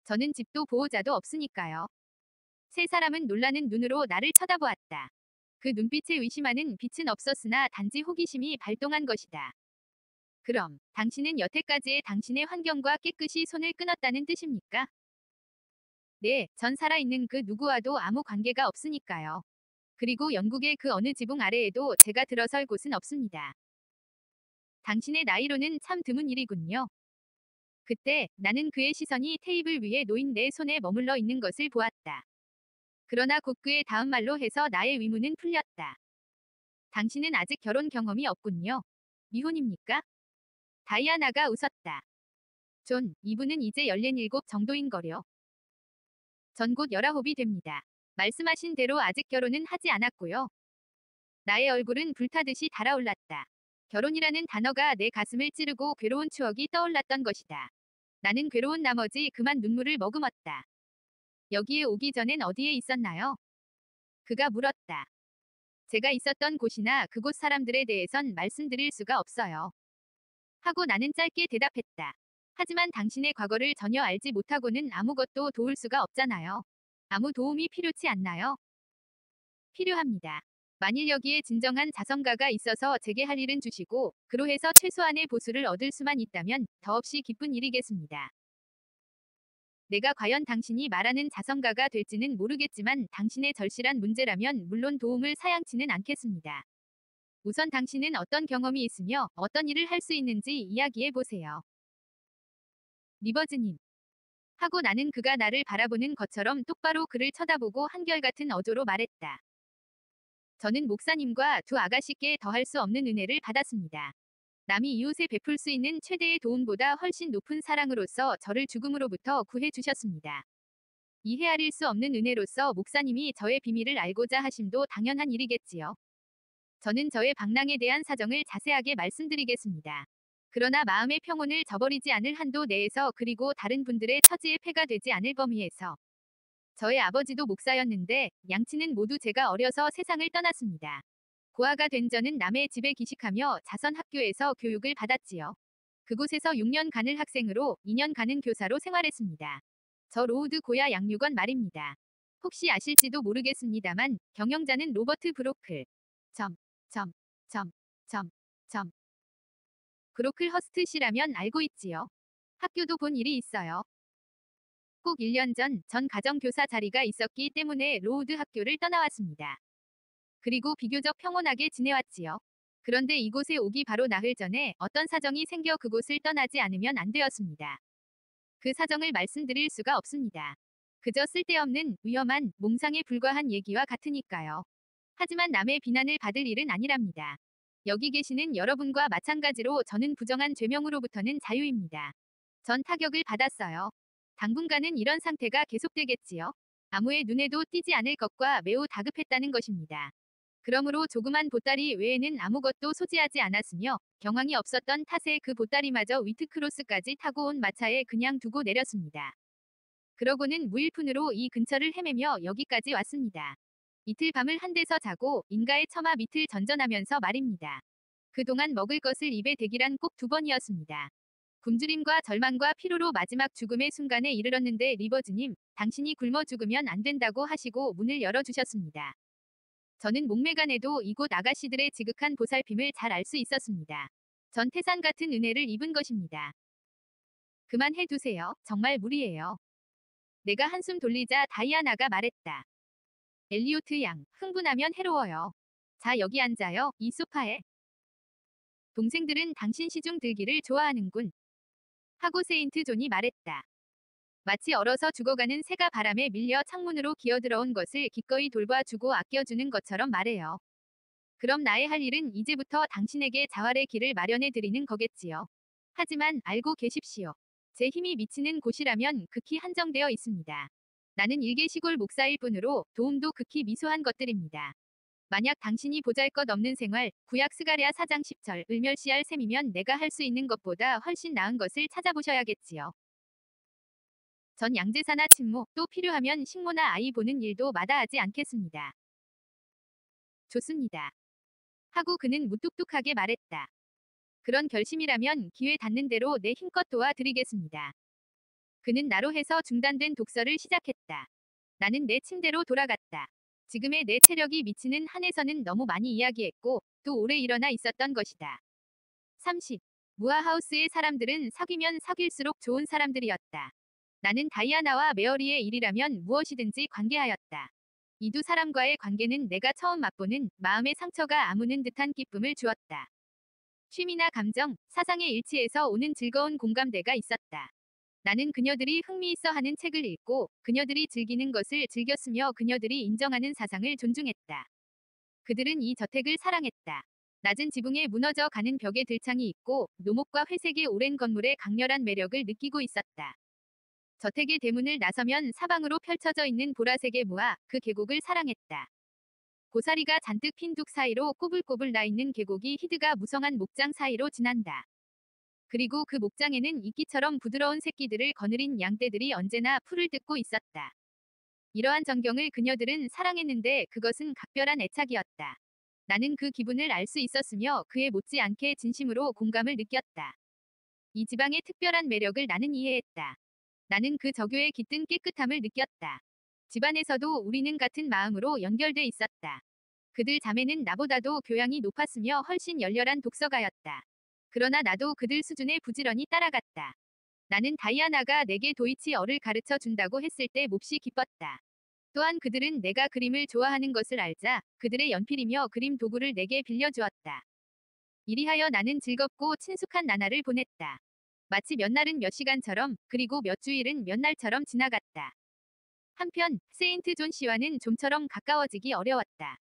저는 집도 보호자도 없으니까요. 세 사람은 놀라는 눈으로 나를 쳐다보았다. 그 눈빛에 의심하는 빛은 없었으나 단지 호기심이 발동한 것이다. 그럼 당신은 여태까지의 당신의 환경과 깨끗이 손을 끊었다는 뜻입니까? 네, 전 살아있는 그 누구와도 아무 관계가 없으니까요. 그리고 영국의 그 어느 지붕 아래에도 제가 들어설 곳은 없습니다. 당신의 나이로는 참 드문 일이군요. 그때 나는 그의 시선이 테이블 위에 놓인 내 손에 머물러 있는 것을 보았다. 그러나 곧 그의 다음 말로 해서 나의 의문은 풀렸다. 당신은 아직 결혼 경험이 없군요. 미혼입니까? 다이아나가 웃었다. 존, 이분은 이제 17 정도인 걸요. 전 곧 19이 됩니다. 말씀하신 대로 아직 결혼은 하지 않았고요. 나의 얼굴은 불타듯이 달아올랐다. 결혼이라는 단어가 내 가슴을 찌르고 괴로운 추억이 떠올랐던 것이다. 나는 괴로운 나머지 그만 눈물을 머금었다. 여기에 오기 전엔 어디에 있었나요? 그가 물었다. 제가 있었던 곳이나 그곳 사람들에 대해선 말씀드릴 수가 없어요. 하고 나는 짧게 대답했다. 하지만 당신의 과거를 전혀 알지 못하고는 아무것도 도울 수가 없잖아요. 아무 도움이 필요치 않나요? 필요합니다. 만일 여기에 진정한 자성가가 있어서 제게 할 일은 주시고 그로 해서 최소한의 보수를 얻을 수만 있다면 더없이 기쁜 일이겠습니다. 내가 과연 당신이 말하는 자성가가 될지는 모르겠지만 당신의 절실한 문제라면 물론 도움을 사양치는 않겠습니다. 우선 당신은 어떤 경험이 있으며 어떤 일을 할 수 있는지 이야기해 보세요. 리버즈님. 하고 나는 그가 나를 바라보는 것처럼 똑바로 그를 쳐다보고 한결같은 어조로 말했다. 저는 목사님과 두 아가씨께 더할 수 없는 은혜를 받았습니다. 남이 이웃에 베풀 수 있는 최대의 도움보다 훨씬 높은 사랑으로서 저를 죽음으로부터 구해 주셨습니다. 이 헤아릴 수 없는 은혜로서 목사님이 저의 비밀을 알고자 하심도 당연한 일이겠지요. 저는 저의 방랑에 대한 사정을 자세하게 말씀드리겠습니다. 그러나 마음의 평온을 저버리지 않을 한도 내에서 그리고 다른 분들의 처지에 폐가 되지 않을 범위에서 저의 아버지도 목사였는데 양친은 모두 제가 어려서 세상을 떠났습니다. 고아가 된 저는 남의 집에 기식하며 자선 학교에서 교육을 받았지요. 그곳에서 6년간을 학생으로 2년간은 교사로 생활했습니다. 저 로우드 고아 양육원 말입니다. 혹시 아실지도 모르겠습니다만 경영자는 로버트 브로클. 점, 점, 점, 점, 점. 브로클 허스트 씨라면 알고 있지요. 학교도 본 일이 있어요. 꼭 1년 전 전 가정교사 자리가 있었기 때문에 로우드 학교를 떠나왔습니다. 그리고 비교적 평온하게 지내왔지요. 그런데 이곳에 오기 바로 나흘 전에 어떤 사정이 생겨 그곳을 떠나지 않으면 안 되었습니다. 그 사정을 말씀드릴 수가 없습니다. 그저 쓸데없는 위험한 몽상에 불과한 얘기와 같으니까요. 하지만 남의 비난을 받을 일은 아니랍니다. 여기 계시는 여러분과 마찬가지로 저는 부정한 죄명으로부터는 자유입니다. 전 타격을 받았어요. 당분간은 이런 상태가 계속되겠지요. 아무의 눈에도 띄지 않을 것과 매우 다급했다는 것입니다. 그러므로 조그만 보따리 외에는 아무것도 소지하지 않았으며 경황이 없었던 탓에 그 보따리마저 위트크로스까지 타고 온 마차에 그냥 두고 내렸습니다. 그러고는 무일푼으로 이 근처를 헤매며 여기까지 왔습니다. 이틀 밤을 한 데서 자고 인가의 처마 밑을 전전하면서 말입니다. 그동안 먹을 것을 입에 대기란 꼭 두 번이었습니다. 굶주림과 절망과 피로로 마지막 죽음의 순간에 이르렀는데 리버즈님, 당신이 굶어 죽으면 안 된다고 하시고 문을 열어주셨습니다. 저는 목매간에도 이곳 아가씨들의 지극한 보살핌을 잘 알 수 있었습니다. 전 태산 같은 은혜를 입은 것입니다. 그만해 두세요. 정말 무리예요. 내가 한숨 돌리자 다이아나가 말했다. 엘리오트 양, 흥분하면 해로워요. 자 여기 앉아요. 이 소파에. 동생들은 당신 시중 들기를 좋아하는군. 하고 세인트 존이 말했다. 마치 얼어서 죽어가는 새가 바람에 밀려 창문으로 기어들어온 것을 기꺼이 돌봐주고 아껴주는 것처럼 말해요. 그럼 나의 할 일은 이제부터 당신에게 자활의 길을 마련해 드리는 거겠지요. 하지만 알고 계십시오. 제 힘이 미치는 곳이라면 극히 한정되어 있습니다. 나는 일개 시골 목사일 뿐으로 도움도 극히 미소한 것들입니다. 만약 당신이 보잘것 없는 생활, 구약 스가랴 4장 10절 을멸시할 셈이면 내가 할 수 있는 것보다 훨씬 나은 것을 찾아보셔야겠지요. 전 양제사나 친모, 또 필요하면 식모나 아이 보는 일도 마다하지 않겠습니다. 좋습니다. 하고 그는 무뚝뚝하게 말했다. 그런 결심이라면 기회 닿는 대로 내 힘껏 도와드리겠습니다. 그는 나로 해서 중단된 독서를 시작했다. 나는 내 침대로 돌아갔다. 지금의 내 체력이 미치는 한에서는 너무 많이 이야기했고 또 오래 일어나 있었던 것이다. 30. 무아하우스의 사람들은 사귀면 사귈수록 좋은 사람들이었다. 나는 다이아나와 메어리의 일이라면 무엇이든지 관계하였다. 이 두 사람과의 관계는 내가 처음 맛보는 마음의 상처가 아무는 듯한 기쁨을 주었다. 취미나 감정, 사상의 일치에서 오는 즐거운 공감대가 있었다. 나는 그녀들이 흥미있어 하는 책을 읽고 그녀들이 즐기는 것을 즐겼으며 그녀들이 인정하는 사상을 존중했다. 그들은 이 저택을 사랑했다. 낮은 지붕에 무너져 가는 벽에 들창이 있고 노목과 회색의 오랜 건물의 강렬한 매력을 느끼고 있었다. 저택의 대문을 나서면 사방으로 펼쳐져 있는 보라색의 무화, 그 계곡을 사랑했다. 고사리가 잔뜩 핀 둑 사이로 꼬불꼬불 나 있는 계곡이 히드가 무성한 목장 사이로 지난다. 그리고 그 목장에는 이끼처럼 부드러운 새끼들을 거느린 양떼들이 언제나 풀을 뜯고 있었다. 이러한 전경을 그녀들은 사랑했는데 그것은 각별한 애착이었다. 나는 그 기분을 알 수 있었으며 그에 못지않게 진심으로 공감을 느꼈다. 이 지방의 특별한 매력을 나는 이해했다. 나는 그 저교의 깃든 깨끗함을 느꼈다. 집안에서도 우리는 같은 마음으로 연결돼 있었다. 그들 자매는 나보다도 교양이 높았으며 훨씬 열렬한 독서가였다. 그러나 나도 그들 수준에 부지런히 따라갔다. 나는 다이아나가 내게 도이치어를 가르쳐 준다고 했을 때 몹시 기뻤다. 또한 그들은 내가 그림을 좋아하는 것을 알자 그들의 연필이며 그림 도구를 내게 빌려주었다. 이리하여 나는 즐겁고 친숙한 나날을 보냈다. 마치 몇 날은 몇 시간처럼 그리고 몇 주일은 몇 날처럼 지나갔다. 한편 세인트 존 씨와는 좀처럼 가까워지기 어려웠다.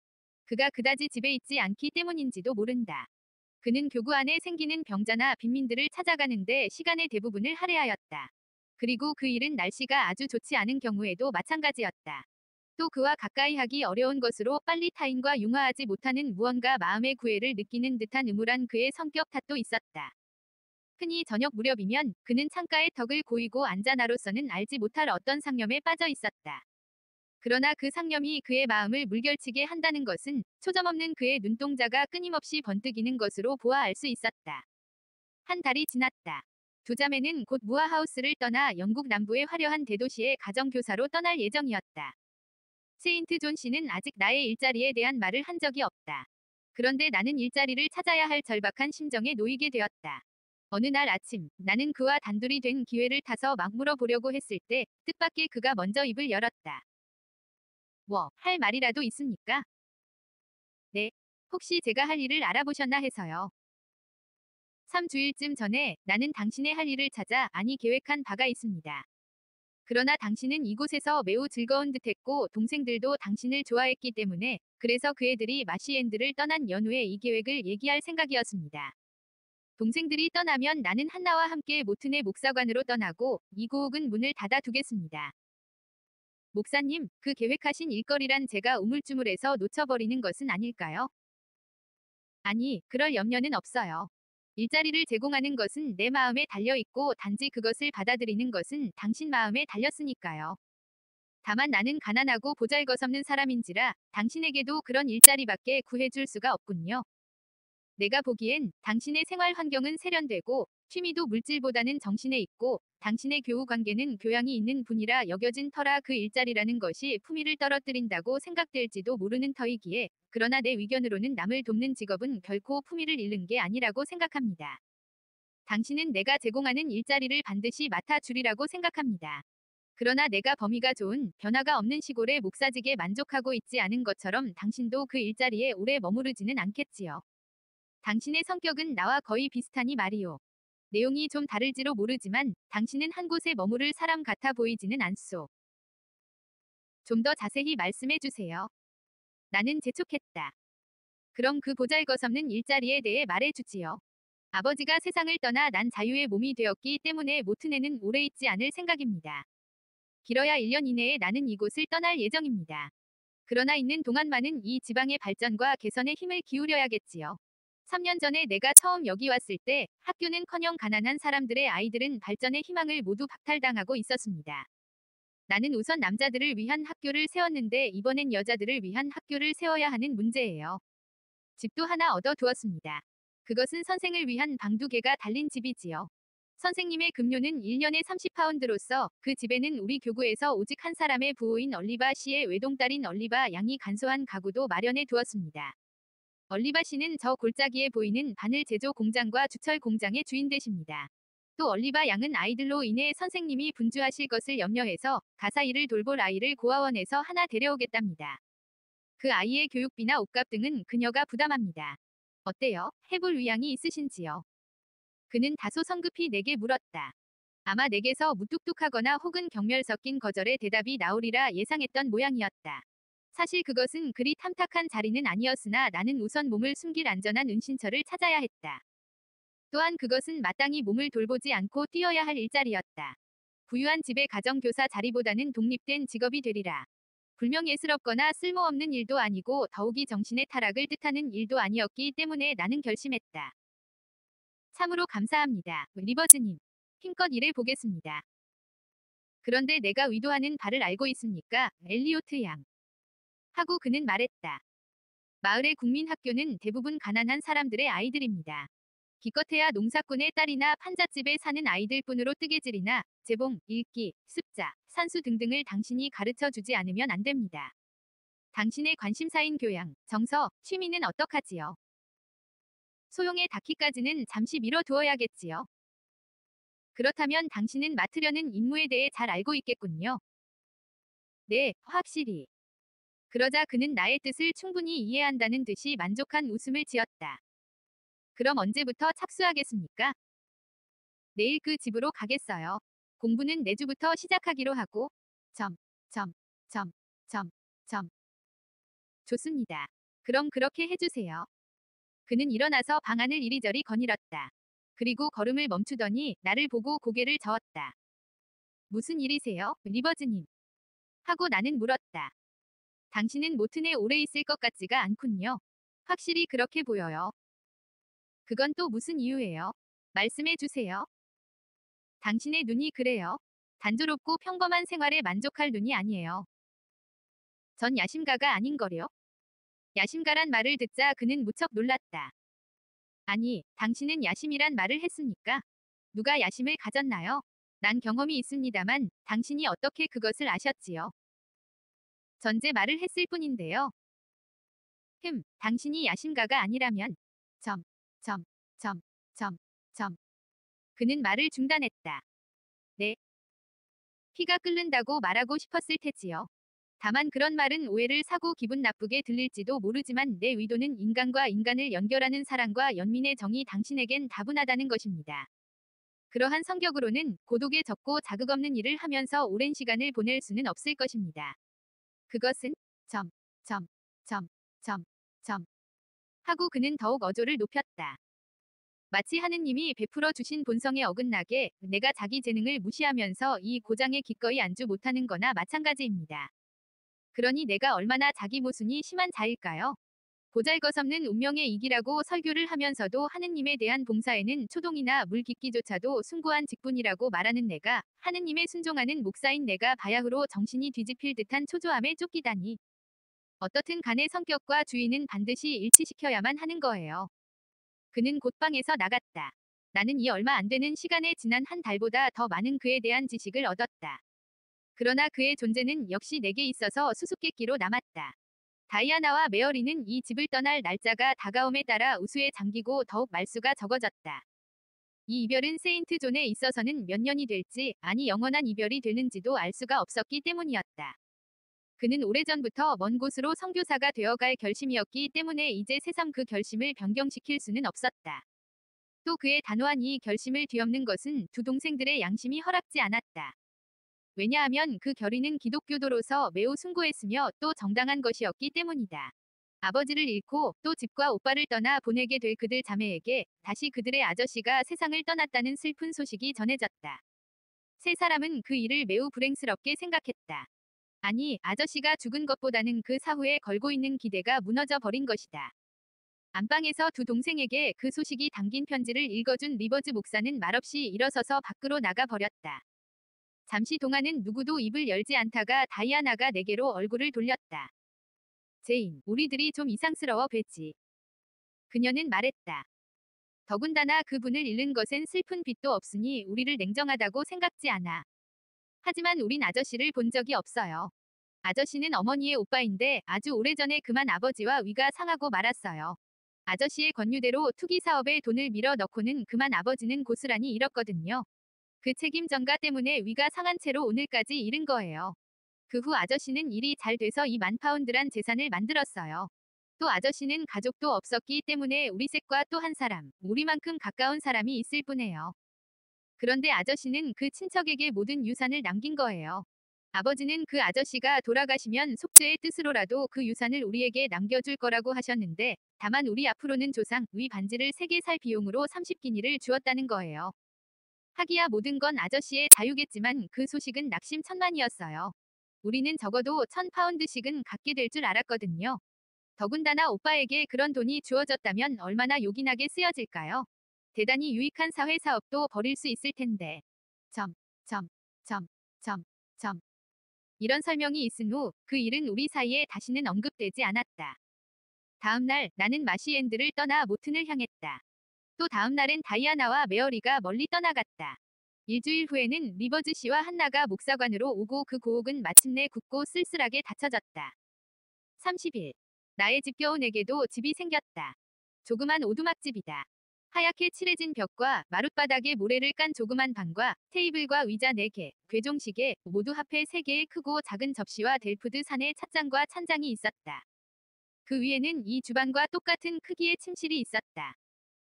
그가 그다지 집에 있지 않기 때문인지도 모른다. 그는 교구 안에 생기는 병자나 빈민들을 찾아가는데 시간의 대부분을 할애하였다. 그리고 그 일은 날씨가 아주 좋지 않은 경우에도 마찬가지였다. 또 그와 가까이 하기 어려운 것으로 빨리 타인과 융화하지 못하는 무언가 마음의 구애를 느끼는 듯한 음울한 그의 성격 탓도 있었다. 흔히 저녁 무렵이면 그는 창가에 턱을 고이고 앉아 나로서는 알지 못할 어떤 상념에 빠져 있었다. 그러나 그 상념이 그의 마음을 물결치게 한다는 것은 초점없는 그의 눈동자가 끊임없이 번뜩이는 것으로 보아 알 수 있었다. 한 달이 지났다. 두 자매는 곧 무아하우스를 떠나 영국 남부의 화려한 대도시에 가정교사로 떠날 예정이었다. 세인트 존 씨는 아직 나의 일자리에 대한 말을 한 적이 없다. 그런데 나는 일자리를 찾아야 할 절박한 심정에 놓이게 되었다. 어느 날 아침 나는 그와 단둘이 된 기회를 타서 막 물어보려고 했을 때 뜻밖의 그가 먼저 입을 열었다. 뭐, 할 말이라도 있습니까? 네. 혹시 제가 할 일을 알아보셨나 해서요. 3주일쯤 전에 나는 당신의 할 일을 찾아 아니 계획한 바가 있습니다. 그러나 당신은 이곳에서 매우 즐거운 듯했고 동생들도 당신을 좋아했기 때문에 그래서 그 애들이 마시엔드를 떠난 연후에 이 계획을 얘기할 생각이었습니다. 동생들이 떠나면 나는 한나와 함께 모튼의 목사관으로 떠나고 이고옥은 문을 닫아두겠습니다. 목사님, 그 계획하신 일거리란 제가 우물쭈물해서 놓쳐버리는 것은 아닐까요? 아니, 그럴 염려는 없어요. 일자리를 제공하는 것은 내 마음에 달려 있고 단지 그것을 받아들이는 것은 당신 마음에 달렸으니까요. 다만 나는 가난하고 보잘것없는 사람인지라 당신에게도 그런 일자리밖에 구해줄 수가 없군요. 내가 보기엔 당신의 생활 환경은 세련되고 취미도 물질보다는 정신에 있고 당신의 교우 관계는 교양이 있는 분이라 여겨진 터라 그 일자리라는 것이 품위를 떨어뜨린다고 생각될지도 모르는 터이기에 그러나 내 의견으로는 남을 돕는 직업은 결코 품위를 잃는 게 아니라고 생각합니다. 당신은 내가 제공하는 일자리를 반드시 맡아주리라고 생각합니다. 그러나 내가 범위가 좋은 변화가 없는 시골의 목사직에 만족하고 있지 않은 것처럼 당신도 그 일자리에 오래 머무르지는 않겠지요. 당신의 성격은 나와 거의 비슷하니 말이오. 내용이 좀 다를지로 모르지만 당신은 한 곳에 머무를 사람 같아 보이지는 않소. 좀 더 자세히 말씀해 주세요. 나는 재촉했다. 그럼 그 보잘것없는 일자리에 대해 말해 주지요. 아버지가 세상을 떠나 난 자유의 몸이 되었기 때문에 모튼에는 오래 있지 않을 생각입니다. 길어야 1년 이내에 나는 이곳을 떠날 예정입니다. 그러나 있는 동안만은 이 지방의 발전과 개선에 힘을 기울여야겠지요. 3년 전에 내가 처음 여기 왔을 때 학교는커녕 가난한 사람들의 아이들은 발전의 희망을 모두 박탈당하고 있었습니다. 나는 우선 남자들을 위한 학교를 세웠는데 이번엔 여자들을 위한 학교를 세워야 하는 문제예요. 집도 하나 얻어 두었습니다. 그것은 선생을 위한 방 두 개가 달린 집이지요. 선생님의 급료는 1년에 30파운드로서 그 집에는 우리 교구에서 오직 한 사람의 부호인 얼리바 씨의 외동딸인 얼리바 양이 간소한 가구도 마련해 두었습니다. 얼리바 씨는 저 골짜기에 보이는 바늘 제조 공장과 주철 공장의 주인 되십니다. 또 얼리바 양은 아이들로 인해 선생님이 분주하실 것을 염려해서 가사 일을 돌볼 아이를 고아원에서 하나 데려오겠답니다. 그 아이의 교육비나 옷값 등은 그녀가 부담합니다. 어때요? 해볼 의향이 있으신지요? 그는 다소 성급히 내게 물었다. 아마 내게서 무뚝뚝하거나 혹은 경멸 섞인 거절의 대답이 나오리라 예상했던 모양이었다. 사실 그것은 그리 탐탁한 자리는 아니었으나 나는 우선 몸을 숨길 안전한 은신처를 찾아야 했다. 또한 그것은 마땅히 몸을 돌보지 않고 뛰어야 할 일자리였다. 부유한 집의 가정교사 자리보다는 독립된 직업이 되리라. 불명예스럽거나 쓸모없는 일도 아니고 더욱이 정신의 타락을 뜻하는 일도 아니었기 때문에 나는 결심했다. 참으로 감사합니다. 리버즈님. 힘껏 일해 보겠습니다. 그런데 내가 의도하는 바를 알고 있습니까? 엘리오트 양. 하고 그는 말했다. 마을의 국민학교는 대부분 가난한 사람들의 아이들입니다. 기껏해야 농사꾼의 딸이나 판잣집에 사는 아이들 뿐으로 뜨개질이나 재봉, 읽기, 습자, 산수 등등을 당신이 가르쳐 주지 않으면 안 됩니다. 당신의 관심사인 교양, 정서, 취미는 어떡하지요? 소용에 닿기까지는 잠시 미뤄두어야겠지요. 그렇다면 당신은 맡으려는 임무에 대해 잘 알고 있겠군요. 네, 확실히. 그러자 그는 나의 뜻을 충분히 이해한다는 듯이 만족한 웃음을 지었다. 그럼 언제부터 착수하겠습니까? 내일 그 집으로 가겠어요. 공부는 내주부터 시작하기로 하고 점, 점, 점, 점, 점. 좋습니다. 그럼 그렇게 해주세요. 그는 일어나서 방안을 이리저리 거닐었다. 그리고 걸음을 멈추더니 나를 보고 고개를 저었다. 무슨 일이세요, 리버즈님? 하고 나는 물었다. 당신은 모튼에 오래 있을 것 같지가 않군요. 확실히 그렇게 보여요. 그건 또 무슨 이유예요? 말씀해 주세요. 당신의 눈이 그래요. 단조롭고 평범한 생활에 만족할 눈이 아니에요. 전 야심가가 아닌 거려. 야심가란 말을 듣자 그는 무척 놀랐다. 아니, 당신은 야심이란 말을 했습니까? 누가 야심을 가졌나요? 난 경험이 있습니다만 당신이 어떻게 그것을 아셨지요? 전제 말을 했을 뿐인데요. 흠, 당신이 야심가가 아니라면 점, 점, 점, 점, 점. 그는 말을 중단했다. 네. 피가 끓는다고 말하고 싶었을 테지요. 다만 그런 말은 오해를 사고 기분 나쁘게 들릴지도 모르지만 내 의도는 인간과 인간을 연결하는 사랑과 연민의 정이 당신에겐 다분하다는 것입니다. 그러한 성격으로는 고독에 적고 자극 없는 일을 하면서 오랜 시간을 보낼 수는 없을 것입니다. 그것은 점, 점, 점, 점, 점. 하고 그는 더욱 어조를 높였다. 마치 하느님이 베풀어 주신 본성에 어긋나게 내가 자기 재능을 무시하면서 이 고장에 기꺼이 안주 못하는 거나 마찬가지입니다. 그러니 내가 얼마나 자기 모순이 심한 자일까요? 보잘것없는 운명의 이기라고 설교를 하면서도 하느님에 대한 봉사에는 초동이나 물 깊기조차도 숭고한 직분이라고 말하는 내가 하느님의 순종하는 목사인 내가 바야흐로 정신이 뒤집힐 듯한 초조함에 쫓기다니. 어떻든 간의 성격과 주의는 반드시 일치시켜야만 하는 거예요. 그는 곧방에서 나갔다. 나는 이 얼마 안 되는 시간에 지난 한 달보다 더 많은 그에 대한 지식을 얻었다. 그러나 그의 존재는 역시 내게 있어서 수수께끼로 남았다. 다이아나와 메어리는 이 집을 떠날 날짜가 다가옴에 따라 우수에 잠기고 더욱 말수가 적어졌다. 이 이별은 세인트 존에 있어서는 몇 년이 될지 아니 영원한 이별이 되는지도 알 수가 없었기 때문이었다. 그는 오래전부터 먼 곳으로 선교사가 되어갈 결심이었기 때문에 이제 새삼 그 결심을 변경시킬 수는 없었다. 또 그의 단호한 이 결심을 뒤엎는 것은 두 동생들의 양심이 허락지 않았다. 왜냐하면 그 결의는 기독교도로서 매우 숭고했으며 또 정당한 것이었기 때문이다. 아버지를 잃고 또 집과 오빠를 떠나 보내게 될 그들 자매에게 다시 그들의 아저씨가 세상을 떠났다는 슬픈 소식이 전해졌다. 세 사람은 그 일을 매우 불행스럽게 생각했다. 아니, 아저씨가 죽은 것보다는 그 사후에 걸고 있는 기대가 무너져 버린 것이다. 안방에서 두 동생에게 그 소식이 담긴 편지를 읽어준 리버즈 목사는 말없이 일어서서 밖으로 나가 버렸다. 잠시 동안은 누구도 입을 열지 않다가 다이아나가 내게로 얼굴을 돌렸다. 제인, 우리들이 좀 이상스러워 뵀지. 그녀는 말했다. 더군다나 그분을 잃는 것엔 슬픈 빛도 없으니 우리를 냉정하다고 생각지 않아. 하지만 우린 아저씨를 본 적이 없어요. 아저씨는 어머니의 오빠인데 아주 오래전에 그만 아버지와 위가 상하고 말았어요. 아저씨의 권유대로 투기 사업에 돈을 밀어 넣고는 그만 아버지는 고스란히 잃었거든요. 그 책임 전가 때문에 위가 상한 채로 오늘까지 잃은 거예요. 그 후 아저씨는 일이 잘 돼서 이만 파운드란 재산을 만들었어요. 또 아저씨는 가족도 없었기 때문에 우리 셋과 또 한 사람, 우리만큼 가까운 사람이 있을 뿐이에요. 그런데 아저씨는 그 친척에게 모든 유산을 남긴 거예요. 아버지는 그 아저씨가 돌아가시면 속죄의 뜻으로라도 그 유산을 우리에게 남겨줄 거라고 하셨는데, 다만 우리 앞으로는 조상, 위 반지를 3개 살 비용으로 30기니를 주었다는 거예요. 하기야 모든 건 아저씨의 자유겠지만 그 소식은 낙심 천만이었어요. 우리는 적어도 천 파운드씩은 갖게 될 줄 알았거든요. 더군다나 오빠에게 그런 돈이 주어졌다면 얼마나 요긴하게 쓰여질까요? 대단히 유익한 사회 사업도 벌일 수 있을 텐데. 점, 점, 점, 점, 점. 이런 설명이 있은 후 그 일은 우리 사이에 다시는 언급되지 않았다. 다음 날 나는 마시엔드를 떠나 모튼을 향했다. 또 다음 날엔 다이아나와 메어리가 멀리 떠나갔다. 일주일 후에는 리버즈 씨와 한나가 목사관으로 오고 그 고옥은 마침내 굳고 쓸쓸하게 닫혀졌다. 30일. 나의 집. 겨우 내게도 집이 생겼다. 조그만 오두막집이다. 하얗게 칠해진 벽과 마룻바닥에 모래를 깐 조그만 방과 테이블과 의자 4개, 괴종시계, 모두 합해 3개의 크고 작은 접시와 델푸드 산의 찻잔과 찬장이 있었다. 그 위에는 이 주방과 똑같은 크기의 침실이 있었다.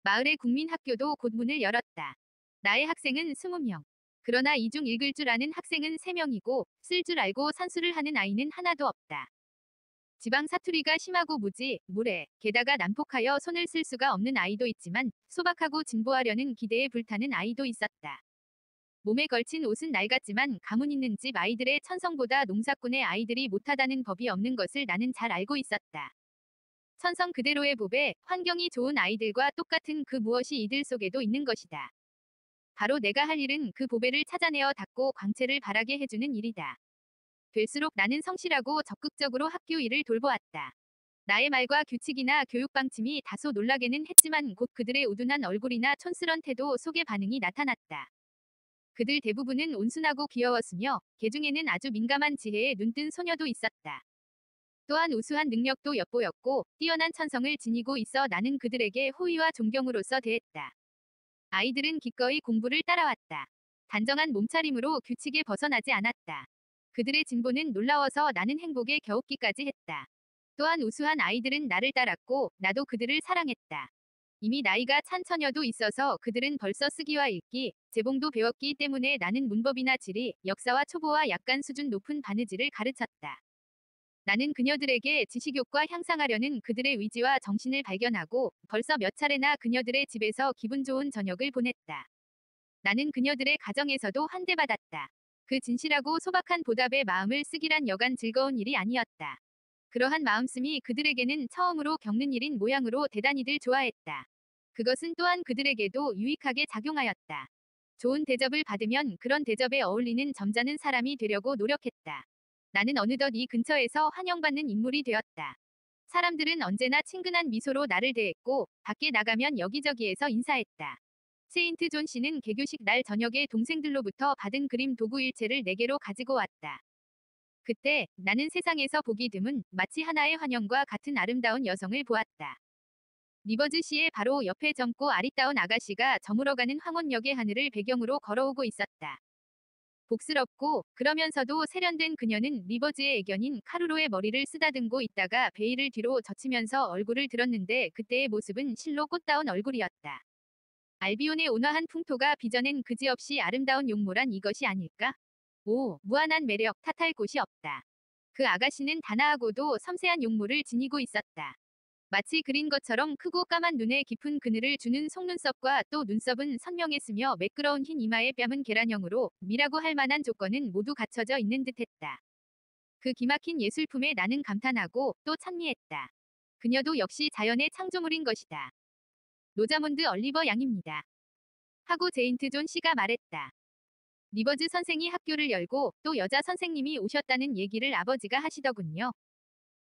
마을의 국민학교도 곧 문을 열었다. 나의 학생은 20명. 그러나 이 중 읽을 줄 아는 학생은 3명이고 쓸 줄 알고 산수를 하는 아이는 하나도 없다. 지방 사투리가 심하고 무지, 무례, 게다가 난폭하여 손을 쓸 수가 없는 아이도 있지만 소박하고 진보하려는 기대에 불타는 아이도 있었다. 몸에 걸친 옷은 낡았지만 가문 있는 집 아이들의 천성보다 농사꾼의 아이들이 못하다는 법이 없는 것을 나는 잘 알고 있었다. 천성 그대로의 법에 환경이 좋은 아이들과 똑같은 그 무엇이 이들 속에도 있는 것이다. 바로 내가 할 일은 그 보배를 찾아내어 닦고 광채를 바라게 해주는 일이다. 될수록 나는 성실하고 적극적으로 학교 일을 돌보았다. 나의 말과 규칙이나 교육 방침이 다소 놀라게는 했지만 곧 그들의 우둔한 얼굴이나 촌스런 태도 속에 반응이 나타났다. 그들 대부분은 온순하고 귀여웠으며 개중에는 아주 민감한 지혜에 눈뜬 소녀도 있었다. 또한 우수한 능력도 엿보였고 뛰어난 천성을 지니고 있어 나는 그들에게 호의와 존경으로서 대했다. 아이들은 기꺼이 공부를 따라왔다. 단정한 몸차림으로 규칙에 벗어나지 않았다. 그들의 진보는 놀라워서 나는 행복에 겨웃기까지 했다. 또한 우수한 아이들은 나를 따랐고 나도 그들을 사랑했다. 이미 나이가 찬 처녀도 있어서 그들은 벌써 쓰기와 읽기, 재봉도 배웠기 때문에 나는 문법이나 지리, 역사와 초보와 약간 수준 높은 바느질을 가르쳤다. 나는 그녀들에게 지식욕과 향상하려는 그들의 의지와 정신을 발견하고 벌써 몇 차례나 그녀들의 집에서 기분 좋은 저녁을 보냈다. 나는 그녀들의 가정에서도 환대받았다. 그 진실하고 소박한 보답에 마음을 쓰기란 여간 즐거운 일이 아니었다. 그러한 마음씀이 그들에게는 처음으로 겪는 일인 모양으로 대단히들 좋아했다. 그것은 또한 그들에게도 유익하게 작용하였다. 좋은 대접을 받으면 그런 대접에 어울리는 점잖은 사람이 되려고 노력했다. 나는 어느덧 이 근처에서 환영받는 인물이 되었다. 사람들은 언제나 친근한 미소로 나를 대했고 밖에 나가면 여기저기에서 인사했다. 세인트 존 씨는 개교식 날 저녁에 동생들로부터 받은 그림 도구 일체를 내게로 가지고 왔다. 그때 나는 세상에서 보기 드문 마치 하나의 환영과 같은 아름다운 여성을 보았다. 리버즈 씨의 바로 옆에 젊고 아리따운 아가씨가 저물어가는 황혼녘의 하늘을 배경으로 걸어오고 있었다. 복스럽고 그러면서도 세련된 그녀는 리버즈의 애견인 카루로의 머리를 쓰다듬고 있다가 베일을 뒤로 젖히면서 얼굴을 들었는데 그때의 모습은 실로 꽃다운 얼굴이었다. 알비온의 온화한 풍토가 빚어낸 그지없이 아름다운 용모란 이것이 아닐까? 오, 무한한 매력 탓할 곳이 없다. 그 아가씨는 단아하고도 섬세한 용모를 지니고 있었다. 마치 그린 것처럼 크고 까만 눈에 깊은 그늘을 주는 속눈썹과 또 눈썹은 선명했으며 매끄러운 흰 이마의 뺨은 계란형으로 미라고 할 만한 조건은 모두 갖춰져 있는 듯했다. 그 기막힌 예술품에 나는 감탄하고 또 찬미했다. 그녀도 역시 자연의 창조물인 것이다. 로자몬드 얼리버 양입니다. 하고 세인트 존 씨가 말했다. 리버즈 선생이 학교를 열고 또 여자 선생님이 오셨다는 얘기를 아버지가 하시더군요.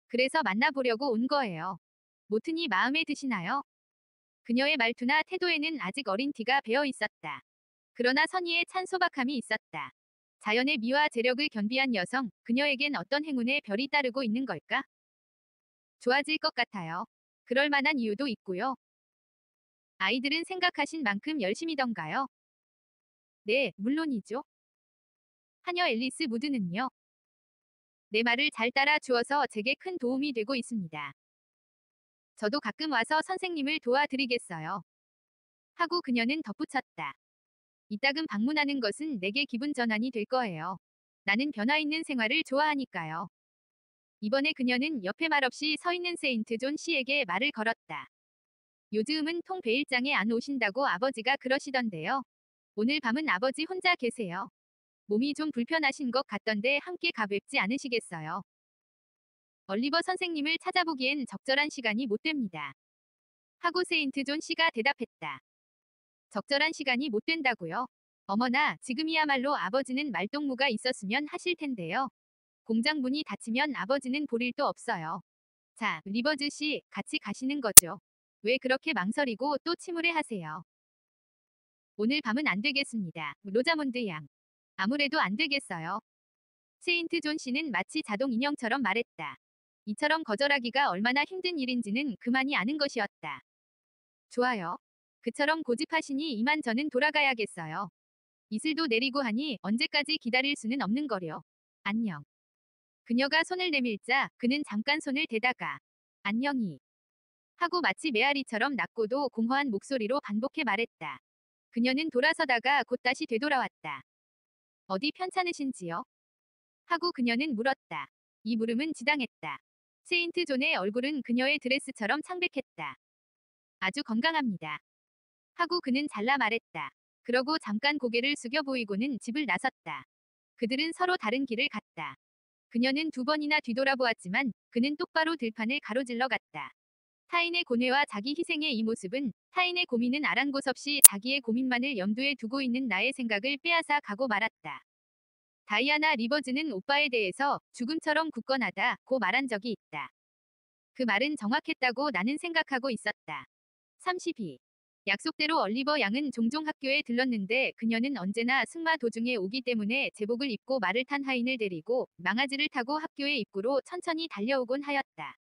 그래서 만나보려고 온 거예요. 모튼이 마음에 드시나요? 그녀의 말투나 태도에는 아직 어린 티가 배어 있었다. 그러나 선의에 찬 소박함이 있었다. 자연의 미와 재력을 겸비한 여성, 그녀에겐 어떤 행운의 별이 따르고 있는 걸까? 좋아질 것 같아요. 그럴 만한 이유도 있고요. 아이들은 생각하신 만큼 열심이던가요? 네, 물론이죠. 하녀 앨리스 무드는요. 내 말을 잘 따라 주어서 제게 큰 도움이 되고 있습니다. 저도 가끔 와서 선생님을 도와드리겠어요. 하고 그녀는 덧붙였다. 이따금 방문하는 것은 내게 기분 전환이 될 거예요. 나는 변화 있는 생활을 좋아하니까요. 이번에 그녀는 옆에 말없이 서 있는 세인트 존 씨에게 말을 걸었다. 요즘은 통 베일장에 안 오신다고 아버지가 그러시던데요. 오늘 밤은 아버지 혼자 계세요. 몸이 좀 불편하신 것 같던데 함께 가뵙지 않으시겠어요? 올리버 선생님을 찾아보기엔 적절한 시간이 못 됩니다. 하고 세인트 존 씨가 대답했다. 적절한 시간이 못 된다고요? 어머나, 지금이야말로 아버지는 말동무가 있었으면 하실 텐데요. 공장 문이 닫히면 아버지는 볼 일도 없어요. 자, 리버즈 씨, 같이 가시는 거죠. 왜 그렇게 망설이고 또 침울해 하세요? 오늘 밤은 안 되겠습니다. 로자몬드 양. 아무래도 안 되겠어요. 세인트 존 씨는 마치 자동 인형처럼 말했다. 이처럼 거절하기가 얼마나 힘든 일인지는 그만이 아는 것이었다. 좋아요. 그처럼 고집하시니 이만 저는 돌아가야겠어요. 이슬도 내리고 하니 언제까지 기다릴 수는 없는 거려. 안녕. 그녀가 손을 내밀자 그는 잠깐 손을 대다가 안녕히 하고 마치 메아리처럼 낮고도 공허한 목소리로 반복해 말했다. 그녀는 돌아서다가 곧 다시 되돌아왔다. 어디 편찮으신지요? 하고 그녀는 물었다. 이 물음은 지당했다. 세인트 존의 얼굴은 그녀의 드레스처럼 창백했다. 아주 건강합니다. 하고 그는 잘라 말했다. 그러고 잠깐 고개를 숙여 보이고는 집을 나섰다. 그들은 서로 다른 길을 갔다. 그녀는 두 번이나 뒤돌아보았지만 그는 똑바로 들판을 가로질러 갔다. 타인의 고뇌와 자기 희생의 이 모습은 타인의 고민은 아랑곳 없이 자기의 고민만을 염두에 두고 있는 나의 생각을 빼앗아 가고 말았다. 다이아나 리버즈는 오빠에 대해서 죽음처럼 굳건하다 고 말한 적이 있다. 그 말은 정확했다고 나는 생각하고 있었다. 32. 약속대로 얼리버 양은 종종 학교에 들렀는데 그녀는 언제나 승마 도중에 오기 때문에 제복을 입고 말을 탄 하인을 데리고 망아지를 타고 학교의 입구로 천천히 달려오곤 하였다.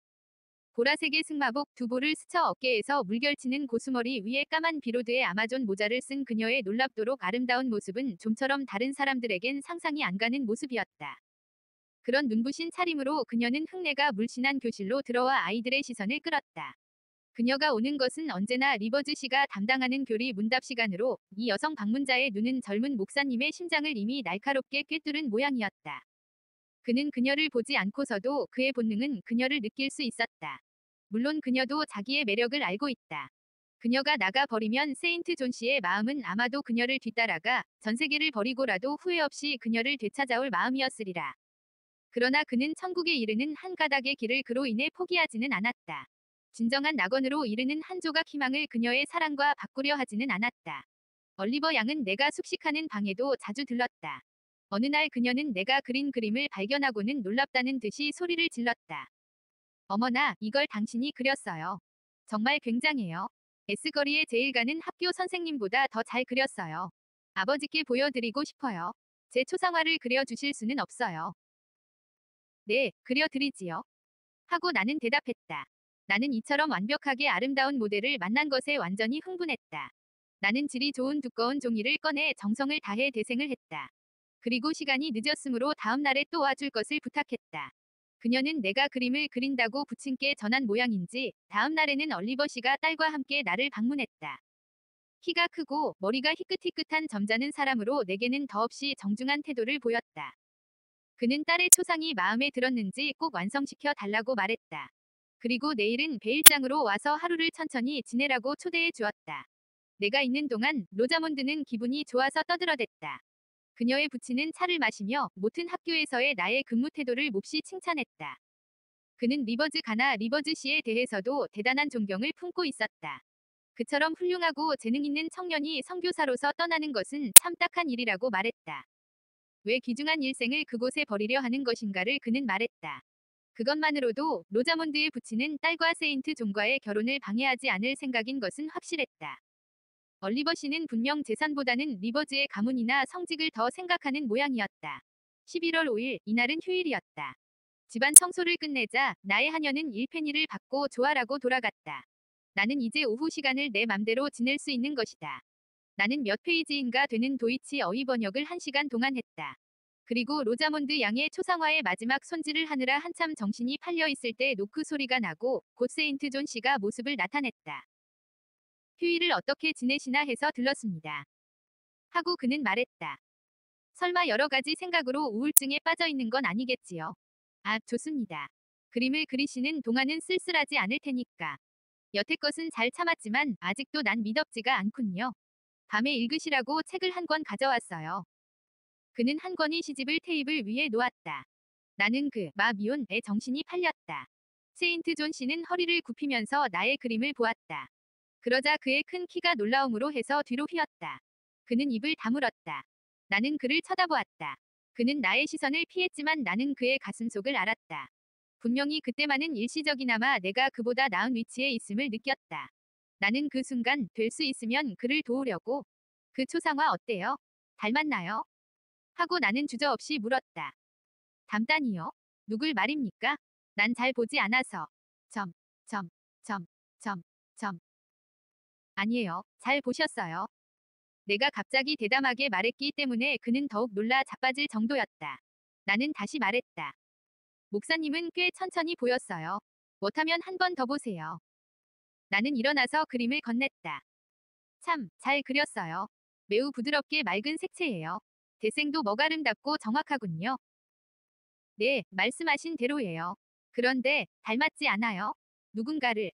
보라색의 승마복 두 볼을 스쳐 어깨에서 물결치는 고수머리 위에 까만 비로드의 아마존 모자를 쓴 그녀의 놀랍도록 아름다운 모습은 좀처럼 다른 사람들에겐 상상이 안 가는 모습이었다. 그런 눈부신 차림으로 그녀는 흙내가 물씬한 교실로 들어와 아이들의 시선을 끌었다. 그녀가 오는 것은 언제나 리버즈 씨가 담당하는 교리 문답 시간으로 이 여성 방문자의 눈은 젊은 목사님의 심장을 이미 날카롭게 꿰뚫은 모양이었다. 그는 그녀를 보지 않고서도 그의 본능은 그녀를 느낄 수 있었다. 물론 그녀도 자기의 매력을 알고 있다. 그녀가 나가 버리면 세인트 존 씨의 마음은 아마도 그녀를 뒤따라가 전 세계를 버리고라도 후회 없이 그녀를 되찾아올 마음이었으리라. 그러나 그는 천국에 이르는 한 가닥의 길을 그로 인해 포기하지는 않았다. 진정한 낙원으로 이르는 한 조각 희망을 그녀의 사랑과 바꾸려 하지는 않았다. 얼리버 양은 내가 숙식하는 방에도 자주 들렀다. 어느 날 그녀는 내가 그린 그림을 발견하고는 놀랍다는 듯이 소리를 질렀다. 어머나, 이걸 당신이 그렸어요. 정말 굉장해요. S거리의 제일 가는 학교 선생님보다 더 잘 그렸어요. 아버지께 보여드리고 싶어요. 제 초상화를 그려주실 수는 없어요. 네, 그려드리지요. 하고 나는 대답했다. 나는 이처럼 완벽하게 아름다운 모델을 만난 것에 완전히 흥분했다. 나는 질이 좋은 두꺼운 종이를 꺼내 정성을 다해 대생을 했다. 그리고 시간이 늦었으므로 다음 날에 또 와줄 것을 부탁했다. 그녀는 내가 그림을 그린다고 부친께 전한 모양인지 다음 날에는 얼리버 씨가 딸과 함께 나를 방문했다. 키가 크고 머리가 희끗희끗한 점잖은 사람으로 내게는 더없이 정중한 태도를 보였다. 그는 딸의 초상이 마음에 들었는지 꼭 완성시켜 달라고 말했다. 그리고 내일은 베일장으로 와서 하루를 천천히 지내라고 초대해 주었다. 내가 있는 동안 로자몬드는 기분이 좋아서 떠들어댔다. 그녀의 부친은 차를 마시며 모튼 학교에서의 나의 근무 태도를 몹시 칭찬했다. 그는 리버즈 가나 리버즈 씨에 대해서도 대단한 존경을 품고 있었다. 그처럼 훌륭하고 재능 있는 청년이 선교사로서 떠나는 것은 참 딱한 일이라고 말했다. 왜 귀중한 일생을 그곳에 버리려 하는 것인가를 그는 말했다. 그것만으로도 로자몬드의 부친은 딸과 세인트 존과의 결혼을 방해하지 않을 생각인 것은 확실했다. 올리버 씨는 분명 재산보다는 리버즈의 가문이나 성직을 더 생각하는 모양이었다. 11월 5일 이날은 휴일이었다. 집안 청소를 끝내자 나의 하녀는 일페니를 받고 좋아라고 돌아갔다. 나는 이제 오후 시간을 내 맘대로 지낼 수 있는 것이다. 나는 몇 페이지인가 되는 도이치 어휘 번역을 한 시간 동안 했다. 그리고 로자몬드 양의 초상화의 마지막 손질을 하느라 한참 정신이 팔려 있을 때 노크 소리가 나고 곧 세인트 존 씨가 모습을 나타냈다. 휴일을 어떻게 지내시나 해서 들렀습니다. 하고 그는 말했다. 설마 여러 가지 생각으로 우울증에 빠져 있는 건 아니겠지요. 아, 좋습니다. 그림을 그리시는 동안은 쓸쓸하지 않을 테니까. 여태 것은 잘 참았지만 아직도 난 미덥지가 않군요. 밤에 읽으시라고 책을 한 권 가져왔어요. 그는 한 권의 시집을 테이블 위에 놓았다. 나는 그 마미온에 정신이 팔렸다. 세인트 존 씨는 허리를 굽히면서 나의 그림을 보았다. 그러자 그의 큰 키가 놀라움으로 해서 뒤로 휘었다. 그는 입을 다물었다. 나는 그를 쳐다보았다. 그는 나의 시선을 피했지만 나는 그의 가슴속을 알았다. 분명히 그때만은 일시적이나마 내가 그보다 나은 위치에 있음을 느꼈다. 나는 그 순간 될 수 있으면 그를 도우려고. 그 초상화 어때요? 닮았나요? 하고 나는 주저없이 물었다. 담단이요? 누굴 말입니까? 난 잘 보지 않아서. 점, 점, 점, 점, 점. 아니에요. 잘 보셨어요. 내가 갑자기 대담하게 말했기 때문에 그는 더욱 놀라 자빠질 정도였다. 나는 다시 말했다. 목사님은 꽤 천천히 보였어요. 못하면 한 번 더 보세요. 나는 일어나서 그림을 건넸다. 참, 잘 그렸어요. 매우 부드럽게 맑은 색채예요. 대생도 먹아름답고 정확하군요. 네, 말씀하신 대로예요. 그런데 닮았지 않아요? 누군가를.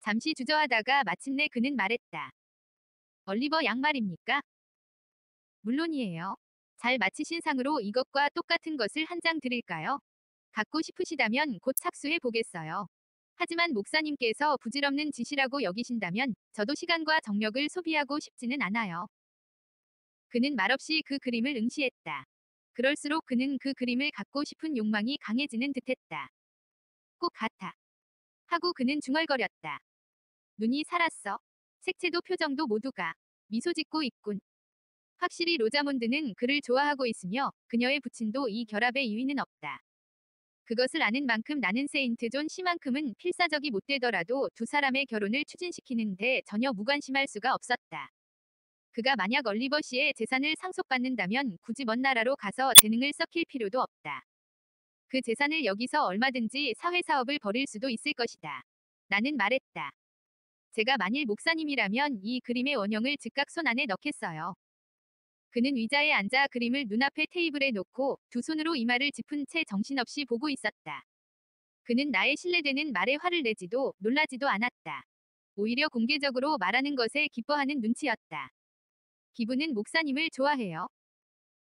잠시 주저하다가 마침내 그는 말했다. 얼리버 양말입니까? 물론이에요. 잘 맞히신 상으로 이것과 똑같은 것을 한 장 드릴까요? 갖고 싶으시다면 곧 착수해 보겠어요. 하지만 목사님께서 부질없는 짓이라고 여기신다면 저도 시간과 정력을 소비하고 싶지는 않아요. 그는 말없이 그 그림을 응시했다. 그럴수록 그는 그 그림을 갖고 싶은 욕망이 강해지는 듯했다. 꼭 같아. 하고 그는 중얼거렸다. 눈이 살았어. 색채도 표정도 모두가 미소 짓고 있군. 확실히 로자몬드는 그를 좋아하고 있으며 그녀의 부친도 이 결합에 이의는 없다. 그것을 아는 만큼 나는 세인트 존 씨만큼은 필사적이 못 되더라도 두 사람의 결혼을 추진시키는데 전혀 무관심할 수가 없었다. 그가 만약 올리버 씨의 재산을 상속받는다면 굳이 먼 나라로 가서 재능을 썩힐 필요도 없다. 그 재산을 여기서 얼마든지 사회사업을 벌일 수도 있을 것이다. 나는 말했다. 제가 만일 목사님이라면 이 그림의 원형을 즉각 손 안에 넣겠어요. 그는 의자에 앉아 그림을 눈앞에 테이블에 놓고 두 손으로 이마를 짚은 채 정신없이 보고 있었다. 그는 나의 신뢰되는 말에 화를 내지도 놀라지도 않았다. 오히려 공개적으로 말하는 것에 기뻐하는 눈치였다. 기분은 목사님을 좋아해요.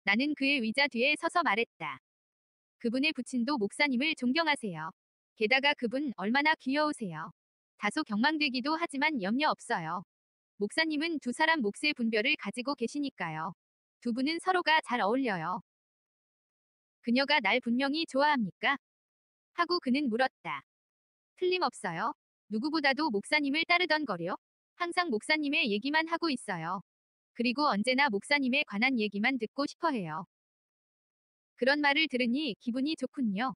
나는 그의 의자 뒤에 서서 말했다. 그분의 부친도 목사님을 존경하세요. 게다가 그분 얼마나 귀여우세요. 다소 경망되기도 하지만 염려 없어요. 목사님은 두 사람 몫의 분별을 가지고 계시니까요. 두 분은 서로가 잘 어울려요. 그녀가 날 분명히 좋아합니까? 하고 그는 물었다. 틀림없어요. 누구보다도 목사님을 따르던 거려. 항상 목사님의 얘기만 하고 있어요. 그리고 언제나 목사님에 관한 얘기만 듣고 싶어 해요. 그런 말을 들으니 기분이 좋군요.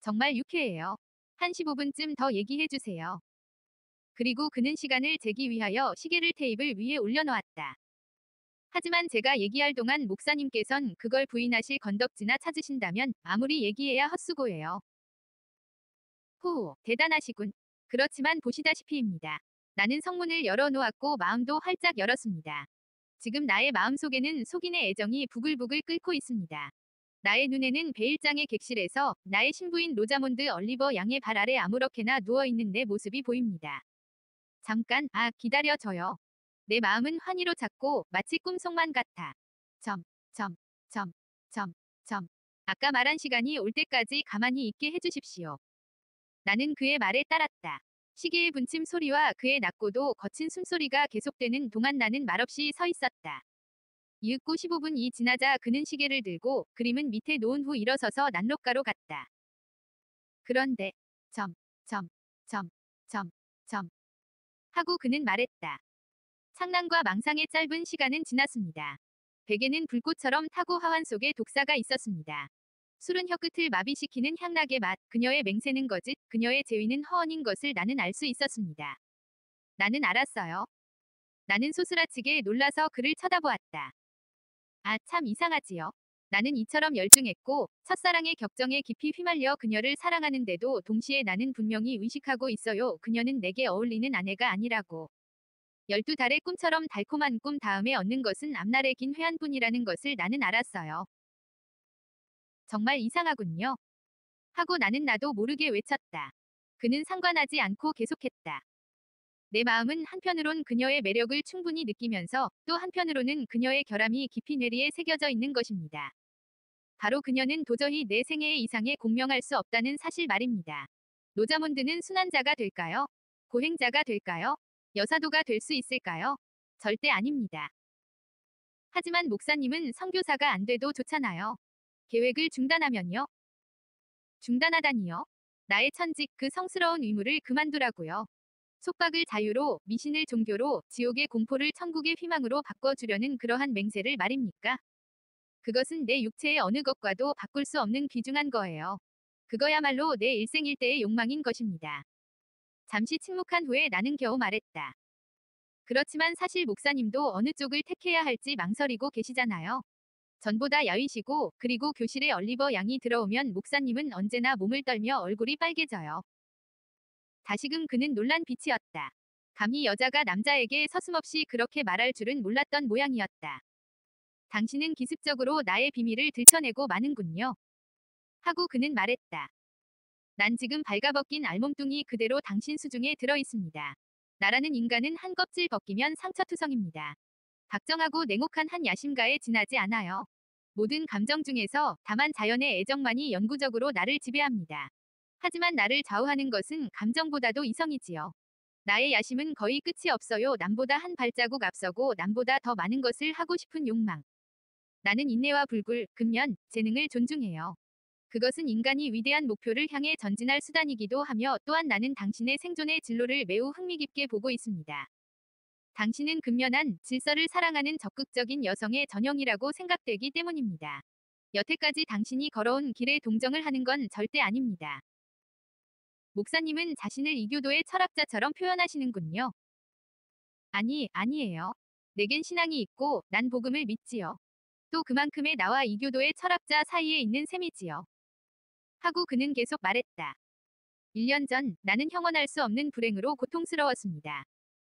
정말 유쾌해요. 한 15분쯤 더 얘기해 주세요. 그리고 그는 시간을 재기 위하여 시계를 테이블 위에 올려놓았다. 하지만 제가 얘기할 동안 목사님께선 그걸 부인하실 건덕지나 찾으신다면 아무리 얘기해야 헛수고예요. 후, 대단하시군. 그렇지만 보시다시피입니다. 나는 성문을 열어놓았고 마음도 활짝 열었습니다. 지금 나의 마음속에는 속인의 애정이 부글부글 끓고 있습니다. 나의 눈에는 베일장의 객실에서 나의 신부인 로자몬드 얼리버 양의 발 아래 아무렇게나 누워있는 내 모습이 보입니다. 잠깐, 아, 기다려줘요. 내 마음은 환희로 찼고 마치 꿈속만 같아. 점, 점, 점, 점, 점. 아까 말한 시간이 올 때까지 가만히 있게 해주십시오. 나는 그의 말에 따랐다. 시계의 분침 소리와 그의 낮고도 거친 숨소리가 계속되는 동안 나는 말없이 서 있었다. 이윽고 15분이 지나자 그는 시계를 들고 그림은 밑에 놓은 후 일어서서 난로가로 갔다. 그런데 점, 점, 점, 점, 점 하고 그는 말했다. 상난과 망상의 짧은 시간은 지났습니다. 베개는 불꽃처럼 타고 하완 속에 독사가 있었습니다. 술은 혀끝을 마비시키는 향락의 맛, 그녀의 맹세는 거짓, 그녀의 재위는 허언인 것을 나는 알 수 있었습니다. 나는 알았어요. 나는 소스라치게 놀라서 그를 쳐다보았다. 아, 참 이상하지요. 나는 이처럼 열중했고, 첫사랑의 격정에 깊이 휘말려 그녀를 사랑하는데도 동시에 나는 분명히 의식하고 있어요. 그녀는 내게 어울리는 아내가 아니라고. 열두 달의 꿈처럼 달콤한 꿈 다음에 얻는 것은 앞날의 긴 회한뿐이라는 것을 나는 알았어요. 정말 이상하군요. 하고 나는 나도 모르게 외쳤다. 그는 상관하지 않고 계속했다. 내 마음은 한편으론 그녀의 매력을 충분히 느끼면서 또 한편으로는 그녀의 결함이 깊이 뇌리에 새겨져 있는 것입니다. 바로 그녀는 도저히 내 생애의 이상에 공명할 수 없다는 사실 말입니다. 노자몬드는 순환자가 될까요? 고행자가 될까요? 여사도가 될 수 있을까요? 절대 아닙니다. 하지만 목사님은 선교사가 안 돼도 좋잖아요. 계획을 중단하면요? 중단하다니요? 나의 천직 그 성스러운 의무를 그만두라고요. 속박을 자유로, 미신을 종교로, 지옥의 공포를 천국의 희망으로 바꿔주려는 그러한 맹세를 말입니까? 그것은 내 육체의 어느 것과도 바꿀 수 없는 귀중한 거예요. 그거야말로 내 일생일대의 욕망인 것입니다. 잠시 침묵한 후에 나는 겨우 말했다. 그렇지만 사실 목사님도 어느 쪽을 택해야 할지 망설이고 계시잖아요. 전보다 야위시고 그리고 교실에 얼리버 양이 들어오면 목사님은 언제나 몸을 떨며 얼굴이 빨개져요. 다시금 그는 놀란 빛이었다. 감히 여자가 남자에게 서슴없이 그렇게 말할 줄은 몰랐던 모양이었다. 당신은 기습적으로 나의 비밀을 들춰내고 마는군요. 하고 그는 말했다. 난 지금 발가벗긴 알몸뚱이 그대로 당신 수중에 들어 있습니다. 나라는 인간은 한 껍질 벗기면 상처투성입니다. 박정하고 냉혹한 한 야심가에 지나지 않아요. 모든 감정 중에서 다만 자연의 애정만이 영구적으로 나를 지배합니다. 하지만 나를 좌우하는 것은 감정보다도 이성이지요. 나의 야심은 거의 끝이 없어요. 남보다 한 발자국 앞서고 남보다 더 많은 것을 하고 싶은 욕망. 나는 인내와 불굴, 근면, 재능을 존중해요. 그것은 인간이 위대한 목표를 향해 전진할 수단이기도 하며 또한 나는 당신의 생존의 진로를 매우 흥미깊게 보고 있습니다. 당신은 근면한 질서를 사랑하는 적극적인 여성의 전형이라고 생각되기 때문입니다. 여태까지 당신이 걸어온 길에 동정을 하는 건 절대 아닙니다. 목사님은 자신을 이교도의 철학자처럼 표현하시는군요. 아니, 아니에요. 내겐 신앙이 있고 난 복음을 믿지요. 또 그만큼의 나와 이교도의 철학자 사이에 있는 셈이지요. 하고 그는 계속 말했다. 1년 전 나는 형언할 수 없는 불행으로 고통스러웠습니다.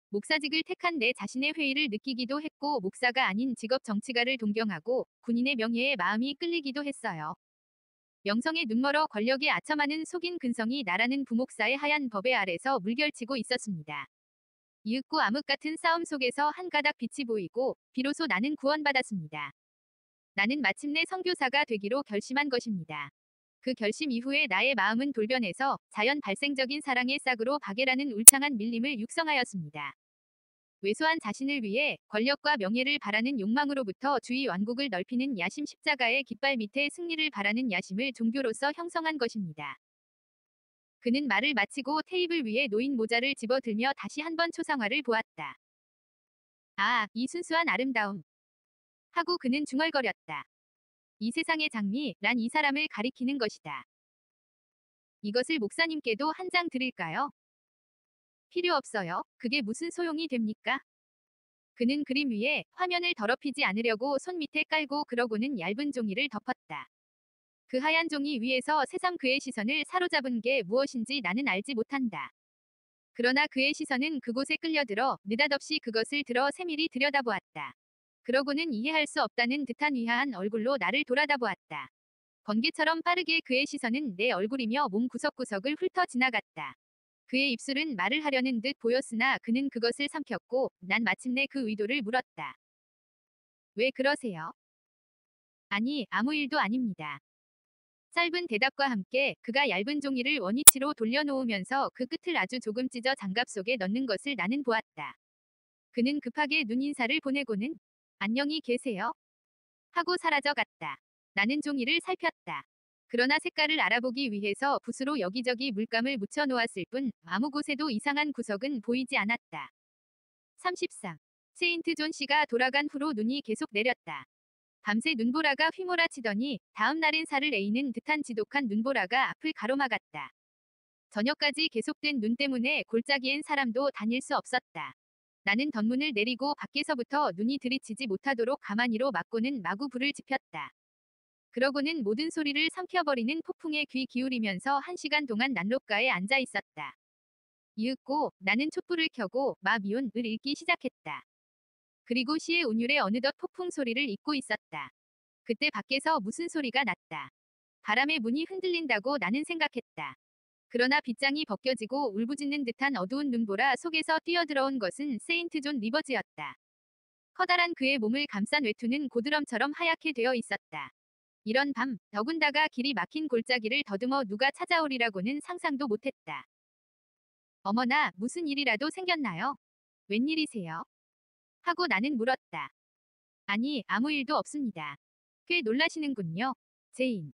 목사직을 택한 내 자신의 회의를 느끼기도 했고 목사가 아닌 직업 정치가를 동경하고 군인의 명예에 마음이 끌리기도 했어요. 명성에 눈멀어 권력에 아첨하는 속인 근성이 나라는 부목사의 하얀 법에 아래서 물결치고 있었습니다. 이윽고 암흑 같은 싸움 속에서 한 가닥 빛이 보이고 비로소 나는 구원받았습니다. 나는 마침내 선교사가 되기로 결심한 것입니다. 그 결심 이후에 나의 마음은 돌변해서 자연 발생적인 사랑의 싹으로 박애라는 울창한 밀림을 육성하였습니다. 왜소한 자신을 위해 권력과 명예를 바라는 욕망으로부터 주의 왕국을 넓히는 야심 십자가의 깃발 밑에 승리를 바라는 야심을 종교로서 형성한 것입니다. 그는 말을 마치고 테이블 위에 놓인 모자를 집어들며 다시 한번 초상화를 보았다. 아, 이 순수한 아름다움. 하고 그는 중얼거렸다. 이 세상의 장미, 란 이 사람을 가리키는 것이다. 이것을 목사님께도 한 장 드릴까요? 필요 없어요. 그게 무슨 소용이 됩니까? 그는 그림 위에 화면을 더럽히지 않으려고 손 밑에 깔고 그러고는 얇은 종이를 덮었다. 그 하얀 종이 위에서 새삼 그의 시선을 사로잡은 게 무엇인지 나는 알지 못한다. 그러나 그의 시선은 그곳에 끌려들어 느닷없이 그것을 들어 세밀히 들여다보았다. 그러고는 이해할 수 없다는 듯한 위하한 얼굴로 나를 돌아다보았다. 번개처럼 빠르게 그의 시선은 내 얼굴이며 몸 구석구석을 훑어 지나갔다. 그의 입술은 말을 하려는 듯 보였으나 그는 그것을 삼켰고 난 마침내 그 의도를 물었다. 왜 그러세요? 아니, 아무 일도 아닙니다. 짧은 대답과 함께 그가 얇은 종이를 원위치로 돌려놓으면서 그 끝을 아주 조금 찢어 장갑 속에 넣는 것을 나는 보았다. 그는 급하게 눈인사를 보내고는 안녕히 계세요. 하고 사라져 갔다. 나는 종이를 살폈다. 그러나 색깔을 알아보기 위해서 붓으로 여기저기 물감을 묻혀 놓았을 뿐 아무 곳에도 이상한 구석은 보이지 않았다. 33. 세인트 존 씨가 돌아간 후로 눈이 계속 내렸다. 밤새 눈보라가 휘몰아치더니 다음 날엔 살을 에이는 듯한 지독한 눈보라가 앞을 가로막았다. 저녁까지 계속된 눈 때문에 골짜기엔 사람도 다닐 수 없었다. 나는 덧문을 내리고 밖에서부터 눈이 들이치지 못하도록 가만히로 막고는 마구 불을 지폈다. 그러고는 모든 소리를 삼켜버리는 폭풍에 귀 기울이면서 한 시간 동안 난로가에 앉아 있었다. 이윽고 나는 촛불을 켜고 마비온을 읽기 시작했다. 그리고 시의 운율에 어느덧 폭풍 소리를 잊고 있었다. 그때 밖에서 무슨 소리가 났다. 바람에 문이 흔들린다고 나는 생각했다. 그러나 빗장이 벗겨지고 울부짖는 듯한 어두운 눈보라 속에서 뛰어들어온 것은 세인트 존 리버즈였다. 커다란 그의 몸을 감싼 외투는 고드름처럼 하얗게 되어 있었다. 이런 밤, 더군다나 길이 막힌 골짜기를 더듬어 누가 찾아오리라고는 상상도 못했다. 어머나, 무슨 일이라도 생겼나요? 웬일이세요? 하고 나는 물었다. 아니, 아무 일도 없습니다. 꽤 놀라시는군요. 제인.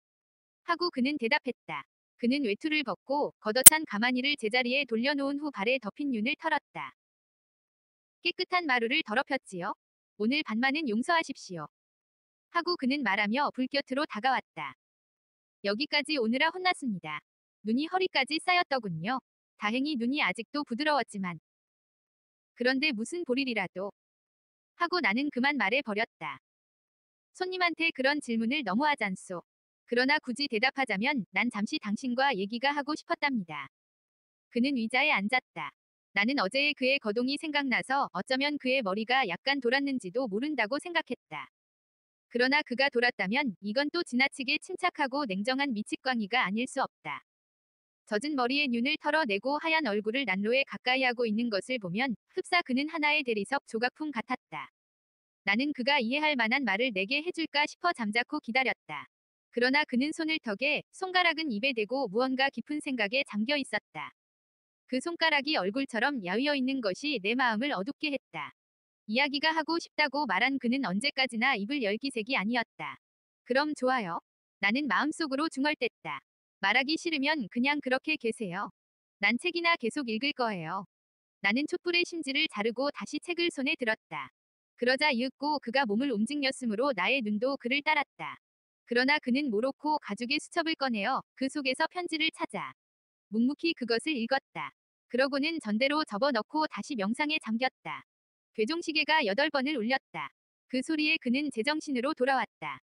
하고 그는 대답했다. 그는 외투를 벗고 걷어찬 가마니를 제자리에 돌려놓은 후 발에 덮인 눈을 털었다. 깨끗한 마루를 더럽혔지요. 오늘 밤만은 용서하십시오. 하고 그는 말하며 불곁으로 다가왔다. 여기까지 오느라 혼났습니다. 눈이 허리까지 쌓였더군요. 다행히 눈이 아직도 부드러웠지만. 그런데 무슨 볼일이라도. 하고 나는 그만 말해 버렸다. 손님한테 그런 질문을 너무 하잖소. 그러나 굳이 대답하자면 난 잠시 당신과 얘기가 하고 싶었답니다. 그는 의자에 앉았다. 나는 어제의 그의 거동이 생각나서 어쩌면 그의 머리가 약간 돌았는지도 모른다고 생각했다. 그러나 그가 돌았다면 이건 또 지나치게 침착하고 냉정한 미치광이가 아닐 수 없다. 젖은 머리에 눈을 털어내고 하얀 얼굴을 난로에 가까이 하고 있는 것을 보면 흡사 그는 하나의 대리석 조각품 같았다. 나는 그가 이해할 만한 말을 내게 해줄까 싶어 잠자코 기다렸다. 그러나 그는 손을 턱에 손가락은 입에 대고 무언가 깊은 생각에 잠겨 있었다. 그 손가락이 얼굴처럼 야위어 있는 것이 내 마음을 어둡게 했다. 이야기가 하고 싶다고 말한 그는 언제까지나 입을 열 기색이 아니었다. 그럼 좋아요. 나는 마음속으로 중얼댔다. 말하기 싫으면 그냥 그렇게 계세요. 난 책이나 계속 읽을 거예요. 나는 촛불의 심지를 자르고 다시 책을 손에 들었다. 그러자 이윽고 그가 몸을 움직였으므로 나의 눈도 그를 따랐다. 그러나 그는 모로코 가죽의 수첩을 꺼내어 그 속에서 편지를 찾아 묵묵히 그것을 읽었다. 그러고는 전대로 접어넣고 다시 명상에 잠겼다. 괴종시계가 여덟 번을 울렸다. 그 소리에 그는 제정신으로 돌아왔다.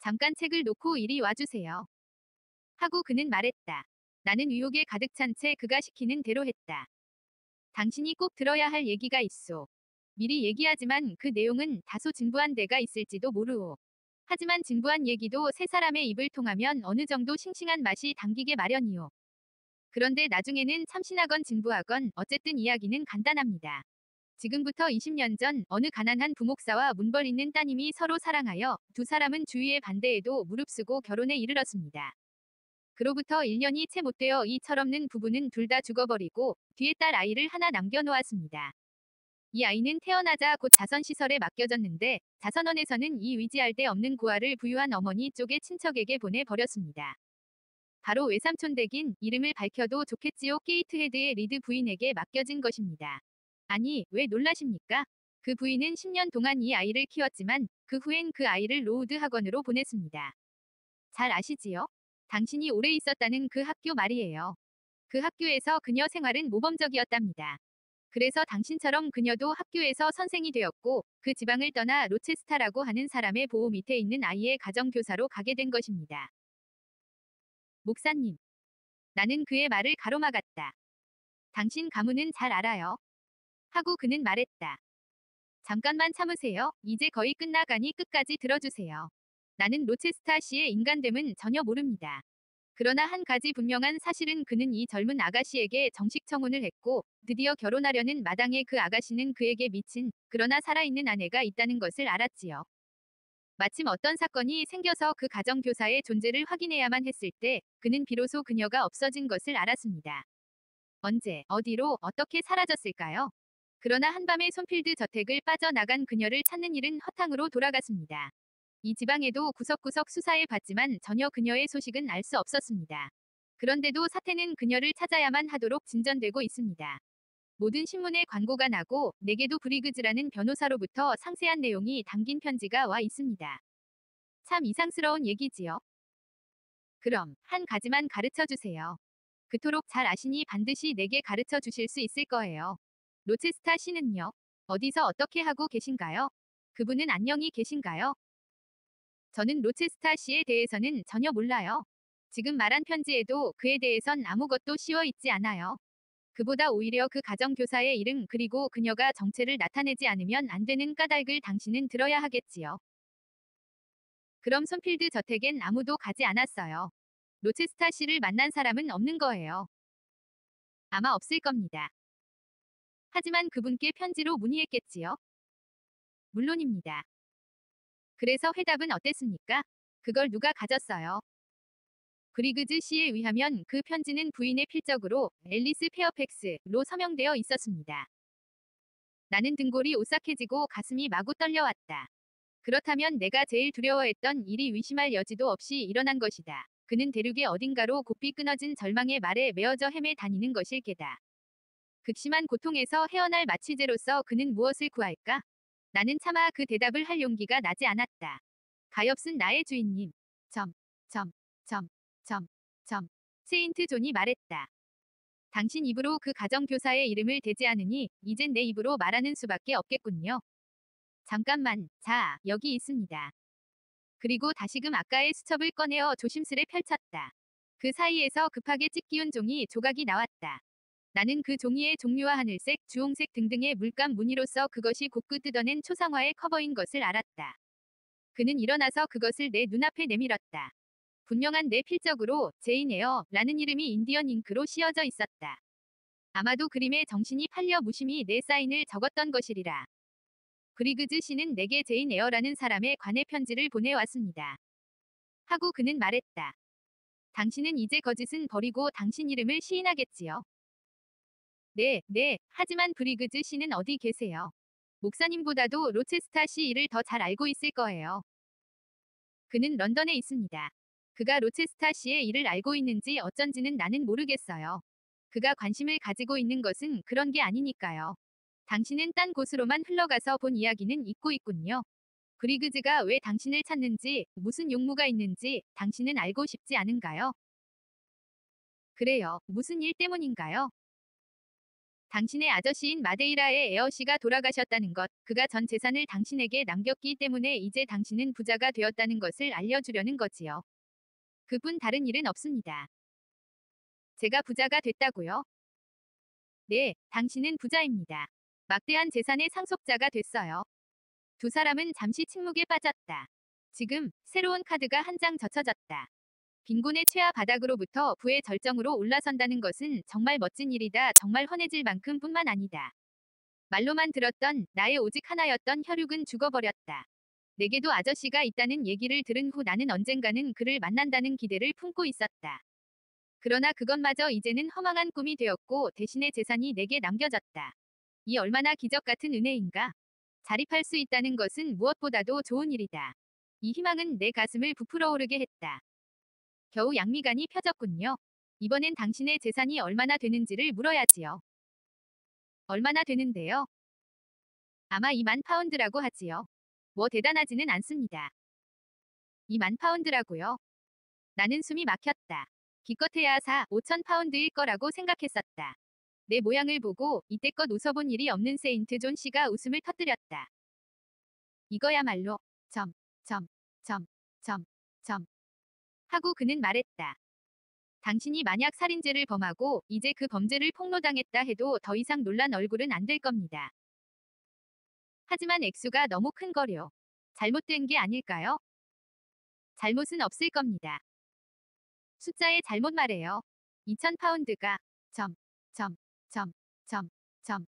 잠깐 책을 놓고 이리 와주세요. 하고 그는 말했다. 나는 유혹에 가득 찬 채 그가 시키는 대로 했다. 당신이 꼭 들어야 할 얘기가 있소. 미리 얘기하지만 그 내용은 다소 진부한 데가 있을지도 모르오. 하지만 진부한 얘기도 세 사람의 입을 통하면 어느 정도 싱싱한 맛이 당기게 마련이오. 그런데 나중에는 참신하건 진부하건 어쨌든 이야기는 간단합니다. 지금부터 20년 전 어느 가난한 부목사와 문벌 있는 따님이 서로 사랑하여 두 사람은 주위의 반대에도 무릅쓰고 결혼에 이르렀습니다. 그로부터 1년이 채 못되어 이 철없는 부부는 둘 다 죽어버리고 뒤에 딸 아이를 하나 남겨놓았습니다. 이 아이는 태어나자 곧 자선시설에 맡겨졌는데 자선원에서는 이 의지할 데 없는 고아를 부유한 어머니 쪽의 친척에게 보내버렸습니다. 바로 외삼촌 댁인 이름을 밝혀도 좋겠지요 게이트헤드의 리드 부인에게 맡겨진 것입니다. 아니, 왜 놀라십니까? 그 부인은 10년 동안 이 아이를 키웠지만 그 후엔 그 아이를 로우드 학원으로 보냈습니다. 잘 아시지요? 당신이 오래 있었다는 그 학교 말이에요. 그 학교에서 그녀 생활은 모범적이었답니다. 그래서 당신처럼 그녀도 학교에서 선생이 되었고 그 지방을 떠나 로체스타라고 하는 사람의 보호 밑에 있는 아이의 가정교사로 가게 된 것입니다. 목사님. 나는 그의 말을 가로막았다. 당신 가문은 잘 알아요. 하고 그는 말했다. 잠깐만 참으세요. 이제 거의 끝나가니 끝까지 들어주세요. 나는 로체스타 씨의 인간됨은 전혀 모릅니다. 그러나 한 가지 분명한 사실은 그는 이 젊은 아가씨에게 정식 청혼을 했고 드디어 결혼하려는 마당에 그 아가씨는 그에게 미친 그러나 살아있는 아내가 있다는 것을 알았지요. 마침 어떤 사건이 생겨서 그 가정교사의 존재를 확인해야만 했을 때 그는 비로소 그녀가 없어진 것을 알았습니다. 언제, 어디로, 어떻게 사라졌을까요? 그러나 한밤에 손필드 저택을 빠져나간 그녀를 찾는 일은 허탕으로 돌아갔습니다. 이 지방에도 구석구석 수사해 봤지만 전혀 그녀의 소식은 알 수 없었습니다. 그런데도 사태는 그녀를 찾아야만 하도록 진전되고 있습니다. 모든 신문에 광고가 나고 내게도 브리그즈라는 변호사로부터 상세한 내용이 담긴 편지가 와 있습니다. 참 이상스러운 얘기지요. 그럼 한 가지만 가르쳐 주세요. 그토록 잘 아시니 반드시 내게 가르쳐 주실 수 있을 거예요. 로체스타 씨는요? 어디서 어떻게 하고 계신가요? 그분은 안녕히 계신가요? 저는 로체스타 씨에 대해서는 전혀 몰라요. 지금 말한 편지에도 그에 대해선 아무것도 씌워 있지 않아요. 그보다 오히려 그 가정교사의 이름 그리고 그녀가 정체를 나타내지 않으면 안 되는 까닭을 당신은 들어야 하겠지요. 그럼 손필드 저택엔 아무도 가지 않았어요. 로체스타 씨를 만난 사람은 없는 거예요. 아마 없을 겁니다. 하지만 그분께 편지로 문의했겠지요. 물론입니다. 그래서 회답은 어땠습니까? 그걸 누가 가졌어요? 브리그즈 씨에 의하면 그 편지는 부인의 필적으로 앨리스 페어팩스로 서명되어 있었습니다. 나는 등골이 오싹해지고 가슴이 마구 떨려왔다. 그렇다면 내가 제일 두려워했던 일이 의심할 여지도 없이 일어난 것이다. 그는 대륙의 어딘가로 곱비 끊어진 절망의 말에 매어져 헤매 다니는 것일 게다. 극심한 고통에서 헤어날 마취제로서 그는 무엇을 구할까? 나는 차마 그 대답을 할 용기가 나지 않았다. 가엾은 나의 주인님. 점, 점, 점, 점, 점. 세인트 존이 말했다. 당신 입으로 그 가정교사의 이름을 대지 않으니 이젠 내 입으로 말하는 수밖에 없겠군요. 잠깐만, 자, 여기 있습니다. 그리고 다시금 아까의 수첩을 꺼내어 조심스레 펼쳤다. 그 사이에서 급하게 찢기운 종이 조각이 나왔다. 나는 그 종이의 종류와 하늘색, 주홍색 등등의 물감 무늬로서 그것이 곧 그 뜯어낸 초상화의 커버인 것을 알았다. 그는 일어나서 그것을 내 눈앞에 내밀었다. 분명한 내 필적으로 제인 에어 라는 이름이 인디언 잉크로 씌어져 있었다. 아마도 그림에 정신이 팔려 무심히 내 사인을 적었던 것이리라. 브리그즈 씨는 내게 제인 에어라는 사람에 관해 편지를 보내왔습니다. 하고 그는 말했다. 당신은 이제 거짓은 버리고 당신 이름을 시인하겠지요. 네, 네. 하지만 브리그즈 씨는 어디 계세요? 목사님보다도 로체스타 씨 일을 더 잘 알고 있을 거예요. 그는 런던에 있습니다. 그가 로체스타 씨의 일을 알고 있는지 어쩐지는 나는 모르겠어요. 그가 관심을 가지고 있는 것은 그런 게 아니니까요. 당신은 딴 곳으로만 흘러가서 본 이야기는 잊고 있군요. 브리그즈가 왜 당신을 찾는지, 무슨 용무가 있는지 당신은 알고 싶지 않은가요? 그래요. 무슨 일 때문인가요? 당신의 아저씨인 마데이라의 에어씨가 돌아가셨다는 것, 그가 전 재산을 당신에게 남겼기 때문에 이제 당신은 부자가 되었다는 것을 알려주려는 거지요. 그뿐 다른 일은 없습니다. 제가 부자가 됐다고요? 네, 당신은 부자입니다. 막대한 재산의 상속자가 됐어요. 두 사람은 잠시 침묵에 빠졌다. 지금 새로운 카드가 한 장 젖혀졌다. 빈곤의 최하 바닥으로부터 부의 절정으로 올라선다는 것은 정말 멋진 일이다. 정말 헌해질 만큼 뿐만 아니다. 말로만 들었던 나의 오직 하나였던 혈육은 죽어버렸다. 내게도 아저씨가 있다는 얘기를 들은 후 나는 언젠가는 그를 만난다는 기대를 품고 있었다. 그러나 그것마저 이제는 허망한 꿈이 되었고 대신에 재산이 내게 남겨졌다. 이 얼마나 기적 같은 은혜인가. 자립할 수 있다는 것은 무엇보다도 좋은 일이다. 이 희망은 내 가슴을 부풀어 오르게 했다. 겨우 양미간이 펴졌군요. 이번엔 당신의 재산이 얼마나 되는지를 물어야지요. 얼마나 되는데요? 아마 2만 파운드라고 하지요. 뭐 대단하지는 않습니다. 2만 파운드라고요. 나는 숨이 막혔다. 기껏해야 4, 5천 파운드일 거라고 생각했었다. 내 모양을 보고 이때껏 웃어본 일이 없는 세인트 존 씨가 웃음을 터뜨렸다. 이거야말로 점, 점, 점, 점, 점. 하고 그는 말했다. 당신이 만약 살인죄를 범하고 이제 그 범죄를 폭로당했다 해도 더 이상 놀란 얼굴은 안 될 겁니다. 하지만 액수가 너무 큰 거려. 잘못된 게 아닐까요? 잘못은 없을 겁니다. 숫자에 잘못 말해요. 2000파운드가 점, 점, 점, 점, 점.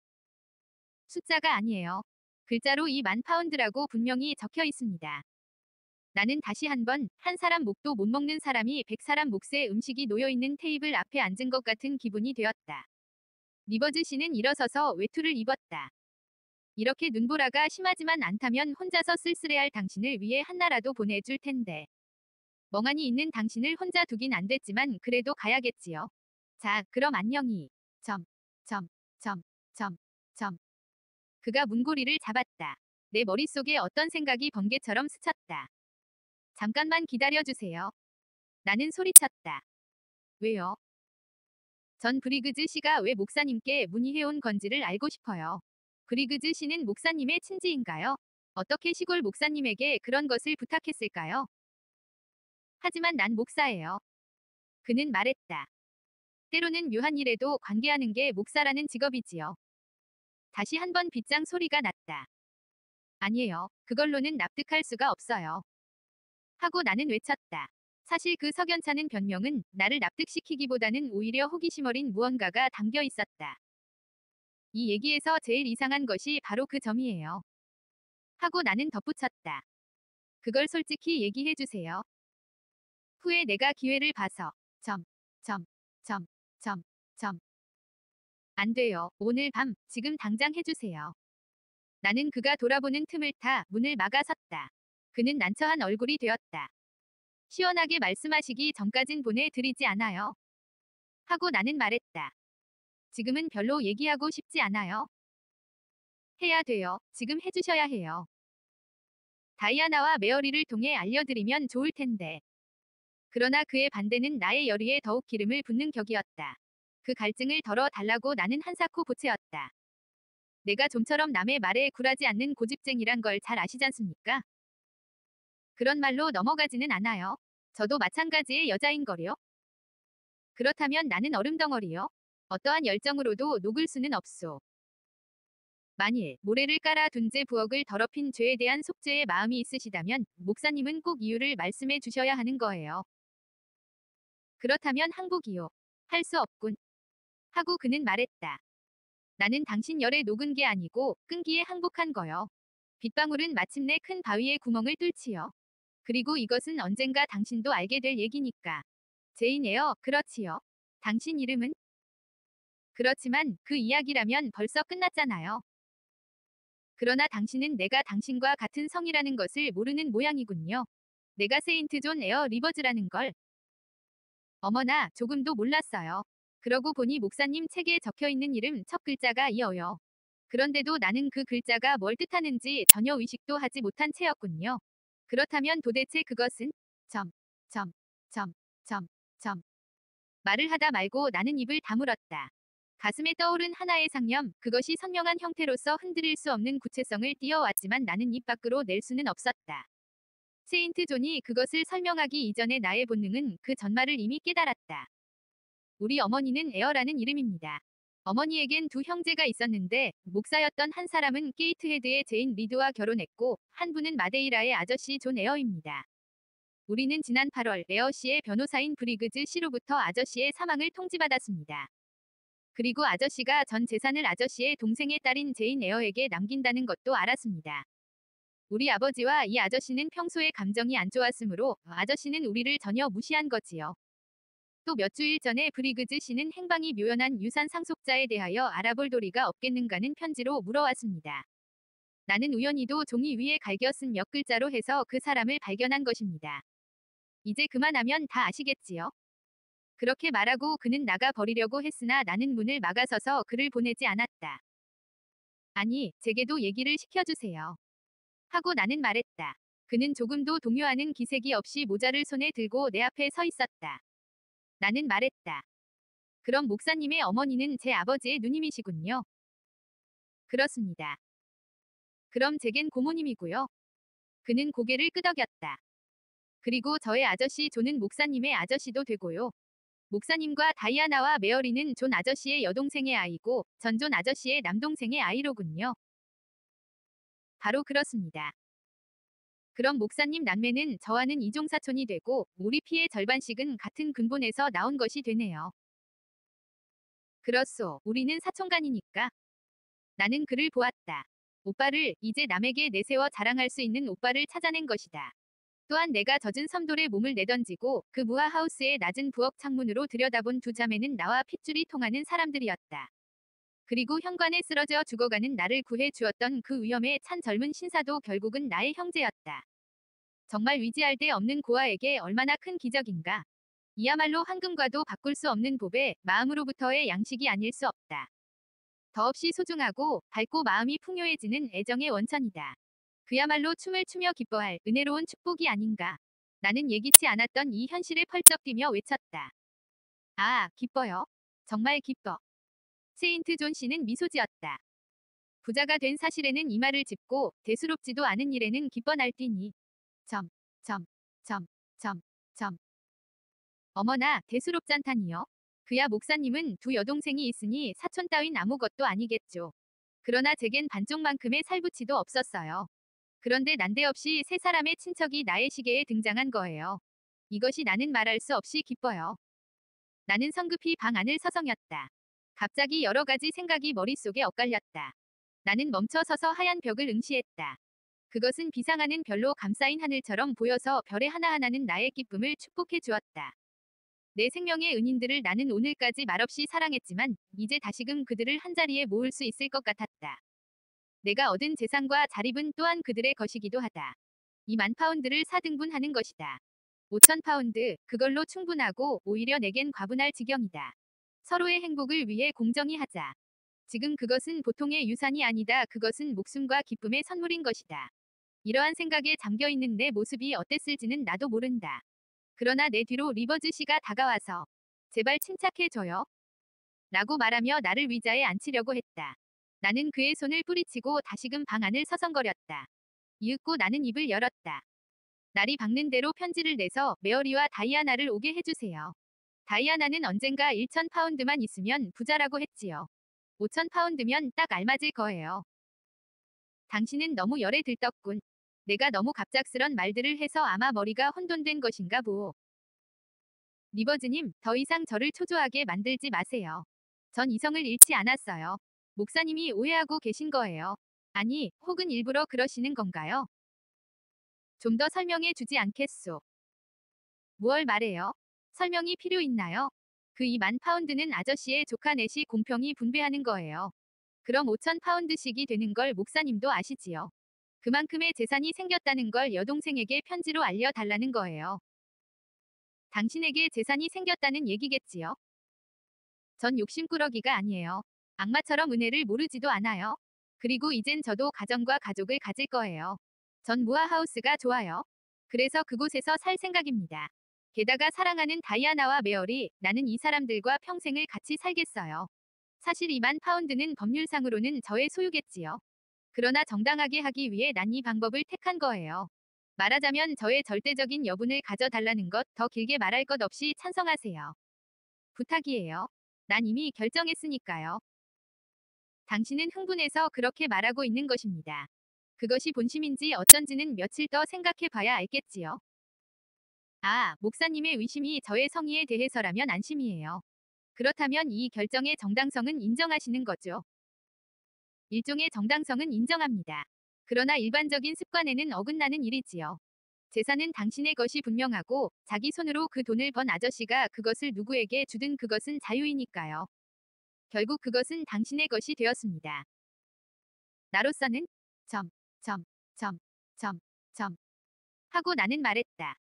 숫자가 아니에요. 글자로 이만 파운드라고 분명히 적혀 있습니다. 나는 다시 한번 한 사람 목도 못 먹는 사람이 백 사람 몫의 음식이 놓여있는 테이블 앞에 앉은 것 같은 기분이 되었다. 리버즈 씨는 일어서서 외투를 입었다. 이렇게 눈보라가 심하지만 않다면 혼자서 쓸쓸해할 당신을 위해 한나라도 보내줄 텐데. 멍하니 있는 당신을 혼자 두긴 안 됐지만 그래도 가야겠지요. 자, 그럼 안녕히. 점, 점, 점, 점, 점. 그가 문고리를 잡았다. 내 머릿속에 어떤 생각이 번개처럼 스쳤다. 잠깐만 기다려주세요. 나는 소리쳤다. 왜요? 전 브리그즈 씨가 왜 목사님께 문의해온 건지를 알고 싶어요. 브리그즈 씨는 목사님의 친지인가요? 어떻게 시골 목사님에게 그런 것을 부탁했을까요? 하지만 난 목사예요. 그는 말했다. 때로는 묘한 일에도 관계하는 게 목사라는 직업이지요. 다시 한 번 빗장 소리가 났다. 아니에요. 그걸로는 납득할 수가 없어요. 하고 나는 외쳤다. 사실 그 석연찮은 변명은 나를 납득시키기보다는 오히려 호기심 어린 무언가가 담겨 있었다. 이 얘기에서 제일 이상한 것이 바로 그 점이에요. 하고 나는 덧붙였다. 그걸 솔직히 얘기해 주세요. 후에 내가 기회를 봐서 점, 점, 점, 점, 점. 안 돼요. 오늘 밤 지금 당장 해주세요. 나는 그가 돌아보는 틈을 타 문을 막아섰다. 그는 난처한 얼굴이 되었다. 시원하게 말씀하시기 전까진 보내드리지 않아요. 하고 나는 말했다. 지금은 별로 얘기하고 싶지 않아요. 해야 돼요. 지금 해주셔야 해요. 다이아나와 메어리를 통해 알려드리면 좋을 텐데. 그러나 그의 반대는 나의 열의에 더욱 기름을 붓는 격이었다. 그 갈증을 덜어 달라고 나는 한사코 보채었다. 내가 좀처럼 남의 말에 굴하지 않는 고집쟁이란 걸 잘 아시잖습니까? 그런 말로 넘어가지는 않아요. 저도 마찬가지의 여자인 거요. 그렇다면 나는 얼음 덩어리요. 어떠한 열정으로도 녹을 수는 없소. 만일 모래를 깔아 둔 제 부엌을 더럽힌 죄에 대한 속죄의 마음이 있으시다면 목사님은 꼭 이유를 말씀해 주셔야 하는 거예요. 그렇다면 항복이요. 할 수 없군. 하고 그는 말했다. 나는 당신 열에 녹은 게 아니고 끈기에 항복한 거요. 빗방울은 마침내 큰 바위의 구멍을 뚫지요. 그리고 이것은 언젠가 당신도 알게 될 얘기니까. 제인에어, 그렇지요. 당신 이름은? 그렇지만 그 이야기라면 벌써 끝났잖아요. 그러나 당신은 내가 당신과 같은 성이라는 것을 모르는 모양이군요. 내가 세인트 존 에어 리버즈라는 걸. 어머나, 조금도 몰랐어요. 그러고 보니 목사님 책에 적혀 있는 이름 첫 글자가 E여요. 그런데도 나는 그 글자가 뭘 뜻하는지 전혀 의식도 하지 못한 채였군요. 그렇다면 도대체 그것은 점, 점, 점, 점, 점. 말을 하다 말고 나는 입을 다물었다. 가슴에 떠오른 하나의 상념, 그것이 선명한 형태로서 흔들릴 수 없는 구체성을 띠어왔지만 나는 입 밖으로 낼 수는 없었다. 세인트 존이 그것을 설명하기 이전에 나의 본능은 그 전말을 이미 깨달았다. 우리 어머니는 에어라는 이름입니다. 어머니에겐 두 형제가 있었는데 목사였던 한 사람은 게이트헤드의 제인 리드와 결혼했고 한 분은 마데이라의 아저씨 존 에어입니다. 우리는 지난 8월 에어 씨의 변호사인 브리그즈 씨로부터 아저씨의 사망을 통지받았습니다. 그리고 아저씨가 전 재산을 아저씨의 동생의 딸인 제인 에어에게 남긴다는 것도 알았습니다. 우리 아버지와 이 아저씨는 평소에 감정이 안 좋았으므로 아저씨는 우리를 전혀 무시한 거지요. 또 몇 주일 전에 브리그즈 씨는 행방이 묘연한 유산 상속자에 대하여 알아볼 도리가 없겠는가는 편지로 물어왔습니다. 나는 우연히도 종이 위에 갈겨 쓴 몇 글자로 해서 그 사람을 발견한 것입니다. 이제 그만하면 다 아시겠지요? 그렇게 말하고 그는 나가 버리려고 했으나 나는 문을 막아서서 그를 보내지 않았다. 아니, 제게도 얘기를 시켜주세요. 하고 나는 말했다. 그는 조금도 동요하는 기색이 없이 모자를 손에 들고 내 앞에 서 있었다. 나는 말했다. 그럼 목사님의 어머니는 제 아버지의 누님이시군요. 그렇습니다. 그럼 제겐 고모님이고요. 그는 고개를 끄덕였다. 그리고 저의 아저씨 존은 목사님의 아저씨도 되고요. 목사님과 다이아나와 메어리는 존 아저씨의 여동생의 아이고 전 존 아저씨의 남동생의 아이로군요. 바로 그렇습니다. 그럼 목사님 남매는 저와는 이종사촌이 되고 우리 피의 절반씩은 같은 근본에서 나온 것이 되네요. 그렇소. 우리는 사촌간이니까. 나는 그를 보았다. 오빠를 이제 남에게 내세워 자랑할 수 있는 오빠를 찾아낸 것이다. 또한 내가 젖은 섬돌에 몸을 내던지고 그 무하 하우스의 낮은 부엌 창문으로 들여다본 두 자매는 나와 핏줄이 통하는 사람들이었다. 그리고 현관에 쓰러져 죽어가는 나를 구해 주었던 그 위험에 찬 젊은 신사도 결국은 나의 형제였다. 정말 위지할 데 없는 고아에게 얼마나 큰 기적인가. 이야말로 황금과도 바꿀 수 없는 법에 마음으로부터의 양식이 아닐 수 없다. 더없이 소중하고 밝고 마음이 풍요해지는 애정의 원천이다. 그야말로 춤을 추며 기뻐할 은혜로운 축복이 아닌가. 나는 예기치 않았던 이 현실에 펄쩍 뛰며 외쳤다. 아, 기뻐요. 정말 기뻐. 세인트 존 씨는 미소 지었다. 부자가 된 사실에는 이 말을 짚고 대수롭지도 않은 일에는 기뻐 날뛰니. 점, 점, 점, 점, 점. 어머나, 대수롭잖다니요. 그야 목사님은 두 여동생이 있으니 사촌 따윈 아무것도 아니겠죠. 그러나 제겐 반쪽만큼의 살부치도 없었어요. 그런데 난데없이 세 사람의 친척이 나의 시계에 등장한 거예요. 이것이 나는 말할 수 없이 기뻐요. 나는 성급히 방 안을 서성였다. 갑자기 여러 가지 생각이 머릿속에 엇갈렸다. 나는 멈춰 서서 하얀 벽을 응시했다. 그것은 비상하는 별로 감싸인 하늘처럼 보여서 별의 하나하나는 나의 기쁨을 축복해 주었다. 내 생명의 은인들을 나는 오늘까지 말없이 사랑했지만 이제 다시금 그들을 한자리에 모을 수 있을 것 같았다. 내가 얻은 재산과 자립은 또한 그들의 것이기도 하다. 이만 파운드를 4등분하는 것이다. 5천 파운드, 그걸로 충분하고 오히려 내겐 과분할 지경이다. 서로의 행복을 위해 공정히 하자. 지금 그것은 보통의 유산이 아니다. 그것은 목숨과 기쁨의 선물인 것이다. 이러한 생각에 잠겨 있는 내 모습이 어땠을지는 나도 모른다. 그러나 내 뒤로 리버즈 씨가 다가와서 제발 침착해줘요. 라고 말하며 나를 위자에 앉히려고 했다. 나는 그의 손을 뿌리치고 다시금 방 안을 서성거렸다. 이윽고 나는 입을 열었다. 날이 박는 대로 편지를 내서 메어리와 다이아나를 오게 해주세요. 다이아나는 언젠가 1천 파운드만 있으면 부자라고 했지요. 5천 파운드면 딱 알맞을 거예요. 당신은 너무 열에 들떴군. 내가 너무 갑작스런 말들을 해서 아마 머리가 혼돈된 것인가 보오. 리버즈님, 더 이상 저를 초조하게 만들지 마세요. 전 이성을 잃지 않았어요. 목사님이 오해하고 계신 거예요. 아니, 혹은 일부러 그러시는 건가요? 좀 더 설명해 주지 않겠소. 무얼 말해요? 설명이 필요 있나요? 그 2만 파운드는 아저씨의 조카 넷이 공평히 분배하는 거예요. 그럼 5천 파운드씩이 되는 걸 목사님도 아시지요. 그만큼의 재산이 생겼다는 걸 여동생에게 편지로 알려달라는 거예요. 당신에게 재산이 생겼다는 얘기겠지요. 전 욕심꾸러기가 아니에요. 악마처럼 은혜를 모르지도 않아요. 그리고 이젠 저도 가정과 가족을 가질 거예요. 전 무아하우스가 좋아요. 그래서 그곳에서 살 생각입니다. 게다가 사랑하는 다이아나와 메어리, 나는 이 사람들과 평생을 같이 살겠어요. 사실 2만 파운드는 법률상으로는 저의 소유겠지요. 그러나 정당하게 하기 위해 난 이 방법을 택한 거예요. 말하자면 저의 절대적인 여분을 가져달라는 것 더 길게 말할 것 없이 찬성하세요. 부탁이에요. 난 이미 결정했으니까요. 당신은 흥분해서 그렇게 말하고 있는 것입니다. 그것이 본심인지 어쩐지는 며칠 더 생각해 봐야 알겠지요. 아, 목사님의 의심이 저의 성의에 대해서라면 안심이에요. 그렇다면 이 결정의 정당성은 인정하시는 거죠. 일종의 정당성은 인정합니다. 그러나 일반적인 습관에는 어긋나는 일이지요. 재산은 당신의 것이 분명하고 자기 손으로 그 돈을 번 아저씨가 그것을 누구에게 주든 그것은 자유이니까요. 결국 그것은 당신의 것이 되었습니다. 나로서는 점, 점, 점, 점, 점 하고 나는 말했다.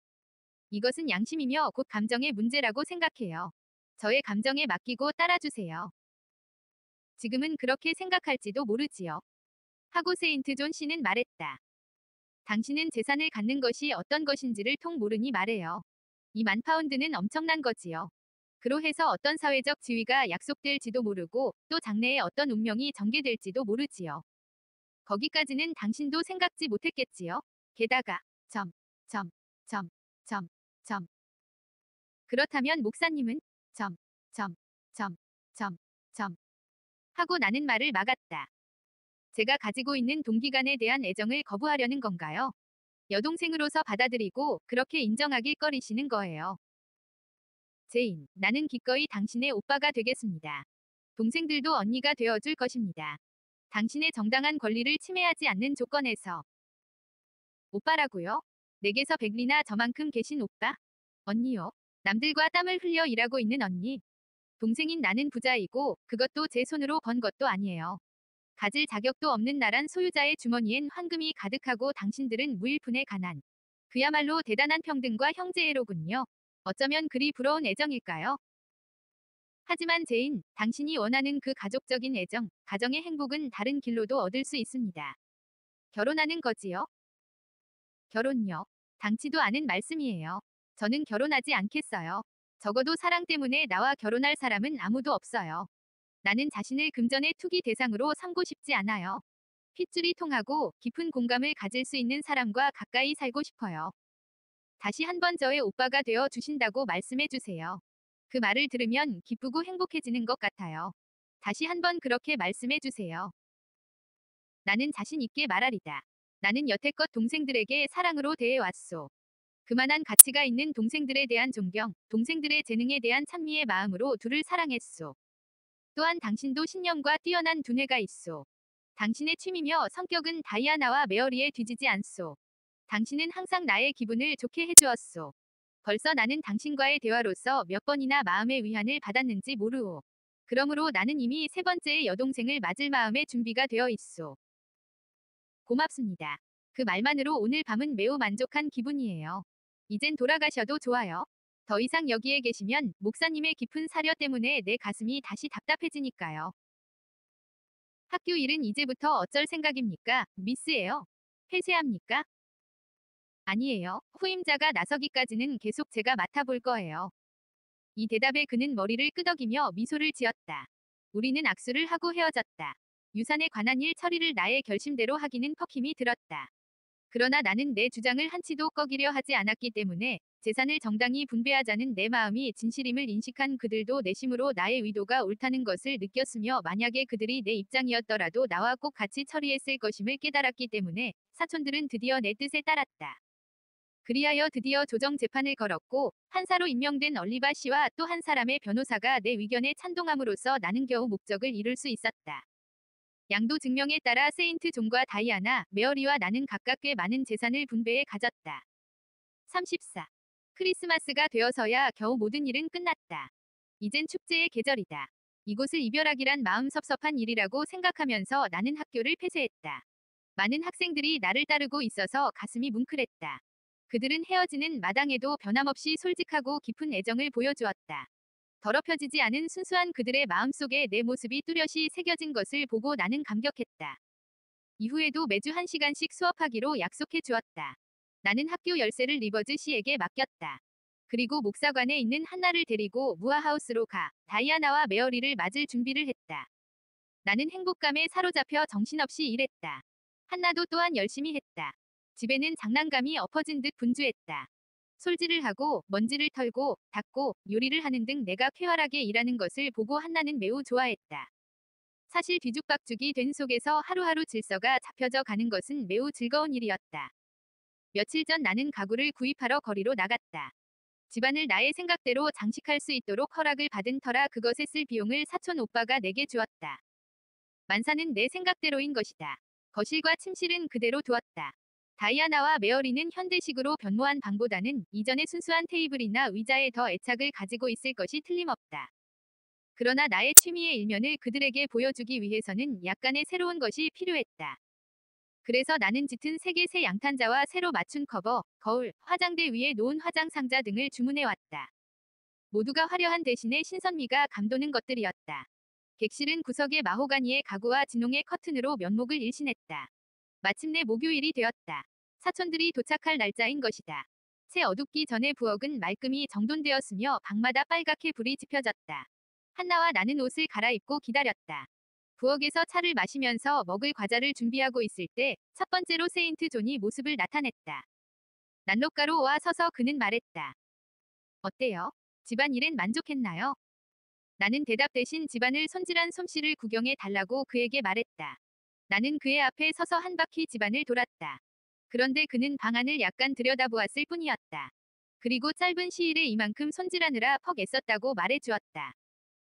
이것은 양심이며 곧 감정의 문제라고 생각해요. 저의 감정에 맡기고 따라주세요. 지금은 그렇게 생각할지도 모르지요. 하고 세인트 존 씨는 말했다. 당신은 재산을 갖는 것이 어떤 것인지를 통 모르니 말예요. 이만 파운드는 엄청난 거지요. 그로 해서 어떤 사회적 지위가 약속될지도 모르고 또 장래에 어떤 운명이 전개될지도 모르지요. 거기까지는 당신도 생각지 못했겠지요. 게다가 점, 점, 점, 점, 점. 그렇다면 목사님은 점, 점, 점, 점, 점. 하고 나는 말을 막았다. 제가 가지고 있는 동기간에 대한 애정을 거부하려는 건가요? 여동생으로서 받아들이고 그렇게 인정하길 꺼리시는 거예요. 제인, 나는 기꺼이 당신의 오빠가 되겠습니다. 동생들도 언니가 되어줄 것입니다. 당신의 정당한 권리를 침해하지 않는 조건에서. 오빠라고요? 내게서 백리나 저만큼 계신 오빠? 언니요? 남들과 땀을 흘려 일하고 있는 언니. 동생인 나는 부자이고 그것도 제 손으로 번 것도 아니에요. 가질 자격도 없는 나란 소유자의 주머니엔 황금이 가득하고 당신들은 무일푼의 가난. 그야말로 대단한 평등과 형제애로군요. 어쩌면 그리 부러운 애정일까요? 하지만 제인, 당신이 원하는 그 가족적인 애정, 가정의 행복은 다른 길로도 얻을 수 있습니다. 결혼하는 거지요? 결혼요. 당치도 않은 말씀이에요. 저는 결혼하지 않겠어요. 적어도 사랑 때문에 나와 결혼할 사람은 아무도 없어요. 나는 자신을 금전의 투기 대상으로 삼고 싶지 않아요. 핏줄이 통하고 깊은 공감을 가질 수 있는 사람과 가까이 살고 싶어요. 다시 한 번 저의 오빠가 되어 주신다고 말씀해 주세요. 그 말을 들으면 기쁘고 행복해지는 것 같아요. 다시 한 번 그렇게 말씀해 주세요. 나는 자신 있게 말하리다. 나는 여태껏 동생들에게 사랑으로 대해왔소. 그만한 가치가 있는 동생들에 대한 존경, 동생들의 재능에 대한 찬미의 마음으로 둘을 사랑했소. 또한 당신도 신념과 뛰어난 두뇌가 있소. 당신의 취미며 성격은 다이아나와 메어리에 뒤지지 않소. 당신은 항상 나의 기분을 좋게 해주었소. 벌써 나는 당신과의 대화로서 몇 번이나 마음의 위안을 받았는지 모르오. 그러므로 나는 이미 세 번째의 여동생을 맞을 마음의 준비가 되어 있소. 고맙습니다. 그 말만으로 오늘 밤은 매우 만족한 기분이에요. 이젠 돌아가셔도 좋아요. 더 이상 여기에 계시면 목사님의 깊은 사려 때문에 내 가슴이 다시 답답해지니까요. 학교 일은 이제부터 어쩔 생각입니까? 미스예요. 폐쇄합니까? 아니에요. 후임자가 나서기까지는 계속 제가 맡아볼 거예요. 이 대답에 그는 머리를 끄덕이며 미소를 지었다. 우리는 악수를 하고 헤어졌다. 유산에 관한 일 처리를 나의 결심대로 하기는 퍽힘이 들었다. 그러나 나는 내 주장을 한치도 꺼기려 하지 않았기 때문에 재산을 정당히 분배하자는 내 마음이 진실임을 인식한 그들도 내심으로 나의 의도가 옳다는 것을 느꼈으며 만약에 그들이 내 입장이었더라도 나와 꼭 같이 처리했을 것임을 깨달았기 때문에 사촌들은 드디어 내 뜻에 따랐다. 그리하여 드디어 조정 재판을 걸었고 판사로 임명된 얼리바 씨와 또 한 사람의 변호사가 내 의견에 찬동함으로써 나는 겨우 목적을 이룰 수 있었다. 양도 증명에 따라 세인트 존과 다이아나, 메어리와 나는 각각 꽤 많은 재산을 분배해 가졌다. 34. 크리스마스가 되어서야 겨우 모든 일은 끝났다. 이젠 축제의 계절이다. 이곳을 이별하기란 마음 섭섭한 일이라고 생각하면서 나는 학교를 폐쇄했다. 많은 학생들이 나를 따르고 있어서 가슴이 뭉클했다. 그들은 헤어지는 마당에도 변함없이 솔직하고 깊은 애정을 보여주었다. 더럽혀지지 않은 순수한 그들의 마음속에 내 모습이 뚜렷이 새겨진 것을 보고 나는 감격했다. 이후에도 매주 한 시간씩 수업하기로 약속해 주었다. 나는 학교 열쇠를 리버즈 씨에게 맡겼다. 그리고 목사관에 있는 한나를 데리고 무아하우스로 가 다이아나와 메어리를 맞을 준비를 했다. 나는 행복감에 사로잡혀 정신없이 일했다. 한나도 또한 열심히 했다. 집에는 장난감이 엎어진 듯 분주했다. 솔질을 하고 먼지를 털고 닦고 요리를 하는 등 내가 쾌활하게 일하는 것을 보고 한나는 매우 좋아했다. 사실 뒤죽박죽이 된 속에서 하루하루 질서가 잡혀져 가는 것은 매우 즐거운 일이었다. 며칠 전 나는 가구를 구입하러 거리로 나갔다. 집안을 나의 생각대로 장식할 수 있도록 허락을 받은 터라 그것에 쓸 비용을 사촌 오빠가 내게 주었다. 만사는 내 생각대로인 것이다. 거실과 침실은 그대로 두었다. 다이아나와 메어리는 현대식으로 변모한 방보다는 이전의 순수한 테이블이나 의자에 더 애착을 가지고 있을 것이 틀림없다. 그러나 나의 취미의 일면을 그들에게 보여주기 위해서는 약간의 새로운 것이 필요했다. 그래서 나는 짙은 색의 새 양탄자와 새로 맞춘 커버, 거울, 화장대 위에 놓은 화장 상자 등을 주문해왔다. 모두가 화려한 대신에 신선미가 감도는 것들이었다. 객실은 구석의 마호가니의 가구와 진홍의 커튼으로 면목을 일신했다. 마침내 목요일이 되었다. 사촌들이 도착할 날짜인 것이다. 채 어둡기 전에 부엌은 말끔히 정돈되었으며 방마다 빨갛게 불이 지펴졌다. 한나와 나는 옷을 갈아입고 기다렸다. 부엌에서 차를 마시면서 먹을 과자를 준비하고 있을 때 첫 번째로 세인트 존이 모습을 나타냈다. 난로가로 와 서서 그는 말했다. 어때요? 집안일엔 만족했나요? 나는 대답 대신 집안을 손질한 솜씨를 구경해 달라고 그에게 말했다. 나는 그의 앞에 서서 한 바퀴 집안을 돌았다. 그런데 그는 방안을 약간 들여다보았을 뿐이었다. 그리고 짧은 시일에 이만큼 손질하느라 퍽 애썼다고 말해주었다.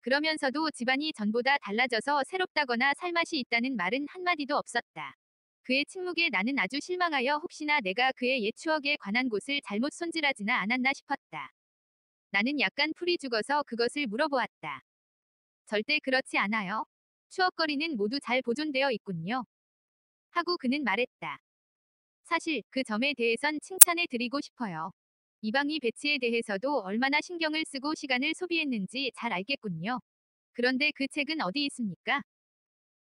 그러면서도 집안이 전보다 달라져서 새롭다거나 살맛이 있다는 말은 한마디도 없었다. 그의 침묵에 나는 아주 실망하여 혹시나 내가 그의 옛 추억에 관한 곳을 잘못 손질하지나 않았나 싶었다. 나는 약간 풀이 죽어서 그것을 물어보았다. 절대 그렇지 않아요. 추억거리는 모두 잘 보존되어 있군요. 하고 그는 말했다. 사실 그 점에 대해선 칭찬해 드리고 싶어요. 이방이 배치에 대해서도 얼마나 신경을 쓰고 시간을 소비했는지 잘 알겠군요. 그런데 그 책은 어디 있습니까?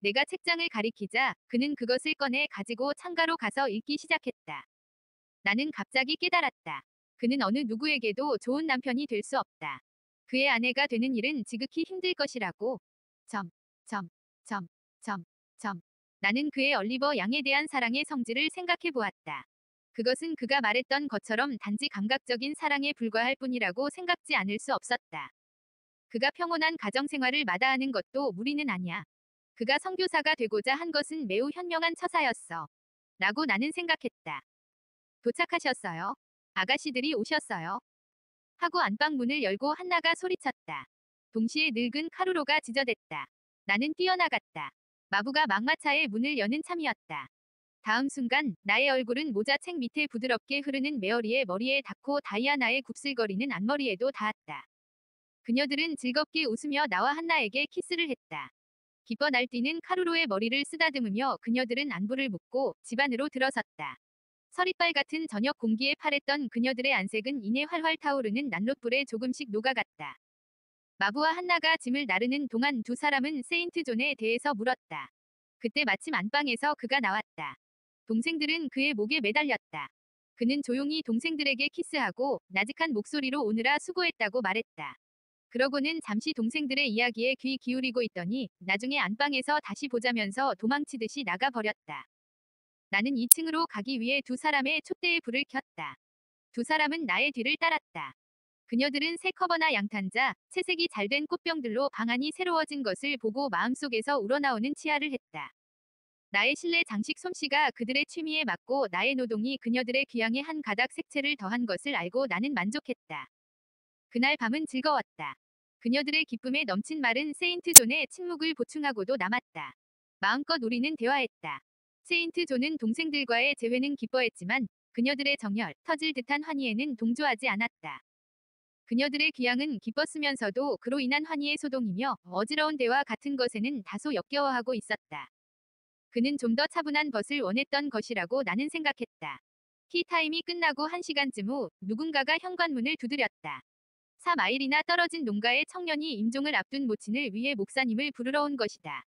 내가 책장을 가리키자 그는 그것을 꺼내 가지고 창가로 가서 읽기 시작했다. 나는 갑자기 깨달았다. 그는 어느 누구에게도 좋은 남편이 될 수 없다. 그의 아내가 되는 일은 지극히 힘들 것이라고. 점, 점, 점, 점, 점. 나는 그의 얼리버 양에 대한 사랑의 성질을 생각해 보았다. 그것은 그가 말했던 것처럼 단지 감각적인 사랑에 불과할 뿐이라고 생각지 않을 수 없었다. 그가 평온한 가정생활을 마다하는 것도 무리는 아니야. 그가 선교사가 되고자 한 것은 매우 현명한 처사였어. 라고 나는 생각했다. 도착하셨어요. 아가씨들이 오셨어요. 하고 안방 문을 열고 한나가 소리쳤다. 동시에 늙은 카루로가 지저댔다. 나는 뛰어나갔다. 마부가 막마차의 문을 여는 참이었다. 다음 순간 나의 얼굴은 모자책 밑에 부드럽게 흐르는 메어리의 머리에 닿고 다이아나의 굽슬거리는 앞머리에도 닿았다. 그녀들은 즐겁게 웃으며 나와 한나에게 키스를 했다. 기뻐 날뛰는 카루로의 머리를 쓰다듬으며 그녀들은 안부를 묻고 집 안으로 들어섰다. 서릿발 같은 저녁 공기에 파랬던 그녀들의 안색은 이내 활활 타오르는 난롯불에 조금씩 녹아갔다. 마부와 한나가 짐을 나르는 동안 두 사람은 세인트 존에 대해서 물었다. 그때 마침 안방에서 그가 나왔다. 동생들은 그의 목에 매달렸다. 그는 조용히 동생들에게 키스하고 나직한 목소리로 오느라 수고했다고 말했다. 그러고는 잠시 동생들의 이야기에 귀 기울이고 있더니 나중에 안방에서 다시 보자면서 도망치듯이 나가버렸다. 나는 2층으로 가기 위해 두 사람의 촛대에 불을 켰다. 두 사람은 나의 뒤를 따랐다. 그녀들은 새 커버나 양탄자, 채색이 잘 된 꽃병들로 방안이 새로워진 것을 보고 마음속에서 우러나오는 치아를 했다. 나의 실내 장식 솜씨가 그들의 취미에 맞고 나의 노동이 그녀들의 귀향에 한 가닥 색채를 더한 것을 알고 나는 만족했다. 그날 밤은 즐거웠다. 그녀들의 기쁨에 넘친 말은 세인트 존의 침묵을 보충하고도 남았다. 마음껏 우리는 대화했다. 세인트 존은 동생들과의 재회는 기뻐했지만 그녀들의 정열, 터질 듯한 환희에는 동조하지 않았다. 그녀들의 귀향은 기뻤으면서도 그로 인한 환희의 소동이며 어지러운 대화 같은 것에는 다소 역겨워하고 있었다. 그는 좀 더 차분한 벗을 원했던 것이라고 나는 생각했다. 티타임이 끝나고 한 시간쯤 후 누군가가 현관문을 두드렸다. 4마일이나 떨어진 농가의 청년이 임종을 앞둔 모친을 위해 목사님을 부르러 온 것이다.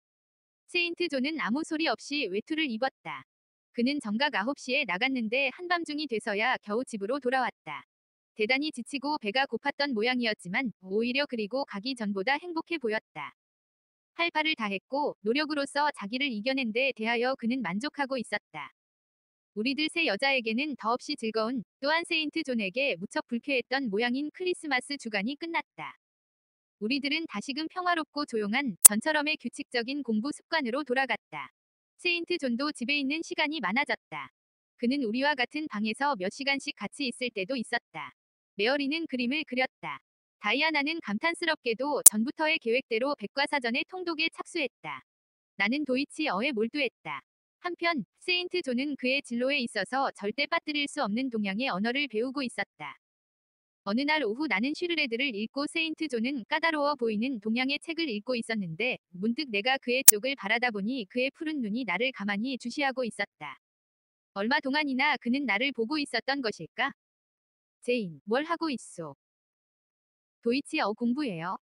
세인트 존은 아무 소리 없이 외투를 입었다. 그는 정각 9시에 나갔는데 한밤중이 돼서야 겨우 집으로 돌아왔다. 대단히 지치고 배가 고팠던 모양이었지만 오히려 그리고 가기 전보다 행복해 보였다. 할 바를 다 했고 노력으로서 자기를 이겨낸 데 대하여 그는 만족하고 있었다. 우리들 세 여자에게는 더없이 즐거운 또한 세인트 존에게 무척 불쾌했던 모양인 크리스마스 주간이 끝났다. 우리들은 다시금 평화롭고 조용한 전처럼의 규칙적인 공부 습관으로 돌아갔다. 세인트 존도 집에 있는 시간이 많아졌다. 그는 우리와 같은 방에서 몇 시간씩 같이 있을 때도 있었다. 메어리는 그림을 그렸다. 다이아나는 감탄스럽게도 전부터의 계획대로 백과사전의 통독에 착수했다. 나는 도이치어에 몰두했다. 한편 세인트 존은 그의 진로에 있어서 절대 빠뜨릴 수 없는 동양의 언어를 배우고 있었다. 어느 날 오후 나는 슈르레드를 읽고 세인트 존은 까다로워 보이는 동양의 책을 읽고 있었는데 문득 내가 그의 쪽을 바라다 보니 그의 푸른 눈이 나를 가만히 주시하고 있었다. 얼마 동안이나 그는 나를 보고 있었던 것일까? 제인, 뭘 하고 있소? 도이치어 공부예요.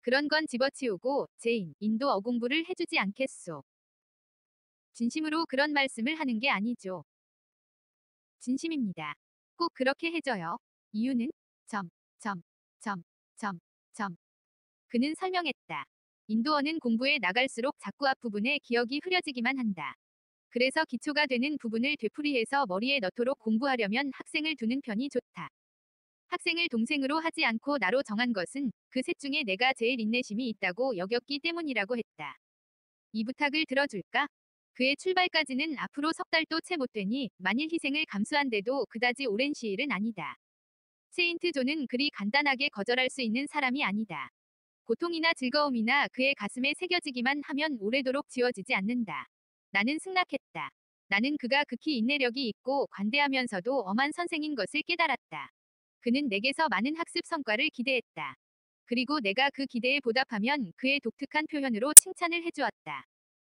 그런 건 집어치우고 제인, 인도어 공부를 해주지 않겠소. 진심으로 그런 말씀을 하는 게 아니죠. 진심입니다. 꼭 그렇게 해줘요. 이유는 점, 점, 점, 점, 점. 그는 설명했다. 인도어는 공부에 나갈수록 자꾸 앞부분에 기억이 흐려지기만 한다. 그래서 기초가 되는 부분을 되풀이해서 머리에 넣도록 공부하려면 학생을 두는 편이 좋다. 학생을 동생으로 하지 않고 나로 정한 것은 그 셋 중에 내가 제일 인내심이 있다고 여겼기 때문이라고 했다. 이 부탁을 들어줄까? 그의 출발까지는 앞으로 석 달도 채 못 되니 만일 희생을 감수한대도 그다지 오랜 시일은 아니다. 세인트 존은 그리 간단하게 거절할 수 있는 사람이 아니다. 고통이나 즐거움이나 그의 가슴에 새겨지기만 하면 오래도록 지워지지 않는다. 나는 승낙했다. 나는 그가 극히 인내력이 있고 관대하면서도 엄한 선생인 것을 깨달았다. 그는 내게서 많은 학습 성과를 기대했다. 그리고 내가 그 기대에 보답하면 그의 독특한 표현으로 칭찬을 해주었다.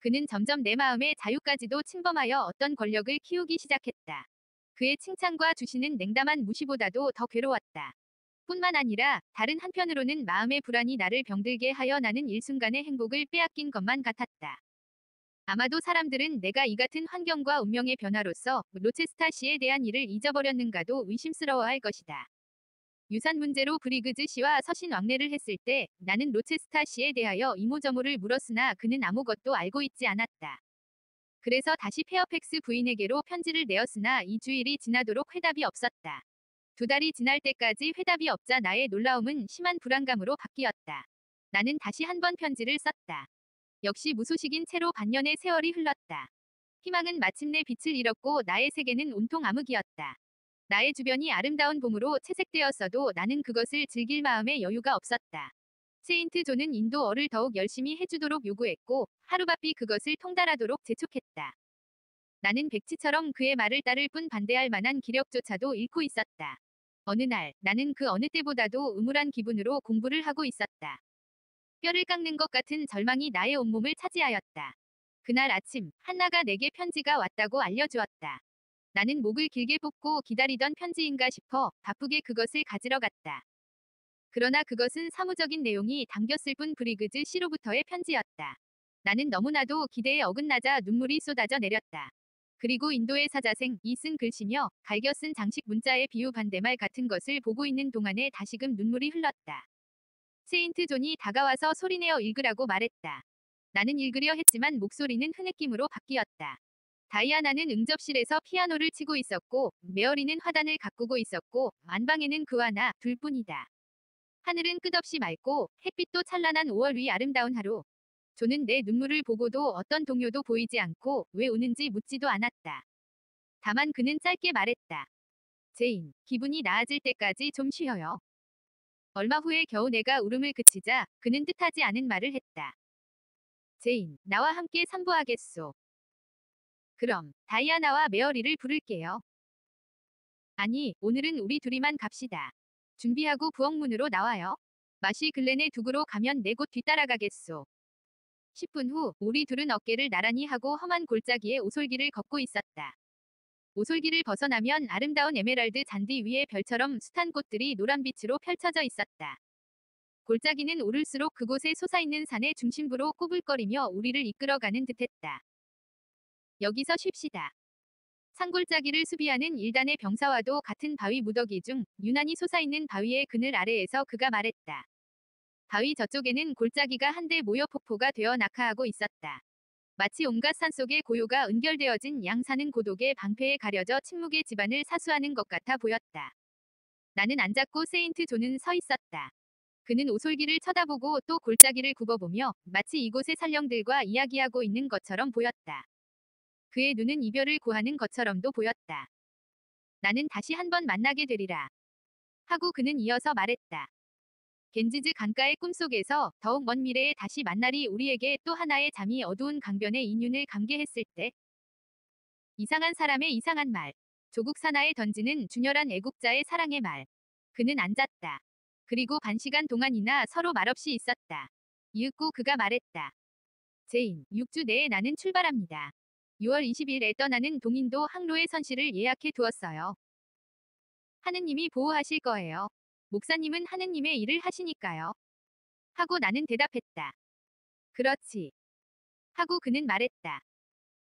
그는 점점 내 마음의 자유까지도 침범하여 어떤 권력을 키우기 시작했다. 그의 칭찬과 주시는 냉담한 무시보다도 더 괴로웠다. 뿐만 아니라 다른 한편으로는 마음의 불안이 나를 병들게 하여 나는 일순간의 행복을 빼앗긴 것만 같았다. 아마도 사람들은 내가 이 같은 환경과 운명의 변화로서 로체스타 시에 대한 일을 잊어버렸는가도 의심스러워할 것이다. 유산 문제로 브리그즈 씨와 서신 왕래를 했을 때 나는 로체스타 씨에 대하여 이모저모를 물었으나 그는 아무것도 알고 있지 않았다. 그래서 다시 페어팩스 부인에게로 편지를 내었으나 이 주일이 지나도록 회답이 없었다. 두 달이 지날 때까지 회답이 없자 나의 놀라움은 심한 불안감으로 바뀌었다. 나는 다시 한 번 편지를 썼다. 역시 무소식인 채로 반년의 세월이 흘렀다. 희망은 마침내 빛을 잃었고 나의 세계는 온통 암흑이었다. 나의 주변이 아름다운 봄으로 채색되었어도 나는 그것을 즐길 마음의 여유가 없었다. 세인트 존은 인도어를 더욱 열심히 해주도록 요구했고 하루바삐 그것을 통달하도록 재촉했다. 나는 백치처럼 그의 말을 따를 뿐 반대할 만한 기력조차도 잃고 있었다. 어느 날 나는 그 어느 때보다도 음울한 기분으로 공부를 하고 있었다. 뼈를 깎는 것 같은 절망이 나의 온몸을 차지하였다. 그날 아침 한나가 내게 편지가 왔다고 알려주었다. 나는 목을 길게 뽑고 기다리던 편지인가 싶어 바쁘게 그것을 가지러 갔다. 그러나 그것은 사무적인 내용이 담겼을 뿐 브리그즈 씨로부터의 편지였다. 나는 너무나도 기대에 어긋나자 눈물이 쏟아져 내렸다. 그리고 인도의 사자생이 쓴 글씨며 갈겨 쓴 장식 문자의 비유 반대말 같은 것을 보고 있는 동안에 다시금 눈물이 흘렀다. 세인트 존이 다가와서 소리내어 읽으라고 말했다. 나는 읽으려 했지만 목소리는 흐느낌으로 바뀌었다. 다이아나는 응접실에서 피아노를 치고 있었고 메어리는 화단을 가꾸고 있었고 안방에는 그와 나 둘뿐이다. 하늘은 끝없이 맑고 햇빛도 찬란한 5월의 아름다운 하루. 존은 내 눈물을 보고도 어떤 동요도 보이지 않고 왜 우는지 묻지도 않았다. 다만 그는 짧게 말했다. 제인, 기분이 나아질 때까지 좀 쉬어요. 얼마 후에 겨우 내가 울음을 그치자 그는 뜻하지 않은 말을 했다. 제인, 나와 함께 산보하겠소. 그럼 다이아나와 메어리를 부를게요. 아니, 오늘은 우리 둘이만 갑시다. 준비하고 부엌문으로 나와요. 마시 글렌의 두구로 가면 내 곳 뒤따라가겠소. 10분 후 우리 둘은 어깨를 나란히 하고 험한 골짜기에 오솔길을 걷고 있었다. 오솔길을 벗어나면 아름다운 에메랄드 잔디 위에 별처럼 숱한 꽃들이 노란빛으로 펼쳐져 있었다. 골짜기는 오를수록 그곳에 솟아있는 산의 중심부로 꾸불거리며 우리를 이끌어가는 듯했다. 여기서 쉽시다. 산골짜기를 수비하는 일단의 병사와도 같은 바위 무더기 중 유난히 솟아있는 바위의 그늘 아래에서 그가 말했다. 바위 저쪽에는 골짜기가 한데 모여 폭포가 되어 낙하하고 있었다. 마치 온갖 산속의 고요가 응결되어진 양 산은 고독의 방패에 가려져 침묵의 집안을 사수하는 것 같아 보였다. 나는 앉았고 세인트 존은 서 있었다. 그는 오솔길을 쳐다보고 또 골짜기를 굽어보며 마치 이곳의 산령들과 이야기하고 있는 것처럼 보였다. 그의 눈은 이별을 고하는 것처럼도 보였다. 나는 다시 한 번 만나게 되리라. 하고 그는 이어서 말했다. 겐지즈 강가의 꿈속에서 더욱 먼 미래에 다시 만나리 우리에게 또 하나의 잠이 어두운 강변의 인윤을 감게 했을 때 이상한 사람의 이상한 말 조국 산하에 던지는 준열한 애국자의 사랑의 말 그는 앉았다. 그리고 반 시간 동안이나 서로 말없이 있었다. 이윽고 그가 말했다. 제인, 6주 내에 나는 출발합니다. 6월 20일에 떠나는 동인도 항로의 선실을 예약해 두었어요. 하느님이 보호하실 거예요. 목사님은 하느님의 일을 하시니까요. 하고 나는 대답했다. 그렇지. 하고 그는 말했다.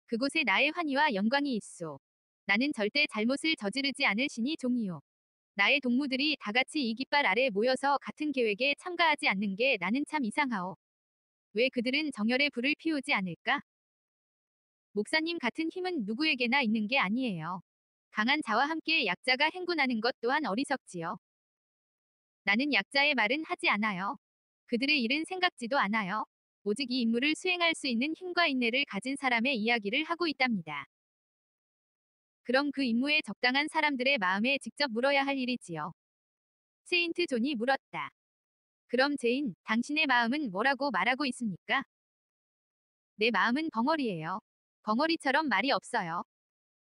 그곳에 나의 환희와 영광이 있소. 나는 절대 잘못을 저지르지 않을 신의 종이요. 나의 동무들이 다 같이 이 깃발 아래 모여서 같은 계획에 참가하지 않는 게 나는 참 이상하오. 왜 그들은 정열의 불을 피우지 않을까? 목사님 같은 힘은 누구에게나 있는 게 아니에요. 강한 자와 함께 약자가 행군하는 것 또한 어리석지요. 나는 약자의 말은 하지 않아요. 그들의 일은 생각지도 않아요. 오직 이 임무를 수행할 수 있는 힘과 인내를 가진 사람의 이야기를 하고 있답니다. 그럼 그 임무에 적당한 사람들의 마음에 직접 물어야 할 일이지요. 세인트 존이 물었다. 그럼 제인, 당신의 마음은 뭐라고 말하고 있습니까? 내 마음은 벙어리예요. 벙어리처럼 말이 없어요.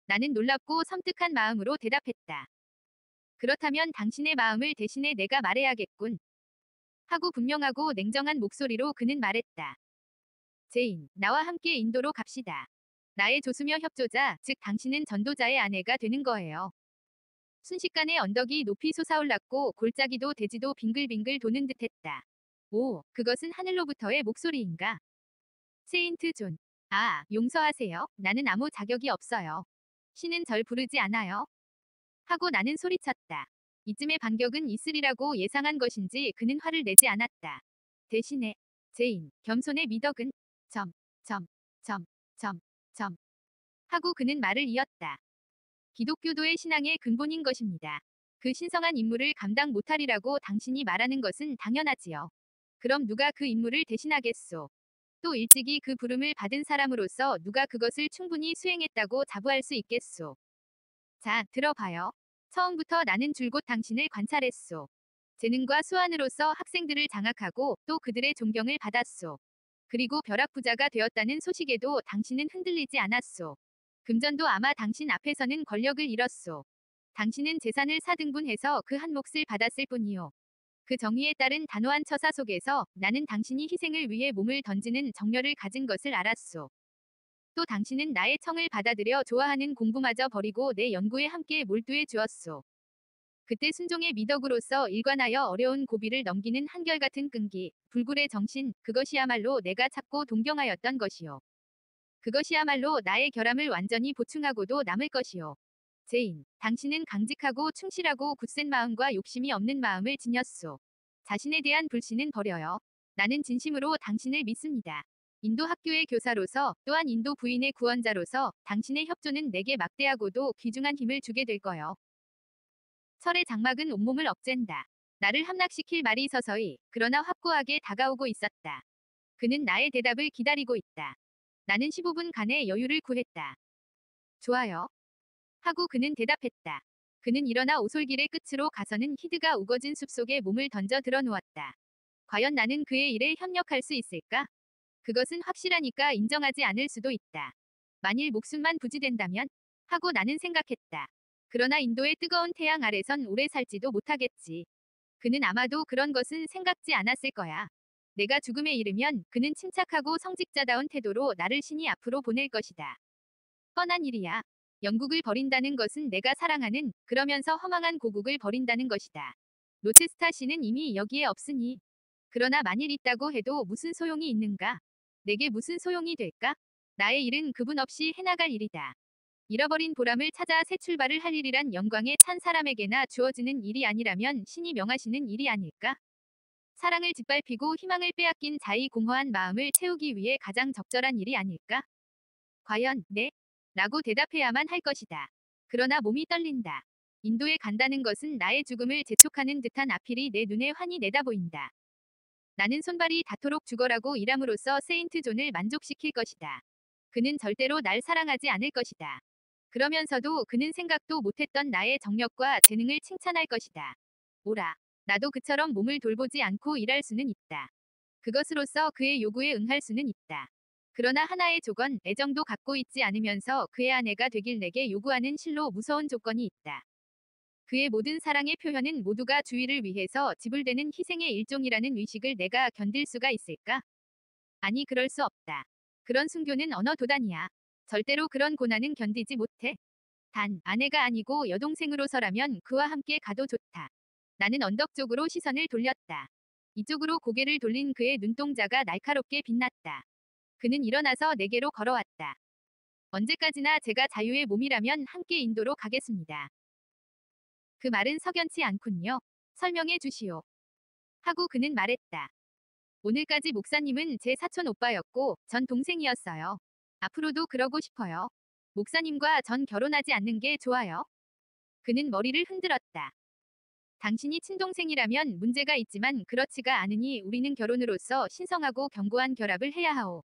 나는 놀랍고 섬뜩한 마음으로 대답했다. 그렇다면 당신의 마음을 대신해 내가 말해야겠군. 하고 분명하고 냉정한 목소리로 그는 말했다. 제인, 나와 함께 인도로 갑시다. 나의 조수며 협조자, 즉 당신은 전도자의 아내가 되는 거예요. 순식간에 언덕이 높이 솟아올랐고 골짜기도 대지도 빙글빙글 도는 듯했다. 오, 그것은 하늘로부터의 목소리인가? 세인트 존. 아, 용서하세요. 나는 아무 자격이 없어요. 신은 절 부르지 않아요. 하고 나는 소리쳤다. 이쯤의 반격은 있으리라고 예상한 것인지 그는 화를 내지 않았다. 대신에 제인, 겸손의 미덕은 점, 점, 점, 점, 점 하고 그는 말을 이었다. 기독교도의 신앙의 근본인 것입니다. 그 신성한 임무를 감당 못하리라고 당신이 말하는 것은 당연하지요. 그럼 누가 그 임무를 대신하겠소? 또 일찍이 그 부름을 받은 사람으로서 누가 그것을 충분히 수행했다고 자부할 수 있겠소? 자, 들어봐요. 처음부터 나는 줄곧 당신을 관찰했소. 재능과 수완으로서 학생들을 장악하고 또 그들의 존경을 받았소. 그리고 벼락부자가 되었다는 소식에도 당신은 흔들리지 않았소. 금전도 아마 당신 앞에서는 권력을 잃었소. 당신은 재산을 사등분해서 그 한 몫을 받았을 뿐이요. 그 정의에 따른 단호한 처사 속에서 나는 당신이 희생을 위해 몸을 던지는 정열을 가진 것을 알았소. 또 당신은 나의 청을 받아들여 좋아하는 공부마저 버리고 내 연구에 함께 몰두해 주었소. 그때 순종의 미덕으로서 일관하여 어려운 고비를 넘기는 한결같은 끈기, 불굴의 정신, 그것이야말로 내가 찾고 동경하였던 것이요. 그것이야말로 나의 결함을 완전히 보충하고도 남을 것이요. 제인, 당신은 강직하고 충실하고 굳센 마음과 욕심이 없는 마음을 지녔소. 자신에 대한 불신은 버려요. 나는 진심으로 당신을 믿습니다. 인도 학교의 교사로서 또한 인도 부인의 구원자로서 당신의 협조는 내게 막대하고도 귀중한 힘을 주게 될 거요. 철의 장막은 온몸을 옥죈다. 나를 함락시킬 말이 서서히 그러나 확고하게 다가오고 있었다. 그는 나의 대답을 기다리고 있다. 나는 15분간의 여유를 구했다. 좋아요. 하고 그는 대답했다. 그는 일어나 오솔길의 끝으로 가서는 히드가 우거진 숲속에 몸을 던져 들어누웠다. 과연 나는 그의 일에 협력할 수 있을까? 그것은 확실하니까 인정하지 않을 수도 있다. 만일 목숨만 부지된다면? 하고 나는 생각했다. 그러나 인도의 뜨거운 태양 아래선 오래 살지도 못하겠지. 그는 아마도 그런 것은 생각지 않았을 거야. 내가 죽음에 이르면 그는 침착하고 성직자다운 태도로 나를 신이 앞으로 보낼 것이다. 뻔한 일이야. 영국을 버린다는 것은 내가 사랑하는 그러면서 허망한 고국을 버린다는 것이다. 로체스타 씨는 이미 여기에 없으니. 그러나 만일 있다고 해도 무슨 소용이 있는가? 내게 무슨 소용이 될까? 나의 일은 그분 없이 해나갈 일이다. 잃어버린 보람을 찾아 새 출발을 할 일이란 영광에 찬 사람에게나 주어지는 일이 아니라면 신이 명하시는 일이 아닐까? 사랑을 짓밟히고 희망을 빼앗긴 자의 공허한 마음을 채우기 위해 가장 적절한 일이 아닐까? 과연, 네? 라고 대답해야만 할 것이다. 그러나 몸이 떨린다. 인도에 간다는 것은 나의 죽음을 재촉하는 듯한 아필이 내 눈에 환히 내다 보인다. 나는 손발이 닿도록 죽어라고 일함으로써 세인트 존을 만족시킬 것이다. 그는 절대로 날 사랑하지 않을 것이다. 그러면서도 그는 생각도 못했던 나의 정력과 재능을 칭찬할 것이다. 오라. 나도 그처럼 몸을 돌보지 않고 일할 수는 있다. 그것으로서 그의 요구에 응할 수는 있다. 그러나 하나의 조건, 애정도 갖고 있지 않으면서 그의 아내가 되길 내게 요구하는 실로 무서운 조건이 있다. 그의 모든 사랑의 표현은 모두가 주의를 위해서 지불되는 희생의 일종이라는 의식을 내가 견딜 수가 있을까? 아니 그럴 수 없다. 그런 순교는 언어 도단이야. 절대로 그런 고난은 견디지 못해. 단 아내가 아니고 여동생으로서라면 그와 함께 가도 좋다. 나는 언덕 쪽으로 시선을 돌렸다. 이쪽으로 고개를 돌린 그의 눈동자가 날카롭게 빛났다. 그는 일어나서 내게로 걸어왔다. 언제까지나 제가 자유의 몸이라면 함께 인도로 가겠습니다. 그 말은 석연치 않군요. 설명해 주시오. 하고 그는 말했다. 오늘까지 목사님은 제 사촌 오빠였고 전 동생이었어요. 앞으로도 그러고 싶어요. 목사님과 전 결혼하지 않는 게 좋아요. 그는 머리를 흔들었다. 당신이 친동생이라면 문제가 있지만 그렇지가 않으니 우리는 결혼으로서 신성하고 견고한 결합을 해야 하오.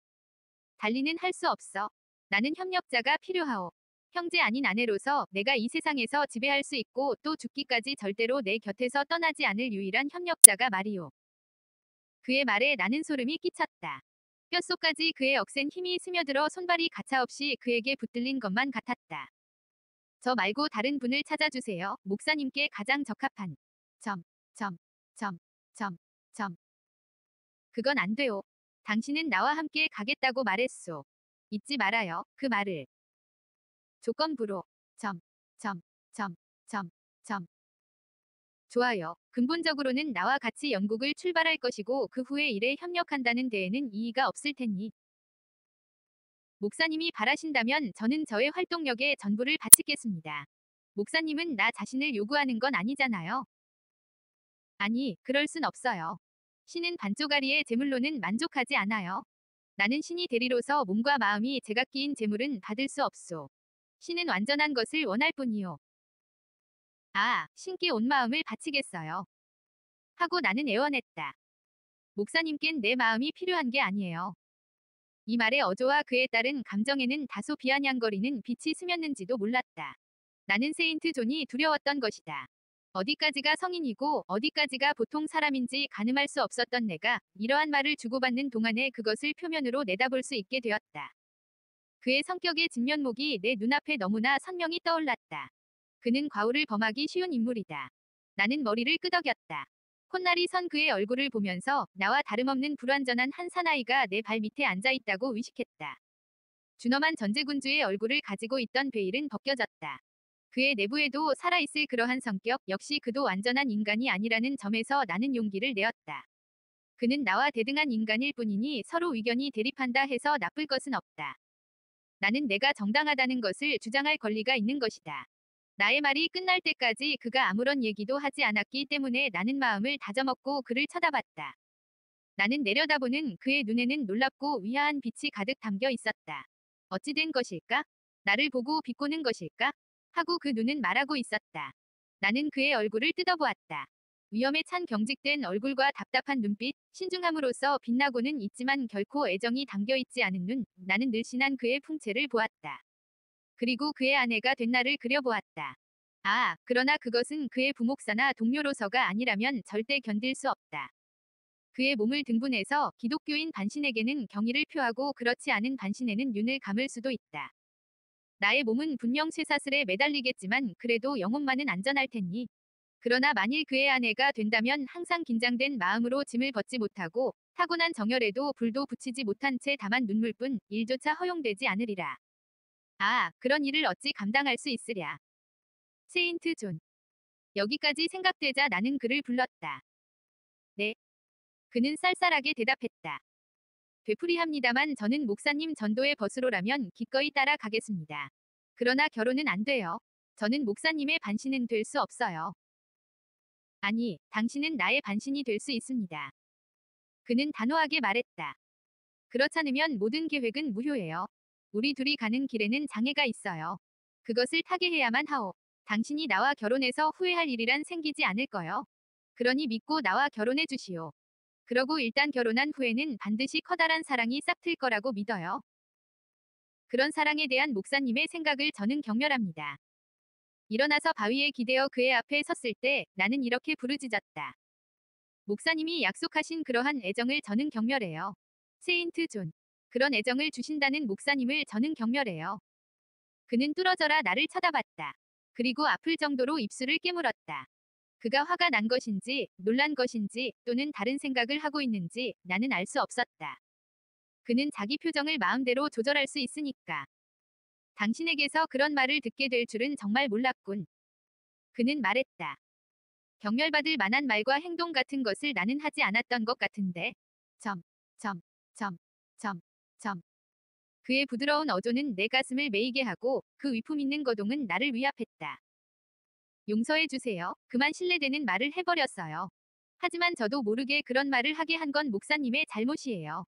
달리는 할 수 없어. 나는 협력자가 필요하오. 형제 아닌 아내로서 내가 이 세상에서 지배할 수 있고 또 죽기까지 절대로 내 곁에서 떠나지 않을 유일한 협력자가 말이오. 그의 말에 나는 소름이 끼쳤다. 뼛속까지 그의 억센 힘이 스며들어 손발이 가차없이 그에게 붙들린 것만 같았다. 저 말고 다른 분을 찾아주세요. 목사님께 가장 적합한 점, 점, 점, 점, 점. 그건 안 돼요. 당신은 나와 함께 가겠다고 말했소. 잊지 말아요. 그 말을. 조건부로 점, 점, 점, 점, 점. 좋아요. 근본적으로는 나와 같이 영국을 출발할 것이고 그 후에 일에 협력한다는 데에는 이의가 없을 테니. 목사님이 바라신다면 저는 저의 활동력에 전부를 바치겠습니다. 목사님은 나 자신을 요구하는 건 아니잖아요. 아니, 그럴 순 없어요. 신은 반쪽아리의 재물로는 만족하지 않아요. 나는 신이 대리로서 몸과 마음이 제각기인 재물은 받을 수 없소. 신은 완전한 것을 원할 뿐이요. 아, 신께 온 마음을 바치겠어요. 하고 나는 애원했다. 목사님께는 내 마음이 필요한 게 아니에요. 이 말의 어조와 그에 따른 감정에는 다소 비아냥거리는 빛이 스쳤는지도 몰랐다. 나는 세인트 존이 두려웠던 것이다. 어디까지가 성인이고 어디까지가 보통 사람인지 가늠할 수 없었던 내가 이러한 말을 주고받는 동안에 그것을 표면으로 내다볼 수 있게 되었다. 그의 성격의 진면목이 내 눈앞에 너무나 선명히 떠올랐다. 그는 과오를 범하기 쉬운 인물이다. 나는 머리를 끄덕였다. 콧날이 선 그의 얼굴을 보면서 나와 다름없는 불완전한 한 사나이가 내 발 밑에 앉아 있다고 의식했다. 준엄한 전제군주의 얼굴을 가지고 있던 베일은 벗겨졌다. 그의 내부에도 살아있을 그러한 성격 역시 그도 완전한 인간이 아니라는 점에서 나는 용기를 내었다. 그는 나와 대등한 인간일 뿐이니 서로 의견이 대립한다 해서 나쁠 것은 없다. 나는 내가 정당하다는 것을 주장할 권리가 있는 것이다. 나의 말이 끝날 때까지 그가 아무런 얘기도 하지 않았기 때문에 나는 마음을 다져먹고 그를 쳐다봤다. 나는 내려다보는 그의 눈에는 놀랍고 위아한 빛이 가득 담겨 있었다. 어찌 된 것일까? 나를 보고 비꼬는 것일까? 하고 그 눈은 말하고 있었다. 나는 그의 얼굴을 뜯어보았다. 위험에 찬 경직된 얼굴과 답답한 눈빛, 신중함으로써 빛나고는 있지만 결코 애정이 담겨있지 않은 눈, 나는 늘씬한 그의 풍채를 보았다. 그리고 그의 아내가 된 나를 그려보았다. 아, 그러나 그것은 그의 부목사나 동료로서가 아니라면 절대 견딜 수 없다. 그의 몸을 등분해서 기독교인 반신에게는 경의를 표하고 그렇지 않은 반신에는 윤을 감을 수도 있다. 나의 몸은 분명 쇠사슬에 매달리겠지만 그래도 영혼만은 안전할 테니. 그러나 만일 그의 아내가 된다면 항상 긴장된 마음으로 짐을 벗지 못하고 타고난 정열에도 불도 붙이지 못한 채 다만 눈물뿐 일조차 허용되지 않으리라. 아, 그런 일을 어찌 감당할 수 있으랴. 세인트 존. 여기까지 생각되자 나는 그를 불렀다. 네. 그는 쌀쌀하게 대답했다. 되풀이합니다만 저는 목사님 전도의 벗으로라면 기꺼이 따라가겠습니다. 그러나 결혼은 안 돼요. 저는 목사님의 반신은 될 수 없어요. 아니, 당신은 나의 반신이 될 수 있습니다. 그는 단호하게 말했다. 그렇잖으면 모든 계획은 무효예요. 우리 둘이 가는 길에는 장애가 있어요. 그것을 타개해야만 하오. 당신이 나와 결혼해서 후회할 일이란 생기지 않을 거요. 그러니 믿고 나와 결혼해 주시오. 그러고 일단 결혼한 후에는 반드시 커다란 사랑이 싹틀 거라고 믿어요. 그런 사랑에 대한 목사님의 생각을 저는 경멸합니다. 일어나서 바위에 기대어 그의 앞에 섰을 때 나는 이렇게 부르짖었다. 목사님이 약속하신 그러한 애정을 저는 경멸해요. 세인트 존. 그런 애정을 주신다는 목사님을 저는 경멸해요. 그는 뚫어져라 나를 쳐다봤다. 그리고 아플 정도로 입술을 깨물었다. 그가 화가 난 것인지, 놀란 것인지, 또는 다른 생각을 하고 있는지 나는 알 수 없었다. 그는 자기 표정을 마음대로 조절할 수 있으니까. 당신에게서 그런 말을 듣게 될 줄은 정말 몰랐군. 그는 말했다. 경멸받을 만한 말과 행동 같은 것을 나는 하지 않았던 것 같은데. 점, 점, 점, 점, 점. 그의 부드러운 어조는 내 가슴을 메이게 하고 그 위품 있는 거동은 나를 위압했다. 용서해 주세요. 그만 신뢰되는 말을 해버렸어요. 하지만 저도 모르게 그런 말을 하게 한 건 목사님의 잘못이에요.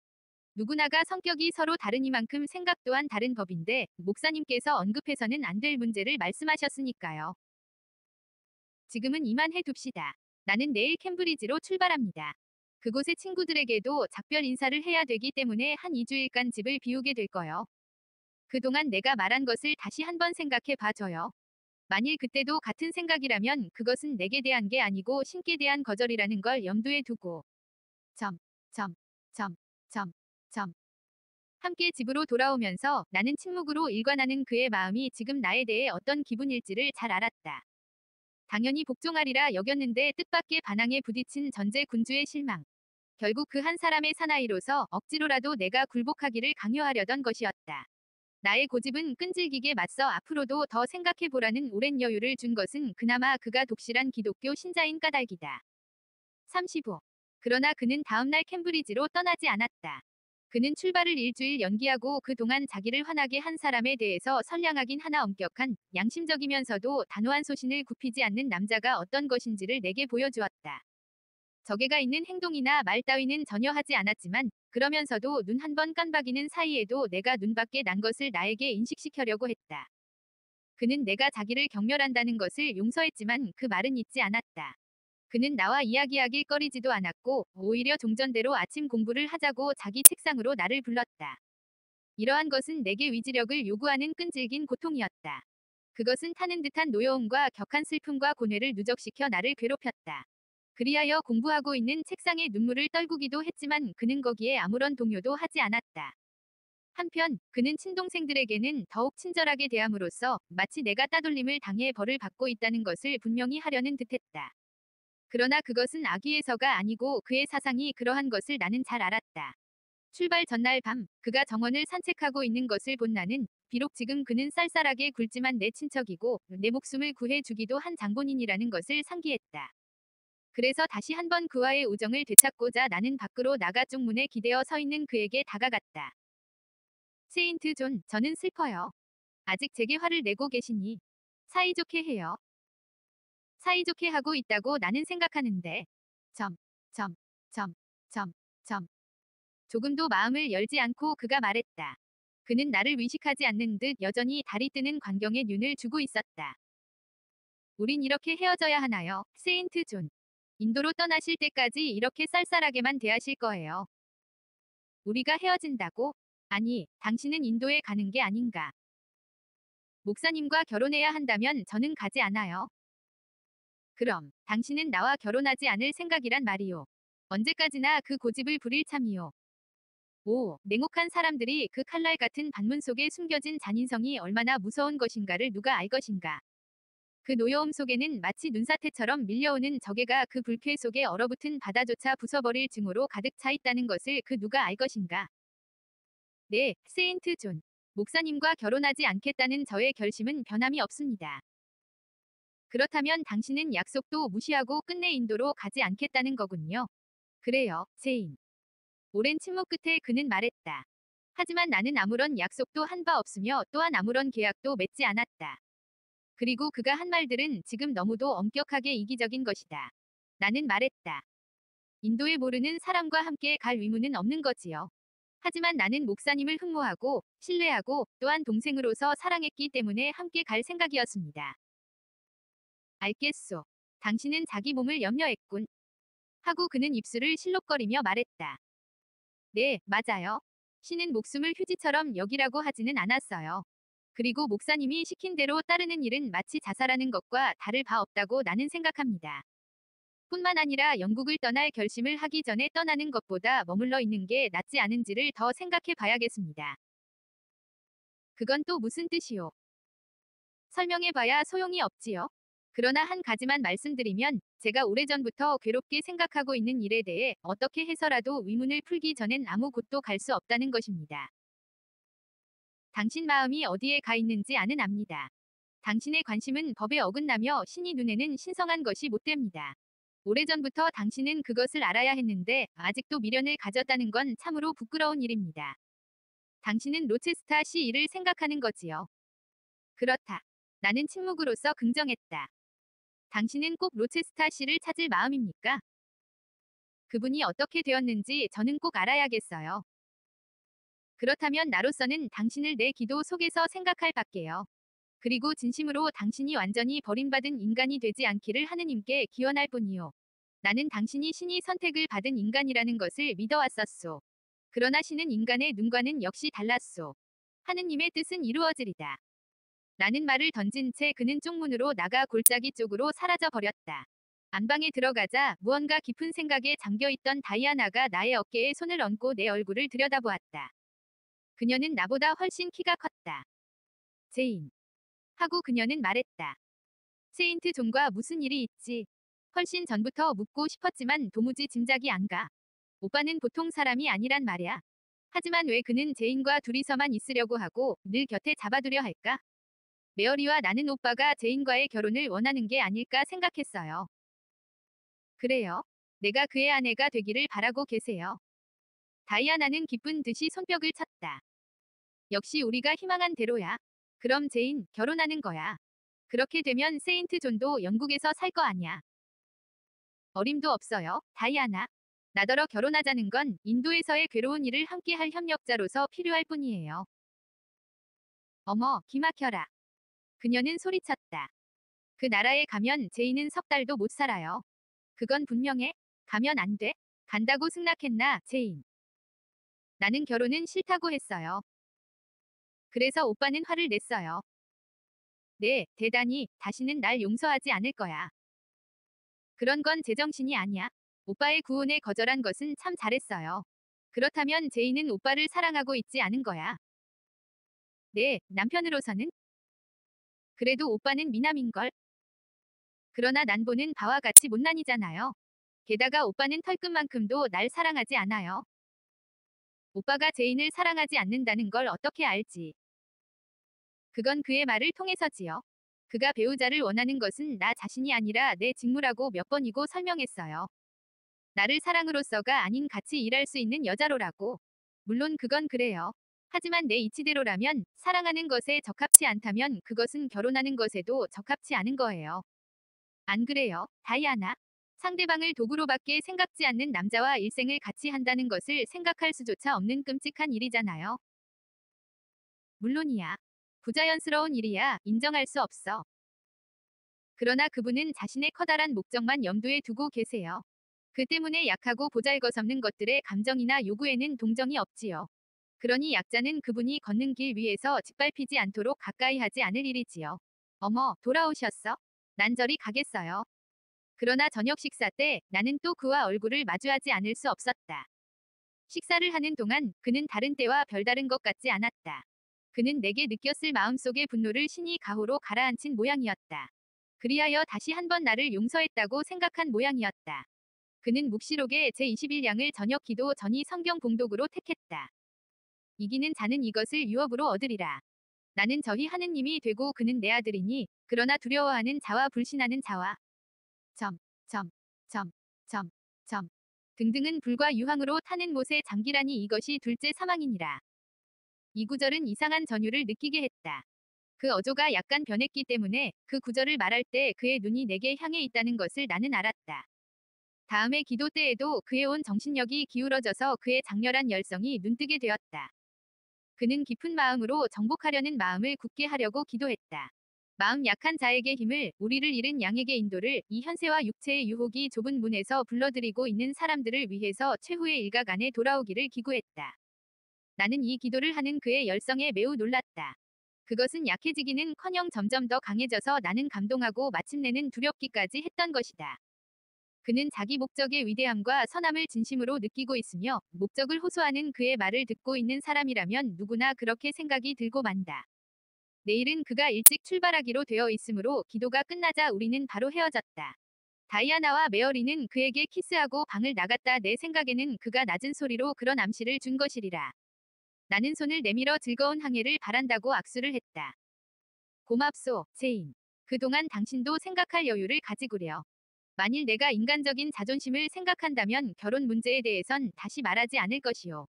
누구나가 성격이 서로 다르니만큼 생각 또한 다른 법인데 목사님께서 언급해서는 안 될 문제를 말씀하셨으니까요. 지금은 이만 해둡시다. 나는 내일 캠브리지로 출발합니다. 그곳의 친구들에게도 작별 인사를 해야 되기 때문에 한 2주일간 집을 비우게 될 거요. 그동안 내가 말한 것을 다시 한번 생각해 봐줘요. 만일 그때도 같은 생각이라면 그것은 내게 대한 게 아니고 신께 대한 거절이라는 걸 염두에 두고 점, 점, 점, 점, 점. 함께 집으로 돌아오면서 나는 침묵으로 일관하는 그의 마음이 지금 나에 대해 어떤 기분일지를 잘 알았다. 당연히 복종하리라 여겼는데 뜻밖의 반항에 부딪힌 전제 군주의 실망. 결국 그 한 사람의 사나이로서 억지로라도 내가 굴복하기를 강요하려던 것이었다. 나의 고집은 끈질기게 맞서 앞으로도 더 생각해보라는 오랜 여유를 준 것은 그나마 그가 독실한 기독교 신자인 까닭이다. 35. 그러나 그는 다음날 캠브리지로 떠나지 않았다. 그는 출발을 일주일 연기하고 그동안 자기를 화나게 한 사람에 대해서 선량하긴 하나 엄격한 양심적이면서도 단호한 소신을 굽히지 않는 남자가 어떤 것인지를 내게 보여주었다. 적애가 있는 행동이나 말 따위는 전혀 하지 않았지만 그러면서도 눈 한 번 깜박이는 사이에도 내가 눈밖에 난 것을 나에게 인식시켜려고 했다. 그는 내가 자기를 경멸한다는 것을 용서했지만 그 말은 잊지 않았다. 그는 나와 이야기하길 꺼리지도 않았고 오히려 종전대로 아침 공부를 하자고 자기 책상으로 나를 불렀다. 이러한 것은 내게 위지력을 요구하는 끈질긴 고통이었다. 그것은 타는 듯한 노여움과 격한 슬픔과 고뇌를 누적시켜 나를 괴롭혔다. 그리하여 공부하고 있는 책상에 눈물을 떨구기도 했지만 그는 거기에 아무런 동요도 하지 않았다. 한편 그는 친동생들에게는 더욱 친절하게 대함으로써 마치 내가 따돌림을 당해 벌을 받고 있다는 것을 분명히 하려는 듯했다. 그러나 그것은 악의에서가 아니고 그의 사상이 그러한 것을 나는 잘 알았다. 출발 전날 밤 그가 정원을 산책하고 있는 것을 본 나는 비록 지금 그는 쌀쌀하게 굴지만 내 친척이고 내 목숨을 구해 주기도 한 장본인이라는 것을 상기했다. 그래서 다시 한번 그와의 우정을 되찾고자 나는 밖으로 나가 쪽문에 기대어 서 있는 그에게 다가갔다. 세인트 존, 저는 슬퍼요. 아직 제게 화를 내고 계시니 사이좋게 해요. 사이좋게 하고 있다고 나는 생각하는데 점, 점, 점, 점, 점. 조금도 마음을 열지 않고 그가 말했다. 그는 나를 의식하지 않는 듯 여전히 달이 뜨는 광경에 눈을 주고 있었다. 우린 이렇게 헤어져야 하나요, 세인트 존? 인도로 떠나실 때까지 이렇게 쌀쌀하게만 대하실 거예요. 우리가 헤어진다고? 아니, 당신은 인도에 가는 게 아닌가. 목사님과 결혼해야 한다면 저는 가지 않아요. 그럼, 당신은 나와 결혼하지 않을 생각이란 말이오. 언제까지나 그 고집을 부릴 참이오. 오, 냉혹한 사람들의 그 칼날 같은 반문 속에 숨겨진 잔인성이 얼마나 무서운 것인가를 누가 알 것인가. 그 노여움 속에는 마치 눈사태처럼 밀려오는 적개가 그 불쾌 속에 얼어붙은 바다조차 부숴버릴 증오로 가득 차 있다는 것을 그 누가 알 것인가. 네, 세인트 존. 목사님과 결혼하지 않겠다는 저의 결심은 변함이 없습니다. 그렇다면 당신은 약속도 무시하고 끝내 인도로 가지 않겠다는 거군요. 그래요, 세인. 오랜 침묵 끝에 그는 말했다. 하지만 나는 아무런 약속도 한 바 없으며 또한 아무런 계약도 맺지 않았다. 그리고 그가 한 말들은 지금 너무도 엄격하게 이기적인 것이다. 나는 말했다. 인도에 모르는 사람과 함께 갈 의무는 없는 거지요. 하지만 나는 목사님을 흠모하고 신뢰하고 또한 동생으로서 사랑했기 때문에 함께 갈 생각이었습니다. 알겠소. 당신은 자기 몸을 염려했군. 하고 그는 입술을 실룩거리며 말했다. 네, 맞아요. 신은 목숨을 휴지처럼 여기라고 하지는 않았어요. 그리고 목사님이 시킨 대로 따르는 일은 마치 자살하는 것과 다를 바 없다고 나는 생각합니다. 뿐만 아니라 영국을 떠날 결심을 하기 전에 떠나는 것보다 머물러 있는 게 낫지 않은지를 더 생각해 봐야겠습니다. 그건 또 무슨 뜻이오? 설명해 봐야 소용이 없지요. 그러나 한 가지만 말씀드리면 제가 오래전부터 괴롭게 생각하고 있는 일에 대해 어떻게 해서라도 의문을 풀기 전엔 아무 곳도 갈 수 없다는 것입니다. 당신 마음이 어디에 가 있는지 아는 압니다. 당신의 관심은 법에 어긋나며 신이 눈에는 신성한 것이 못 됩니다. 오래전부터 당신은 그것을 알아야 했는데 아직도 미련을 가졌다는 건 참으로 부끄러운 일입니다. 당신은 로체스타 시 일을 생각하는 거지요. 그렇다. 나는 침묵으로서 긍정했다. 당신은 꼭 로체스타 씨를 찾을 마음입니까? 그분이 어떻게 되었는지 저는 꼭 알아야겠어요. 그렇다면 나로서는 당신을 내 기도 속에서 생각할 밖에요. 그리고 진심으로 당신이 완전히 버림받은 인간이 되지 않기를 하느님께 기원할 뿐이요. 나는 당신이 신이 선택을 받은 인간이라는 것을 믿어왔었소. 그러나 신은 인간의 눈과는 역시 달랐소. 하느님의 뜻은 이루어지리다. 라는 말을 던진 채 그는 쪽문으로 나가 골짜기 쪽으로 사라져 버렸다. 안방에 들어가자 무언가 깊은 생각에 잠겨있던 다이아나가 나의 어깨에 손을 얹고 내 얼굴을 들여다보았다. 그녀는 나보다 훨씬 키가 컸다. 제인. 하고 그녀는 말했다. 세인트 존과 무슨 일이 있지? 훨씬 전부터 묻고 싶었지만 도무지 짐작이 안 가. 오빠는 보통 사람이 아니란 말이야. 하지만 왜 그는 제인과 둘이서만 있으려고 하고 늘 곁에 잡아두려 할까? 메어리와 나는 오빠가 제인과의 결혼을 원하는 게 아닐까 생각했어요. 그래요. 내가 그의 아내가 되기를 바라고 계세요. 다이아나는 기쁜 듯이 손뼉을 쳤다. 역시 우리가 희망한 대로야. 그럼 제인, 결혼하는 거야. 그렇게 되면 세인트 존도 영국에서 살 거 아냐. 어림도 없어요, 다이아나. 나더러 결혼하자는 건 인도에서의 괴로운 일을 함께 할 협력자로서 필요할 뿐이에요. 어머, 기막혀라. 그녀는 소리쳤다. 그 나라에 가면 제인은 석 달도 못 살아요. 그건 분명해. 가면 안 돼. 간다고 승낙했나, 제인. 나는 결혼은 싫다고 했어요. 그래서 오빠는 화를 냈어요. 네, 대단히, 다시는 날 용서하지 않을 거야. 그런 건 제정신이 아니야. 오빠의 구혼을 거절한 것은 참 잘했어요. 그렇다면 제인은 오빠를 사랑하고 있지 않은 거야. 네, 남편으로서는 그래도 오빠는 미남인걸. 그러나 난 보는 바와 같이 못난이잖아요. 게다가 오빠는 털끝만큼도 날 사랑하지 않아요. 오빠가 제인을 사랑하지 않는다는 걸 어떻게 알지? 그건 그의 말을 통해서지요. 그가 배우자를 원하는 것은 나 자신이 아니라 내 직무라고 몇 번이고 설명했어요. 나를 사랑으로서가 아닌 같이 일할 수 있는 여자로라고. 물론 그건 그래요. 하지만 내 이치대로라면 사랑하는 것에 적합치 않다면 그것은 결혼하는 것에도 적합치 않은 거예요. 안 그래요, 다이아나? 상대방을 도구로밖에 생각지 않는 남자와 일생을 같이 한다는 것을 생각할 수조차 없는 끔찍한 일이잖아요. 물론이야. 부자연스러운 일이야 인정할 수 없어. 그러나 그분은 자신의 커다란 목적만 염두에 두고 계세요. 그 때문에 약하고 보잘것없는 것들의 감정이나 요구에는 동정이 없지요. 그러니 약자는 그분이 걷는 길 위에서 짓밟히지 않도록 가까이 하지 않을 일이지요. 어머, 돌아오셨어? 난 저리 가겠어요. 그러나 저녁 식사 때 나는 또 그와 얼굴을 마주하지 않을 수 없었다. 식사를 하는 동안 그는 다른 때와 별다른 것 같지 않았다. 그는 내게 느꼈을 마음속의 분노를 신이 가호로 가라앉힌 모양이었다. 그리하여 다시 한번 나를 용서했다고 생각한 모양이었다. 그는 묵시록의 제21양을 저녁 기도 전이 성경 봉독으로 택했다. 이기는 자는 이것을 유업으로 얻으리라. 나는 저희 하느님이 되고 그는 내 아들이니 그러나 두려워하는 자와 불신하는 자와 점, 점, 점, 점, 점 등등은 불과 유황으로 타는 못의 장기라니 이것이 둘째 사망이니라. 이 구절은 이상한 전율을 느끼게 했다. 그 어조가 약간 변했기 때문에 그 구절을 말할 때 그의 눈이 내게 향해 있다는 것을 나는 알았다. 다음에 기도 때에도 그의 온 정신력이 기울어져서 그의 장렬한 열성이 눈뜨게 되었다. 그는 깊은 마음으로 정복하려는 마음을 굳게 하려고 기도했다. 마음 약한 자에게 힘을, 우리를 잃은 양에게 인도를, 이 현세와 육체의 유혹이 좁은 문에서 불러들이고 있는 사람들을 위해서 최후의 일각 안에 돌아오기를 기구했다. 나는 이 기도를 하는 그의 열성에 매우 놀랐다. 그것은 약해지기는 커녕 점점 더 강해져서 나는 감동하고 마침내는 두렵기까지 했던 것이다. 그는 자기 목적의 위대함과 선함을 진심으로 느끼고 있으며 목적을 호소하는 그의 말을 듣고 있는 사람이라면 누구나 그렇게 생각이 들고 만다. 내일은 그가 일찍 출발하기로 되어 있으므로 기도가 끝나자 우리는 바로 헤어졌다. 다이아나와 메어리는 그에게 키스하고 방을 나갔다 내 생각에는 그가 낮은 소리로 그런 암시를 준 것이리라. 나는 손을 내밀어 즐거운 항해를 바란다고 악수를 했다. 고맙소, 제인. 그동안 당신도 생각할 여유를 가지구려. 만일 내가 인간적인 자존심을 생각한다면 결혼 문제에 대해선 다시 말하지 않을 것이요.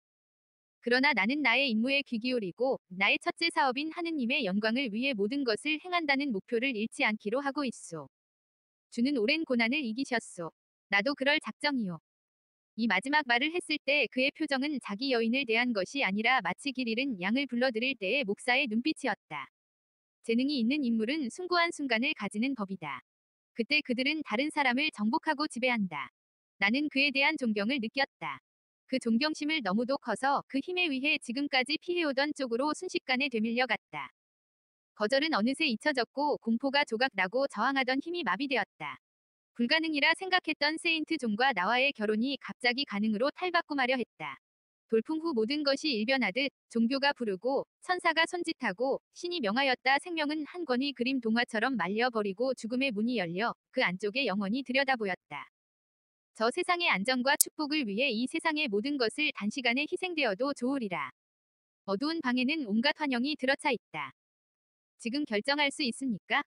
그러나 나는 나의 임무에 귀 기울이고 나의 첫째 사업인 하느님의 영광을 위해 모든 것을 행한다는 목표를 잃지 않기로 하고 있소. 주는 오랜 고난을 이기셨소. 나도 그럴 작정이요. 이 마지막 말을 했을 때 그의 표정은 자기 여인을 대한 것이 아니라 마치 길 잃은 양을 불러들일 때의 목사의 눈빛이었다. 재능이 있는 인물은 숭고한 순간을 가지는 법이다. 그때 그들은 다른 사람을 정복하고 지배한다. 나는 그에 대한 존경을 느꼈다. 그 존경심을 너무도 커서 그 힘에 의해 지금까지 피해오던 쪽으로 순식간에 되밀려 갔다. 거절은 어느새 잊혀졌고 공포가 조각나고 저항하던 힘이 마비되었다. 불가능이라 생각했던 세인트 존과 나와의 결혼이 갑자기 가능으로 탈바꿈하려 했다. 돌풍 후 모든 것이 일변하듯 종교가 부르고 천사가 손짓하고 신이 명하였다 생명은 한 권의 그림 동화처럼 말려버리고 죽음의 문이 열려 그 안쪽에 영원히 들여다보였다. 저 세상의 안정과 축복을 위해 이 세상의 모든 것을 단시간에 희생되어도 좋으리라. 어두운 방에는 온갖 환영이 들어차 있다. 지금 결정할 수 있습니까?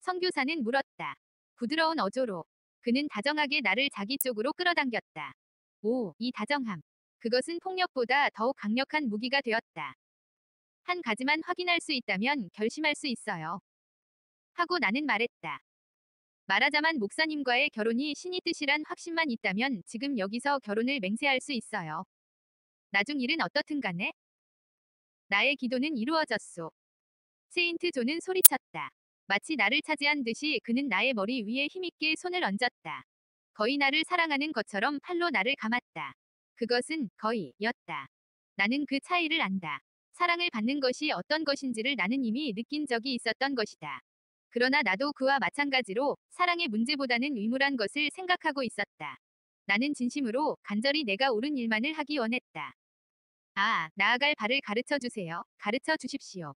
선교사는 물었다. 부드러운 어조로. 그는 다정하게 나를 자기 쪽으로 끌어당겼다. 오, 이 다정함. 그것은 폭력보다 더욱 강력한 무기가 되었다. 한 가지만 확인할 수 있다면 결심할 수 있어요. 하고 나는 말했다. 말하지만 목사님과의 결혼이 신의 뜻이란 확신만 있다면 지금 여기서 결혼을 맹세할 수 있어요. 나중 일은 어떻든 간에 나의 기도는 이루어졌소. 세인트 존은 소리쳤다. 마치 나를 차지한 듯이 그는 나의 머리 위에 힘있게 손을 얹었다. 거의 나를 사랑하는 것처럼 팔로 나를 감았다. 그것은 거의 였다. 나는 그 차이를 안다. 사랑을 받는 것이 어떤 것인지를 나는 이미 느낀 적이 있었던 것이다. 그러나 나도 그와 마찬가지로 사랑의 문제보다는 의무란 것을 생각하고 있었다. 나는 진심으로 간절히 내가 옳은 일만을 하기 원했다. 아, 나아갈 발을 가르쳐 주세요. 가르쳐 주십시오.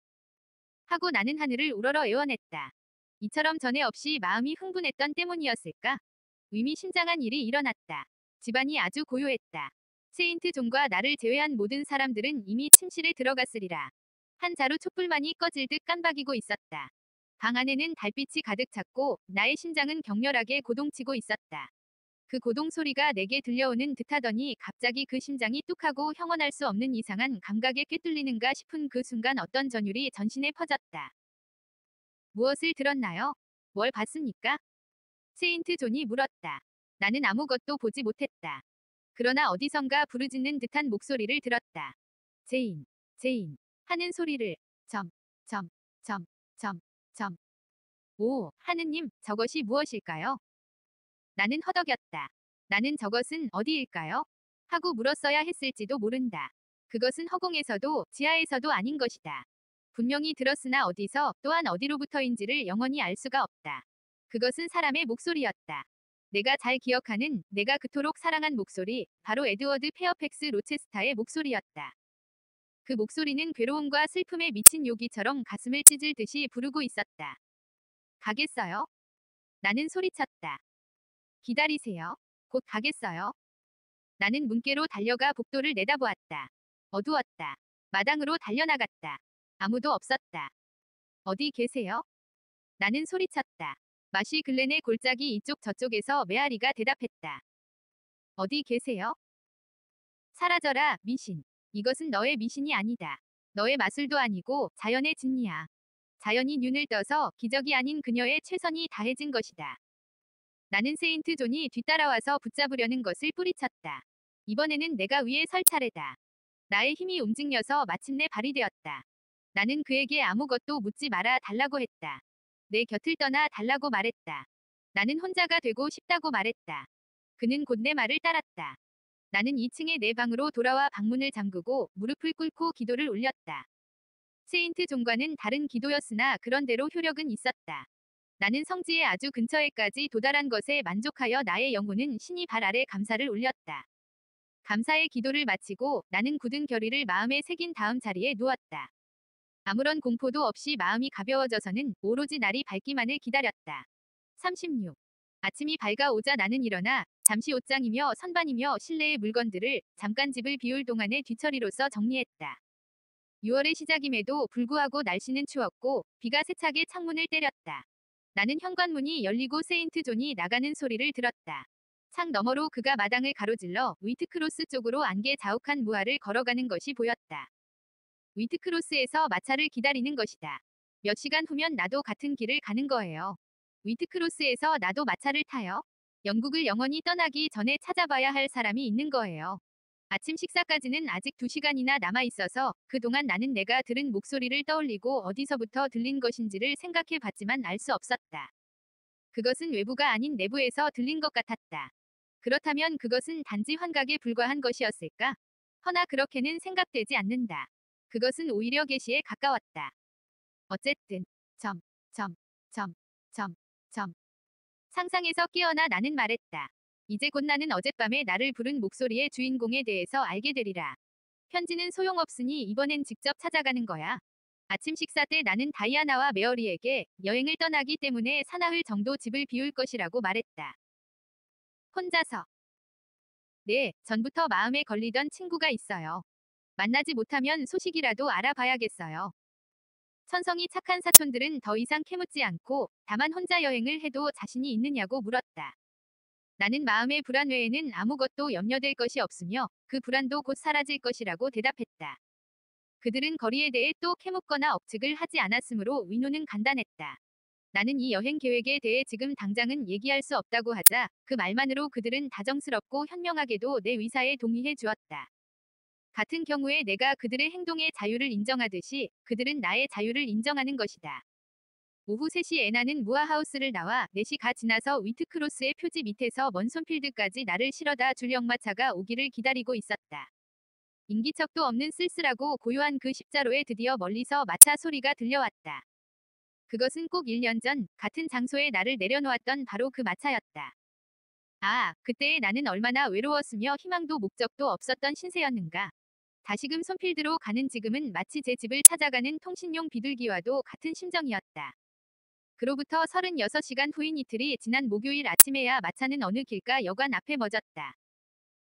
하고 나는 하늘을 우러러 애원했다. 이처럼 전에 없이 마음이 흥분했던 때문이었을까? 의미심장한 일이 일어났다. 집안이 아주 고요했다. 세인트 존과 나를 제외한 모든 사람들은 이미 침실에 들어갔으리라. 한 자루 촛불만이 꺼질 듯 깜박이고 있었다. 방 안에는 달빛이 가득 찼고 나의 심장은 격렬하게 고동치고 있었다. 그 고동 소리가 내게 들려오는 듯하더니 갑자기 그 심장이 뚝하고 형언할 수 없는 이상한 감각에 꿰뚫리는가 싶은 그 순간 어떤 전율이 전신에 퍼졌다. 무엇을 들었나요? 뭘 봤습니까? 세인트 존이 물었다. 나는 아무것도 보지 못했다. 그러나 어디선가 부르짖는 듯한 목소리를 들었다. 제인, 제인 하는 소리를 점, 점, 점, 점, 점. 오, 하느님, 저것이 무엇일까요? 나는 허덕였다. 나는 저것은 어디일까요? 하고 물었어야 했을지도 모른다. 그것은 허공에서도 지하에서도 아닌 것이다. 분명히 들었으나 어디서 또한 어디로부터인지를 영원히 알 수가 없다. 그것은 사람의 목소리였다. 내가 잘 기억하는 내가 그토록 사랑한 목소리, 바로 에드워드 페어팩스 로체스타의 목소리였다. 그 목소리는 괴로움과 슬픔에 미친 요기처럼 가슴을 찢을 듯이 부르고 있었다. 가겠어요? 나는 소리쳤다. 기다리세요. 곧 가겠어요. 나는 문께로 달려가 복도를 내다보았다. 어두웠다. 마당으로 달려나갔다. 아무도 없었다. 어디 계세요? 나는 소리쳤다. 마시 글렌의 골짜기 이쪽 저쪽에서 메아리가 대답했다. 어디 계세요? 사라져라, 미신. 이것은 너의 미신이 아니다. 너의 마술도 아니고 자연의 진리야. 자연이 눈을 떠서 기적이 아닌 그녀의 최선이 다해진 것이다. 나는 세인트 존이 뒤따라와서 붙잡으려는 것을 뿌리쳤다. 이번에는 내가 위에 설 차례다. 나의 힘이 움직여서 마침내 발휘되었다. 나는 그에게 아무것도 묻지 말아 달라고 했다. 내 곁을 떠나 달라고 말했다. 나는 혼자가 되고 싶다고 말했다. 그는 곧 내 말을 따랐다. 나는 2층의 내 방으로 돌아와 방문을 잠그고 무릎을 꿇고 기도를 올렸다. 세인트 존과는 다른 기도였으나 그런대로 효력은 있었다. 나는 성지의 아주 근처에까지 도달한 것에 만족하여 나의 영혼은 신이 발 아래 감사를 올렸다. 감사의 기도를 마치고 나는 굳은 결의를 마음에 새긴 다음 자리에 누웠다. 아무런 공포도 없이 마음이 가벼워져서는 오로지 날이 밝기만을 기다렸다. 36. 아침이 밝아오자 나는 일어나 잠시 옷장이며 선반이며 실내의 물건들을 잠깐 집을 비울 동안의 뒤처리로서 정리했다. 6월의 시작임에도 불구하고 날씨는 추웠고 비가 세차게 창문을 때렸다. 나는 현관문이 열리고 세인트 존이 나가는 소리를 들었다. 창 너머로 그가 마당을 가로질러 위트크로스 쪽으로 안개 자욱한 무화를 걸어가는 것이 보였다. 위트크로스에서 마차를 기다리는 것이다. 몇 시간 후면 나도 같은 길을 가는 거예요. 위트크로스에서 나도 마차를 타요. 영국을 영원히 떠나기 전에 찾아봐야 할 사람이 있는 거예요. 아침 식사까지는 아직 2시간이나 남아 있어서 그동안 나는 내가 들은 목소리를 떠올리고 어디서부터 들린 것인지를 생각해 봤지만 알 수 없었다. 그것은 외부가 아닌 내부에서 들린 것 같았다. 그렇다면 그것은 단지 환각에 불과한 것이었을까? 허나 그렇게는 생각되지 않는다. 그것은 오히려 계시에 가까웠다. 어쨌든 점, 점, 점, 점, 점. 상상에서 깨어나 나는 말했다. 이제 곧 나는 어젯밤에 나를 부른 목소리의 주인공에 대해서 알게 되리라. 편지는 소용없으니 이번엔 직접 찾아가는 거야. 아침 식사 때 나는 다이아나와 메어리에게 여행을 떠나기 때문에 사나흘 정도 집을 비울 것이라고 말했다. 혼자서. 네, 전부터 마음에 걸리던 친구가 있어요. 만나지 못하면 소식이라도 알아봐야겠어요. 천성이 착한 사촌들은 더 이상 캐묻지 않고 다만 혼자 여행을 해도 자신이 있느냐고 물었다. 나는 마음의 불안 외에는 아무것도 염려될 것이 없으며 그 불안도 곧 사라질 것이라고 대답했다. 그들은 거리에 대해 또 캐묻거나 억측을 하지 않았으므로 위노는 간단했다. 나는 이 여행 계획에 대해 지금 당장은 얘기할 수 없다고 하자 그 말만으로 그들은 다정스럽고 현명하게도 내 위사에 동의해 주었다. 같은 경우에 내가 그들의 행동의 자유를 인정하듯이 그들은 나의 자유를 인정하는 것이다. 오후 3시 에나는 무아하우스를 나와 4시 가 지나서 위트크로스의 표지 밑에서 먼 손필드까지 나를 실어다 줄 역마차가 오기를 기다리고 있었다. 인기척도 없는 쓸쓸하고 고요한 그 십자로에 드디어 멀리서 마차 소리가 들려왔다. 그것은 꼭 1년 전 같은 장소에 나를 내려놓았던 바로 그 마차였다. 아, 그때의 나는 얼마나 외로웠으며 희망도 목적도 없었던 신세였는가. 다시금 손필드로 가는 지금은 마치 제 집을 찾아가는 통신용 비둘기와도 같은 심정이었다. 그로부터 36시간 후인 이틀이 지난 목요일 아침에야 마차는 어느 길가 여관 앞에 멎었다.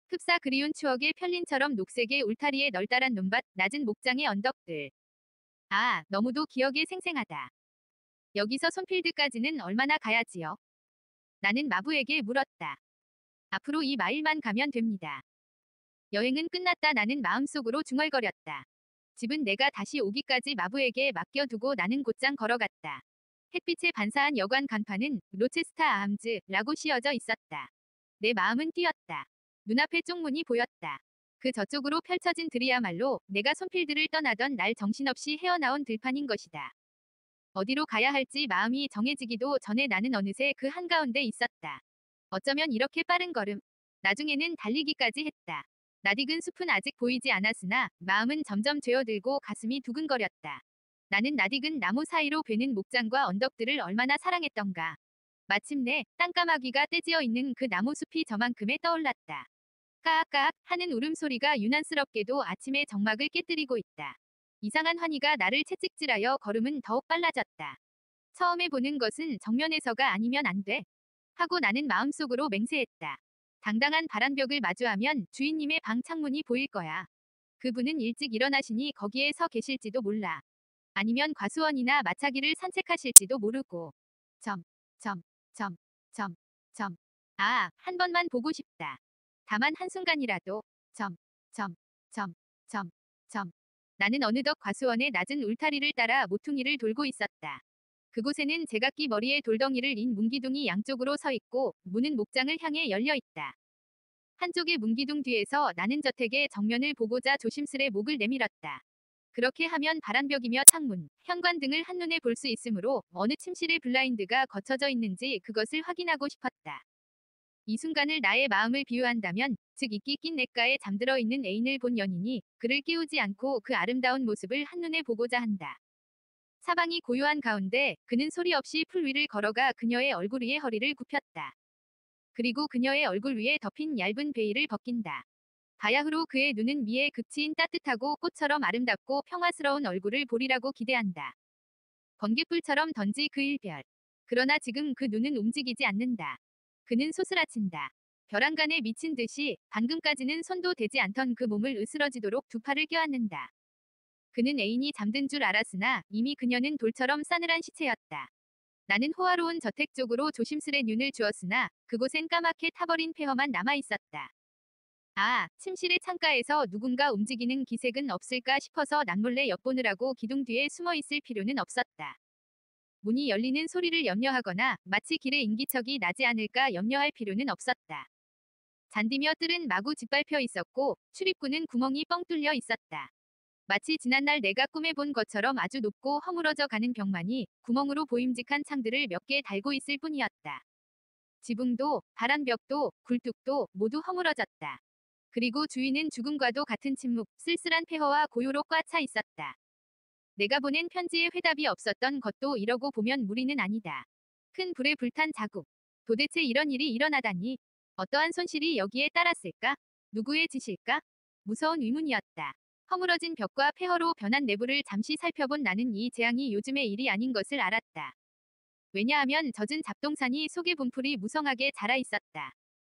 흡사 그리운 추억의 편린처럼 녹색의 울타리에 널따란 논밭, 낮은 목장의 언덕들. 아, 너무도 기억에 생생하다. 여기서 손필드까지는 얼마나 가야지요? 나는 마부에게 물었다. 앞으로 이 마일만 가면 됩니다. 여행은 끝났다 나는 마음속으로 중얼거렸다. 집은 내가 다시 오기까지 마부에게 맡겨두고 나는 곧장 걸어갔다. 햇빛에 반사한 여관 간판은 로체스타 아함즈라고 씌어져 있었다. 내 마음은 뛰었다. 눈앞에 쪽문이 보였다. 그 저쪽으로 펼쳐진 들이야말로 내가 손필드를 떠나던 날 정신없이 헤어나온 들판인 것이다. 어디로 가야 할지 마음이 정해지기도 전에 나는 어느새 그 한가운데 있었다. 어쩌면 이렇게 빠른 걸음. 나중에는 달리기까지 했다. 낯익은 숲은 아직 보이지 않았으나 마음은 점점 죄어들고 가슴이 두근거렸다. 나는 낯익은 나무 사이로 베는 목장과 언덕들을 얼마나 사랑했던가. 마침내 땅까마귀가 떼지어 있는 그 나무 숲이 저만큼에 떠올랐다. 까악까악 하는 울음소리가 유난스럽게도 아침의 정막을 깨뜨리고 있다. 이상한 환희가 나를 채찍질하여 걸음은 더욱 빨라졌다. 처음에 보는 것은 정면에서가 아니면 안 돼. 하고 나는 마음속으로 맹세했다. 당당한 바람벽을 마주하면 주인님의 방 창문이 보일 거야. 그분은 일찍 일어나시니 거기에 서 계실지도 몰라. 아니면 과수원이나 마차기를 산책하실지도 모르고. 점, 점, 점, 점, 점. 아, 한 번만 보고 싶다. 다만 한순간이라도. 점, 점, 점, 점, 점. 나는 어느덧 과수원의 낮은 울타리를 따라 모퉁이를 돌고 있었다. 그곳에는 제각기 머리에 돌덩이를 인 문기둥이 양쪽으로 서 있고 문은 목장을 향해 열려 있다. 한쪽의 문기둥 뒤에서 나는 저택의 정면을 보고자 조심스레 목을 내밀었다. 그렇게 하면 바람벽이며 창문, 현관 등을 한눈에 볼 수 있으므로 어느 침실의 블라인드가 걷혀져 있는지 그것을 확인하고 싶었다. 이 순간의 나의 마음을 비유한다면 즉 이끼 낀 냇가에 잠들어 있는 애인을 본 연인이 그를 깨우지 않고 그 아름다운 모습을 한눈에 보고자 한다. 사방이 고요한 가운데 그는 소리 없이 풀 위를 걸어가 그녀의 얼굴 위에 허리를 굽혔다. 그리고 그녀의 얼굴 위에 덮인 얇은 베일을 벗긴다. 바야흐로 그의 눈은 미에 그치인 따뜻하고 꽃처럼 아름답고 평화스러운 얼굴을 보리라고 기대한다. 번개불처럼 던지 그 일별. 그러나 지금 그 눈은 움직이지 않는다. 그는 소스라친다. 벼랑간에 미친 듯이 방금까지는 손도 대지 않던 그 몸을 으스러지도록 두 팔을 껴안는다. 그는 애인이 잠든 줄 알았으나 이미 그녀는 돌처럼 싸늘한 시체였다. 나는 호화로운 저택 쪽으로 조심스레 눈을 주었으나 그곳엔 까맣게 타버린 폐허만 남아 있었다. 아, 침실의 창가에서 누군가 움직이는 기색은 없을까 싶어서 남몰래 엿보느라고 기둥 뒤에 숨어 있을 필요는 없었다. 문이 열리는 소리를 염려하거나 마치 길에 인기척이 나지 않을까 염려할 필요는 없었다. 잔디며 뜰은 마구 짓밟혀 있었고 출입구는 구멍이 뻥 뚫려 있었다. 마치 지난날 내가 꿈에 본 것처럼 아주 높고 허물어져 가는 벽만이 구멍으로 보임직한 창들을 몇 개 달고 있을 뿐이었다. 지붕도, 바람벽도, 굴뚝도 모두 허물어졌다. 그리고 주위는 죽음과도 같은 침묵, 쓸쓸한 폐허와 고요로 꽉 차 있었다. 내가 보낸 편지에 회답이 없었던 것도 이러고 보면 무리는 아니다. 큰 불에 불탄 자국. 도대체 이런 일이 일어나다니. 어떠한 손실이 여기에 따랐을까? 누구의 짓일까? 무서운 의문이었다. 허물어진 벽과 폐허로 변한 내부를 잠시 살펴본 나는 이 재앙이 요즘의 일이 아닌 것을 알았다. 왜냐하면 젖은 잡동산이 속에 분풀이 무성하게 자라 있었다.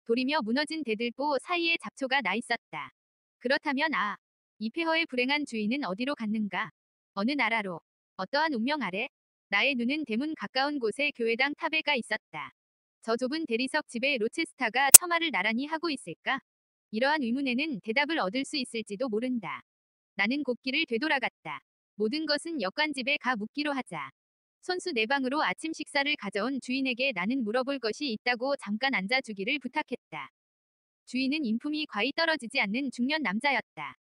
돌이며 무너진 대들보 사이에 잡초가 나 있었다. 그렇다면 아, 이 폐허의 불행한 주인은 어디로 갔는가? 어느 나라로? 어떠한 운명 아래? 나의 눈은 대문 가까운 곳에 교회당 탑에가 있었다. 저 좁은 대리석 집에 로체스타가 처마를 나란히 하고 있을까? 이러한 의문에는 대답을 얻을 수 있을지도 모른다. 나는 곡길을 되돌아갔다. 모든 것은 역관집에 가 묻기로 하자. 손수 내 방으로 아침 식사를 가져온 주인에게 나는 물어볼 것이 있다고 잠깐 앉아주기를 부탁했다. 주인은 인품이 과히 떨어지지 않는 중년 남자였다.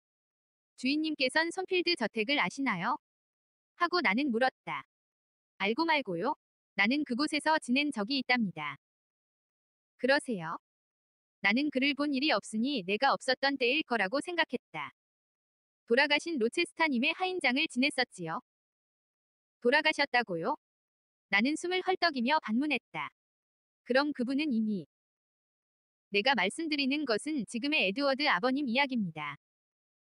주인님께선 손필드 저택을 아시나요? 하고 나는 물었다. 알고 말고요. 나는 그곳에서 지낸 적이 있답니다. 그러세요? 나는 그를 본 일이 없으니 내가 없었던 때일 거라고 생각했다. 돌아가신 로체스타님의 하인장을 지냈었지요. 돌아가셨다고요? 나는 숨을 헐떡이며 반문했다. 그럼 그분은 이미 내가 말씀드리는 것은 지금의 에드워드 아버님 이야기입니다.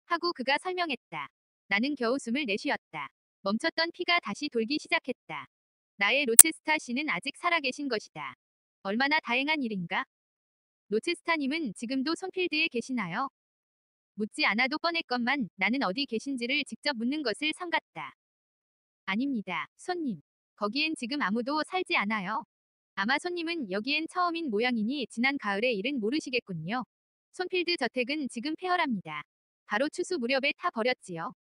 하고 그가 설명했다. 나는 겨우 숨을 내쉬었다. 멈췄던 피가 다시 돌기 시작했다. 나의 로체스타 씨는 아직 살아계신 것이다. 얼마나 다행한 일인가? 로체스타님은 지금도 손필드에 계시나요? 묻지 않아도 뻔했건만 나는 어디 계신지를 직접 묻는 것을 삼갔다. 아닙니다, 손님. 거기엔 지금 아무도 살지 않아요. 아마 손님은 여기엔 처음인 모양이니 지난 가을의 일은 모르시겠군요. 손필드 저택은 지금 폐허랍니다. 바로 추수 무렵에 타 버렸지요.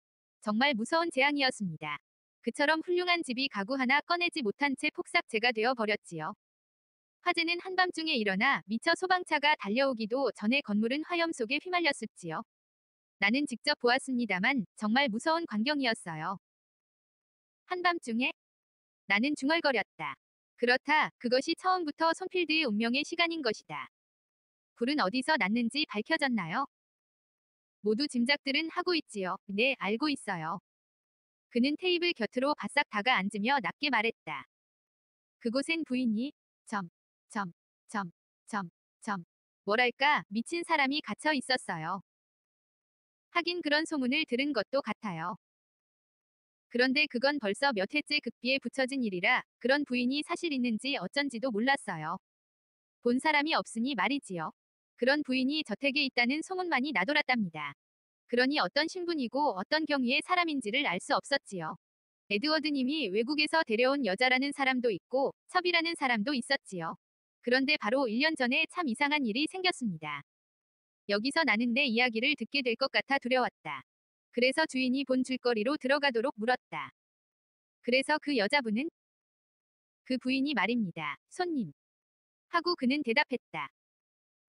정말 무서운 재앙이었습니다. 그처럼 훌륭한 집이 가구 하나 꺼내지 못한 채 폭삭제가 되어 버렸지요. 화재는 한밤중에 일어나 미처 소방차가 달려오기도 전에 건물은 화염 속에 휘말렸을지요. 나는 직접 보았습니다만 정말 무서운 광경이었어요. 한밤중에 나는 중얼거렸다. 그렇다. 그것이 처음부터 손필드의 운명의 시간인 것이다. 불은 어디서 났는지 밝혀졌나요? 모두 짐작들은 하고 있지요. 네, 알고 있어요. 그는 테이블 곁으로 바싹 다가 앉으며 낮게 말했다. 그곳엔 부인이 점, 점, 점, 점, 점. 뭐랄까, 미친 사람이 갇혀 있었어요. 하긴 그런 소문을 들은 것도 같아요. 그런데 그건 벌써 몇 해째 극비에 붙여진 일이라 그런 부인이 사실 있는지 어쩐지도 몰랐어요. 본 사람이 없으니 말이지요. 그런 부인이 저택에 있다는 소문만이 나돌았답니다. 그러니 어떤 신분이고 어떤 경위의 사람인지를 알 수 없었지요. 에드워드님이 외국에서 데려온 여자라는 사람도 있고 첩이라는 사람도 있었지요. 그런데 바로 1년 전에 참 이상한 일이 생겼습니다. 여기서 나는 내 이야기를 듣게 될 것 같아 두려웠다. 그래서 주인이 본 줄거리로 들어가도록 물었다. 그래서 그 여자분은 그 부인이 말입니다. 손님. 하고 그는 대답했다.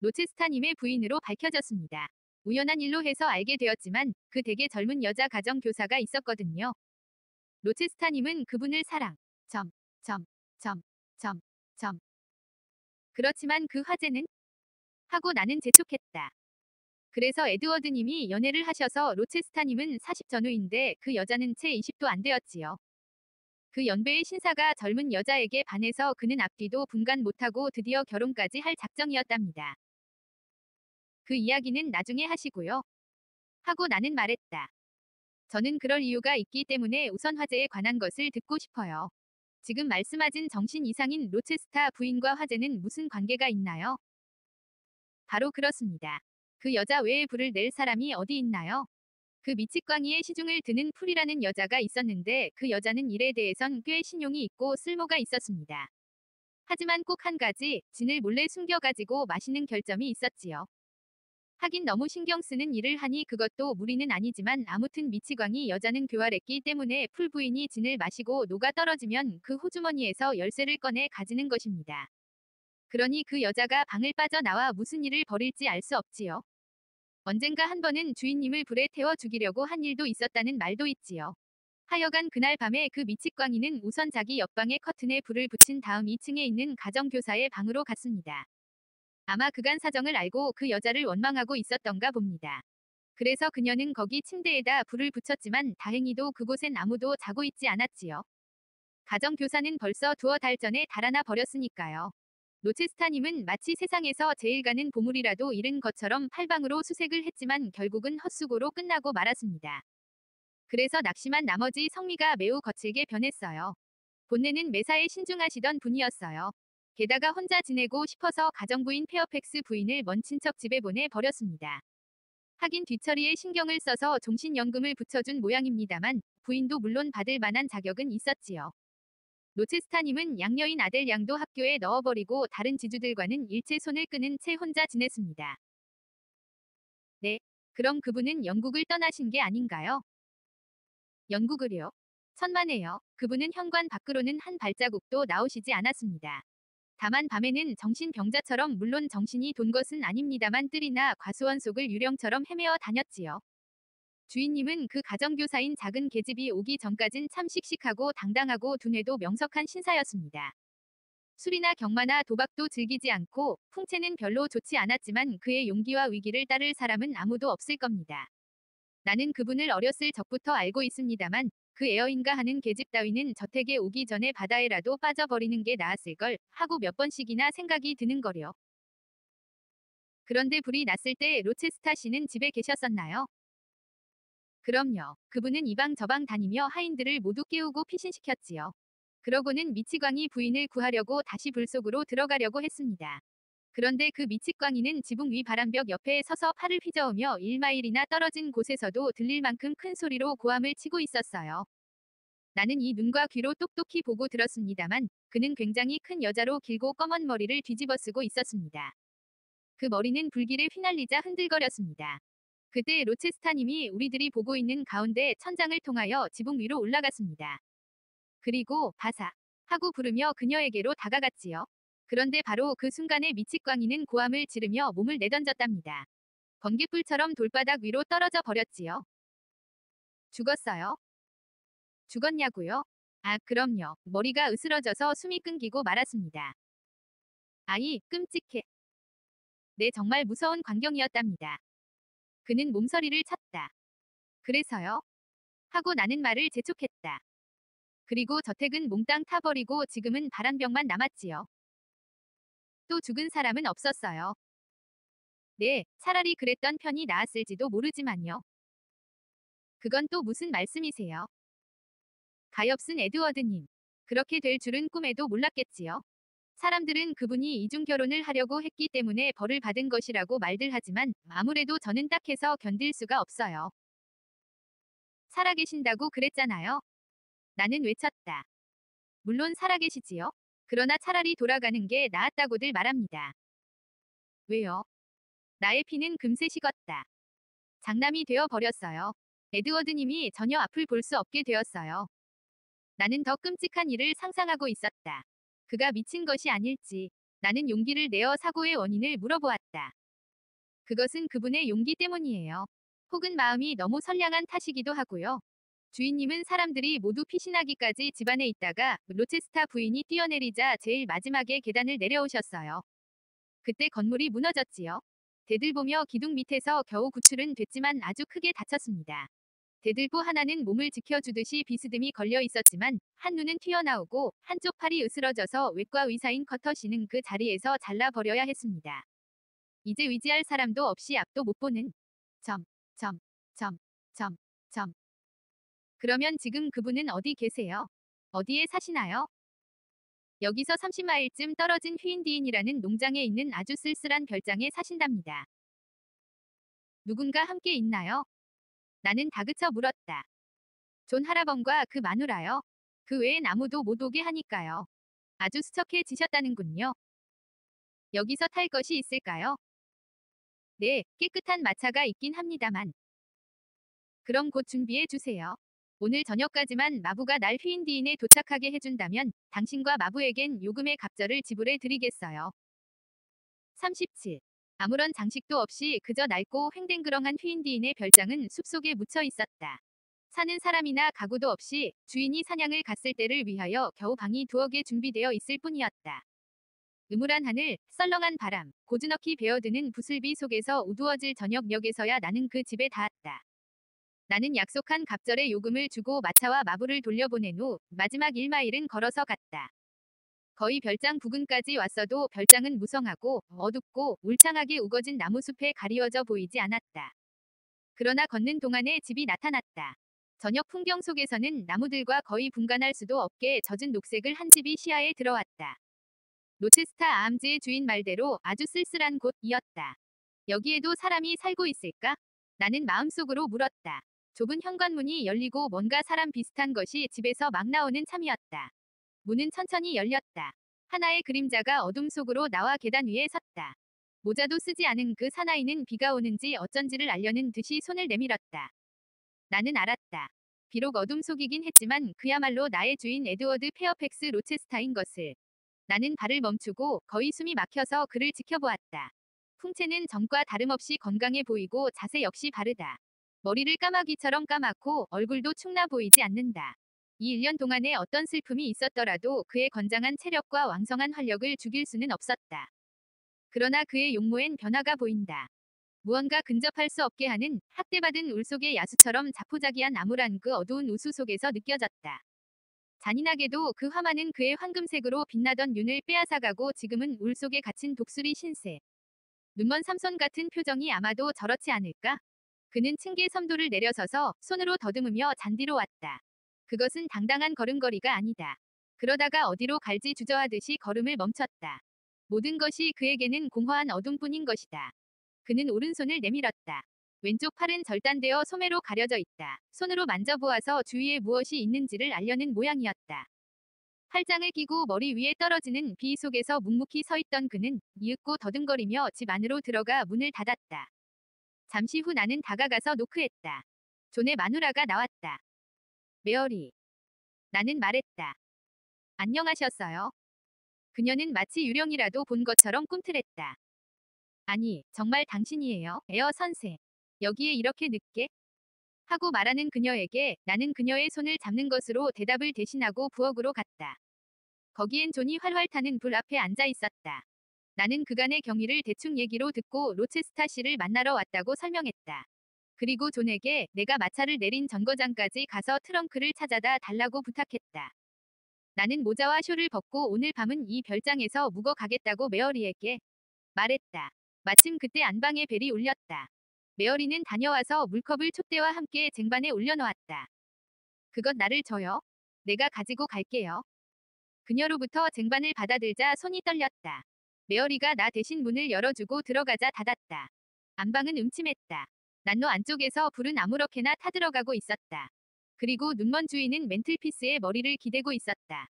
로체스타님의 부인으로 밝혀졌습니다. 우연한 일로 해서 알게 되었지만 그 되게 젊은 여자 가정 교사가 있었거든요. 로체스타님은 그분을 사랑. 점, 점, 점, 점, 점. 그렇지만 그 화제는 하고 나는 재촉했다. 그래서 에드워드님이 연애를 하셔서 로체스타님은 40 전후인데 그 여자는 채 20도 안 되었지요. 그 연배의 신사가 젊은 여자에게 반해서 그는 앞뒤도 분간 못하고 드디어 결혼까지 할 작정이었답니다. 그 이야기는 나중에 하시고요. 하고 나는 말했다. 저는 그럴 이유가 있기 때문에 우선 화제에 관한 것을 듣고 싶어요. 지금 말씀하신 정신 이상인 로체스타 부인과 화제는 무슨 관계가 있나요? 바로 그렇습니다. 그 여자 외에 불을 낼 사람이 어디 있나요? 그 미치광이의 시중을 드는 풀이라는 여자가 있었는데 그 여자는 일에 대해선 꽤 신용이 있고 쓸모가 있었습니다. 하지만 꼭 한 가지 진을 몰래 숨겨가지고 마시는 결점이 있었지요. 하긴 너무 신경 쓰는 일을 하니 그것도 무리는 아니지만 아무튼 미치광이 여자는 교활했기 때문에 풀 부인이 진을 마시고 녹아 떨어지면 그 호주머니에서 열쇠를 꺼내 가지는 것입니다. 그러니 그 여자가 방을 빠져나와 무슨 일을 벌일지 알 수 없지요. 언젠가 한 번은 주인님을 불에 태워 죽이려고 한 일도 있었다는 말도 있지요. 하여간 그날 밤에 그 미치광이는 우선 자기 옆방에 커튼에 불을 붙인 다음 2층에 있는 가정교사의 방으로 갔습니다. 아마 그간 사정을 알고 그 여자를 원망하고 있었던가 봅니다. 그래서 그녀는 거기 침대에다 불을 붙였지만 다행히도 그곳엔 아무도 자고 있지 않았지요. 가정교사는 벌써 두어 달 전에 달아나 버렸으니까요. 노체스타님은 마치 세상에서 제일 가는 보물이라도 잃은 것처럼 팔방으로 수색을 했지만 결국은 헛수고로 끝나고 말았습니다. 그래서 낙심한 나머지 성미가 매우 거칠게 변했어요. 본래는 매사에 신중하시던 분이었어요. 게다가 혼자 지내고 싶어서 가정부인 페어팩스 부인을 먼 친척 집에 보내 버렸습니다. 하긴 뒤처리에 신경을 써서 종신연금을 붙여준 모양입니다만 부인도 물론 받을 만한 자격은 있었지요. 노체스타님은 양녀인 아델 양도 학교에 넣어버리고 다른 지주들과는 일체 손을 끄는 채 혼자 지냈습니다. 네. 그럼 그분은 영국을 떠나신 게 아닌가요? 영국을요? 천만에요. 그분은 현관 밖으로는 한 발자국도 나오시지 않았습니다. 다만 밤에는 정신병자처럼 물론 정신이 돈 것은 아닙니다만 뜰이나 과수원 속을 유령처럼 헤매어 다녔지요. 주인님은 그 가정교사인 작은 계집이 오기 전까진 참 씩씩하고 당당하고 두뇌도 명석한 신사였습니다. 술이나 경마나 도박도 즐기지 않고 풍채는 별로 좋지 않았지만 그의 용기와 위기를 따를 사람은 아무도 없을 겁니다. 나는 그분을 어렸을 적부터 알고 있습니다만 그 에어인가 하는 계집 따위는 저택에 오기 전에 바다에라도 빠져버리는 게 나았을 걸 하고 몇 번씩이나 생각이 드는 거려. 그런데 불이 났을 때 로체스타 씨는 집에 계셨었나요? 그럼요. 그분은 이방 저방 다니며 하인들을 모두 깨우고 피신시켰지요. 그러고는 미치광이 부인을 구하려고 다시 불 속으로 들어가려고 했습니다. 그런데 그 미치광이는 지붕 위 바람벽 옆에 서서 팔을 휘저으며 1마일이나 떨어진 곳에서도 들릴 만큼 큰 소리로 고함을 치고 있었어요. 나는 이 눈과 귀로 똑똑히 보고 들었습니다만 그는 굉장히 큰 여자로 길고 검은 머리를 뒤집어 쓰고 있었습니다. 그 머리는 불길에 휘날리자 흔들거렸습니다. 그때 로체스타님이 우리들이 보고 있는 가운데 천장을 통하여 지붕 위로 올라갔습니다. 그리고 바사 하고 부르며 그녀에게로 다가갔지요. 그런데 바로 그 순간에 미치광이는 고함을 지르며 몸을 내던졌답니다. 번개불처럼 돌바닥 위로 떨어져 버렸지요. 죽었어요? 죽었냐고요? 아, 그럼요. 머리가 으스러져서 숨이 끊기고 말았습니다. 아이, 끔찍해. 네, 정말 무서운 광경이었답니다. 그는 몸서리를 쳤다. 그래서요? 하고 나는 말을 재촉했다. 그리고 저택은 몽땅 타버리고 지금은 바람병만 남았지요. 또 죽은 사람은 없었어요. 네, 차라리 그랬던 편이 나았을지도 모르지만요. 그건 또 무슨 말씀이세요? 가엾은 에드워드님. 그렇게 될 줄은 꿈에도 몰랐겠지요. 사람들은 그분이 이중 결혼을 하려고 했기 때문에 벌을 받은 것이라고 말들 하지만 아무래도 저는 딱해서 견딜 수가 없어요. 살아계신다고 그랬잖아요. 나는 외쳤다. 물론 살아계시지요. 그러나 차라리 돌아가는 게 나았다고들 말합니다. 왜요? 나의 피는 금세 식었다. 장남이 되어 버렸어요. 에드워드님이 전혀 앞을 볼 수 없게 되었어요. 나는 더 끔찍한 일을 상상하고 있었다. 그가 미친 것이 아닐지. 나는 용기를 내어 사고의 원인을 물어보았다. 그것은 그분의 용기 때문이에요. 혹은 마음이 너무 선량한 탓이기도 하고요. 주인님은 사람들이 모두 피신하기까지 집안에 있다가 로체스타 부인이 뛰어내리자 제일 마지막에 계단을 내려오셨어요. 그때 건물이 무너졌지요. 대들보며 기둥 밑에서 겨우 구출은 됐지만 아주 크게 다쳤습니다. 대들보 하나는 몸을 지켜주듯이 비스듬히 걸려 있었지만 한 눈은 튀어나오고 한쪽 팔이 으스러져서 외과 의사인 커터 씨는 그 자리에서 잘라버려야 했습니다. 이제 의지할 사람도 없이 앞도 못 보는 점, 점, 점, 점, 점. 그러면 지금 그분은 어디 계세요? 어디에 사시나요? 여기서 30마일쯤 떨어진 휘인디인이라는 농장에 있는 아주 쓸쓸한 별장에 사신답니다. 누군가 함께 있나요? 나는 다그쳐 물었다. 존 할아범과 그 마누라요. 그 외엔 아무도 못 오게 하니까요. 아주 수척해지셨다는군요. 여기서 탈 것이 있을까요? 네, 깨끗한 마차가 있긴 합니다만. 그럼 곧 준비해 주세요. 오늘 저녁까지만 마부가 날 휘인디인에 도착하게 해준다면 당신과 마부에겐 요금의 갑절을 지불해 드리겠어요. 37. 아무런 장식도 없이 그저 낡고 횡댕그렁한 휘인디인의 별장은 숲속에 묻혀 있었다. 사는 사람이나 가구도 없이 주인이 사냥을 갔을 때를 위하여 겨우 방이 두어 개 준비되어 있을 뿐이었다. 음울한 하늘, 썰렁한 바람, 고즈넉히 베어드는 부슬비 속에서 우두어질 저녁녘에서야 나는 그 집에 닿았다. 나는 약속한 갑절의 요금을 주고 마차와 마부를 돌려보낸 후 마지막 1마일은 걸어서 갔다. 거의 별장 부근까지 왔어도 별장은 무성하고 어둡고 울창하게 우거진 나무숲에 가리워져 보이지 않았다. 그러나 걷는 동안에 집이 나타났다. 저녁 풍경 속에서는 나무들과 거의 분간할 수도 없게 젖은 녹색을 한 집이 시야에 들어왔다. 로체스타 아암즈의 주인 말대로 아주 쓸쓸한 곳이었다. 여기에도 사람이 살고 있을까? 나는 마음속으로 물었다. 좁은 현관문이 열리고 뭔가 사람 비슷한 것이 집에서 막 나오는 참이었다. 문은 천천히 열렸다. 하나의 그림자가 어둠 속으로 나와 계단 위에 섰다. 모자도 쓰지 않은 그 사나이는 비가 오는지 어쩐지를 알려는 듯이 손을 내밀었다. 나는 알았다. 비록 어둠 속이긴 했지만 그야말로 나의 주인 에드워드 페어팩스 로체스타인 것을. 나는 발을 멈추고 거의 숨이 막혀서 그를 지켜보았다. 풍채는 전과 다름없이 건강해 보이고 자세 역시 바르다. 머리를 까마귀처럼 까맣고 얼굴도 축나 보이지 않는다. 이 1년 동안에 어떤 슬픔이 있었더라도 그의 건장한 체력과 왕성한 활력을 죽일 수는 없었다. 그러나 그의 용모엔 변화가 보인다. 무언가 근접할 수 없게 하는 학대받은 울 속의 야수처럼 자포자기한 암울한 그 어두운 우수 속에서 느껴졌다. 잔인하게도 그 화만은 그의 황금색으로 빛나던 윤을 빼앗아가고 지금은 울 속에 갇힌 독수리 신세. 눈먼 삼손 같은 표정이 아마도 저렇지 않을까? 그는 층계 섬도를 내려서서 손으로 더듬으며 잔디로 왔다. 그것은 당당한 걸음걸이가 아니다. 그러다가 어디로 갈지 주저하듯이 걸음을 멈췄다. 모든 것이 그에게는 공허한 어둠뿐인 것이다. 그는 오른손을 내밀었다. 왼쪽 팔은 절단되어 소매로 가려져 있다. 손으로 만져보아서 주위에 무엇이 있는지를 알려는 모양이었다. 팔짱을 끼고 머리 위에 떨어지는 비 속에서 묵묵히 서 있던 그는 이윽고 더듬거리며 집 안으로 들어가 문을 닫았다. 잠시 후 나는 다가가서 노크했다. 존의 마누라가 나왔다. 메어리. 나는 말했다. 안녕하셨어요. 그녀는 마치 유령이라도 본 것처럼 꿈틀했다. 아니, 정말 당신이에요, 에어 선생. 여기에 이렇게 늦게? 하고 말하는 그녀에게 나는 그녀의 손을 잡는 것으로 대답을 대신하고 부엌으로 갔다. 거기엔 존이 활활 타는 불 앞에 앉아 있었다. 나는 그간의 경위를 대충 얘기로 듣고 로체스타 씨를 만나러 왔다고 설명했다. 그리고 존에게 내가 마차를 내린 정거장까지 가서 트렁크를 찾아다 달라고 부탁했다. 나는 모자와 숄을 벗고 오늘 밤은 이 별장에서 묵어 가겠다고 메어리에게 말했다. 마침 그때 안방에 벨이 울렸다. 메어리는 다녀와서 물컵을 촛대와 함께 쟁반에 올려놓았다. 그것 나를 줘요. 내가 가지고 갈게요. 그녀로부터 쟁반을 받아들자 손이 떨렸다. 메어리가 나 대신 문을 열어주고 들어가자 닫았다. 안방은 음침했다. 난로 안쪽에서 불은 아무렇게나 타들어가고 있었다. 그리고 눈먼 주인은 멘틀피스에 머리를 기대고 있었다.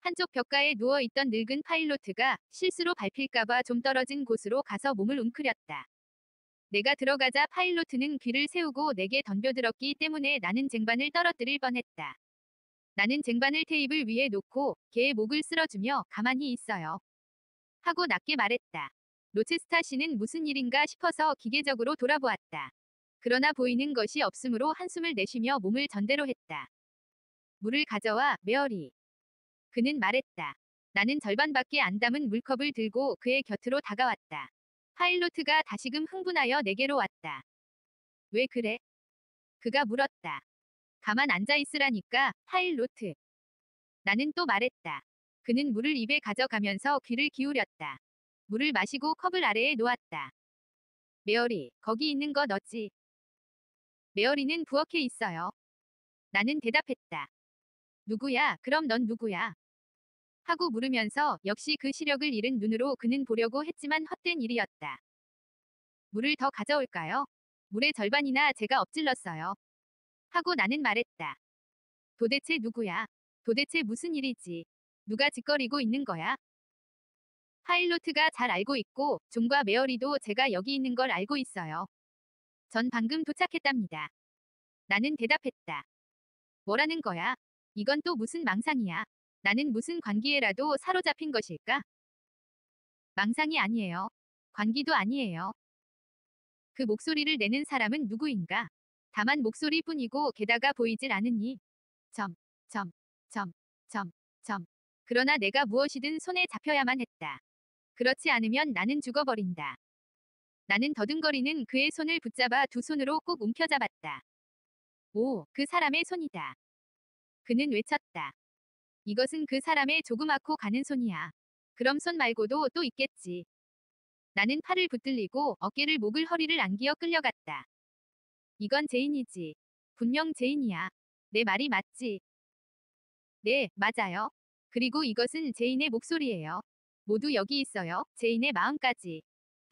한쪽 벽가에 누워있던 늙은 파일로트가 실수로 밟힐까봐 좀 떨어진 곳으로 가서 몸을 웅크렸다. 내가 들어가자 파일로트는 귀를 세우고 내게 덤벼들었기 때문에 나는 쟁반을 떨어뜨릴 뻔했다. 나는 쟁반을 테이블 위에 놓고 개의 목을 쓸어주며 가만히 있어요. 하고 낮게 말했다. 로체스타 씨는 무슨 일인가 싶어서 기계적으로 돌아보았다. 그러나 보이는 것이 없으므로 한숨을 내쉬며 몸을 전대로 했다. 물을 가져와 메어리. 그는 말했다. 나는 절반밖에 안 담은 물컵을 들고 그의 곁으로 다가왔다. 파일로트가 다시금 흥분하여 내게로 왔다. 왜 그래? 그가 물었다. 가만 앉아 있으라니까, 파일로트. 나는 또 말했다. 그는 물을 입에 가져가면서 귀를 기울였다. 물을 마시고 컵을 아래에 놓았다. 메어리, 거기 있는 거 너지? 메어리는 부엌에 있어요. 나는 대답했다. 누구야? 그럼 넌 누구야? 하고 물으면서 역시 그 시력을 잃은 눈으로 그는 보려고 했지만 헛된 일이었다. 물을 더 가져올까요? 물의 절반이나 제가 엎질렀어요. 하고 나는 말했다. 도대체 누구야? 도대체 무슨 일이지? 누가 짓거리고 있는 거야? 파일로트가 잘 알고 있고 존과 메어리도 제가 여기 있는 걸 알고 있어요. 전 방금 도착했답니다. 나는 대답했다. 뭐라는 거야? 이건 또 무슨 망상이야? 나는 무슨 관기에라도 사로잡힌 것일까? 망상이 아니에요. 관기도 아니에요. 그 목소리를 내는 사람은 누구인가? 다만 목소리뿐이고 게다가 보이질 않으니. 점, 점, 점, 점, 점. 그러나 내가 무엇이든 손에 잡혀야만 했다. 그렇지 않으면 나는 죽어버린다. 나는 더듬거리는 그의 손을 붙잡아 두 손으로 꼭 움켜잡았다. 오, 그 사람의 손이다. 그는 외쳤다. 이것은 그 사람의 조그맣고 가는 손이야. 그럼 손 말고도 또 있겠지. 나는 팔을 붙들리고 어깨를 목을 허리를 안기어 끌려갔다. 이건 제인이지. 분명 제인이야. 내 말이 맞지? 네, 맞아요. 그리고 이것은 제인의 목소리예요. 모두 여기 있어요. 제인의 마음까지.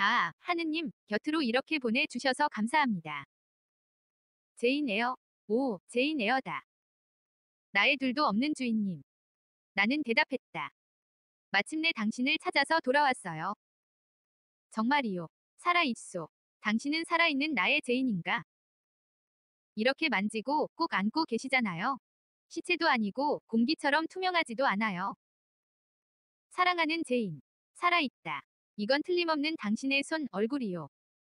아, 하느님, 곁으로 이렇게 보내주셔서 감사합니다. 제인 에어. 오, 제인 에어다. 나의 둘도 없는 주인님. 나는 대답했다. 마침내 당신을 찾아서 돌아왔어요. 정말이요. 살아있소. 당신은 살아있는 나의 제인인가? 이렇게 만지고 꼭 안고 계시잖아요. 시체도 아니고 공기처럼 투명하지도 않아요. 사랑하는 제인. 살아있다. 이건 틀림없는 당신의 손 얼굴이요.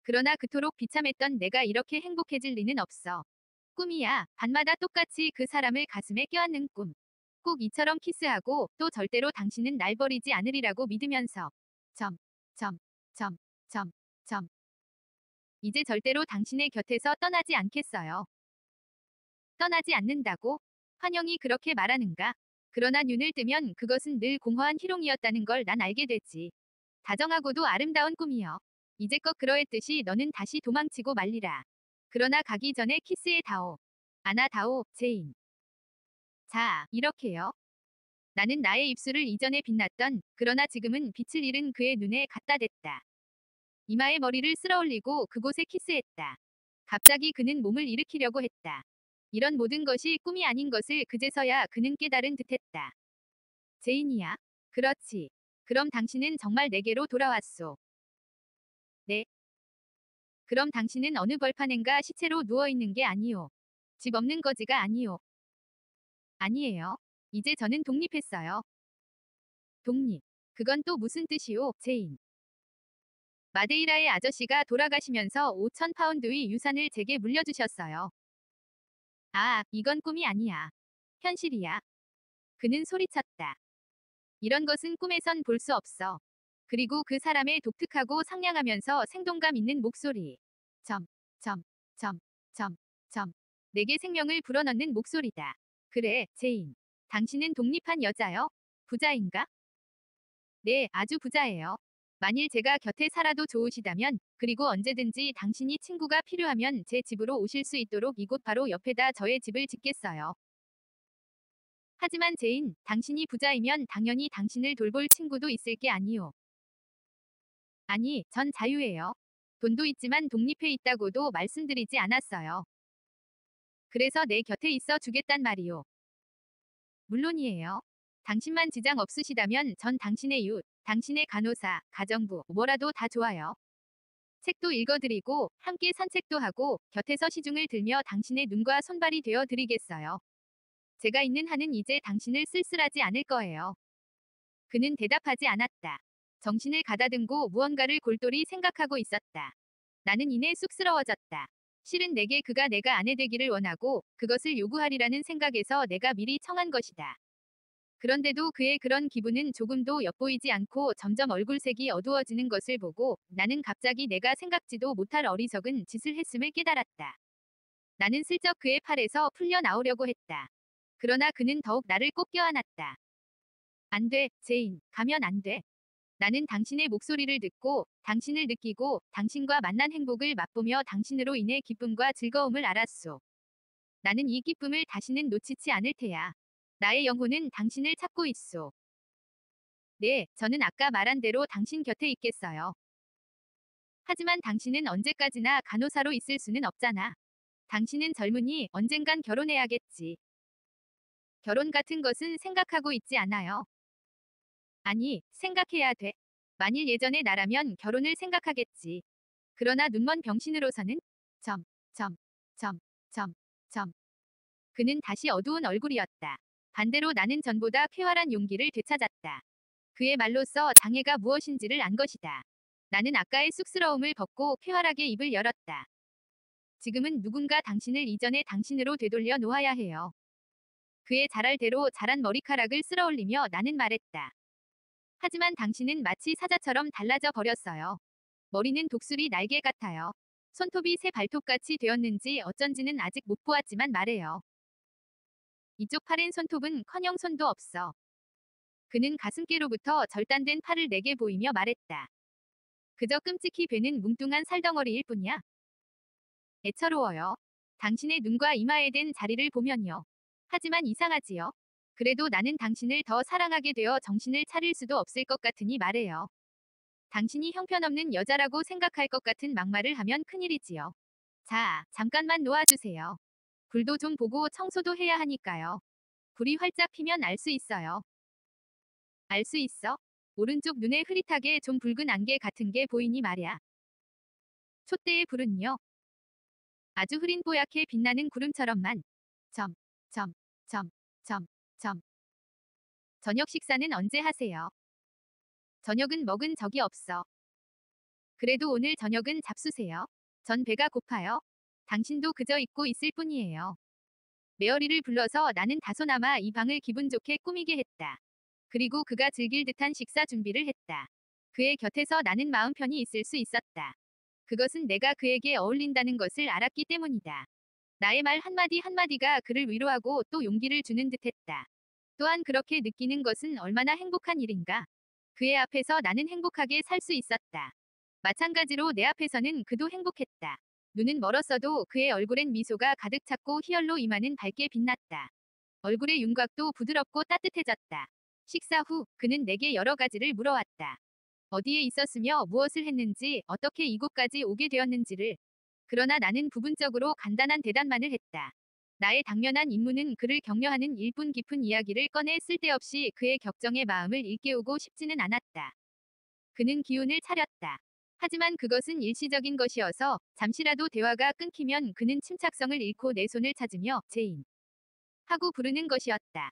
그러나 그토록 비참했던 내가 이렇게 행복해질 리는 없어. 꿈이야. 밤마다 똑같이 그 사람을 가슴에 껴안는 꿈. 꼭 이처럼 키스하고 또 절대로 당신은 날 버리지 않으리라고 믿으면서. 점, 점, 점, 점, 점. 이제 절대로 당신의 곁에서 떠나지 않겠어요. 떠나지 않는다고? 환영이 그렇게 말하는가? 그러나 눈을 뜨면 그것은 늘 공허한 희롱이었다는 걸 난 알게 되지. 다정하고도 아름다운 꿈이여. 이제껏 그러했듯이 너는 다시 도망치고 말리라. 그러나 가기 전에 키스해 다오. 안아 다오, 제인. 자, 이렇게요. 나는 나의 입술을 이전에 빛났던, 그러나 지금은 빛을 잃은 그의 눈에 갖다 댔다. 이마에 머리를 쓸어올리고 그곳에 키스했다. 갑자기 그는 몸을 일으키려고 했다. 이런 모든 것이 꿈이 아닌 것을 그제서야 그는 깨달은 듯했다. 제인이야. 그렇지. 그럼 당신은 정말 내게로 돌아왔소. 네. 그럼 당신은 어느 벌판엔가 시체로 누워있는 게 아니오. 집 없는 거지가 아니오. 아니에요. 이제 저는 독립했어요. 독립. 그건 또 무슨 뜻이오, 제인? 마데이라의 아저씨가 돌아가시면서 5천 파운드의 유산을 제게 물려주셨어요. 아, 이건 꿈이 아니야. 현실이야. 그는 소리쳤다. 이런 것은 꿈에선 볼 수 없어. 그리고 그 사람의 독특하고 상냥하면서 생동감 있는 목소리. 점, 점, 점, 점, 점. 내게 생명을 불어넣는 목소리다. 그래, 제인. 당신은 독립한 여자요? 부자인가? 네, 아주 부자예요. 만일 제가 곁에 살아도 좋으시다면, 그리고 언제든지 당신이 친구가 필요하면 제 집으로 오실 수 있도록 이곳 바로 옆에다 저의 집을 짓겠어요. 하지만 제인, 당신이 부자이면 당연히 당신을 돌볼 친구도 있을 게 아니오. 아니, 전 자유예요. 돈도 있지만 독립해 있다고도 말씀드리지 않았어요. 그래서 내 곁에 있어 주겠단 말이오. 물론이에요. 당신만 지장 없으시다면 전 당신의 이웃, 당신의 간호사, 가정부, 뭐라도 다 좋아요. 책도 읽어드리고 함께 산책도 하고 곁에서 시중을 들며 당신의 눈과 손발이 되어 드리겠어요. 제가 있는 한은 이제 당신을 쓸쓸하지 않을 거예요. 그는 대답하지 않았다. 정신을 가다듬고 무언가를 골똘히 생각하고 있었다. 나는 이내 쑥스러워졌다. 실은 내게 그가 내가 아내 되기를 원하고 그것을 요구하리라는 생각에서 내가 미리 청한 것이다. 그런데도 그의 그런 기분은 조금도 엿보이지 않고 점점 얼굴색이 어두워지는 것을 보고 나는 갑자기 내가 생각지도 못할 어리석은 짓을 했음을 깨달았다. 나는 슬쩍 그의 팔에서 풀려 나오려고 했다. 그러나 그는 더욱 나를 꼭 껴안았다. 안 돼, 제인, 가면 안 돼. 나는 당신의 목소리를 듣고, 당신을 느끼고, 당신과 만난 행복을 맛보며 당신으로 인해 기쁨과 즐거움을 알았소. 나는 이 기쁨을 다시는 놓치지 않을 테야. 나의 영혼은 당신을 찾고 있소. 네, 저는 아까 말한 대로 당신 곁에 있겠어요. 하지만 당신은 언제까지나 간호사로 있을 수는 없잖아. 당신은 젊으니 언젠간 결혼해야겠지. 결혼 같은 것은 생각하고 있지 않아요. 아니, 생각해야 돼. 만일 예전의 나라면 결혼을 생각하겠지. 그러나 눈먼 병신으로서는 점, 점, 점, 점, 점. 그는 다시 어두운 얼굴이었다. 반대로 나는 전보다 쾌활한 용기를 되찾았다. 그의 말로써 장애가 무엇인지를 안 것이다. 나는 아까의 쑥스러움을 벗고 쾌활하게 입을 열었다. 지금은 누군가 당신을 이전의 당신으로 되돌려 놓아야 해요. 그의 자랄대로 자란 머리카락을 쓸어올리며 나는 말했다. 하지만 당신은 마치 사자처럼 달라져 버렸어요. 머리는 독수리 날개 같아요. 손톱이 새 발톱같이 되었는지 어쩐지는 아직 못 보았지만 말해요. 이쪽 팔엔 손톱은 커녕 손도 없어. 그는 가슴께로부터 절단된 팔을 내게 보이며 말했다. 그저 끔찍히 베는 뭉뚱한 살덩어리일 뿐이야. 애처로워요. 당신의 눈과 이마에 댄 자리를 보면요. 하지만 이상하지요. 그래도 나는 당신을 더 사랑하게 되어 정신을 차릴 수도 없을 것 같으니 말해요. 당신이 형편없는 여자라고 생각할 것 같은 막말을 하면 큰일이지요. 자, 잠깐만 놓아주세요. 불도 좀 보고 청소도 해야 하니까요. 불이 활짝 피면 알 수 있어요. 알 수 있어? 오른쪽 눈에 흐릿하게 좀 붉은 안개 같은 게 보이니 말이야. 촛대의 불은요. 아주 흐린 뽀얗게 빛나는 구름처럼만. 점, 점, 점, 점, 점. 저녁 식사는 언제 하세요? 저녁은 먹은 적이 없어. 그래도 오늘 저녁은 잡수세요. 전 배가 고파요. 당신도 그저 잊고 있을 뿐이에요. 메어리를 불러서 나는 다소나마 이 방을 기분 좋게 꾸미게 했다. 그리고 그가 즐길 듯한 식사 준비를 했다. 그의 곁에서 나는 마음 편히 있을 수 있었다. 그것은 내가 그에게 어울린다는 것을 알았기 때문이다. 나의 말 한마디 한마디가 그를 위로하고 또 용기를 주는 듯했다. 또한 그렇게 느끼는 것은 얼마나 행복한 일인가. 그의 앞에서 나는 행복하게 살 수 있었다. 마찬가지로 내 앞에서는 그도 행복했다. 눈은 멀었어도 그의 얼굴엔 미소가 가득 찼고 희열로 이마는 밝게 빛났다. 얼굴의 윤곽도 부드럽고 따뜻해졌다. 식사 후 그는 내게 여러 가지를 물어왔다. 어디에 있었으며 무엇을 했는지 어떻게 이곳까지 오게 되었는지를 그러나 나는 부분적으로 간단한 대답만을 했다. 나의 당연한 임무는 그를 격려하는 일분 깊은 이야기를 꺼내 쓸데없이 그의 격정의 마음을 일깨우고 싶지는 않았다. 그는 기운을 차렸다. 하지만 그것은 일시적인 것이어서 잠시라도 대화가 끊기면 그는 침착성을 잃고 내 손을 찾으며 제인 하고 부르는 것이었다.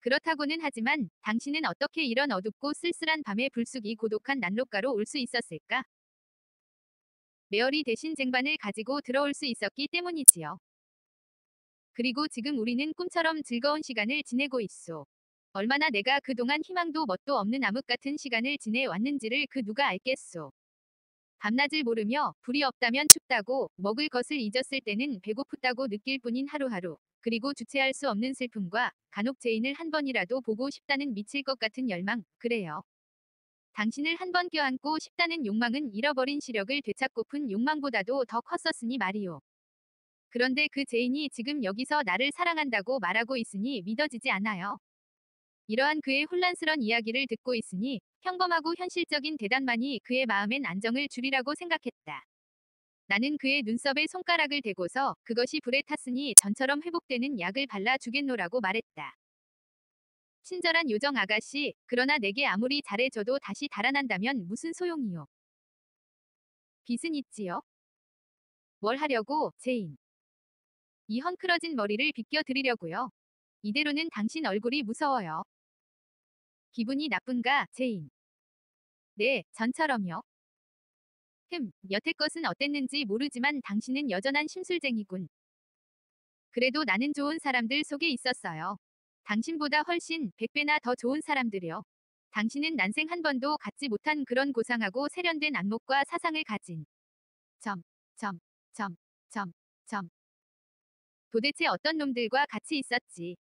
그렇다고는 하지만 당신은 어떻게 이런 어둡고 쓸쓸한 밤에 불쑥 이 고독한 난로가로 올 수 있었을까? 메어리 대신 쟁반을 가지고 들어올 수 있었기 때문이지요. 그리고 지금 우리는 꿈처럼 즐거운 시간을 지내고 있소. 얼마나 내가 그동안 희망도 멋도 없는 암흑 같은 시간을 지내왔는지를 그 누가 알겠소. 밤낮을 모르며 불이 없다면 춥다고 먹을 것을 잊었을 때는 배고프다고 느낄 뿐인 하루하루. 그리고 주체할 수 없는 슬픔과 간혹 제인을 한 번이라도 보고 싶다는 미칠 것 같은 열망. 그래요. 당신을 한 번 껴안고 싶다는 욕망은 잃어버린 시력을 되찾고픈 욕망보다도 더 컸었으니 말이오. 그런데 그 제인이 지금 여기서 나를 사랑한다고 말하고 있으니 믿어지지 않아요. 이러한 그의 혼란스런 이야기를 듣고 있으니 평범하고 현실적인 대답만이 그의 마음엔 안정을 주리라고 생각했다. 나는 그의 눈썹에 손가락을 대고서 그것이 불에 탔으니 전처럼 회복되는 약을 발라 주겠노라고 말했다. 친절한 요정 아가씨, 그러나 내게 아무리 잘해줘도 다시 달아난다면 무슨 소용이요. 빚은 있지요. 뭘 하려고, 제인. 이 헝클어진 머리를 빗겨드리려고요. 이대로는 당신 얼굴이 무서워요. 기분이 나쁜가, 제인? 네, 전처럼요. 흠, 여태껏은 어땠는지 모르지만 당신은 여전한 심술쟁이군. 그래도 나는 좋은 사람들 속에 있었어요. 당신보다 훨씬 100배나 더 좋은 사람들이요. 당신은 난생 한 번도 갖지 못한 그런 고상하고 세련된 안목과 사상을 가진 점, 점, 점, 점, 점. 도대체 어떤 놈들과 같이 있었지.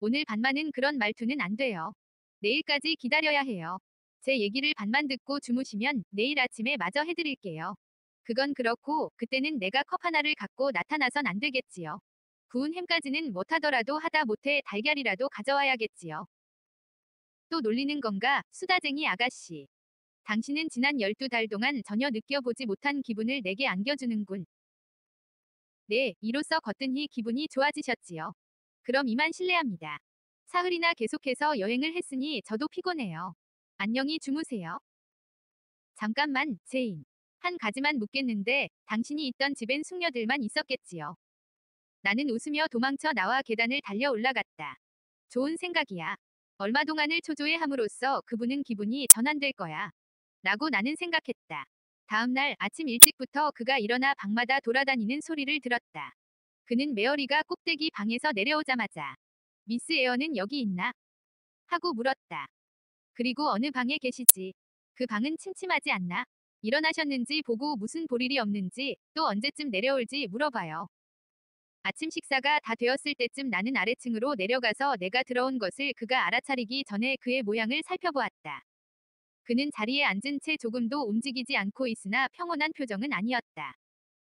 오늘 밤만은 그런 말투는 안 돼요. 내일까지 기다려야 해요. 제 얘기를 반만 듣고 주무시면 내일 아침에 마저 해드릴게요. 그건 그렇고 그때는 내가 컵 하나를 갖고 나타나선 안 되겠지요. 구운 햄까지는 못하더라도 하다 못해 달걀이라도 가져와야겠지요. 또 놀리는 건가, 수다쟁이 아가씨. 당신은 지난 12달 동안 전혀 느껴보지 못한 기분을 내게 안겨주는군. 네, 이로써 거뜬히 기분이 좋아지셨지요. 그럼 이만 실례합니다. 사흘이나 계속해서 여행을 했으니 저도 피곤해요. 안녕히 주무세요. 잠깐만, 제인. 한 가지만 묻겠는데, 당신이 있던 집엔 숙녀들만 있었겠지요. 나는 웃으며 도망쳐 나와 계단을 달려 올라갔다. 좋은 생각이야. 얼마 동안을 초조해 함으로써 그분은 기분이 전환될 거야. 라고 나는 생각했다. 다음날 아침 일찍부터 그가 일어나 방마다 돌아다니는 소리를 들었다. 그는 메어리가 꼭대기 방에서 내려오자마자 미스 에어는 여기 있나? 하고 물었다. 그리고 어느 방에 계시지? 그 방은 침침하지 않나? 일어나셨는지 보고 무슨 볼일이 없는지 또 언제쯤 내려올지 물어봐요. 아침 식사가 다 되었을 때쯤 나는 아래층으로 내려가서 내가 들어온 것을 그가 알아차리기 전에 그의 모양을 살펴보았다. 그는 자리에 앉은 채 조금도 움직이지 않고 있으나 평온한 표정은 아니었다.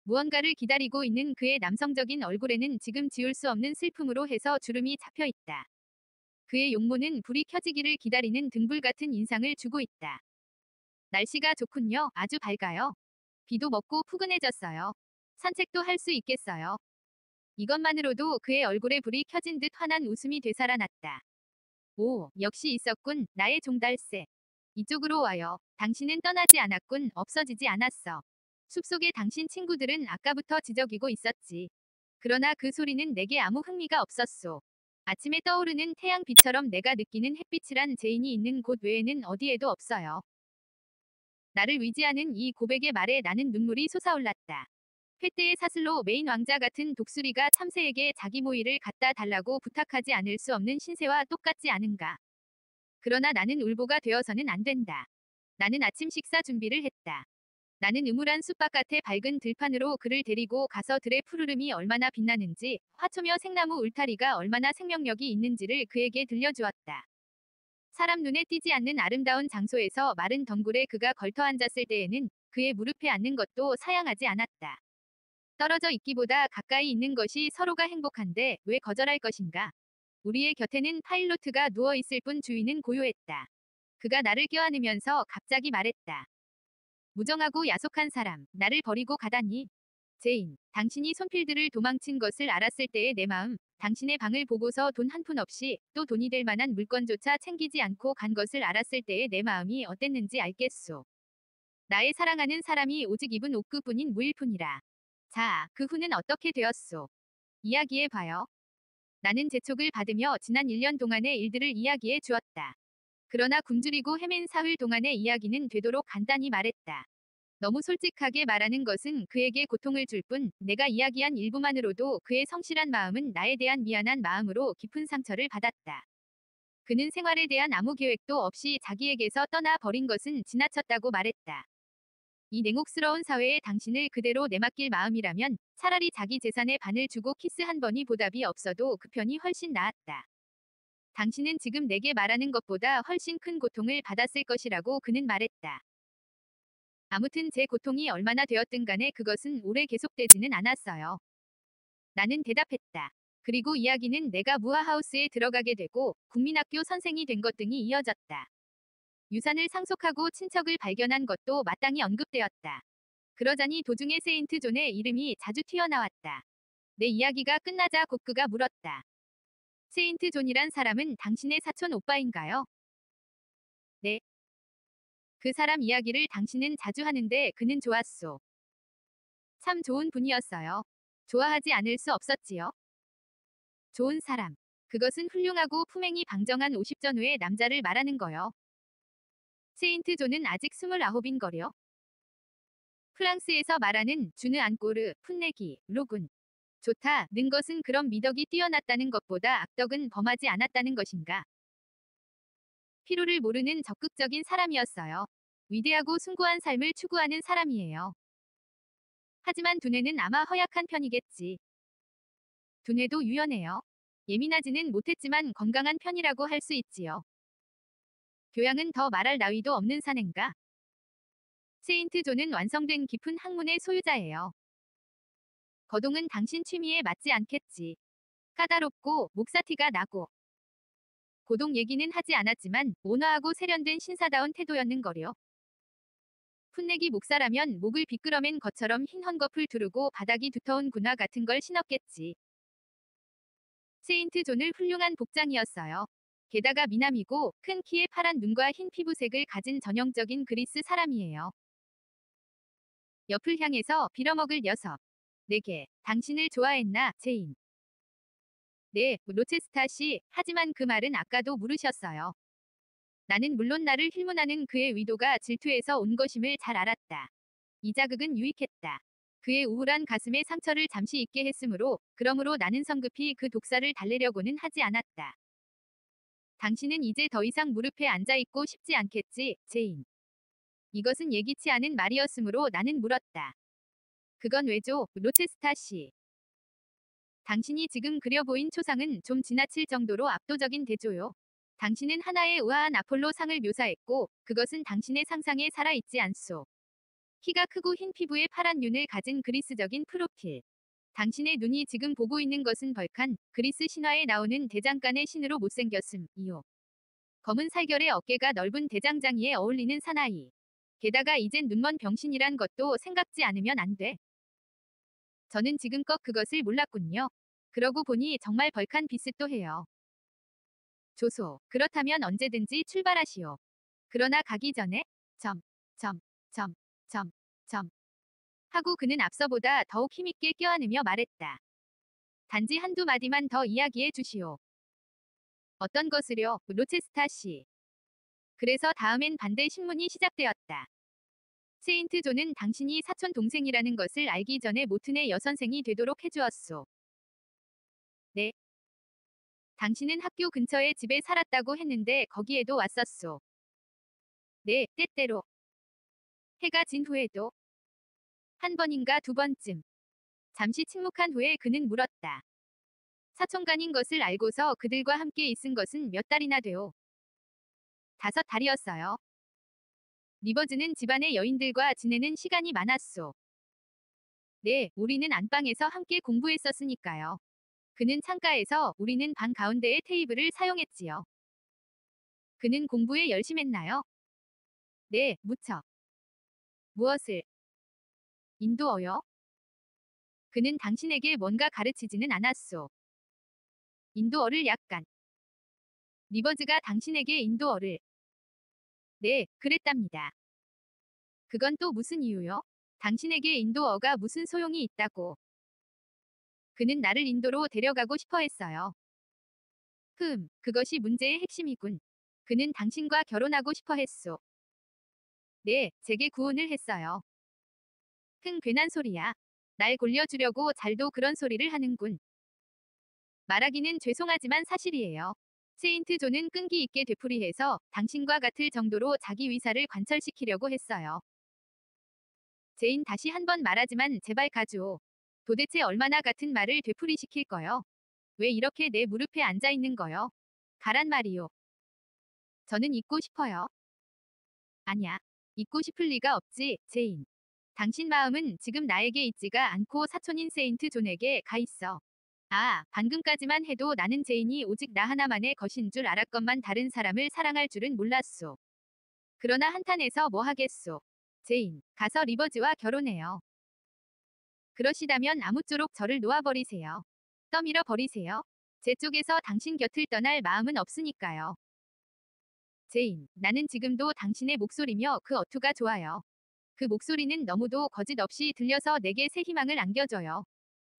무언가를 기다리고 있는 그의 남성적인 얼굴에는 지금 지울 수 없는 슬픔으로 해서 주름이 잡혀 있다. 그의 용모는 불이 켜지기를 기다리는 등불 같은 인상을 주고 있다. 날씨가 좋군요. 아주 밝아요. 비도 멎고 푸근해졌어요. 산책도 할 수 있겠어요. 이것만으로도 그의 얼굴에 불이 켜진 듯 환한 웃음이 되살아났다. 오, 역시 있었군. 나의 종달새. 이쪽으로 와요. 당신은 떠나지 않았군. 없어지지 않았어. 숲속의 당신 친구들은 아까부터 지저귀고 있었지. 그러나 그 소리는 내게 아무 흥미가 없었소. 아침에 떠오르는 태양빛처럼 내가 느끼는 햇빛이란 제인이 있는 곳 외에는 어디에도 없어요. 나를 위지하는 이 고백의 말에 나는 눈물이 솟아올랐다. 회때의 사슬로 메인 왕자 같은 독수리가 참새에게 자기 모이를 갖다 달라고 부탁하지 않을 수 없는 신세와 똑같지 않은가. 그러나 나는 울보가 되어서는 안 된다. 나는 아침 식사 준비를 했다. 나는 음울한 숲바깥의 밝은 들판으로 그를 데리고 가서 들의 푸르름이 얼마나 빛나는지, 화초며 생나무 울타리가 얼마나 생명력이 있는지를 그에게 들려주었다. 사람 눈에 띄지 않는 아름다운 장소에서 마른 덩굴에 그가 걸터 앉았을 때에는 그의 무릎에 앉는 것도 사양하지 않았다. 떨어져 있기보다 가까이 있는 것이 서로가 행복한데 왜 거절할 것인가? 우리의 곁에는 파일로트가 누워 있을 뿐 주인은 고요했다. 그가 나를 껴안으면서 갑자기 말했다. 무정하고 야속한 사람, 나를 버리고 가다니. 제인, 당신이 손필드를 도망친 것을 알았을 때의 내 마음, 당신의 방을 보고서 돈 한 푼 없이 또 돈이 될 만한 물건조차 챙기지 않고 간 것을 알았을 때의 내 마음이 어땠는지 알겠소. 나의 사랑하는 사람이 오직 입은 옷그뿐인 무일푼이라. 자, 그 후는 어떻게 되었소? 이야기해 봐요. 나는 재촉을 받으며 지난 1년 동안의 일들을 이야기해 주었다. 그러나 굶주리고 헤맨 사흘 동안의 이야기는 되도록 간단히 말했다. 너무 솔직하게 말하는 것은 그에게 고통을 줄 뿐 내가 이야기한 일부만으로도 그의 성실한 마음은 나에 대한 미안한 마음으로 깊은 상처를 받았다. 그는 생활에 대한 아무 계획도 없이 자기에게서 떠나 버린 것은 지나쳤다고 말했다. 이 냉혹스러운 사회에 당신을 그대로 내맡길 마음이라면 차라리 자기 재산의 반을 주고 키스 한 번이 보답이 없어도 그 편이 훨씬 나았다. 당신은 지금 내게 말하는 것보다 훨씬 큰 고통을 받았을 것이라고 그는 말했다. 아무튼 제 고통이 얼마나 되었든 간에 그것은 오래 계속되지는 않았어요. 나는 대답했다. 그리고 이야기는 내가 무아하우스에 들어가게 되고 국민학교 선생이 된 것 등이 이어졌다. 유산을 상속하고 친척을 발견한 것도 마땅히 언급되었다. 그러자니 도중에 세인트 존의 이름이 자주 튀어나왔다. 내 이야기가 끝나자 그가 물었다. 세인트 존이란 사람은 당신의 사촌 오빠인가요? 네. 그 사람 이야기를 당신은 자주 하는데 그는 좋았소. 참 좋은 분이었어요. 좋아하지 않을 수 없었지요. 좋은 사람. 그것은 훌륭하고 품행이 방정한 50 전후의 남자를 말하는 거요. 세인트 존은 아직 29인걸요. 프랑스에서 말하는 jeune encore, 풋내기, 로군. 좋다, 는 것은 그런 미덕이 뛰어났다는 것보다 악덕은 범하지 않았다는 것인가. 피로를 모르는 적극적인 사람이었어요. 위대하고 숭고한 삶을 추구하는 사람이에요. 하지만 두뇌는 아마 허약한 편이겠지. 두뇌도 유연해요. 예민하지는 못했지만 건강한 편이라고 할 수 있지요. 교양은 더 말할 나위도 없는 사내인가? 세인트 존은 완성된 깊은 학문의 소유자예요. 거동은 당신 취미에 맞지 않겠지. 까다롭고 목사티가 나고. 거동 얘기는 하지 않았지만 온화하고 세련된 신사다운 태도였는걸요. 풋내기 목사라면 목을 비끄러맨 것처럼 흰 헝겊을 두르고 바닥이 두터운 군화 같은 걸 신었겠지. 세인트 존은 훌륭한 복장이었어요. 게다가 미남이고 큰 키에 파란 눈과 흰 피부색을 가진 전형적인 그리스 사람이에요. 옆을 향해서 빌어먹을 녀석. 내게 당신을 좋아했나, 제인? 네, 로체스타 씨. 하지만 그 말은 아까도 물으셨어요. 나는 물론 나를 힐문하는 그의 의도가 질투에서 온 것임을 잘 알았다. 이 자극은 유익했다. 그의 우울한 가슴에 상처를 잠시 잊게 했으므로 그러므로 나는 성급히 그 독사를 달래려고는 하지 않았다. 당신은 이제 더 이상 무릎에 앉아있고 싶지 않겠지, 제인. 이것은 예기치 않은 말이었으므로 나는 물었다. 그건 왜죠, 로체스타 씨? 당신이 지금 그려 보인 초상은 좀 지나칠 정도로 압도적인 대조요. 당신은 하나의 우아한 아폴로 상을 묘사했고, 그것은 당신의 상상에 살아있지 않소. 키가 크고 흰 피부에 파란 눈을 가진 그리스적인 프로필. 당신의 눈이 지금 보고 있는 것은 벌칸, 그리스 신화에 나오는 대장간의 신으로 못생겼음, 이요. 검은 살결의 어깨가 넓은 대장장이에 어울리는 사나이. 게다가 이젠 눈먼 병신이란 것도 생각지 않으면 안 돼. 저는 지금껏 그것을 몰랐군요. 그러고 보니 정말 벌칸 비슷도 해요. 조소, 그렇다면 언제든지 출발하시오. 그러나 가기 전에, 점, 점, 점, 점, 점, 하고 그는 앞서보다 더욱 힘있게 껴안으며 말했다. 단지 한두 마디만 더 이야기해 주시오. 어떤 것을요, 로체스타 씨. 그래서 다음엔 반대 신문이 시작되었다. 세인트 존은 당신이 사촌 동생이라는 것을 알기 전에 모튼의 여선생이 되도록 해주었소. 네. 당신은 학교 근처에 집에 살았다고 했는데 거기에도 왔었소. 네, 때때로. 해가 진 후에도 한 번인가 두 번쯤. 잠시 침묵한 후에 그는 물었다. 사촌간인 것을 알고서 그들과 함께 있은 것은 몇 달이나 되오. 다섯 달이었어요. 리버즈는 집안의 여인들과 지내는 시간이 많았소. 네, 우리는 안방에서 함께 공부했었으니까요. 그는 창가에서 우리는 방 가운데의 테이블을 사용했지요. 그는 공부에 열심했나요? 네, 무척. 무엇을? 인도어요? 그는 당신에게 뭔가 가르치지는 않았소. 인도어를 약간. 리버즈가 당신에게 인도어를. 네, 그랬답니다. 그건 또 무슨 이유요? 당신에게 인도어가 무슨 소용이 있다고. 그는 나를 인도로 데려가고 싶어 했어요. 흠, 그것이 문제의 핵심이군. 그는 당신과 결혼하고 싶어 했소. 네, 제게 구혼을 했어요. 흥, 괜한 소리야. 날 골려주려고 잘도 그런 소리를 하는군. 말하기는 죄송하지만 사실이에요. 세인트 존은 끈기 있게 되풀이해서 당신과 같을 정도로 자기 의사를 관철시키려고 했어요. 제인 다시 한 번 말하지만 제발 가줘. 도대체 얼마나 같은 말을 되풀이시킬 거요? 왜 이렇게 내 무릎에 앉아 있는 거요? 가란 말이요. 저는 잊고 싶어요. 아냐. 잊고 싶을 리가 없지, 제인. 당신 마음은 지금 나에게 있지가 않고 사촌인 세인트 존에게 가 있어. 아, 방금까지만 해도 나는 제인이 오직 나 하나만의 것인 줄 알았건만 다른 사람을 사랑할 줄은 몰랐소. 그러나 한탄해서 뭐 하겠소. 제인, 가서 리버즈와 결혼해요. 그러시다면 아무쪼록 저를 놓아버리세요. 떠밀어 버리세요. 제 쪽에서 당신 곁을 떠날 마음은 없으니까요. 제인, 나는 지금도 당신의 목소리며 그 어투가 좋아요. 그 목소리는 너무도 거짓 없이 들려서 내게 새 희망을 안겨줘요.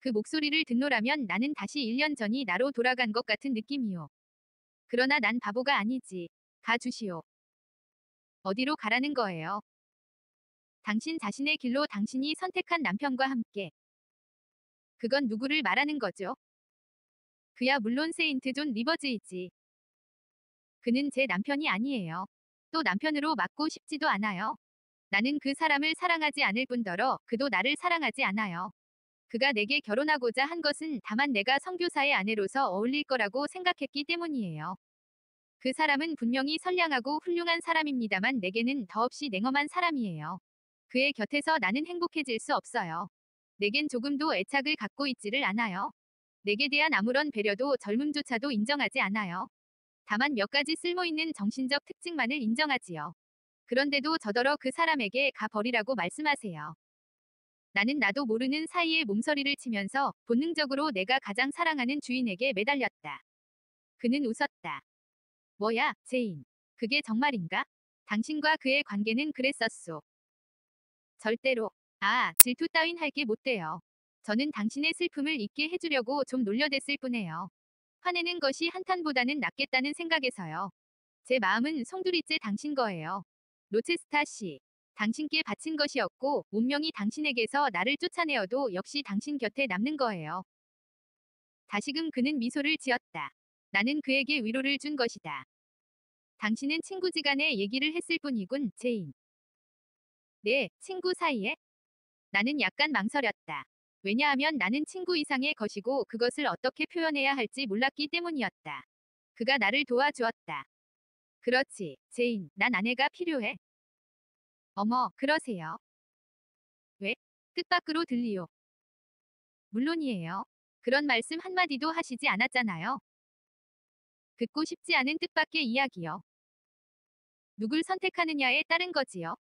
그 목소리를 듣노라면 나는 다시 1년 전의 나로 돌아간 것 같은 느낌이요. 그러나 난 바보가 아니지. 가 주시오. 어디로 가라는 거예요? 당신 자신의 길로 당신이 선택한 남편과 함께. 그건 누구를 말하는 거죠? 그야 물론 세인트 존 리버즈이지. 그는 제 남편이 아니에요. 또 남편으로 맞고 싶지도 않아요. 나는 그 사람을 사랑하지 않을 뿐더러 그도 나를 사랑하지 않아요. 그가 내게 결혼하고자 한 것은 다만 내가 선교사의 아내로서 어울릴 거라고 생각했기 때문이에요. 그 사람은 분명히 선량하고 훌륭한 사람입니다만 내게는 더없이 냉엄한 사람이에요. 그의 곁에서 나는 행복해질 수 없어요. 내겐 조금도 애착을 갖고 있지를 않아요. 내게 대한 아무런 배려도 젊음조차도 인정하지 않아요. 다만 몇 가지 쓸모있는 정신적 특징만을 인정하지요. 그런데도 저더러 그 사람에게 가버리라고 말씀하세요. 나는 나도 모르는 사이에 몸서리를 치면서 본능적으로 내가 가장 사랑하는 주인에게 매달렸다. 그는 웃었다. 뭐야, 제인. 그게 정말인가? 당신과 그의 관계는 그랬었소. 절대로. 아, 질투 따윈 할 게 못 돼요. 저는 당신의 슬픔을 잊게 해주려고 좀 놀려댔을 뿐이에요. 화내는 것이 한탄보다는 낫겠다는 생각에서요. 제 마음은 송두리째 당신 거예요. 로체스타 씨. 당신께 바친 것이었고 운명이 당신에게서 나를 쫓아내어도 역시 당신 곁에 남는 거예요. 다시금 그는 미소를 지었다. 나는 그에게 위로를 준 것이다. 당신은 친구지간에 얘기를 했을 뿐이군, 제인. 네, 친구 사이에? 나는 약간 망설였다. 왜냐하면 나는 친구 이상의 것이고 그것을 어떻게 표현해야 할지 몰랐기 때문이었다. 그가 나를 도와주었다. 그렇지, 제인, 난 아내가 필요해. 어머, 그러세요. 왜? 뜻밖으로 들리오. 물론이에요. 그런 말씀 한마디도 하시지 않았잖아요. 듣고 싶지 않은 뜻밖의 이야기요. 누굴 선택하느냐에 따른 거지요.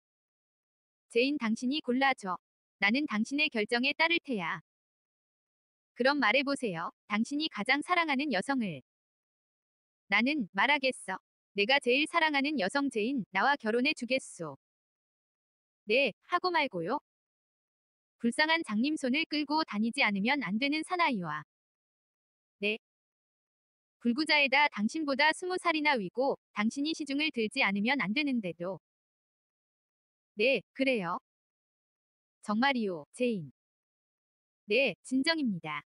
제인 당신이 골라줘. 나는 당신의 결정에 따를 테야. 그럼 말해보세요. 당신이 가장 사랑하는 여성을. 나는 말하겠어. 내가 제일 사랑하는 여성 제인 나와 결혼해 주겠소. 네, 하고 말고요. 불쌍한 장님 손을 끌고 다니지 않으면 안 되는 사나이와. 네. 불구자에다 당신보다 스무 살이나 위고 당신이 시중을 들지 않으면 안 되는데도. 네, 그래요. 정말이요, 제인. 네, 진정입니다.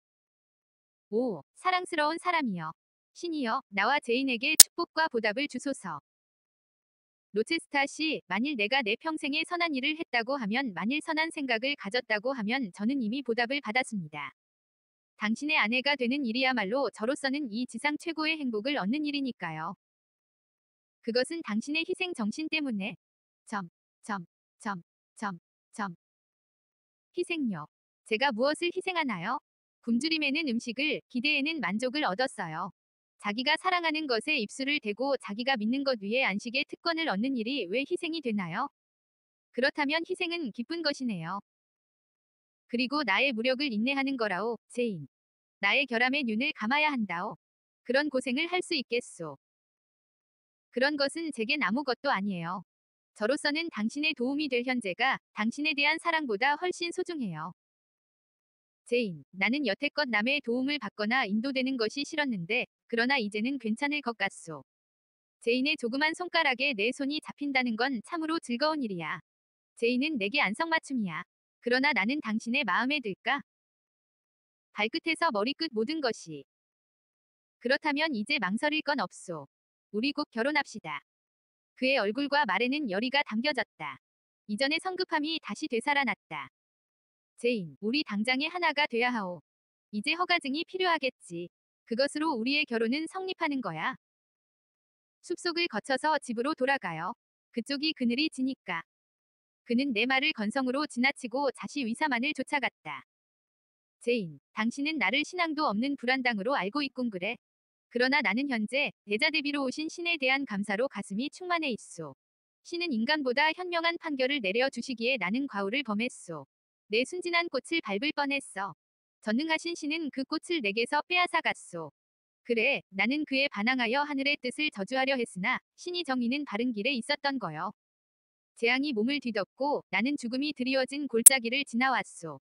오, 사랑스러운 사람이여. 신이여, 나와 제인에게 축복과 보답을 주소서. 로체스타 씨, 만일 내가 내 평생에 선한 일을 했다고 하면, 만일 선한 생각을 가졌다고 하면 저는 이미 보답을 받았습니다. 당신의 아내가 되는 일이야말로 저로서는 이 지상 최고의 행복을 얻는 일이니까요. 그것은 당신의 희생 정신 때문에. 점, 점, 점, 점, 점. 희생요. 제가 무엇을 희생하나요? 굶주림에는 음식을, 기대에는 만족을 얻었어요. 자기가 사랑하는 것에 입술을 대고 자기가 믿는 것 위에 안식의 특권을 얻는 일이 왜 희생이 되나요? 그렇다면 희생은 기쁜 것이네요. 그리고 나의 무력을 인내하는 거라오, 제인. 나의 결함의 눈을 감아야 한다오. 그런 고생을 할 수 있겠소. 그런 것은 제겐 아무것도 아니에요. 저로서는 당신의 도움이 될 현재가 당신에 대한 사랑보다 훨씬 소중해요. 제인, 나는 여태껏 남의 도움을 받거나 인도되는 것이 싫었는데, 그러나 이제는 괜찮을 것 같소. 제인의 조그만 손가락에 내 손이 잡힌다는 건 참으로 즐거운 일이야. 제인은 내게 안성맞춤이야. 그러나 나는 당신의 마음에 들까? 발끝에서 머리끝 모든 것이. 그렇다면 이제 망설일 건 없소. 우리 곧 결혼합시다. 그의 얼굴과 말에는 열의가 담겨졌다. 이전의 성급함이 다시 되살아났다. 제인, 우리 당장에 하나가 돼야 하오. 이제 허가증이 필요하겠지. 그것으로 우리의 결혼은 성립하는 거야. 숲속을 거쳐서 집으로 돌아가요. 그쪽이 그늘이 지니까. 그는 내 말을 건성으로 지나치고 자기 의사만을 쫓아갔다. 제인, 당신은 나를 신앙도 없는 불한당으로 알고 있군 그래. 그러나 나는 현재 대자대비로우신 신에 대한 감사로 가슴이 충만해 있소. 신은 인간보다 현명한 판결을 내려 주시기에 나는 과오를 범했소. 내 순진한 꽃을 밟을 뻔했어. 전능하신 신은 그 꽃을 내게서 빼앗아 갔소. 그래, 나는 그에 반항하여 하늘의 뜻을 저주하려 했으나 신의 정의는 바른 길에 있었던 거요. 재앙이 몸을 뒤덮고 나는 죽음이 드리워진 골짜기를 지나왔소.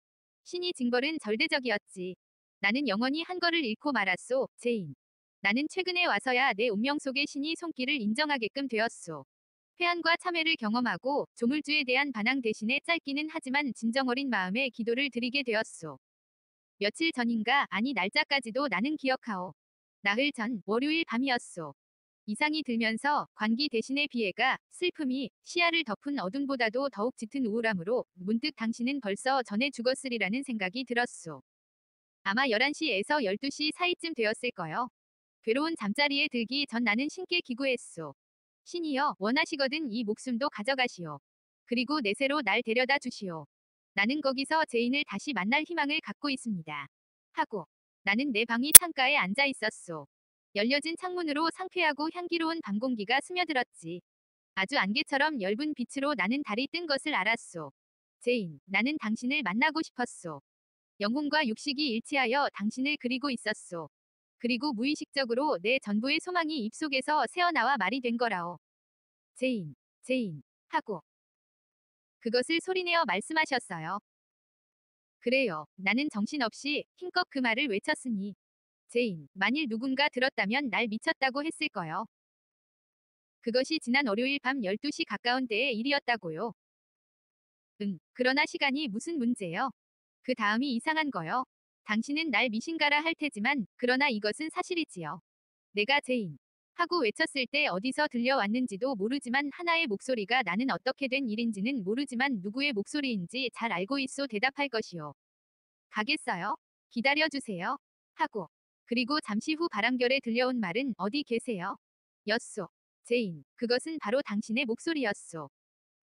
신의 징벌은 절대적이었지. 나는 영원히 한 거를 잃고 말았소, 제인. 나는 최근에 와서야 내 운명 속의 신이 손길을 인정하게끔 되었소. 회한과 참회를 경험하고 조물주에 대한 반항 대신에 짧기는 하지만 진정 어린 마음에 기도를 드리게 되었소. 며칠 전인가 아니 날짜까지도 나는 기억하오. 나흘 전 월요일 밤이었소. 이상이 들면서 관기 대신의 비애가 슬픔이 시야를 덮은 어둠보다도 더욱 짙은 우울함으로 문득 당신은 벌써 전에 죽었으리라는 생각이 들었소. 아마 11시에서 12시 사이쯤 되었을 거요. 괴로운 잠자리에 들기 전 나는 신께 기구했소. 신이여 원하시거든 이 목숨도 가져가시오. 그리고 내세로 날 데려다 주시오. 나는 거기서 제인을 다시 만날 희망을 갖고 있습니다. 하고 나는 내 방이 창가에 앉아 있었소. 열려진 창문으로 상쾌하고 향기로운 밤 공기가 스며들었지. 아주 안개처럼 엷은 빛으로 나는 달이 뜬 것을 알았소. 제인, 나는 당신을 만나고 싶었소. 영혼과 육신이 일치하여 당신을 그리고 있었소. 그리고 무의식적으로 내 전부의 소망이 입속에서 새어나와 말이 된 거라오. 제인, 제인, 하고. 그것을 소리내어 말씀하셨어요. 그래요. 나는 정신없이 힘껏 그 말을 외쳤으니. 제인, 만일 누군가 들었다면 날 미쳤다고 했을 거요. 그것이 지난 월요일 밤 12시 가까운 때의 일이었다고요. 응, 그러나 시간이 무슨 문제요? 그 다음이 이상한 거요. 당신은 날 미신가라 할 테지만, 그러나 이것은 사실이지요. 내가 제인. 하고 외쳤을 때 어디서 들려왔는지도 모르지만 하나의 목소리가 나는 어떻게 된 일인지는 모르지만 누구의 목소리인지 잘 알고 있어 대답할 것이요. 가겠어요? 기다려주세요. 하고. 그리고 잠시 후 바람결에 들려온 말은 어디 계세요? 였소. 제인, 그것은 바로 당신의 목소리였소.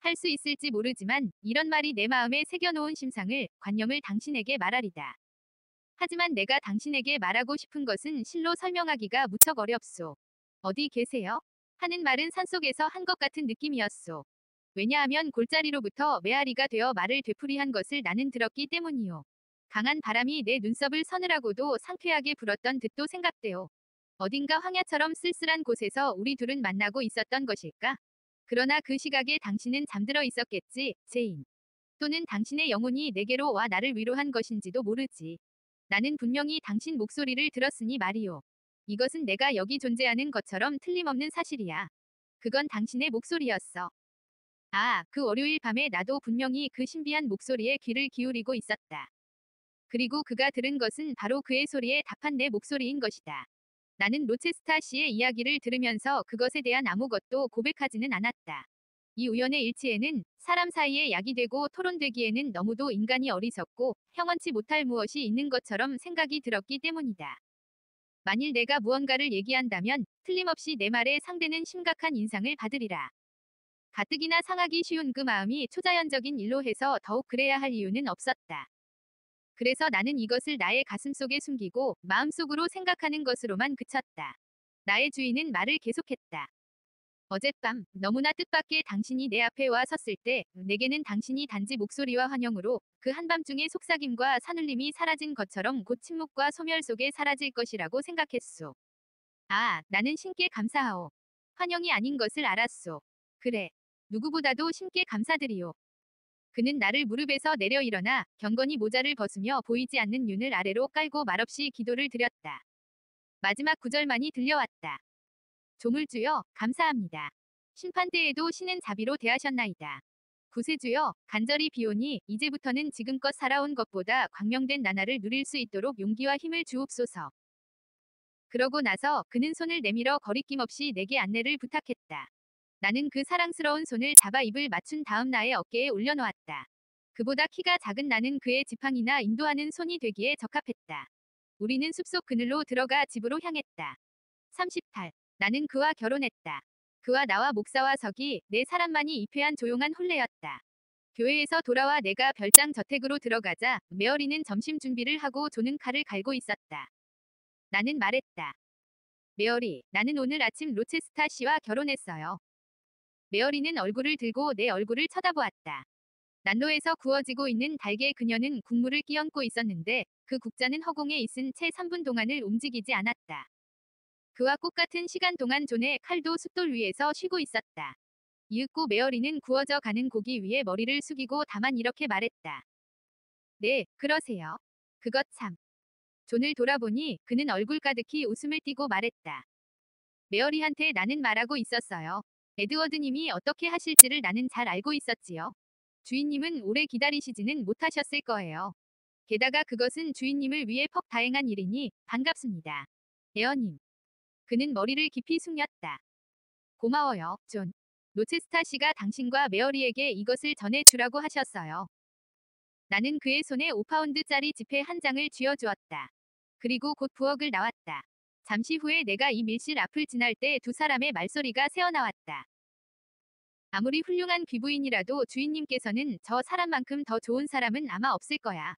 할 수 있을지 모르지만 이런 말이 내 마음에 새겨놓은 심상을, 관념을 당신에게 말하리다. 하지만 내가 당신에게 말하고 싶은 것은 실로 설명하기가 무척 어렵소. 어디 계세요? 하는 말은 산속에서 한 것 같은 느낌이었소. 왜냐하면 골짜기로부터 메아리가 되어 말을 되풀이한 것을 나는 들었기 때문이요. 강한 바람이 내 눈썹을 서늘하고도 상쾌하게 불었던 듯도 생각되오. 어딘가 황야처럼 쓸쓸한 곳에서 우리 둘은 만나고 있었던 것일까? 그러나 그 시각에 당신은 잠들어 있었겠지, 제인. 또는 당신의 영혼이 내게로 와 나를 위로한 것인지도 모르지. 나는 분명히 당신 목소리를 들었으니 말이오. 이것은 내가 여기 존재하는 것처럼 틀림없는 사실이야. 그건 당신의 목소리였어. 아, 그 월요일 밤에 나도 분명히 그 신비한 목소리에 귀를 기울이고 있었다. 그리고 그가 들은 것은 바로 그의 소리에 답한 내 목소리인 것이다. 나는 로체스타 씨의 이야기를 들으면서 그것에 대한 아무것도 고백하지는 않았다. 이 우연의 일치에는 사람 사이에 약이 되고 토론되기에는 너무도 인간이 어리석고 형언치 못할 무엇이 있는 것처럼 생각이 들었기 때문이다. 만일 내가 무언가를 얘기한다면 틀림없이 내 말에 상대는 심각한 인상을 받으리라. 가뜩이나 상하기 쉬운 그 마음이 초자연적인 일로 해서 더욱 그래야 할 이유는 없었다. 그래서 나는 이것을 나의 가슴 속에 숨기고 마음속으로 생각하는 것으로만 그쳤다. 나의 주인은 말을 계속했다. 어젯밤 너무나 뜻밖의 당신이 내 앞에 와 섰을 때 내게는 당신이 단지 목소리와 환영으로 그 한밤중의 속삭임과 산울림이 사라진 것처럼 곧 침묵과 소멸 속에 사라질 것이라고 생각했소. 아, 나는 신께 감사하오. 환영이 아닌 것을 알았소. 그래. 누구보다도 신께 감사드리오. 그는 나를 무릎에서 내려 일어나 경건히 모자를 벗으며 보이지 않는 윤을 아래로 깔고 말없이 기도를 드렸다. 마지막 구절만이 들려왔다. 조물주여, 감사합니다. 심판대에도 신은 자비로 대하셨나이다. 구세주여, 간절히 비오니 이제부터는 지금껏 살아온 것보다 광명된 나날을 누릴 수 있도록 용기와 힘을 주옵소서. 그러고 나서 그는 손을 내밀어 거리낌 없이 내게 안내를 부탁했다. 나는 그 사랑스러운 손을 잡아 입을 맞춘 다음 나의 어깨에 올려놓았다. 그보다 키가 작은 나는 그의 지팡이나 인도하는 손이 되기에 적합했다. 우리는 숲속 그늘로 들어가 집으로 향했다. 38. 나는 그와 결혼했다. 그와 나와 목사와 석이 내 사람만이 입회한 조용한 혼례였다. 교회에서 돌아와 내가 별장 저택으로 들어가자 메어리는 점심 준비를 하고 조는 칼을 갈고 있었다. 나는 말했다. 메어리, 나는 오늘 아침 로체스타 씨와 결혼했어요. 메어리는 얼굴을 들고 내 얼굴을 쳐다보았다. 난로에서 구워지고 있는 달걀 그녀는 국물을 끼얹고 있었는데 그 국자는 허공에 있은 채 3분 동안을 움직이지 않았다. 그와 꽃같은 시간 동안 존의 칼도 숫돌 위에서 쉬고 있었다. 이윽고 메어리는 구워져 가는 고기 위에 머리를 숙이고 다만 이렇게 말했다. 네, 그러세요. 그것 참. 존을 돌아보니 그는 얼굴 가득히 웃음을 띠고 말했다. 메어리한테 나는 말하고 있었어요. 에드워드님이 어떻게 하실지를 나는 잘 알고 있었지요. 주인님은 오래 기다리시지는 못하셨을 거예요. 게다가 그것은 주인님을 위해 퍽 다행한 일이니 반갑습니다. 에어님. 그는 머리를 깊이 숙였다. 고마워요, 존. 로체스타 씨가 당신과 메어리에게 이것을 전해주라고 하셨어요. 나는 그의 손에 5파운드짜리 지폐 한 장을 쥐어주었다. 그리고 곧 부엌을 나왔다. 잠시 후에 내가 이 밀실 앞을 지날 때 두 사람의 말소리가 새어나왔다. 아무리 훌륭한 귀부인이라도 주인님께서는 저 사람만큼 더 좋은 사람은 아마 없을 거야.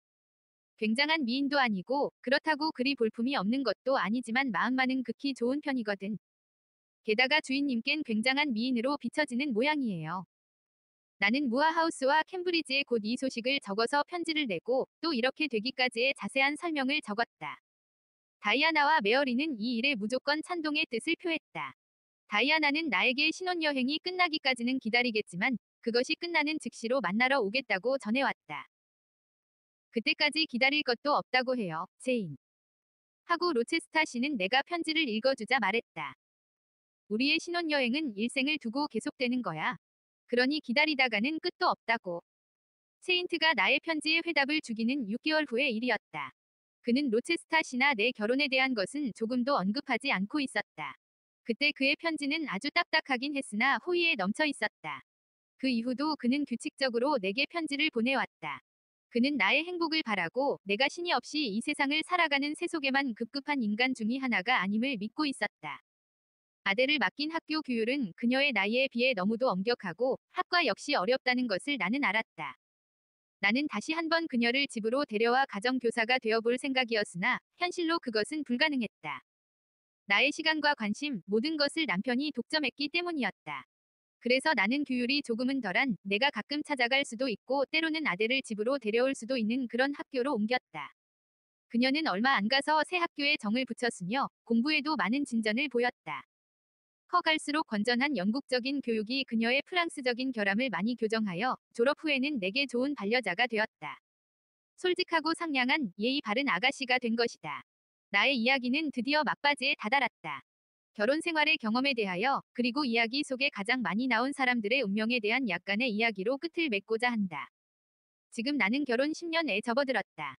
굉장한 미인도 아니고 그렇다고 그리 볼품이 없는 것도 아니지만 마음만은 극히 좋은 편이거든. 게다가 주인님껜 굉장한 미인으로 비춰지는 모양이에요. 나는 무아하우스와 캠브리지에 곧 이 소식을 적어서 편지를 내고 또 이렇게 되기까지의 자세한 설명을 적었다. 다이아나와 메어리는 이 일에 무조건 찬동의 뜻을 표했다. 다이아나는 나에게 신혼여행이 끝나기까지는 기다리겠지만 그것이 끝나는 즉시로 만나러 오겠다고 전해왔다. 그때까지 기다릴 것도 없다고 해요, 제인. 하고 로체스타 씨는 내가 편지를 읽어주자 말했다. 우리의 신혼여행은 일생을 두고 계속되는 거야. 그러니 기다리다가는 끝도 없다고. 세인트가 나의 편지에 회답을 주기는 6개월 후의 일이었다. 그는 로체스타 씨나 내 결혼에 대한 것은 조금도 언급하지 않고 있었다. 그때 그의 편지는 아주 딱딱하긴 했으나 호의에 넘쳐 있었다. 그 이후도 그는 규칙적으로 내게 편지를 보내왔다. 그는 나의 행복을 바라고 내가 신이 없이 이 세상을 살아가는 세속에만 급급한 인간 중의 하나가 아님을 믿고 있었다. 아들을 맡긴 학교 규율은 그녀의 나이에 비해 너무도 엄격하고 학과 역시 어렵다는 것을 나는 알았다. 나는 다시 한번 그녀를 집으로 데려와 가정교사가 되어볼 생각이었으나 현실로 그것은 불가능했다. 나의 시간과 관심, 모든 것을 남편이 독점했기 때문이었다. 그래서 나는 규율이 조금은 덜한 내가 가끔 찾아갈 수도 있고 때로는 아들을 집으로 데려올 수도 있는 그런 학교로 옮겼다. 그녀는 얼마 안 가서 새 학교에 정을 붙였으며 공부에도 많은 진전을 보였다. 커갈수록 건전한 영국적인 교육이 그녀의 프랑스적인 결함을 많이 교정하여 졸업 후에는 내게 좋은 반려자가 되었다. 솔직하고 상냥한 예의 바른 아가씨가 된 것이다. 나의 이야기는 드디어 막바지에 다다랐다. 결혼 생활의 경험에 대하여 그리고 이야기 속에 가장 많이 나온 사람들의 운명에 대한 약간의 이야기로 끝을 맺고자 한다. 지금 나는 결혼 10년에 접어들었다.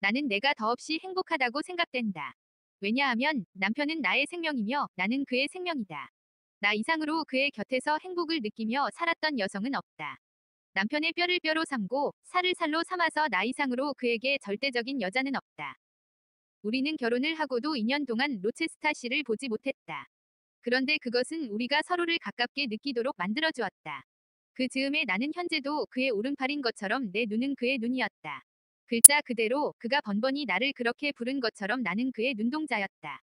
나는 내가 더없이 행복하다고 생각된다. 왜냐하면 남편은 나의 생명이며 나는 그의 생명이다. 나 이상으로 그의 곁에서 행복을 느끼며 살았던 여성은 없다. 남편의 뼈를 뼈로 삼고 살을 살로 삼아서 나 이상으로 그에게 절대적인 여자는 없다. 우리는 결혼을 하고도 2년 동안 로체스타 씨를 보지 못했다. 그런데 그것은 우리가 서로를 가깝게 느끼도록 만들어 주었다. 그 즈음에 나는 현재도 그의 오른팔인 것처럼 내 눈은 그의 눈이었다. 글자 그대로 그가 번번이 나를 그렇게 부른 것처럼 나는 그의 눈동자였다.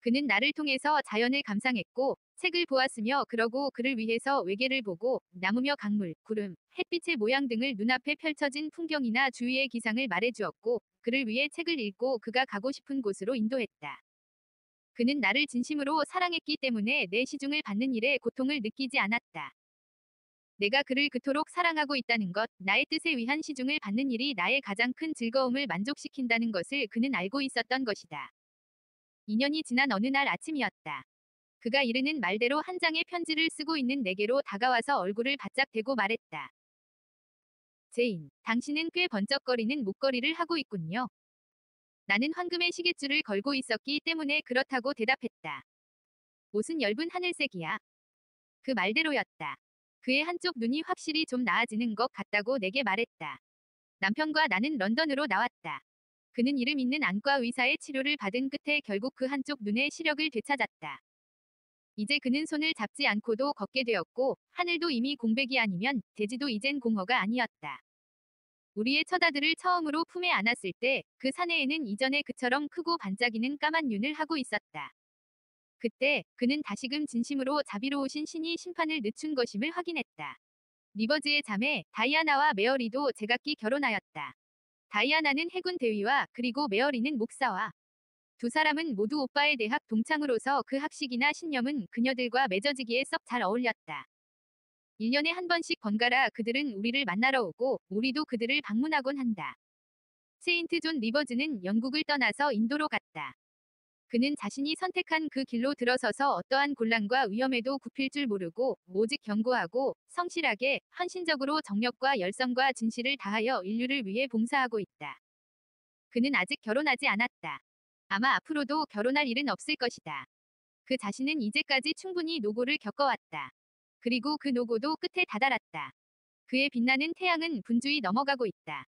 그는 나를 통해서 자연을 감상했고 책을 보았으며 그러고 그를 위해서 외계를 보고 나무며 강물, 구름, 햇빛의 모양 등을 눈앞에 펼쳐진 풍경이나 주위의 기상을 말해주었고 그를 위해 책을 읽고 그가 가고 싶은 곳으로 인도했다. 그는 나를 진심으로 사랑했기 때문에 내 시중을 받는 일에 고통을 느끼지 않았다. 내가 그를 그토록 사랑하고 있다는 것, 나의 뜻에 의한 시중을 받는 일이 나의 가장 큰 즐거움을 만족시킨다는 것을 그는 알고 있었던 것이다. 2년이 지난 어느 날 아침이었다. 그가 이르는 말대로 한 장의 편지를 쓰고 있는 내게로 다가와서 얼굴을 바짝 대고 말했다. 제인, 당신은 꽤 번쩍거리는 목걸이를 하고 있군요. 나는 황금의 시계줄을 걸고 있었기 때문에 그렇다고 대답했다. 옷은 엷은 하늘색이야. 그 말대로였다. 그의 한쪽 눈이 확실히 좀 나아지는 것 같다고 내게 말했다. 남편과 나는 런던으로 나왔다. 그는 이름 있는 안과 의사의 치료를 받은 끝에 결국 그 한쪽 눈의 시력을 되찾았다. 이제 그는 손을 잡지 않고도 걷게 되었고 하늘도 이미 공백이 아니면 대지도 이젠 공허가 아니었다. 우리의 처자들을 처음으로 품에 안았을 때 그 사내에는 이전에 그처럼 크고 반짝이는 까만 윤을 하고 있었다. 그때 그는 다시금 진심으로 자비로우신 신이 심판을 늦춘 것임을 확인했다. 리버즈의 자매 다이아나와 메어리도 제각기 결혼하였다. 다이아나는 해군 대위와 그리고 메어리는 목사와 두 사람은 모두 오빠의 대학 동창으로서 그 학식이나 신념은 그녀들과 맺어지기에 썩 잘 어울렸다. 1년에 한 번씩 번갈아 그들은 우리를 만나러 오고 우리도 그들을 방문하곤 한다. 세인트 존 리버즈는 영국을 떠나서 인도로 갔다. 그는 자신이 선택한 그 길로 들어서서 어떠한 곤란과 위험에도 굽힐 줄 모르고 오직 견고하고 성실하게 헌신적으로 정력과 열성과 진실을 다하여 인류를 위해 봉사하고 있다. 그는 아직 결혼하지 않았다. 아마 앞으로도 결혼할 일은 없을 것이다. 그 자신은 이제까지 충분히 노고를 겪어왔다. 그리고 그 노고도 끝에 다다랐다. 그의 빛나는 태양은 분주히 넘어가고 있다.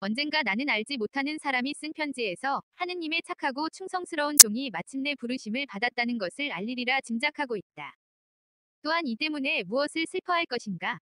언젠가 나는 알지 못하는 사람이 쓴 편지에서 하느님의 착하고 충성스러운 종이 마침내 부르심을 받았다는 것을 알리리라 짐작하고 있다. 또한 이 때문에 무엇을 슬퍼할 것인가?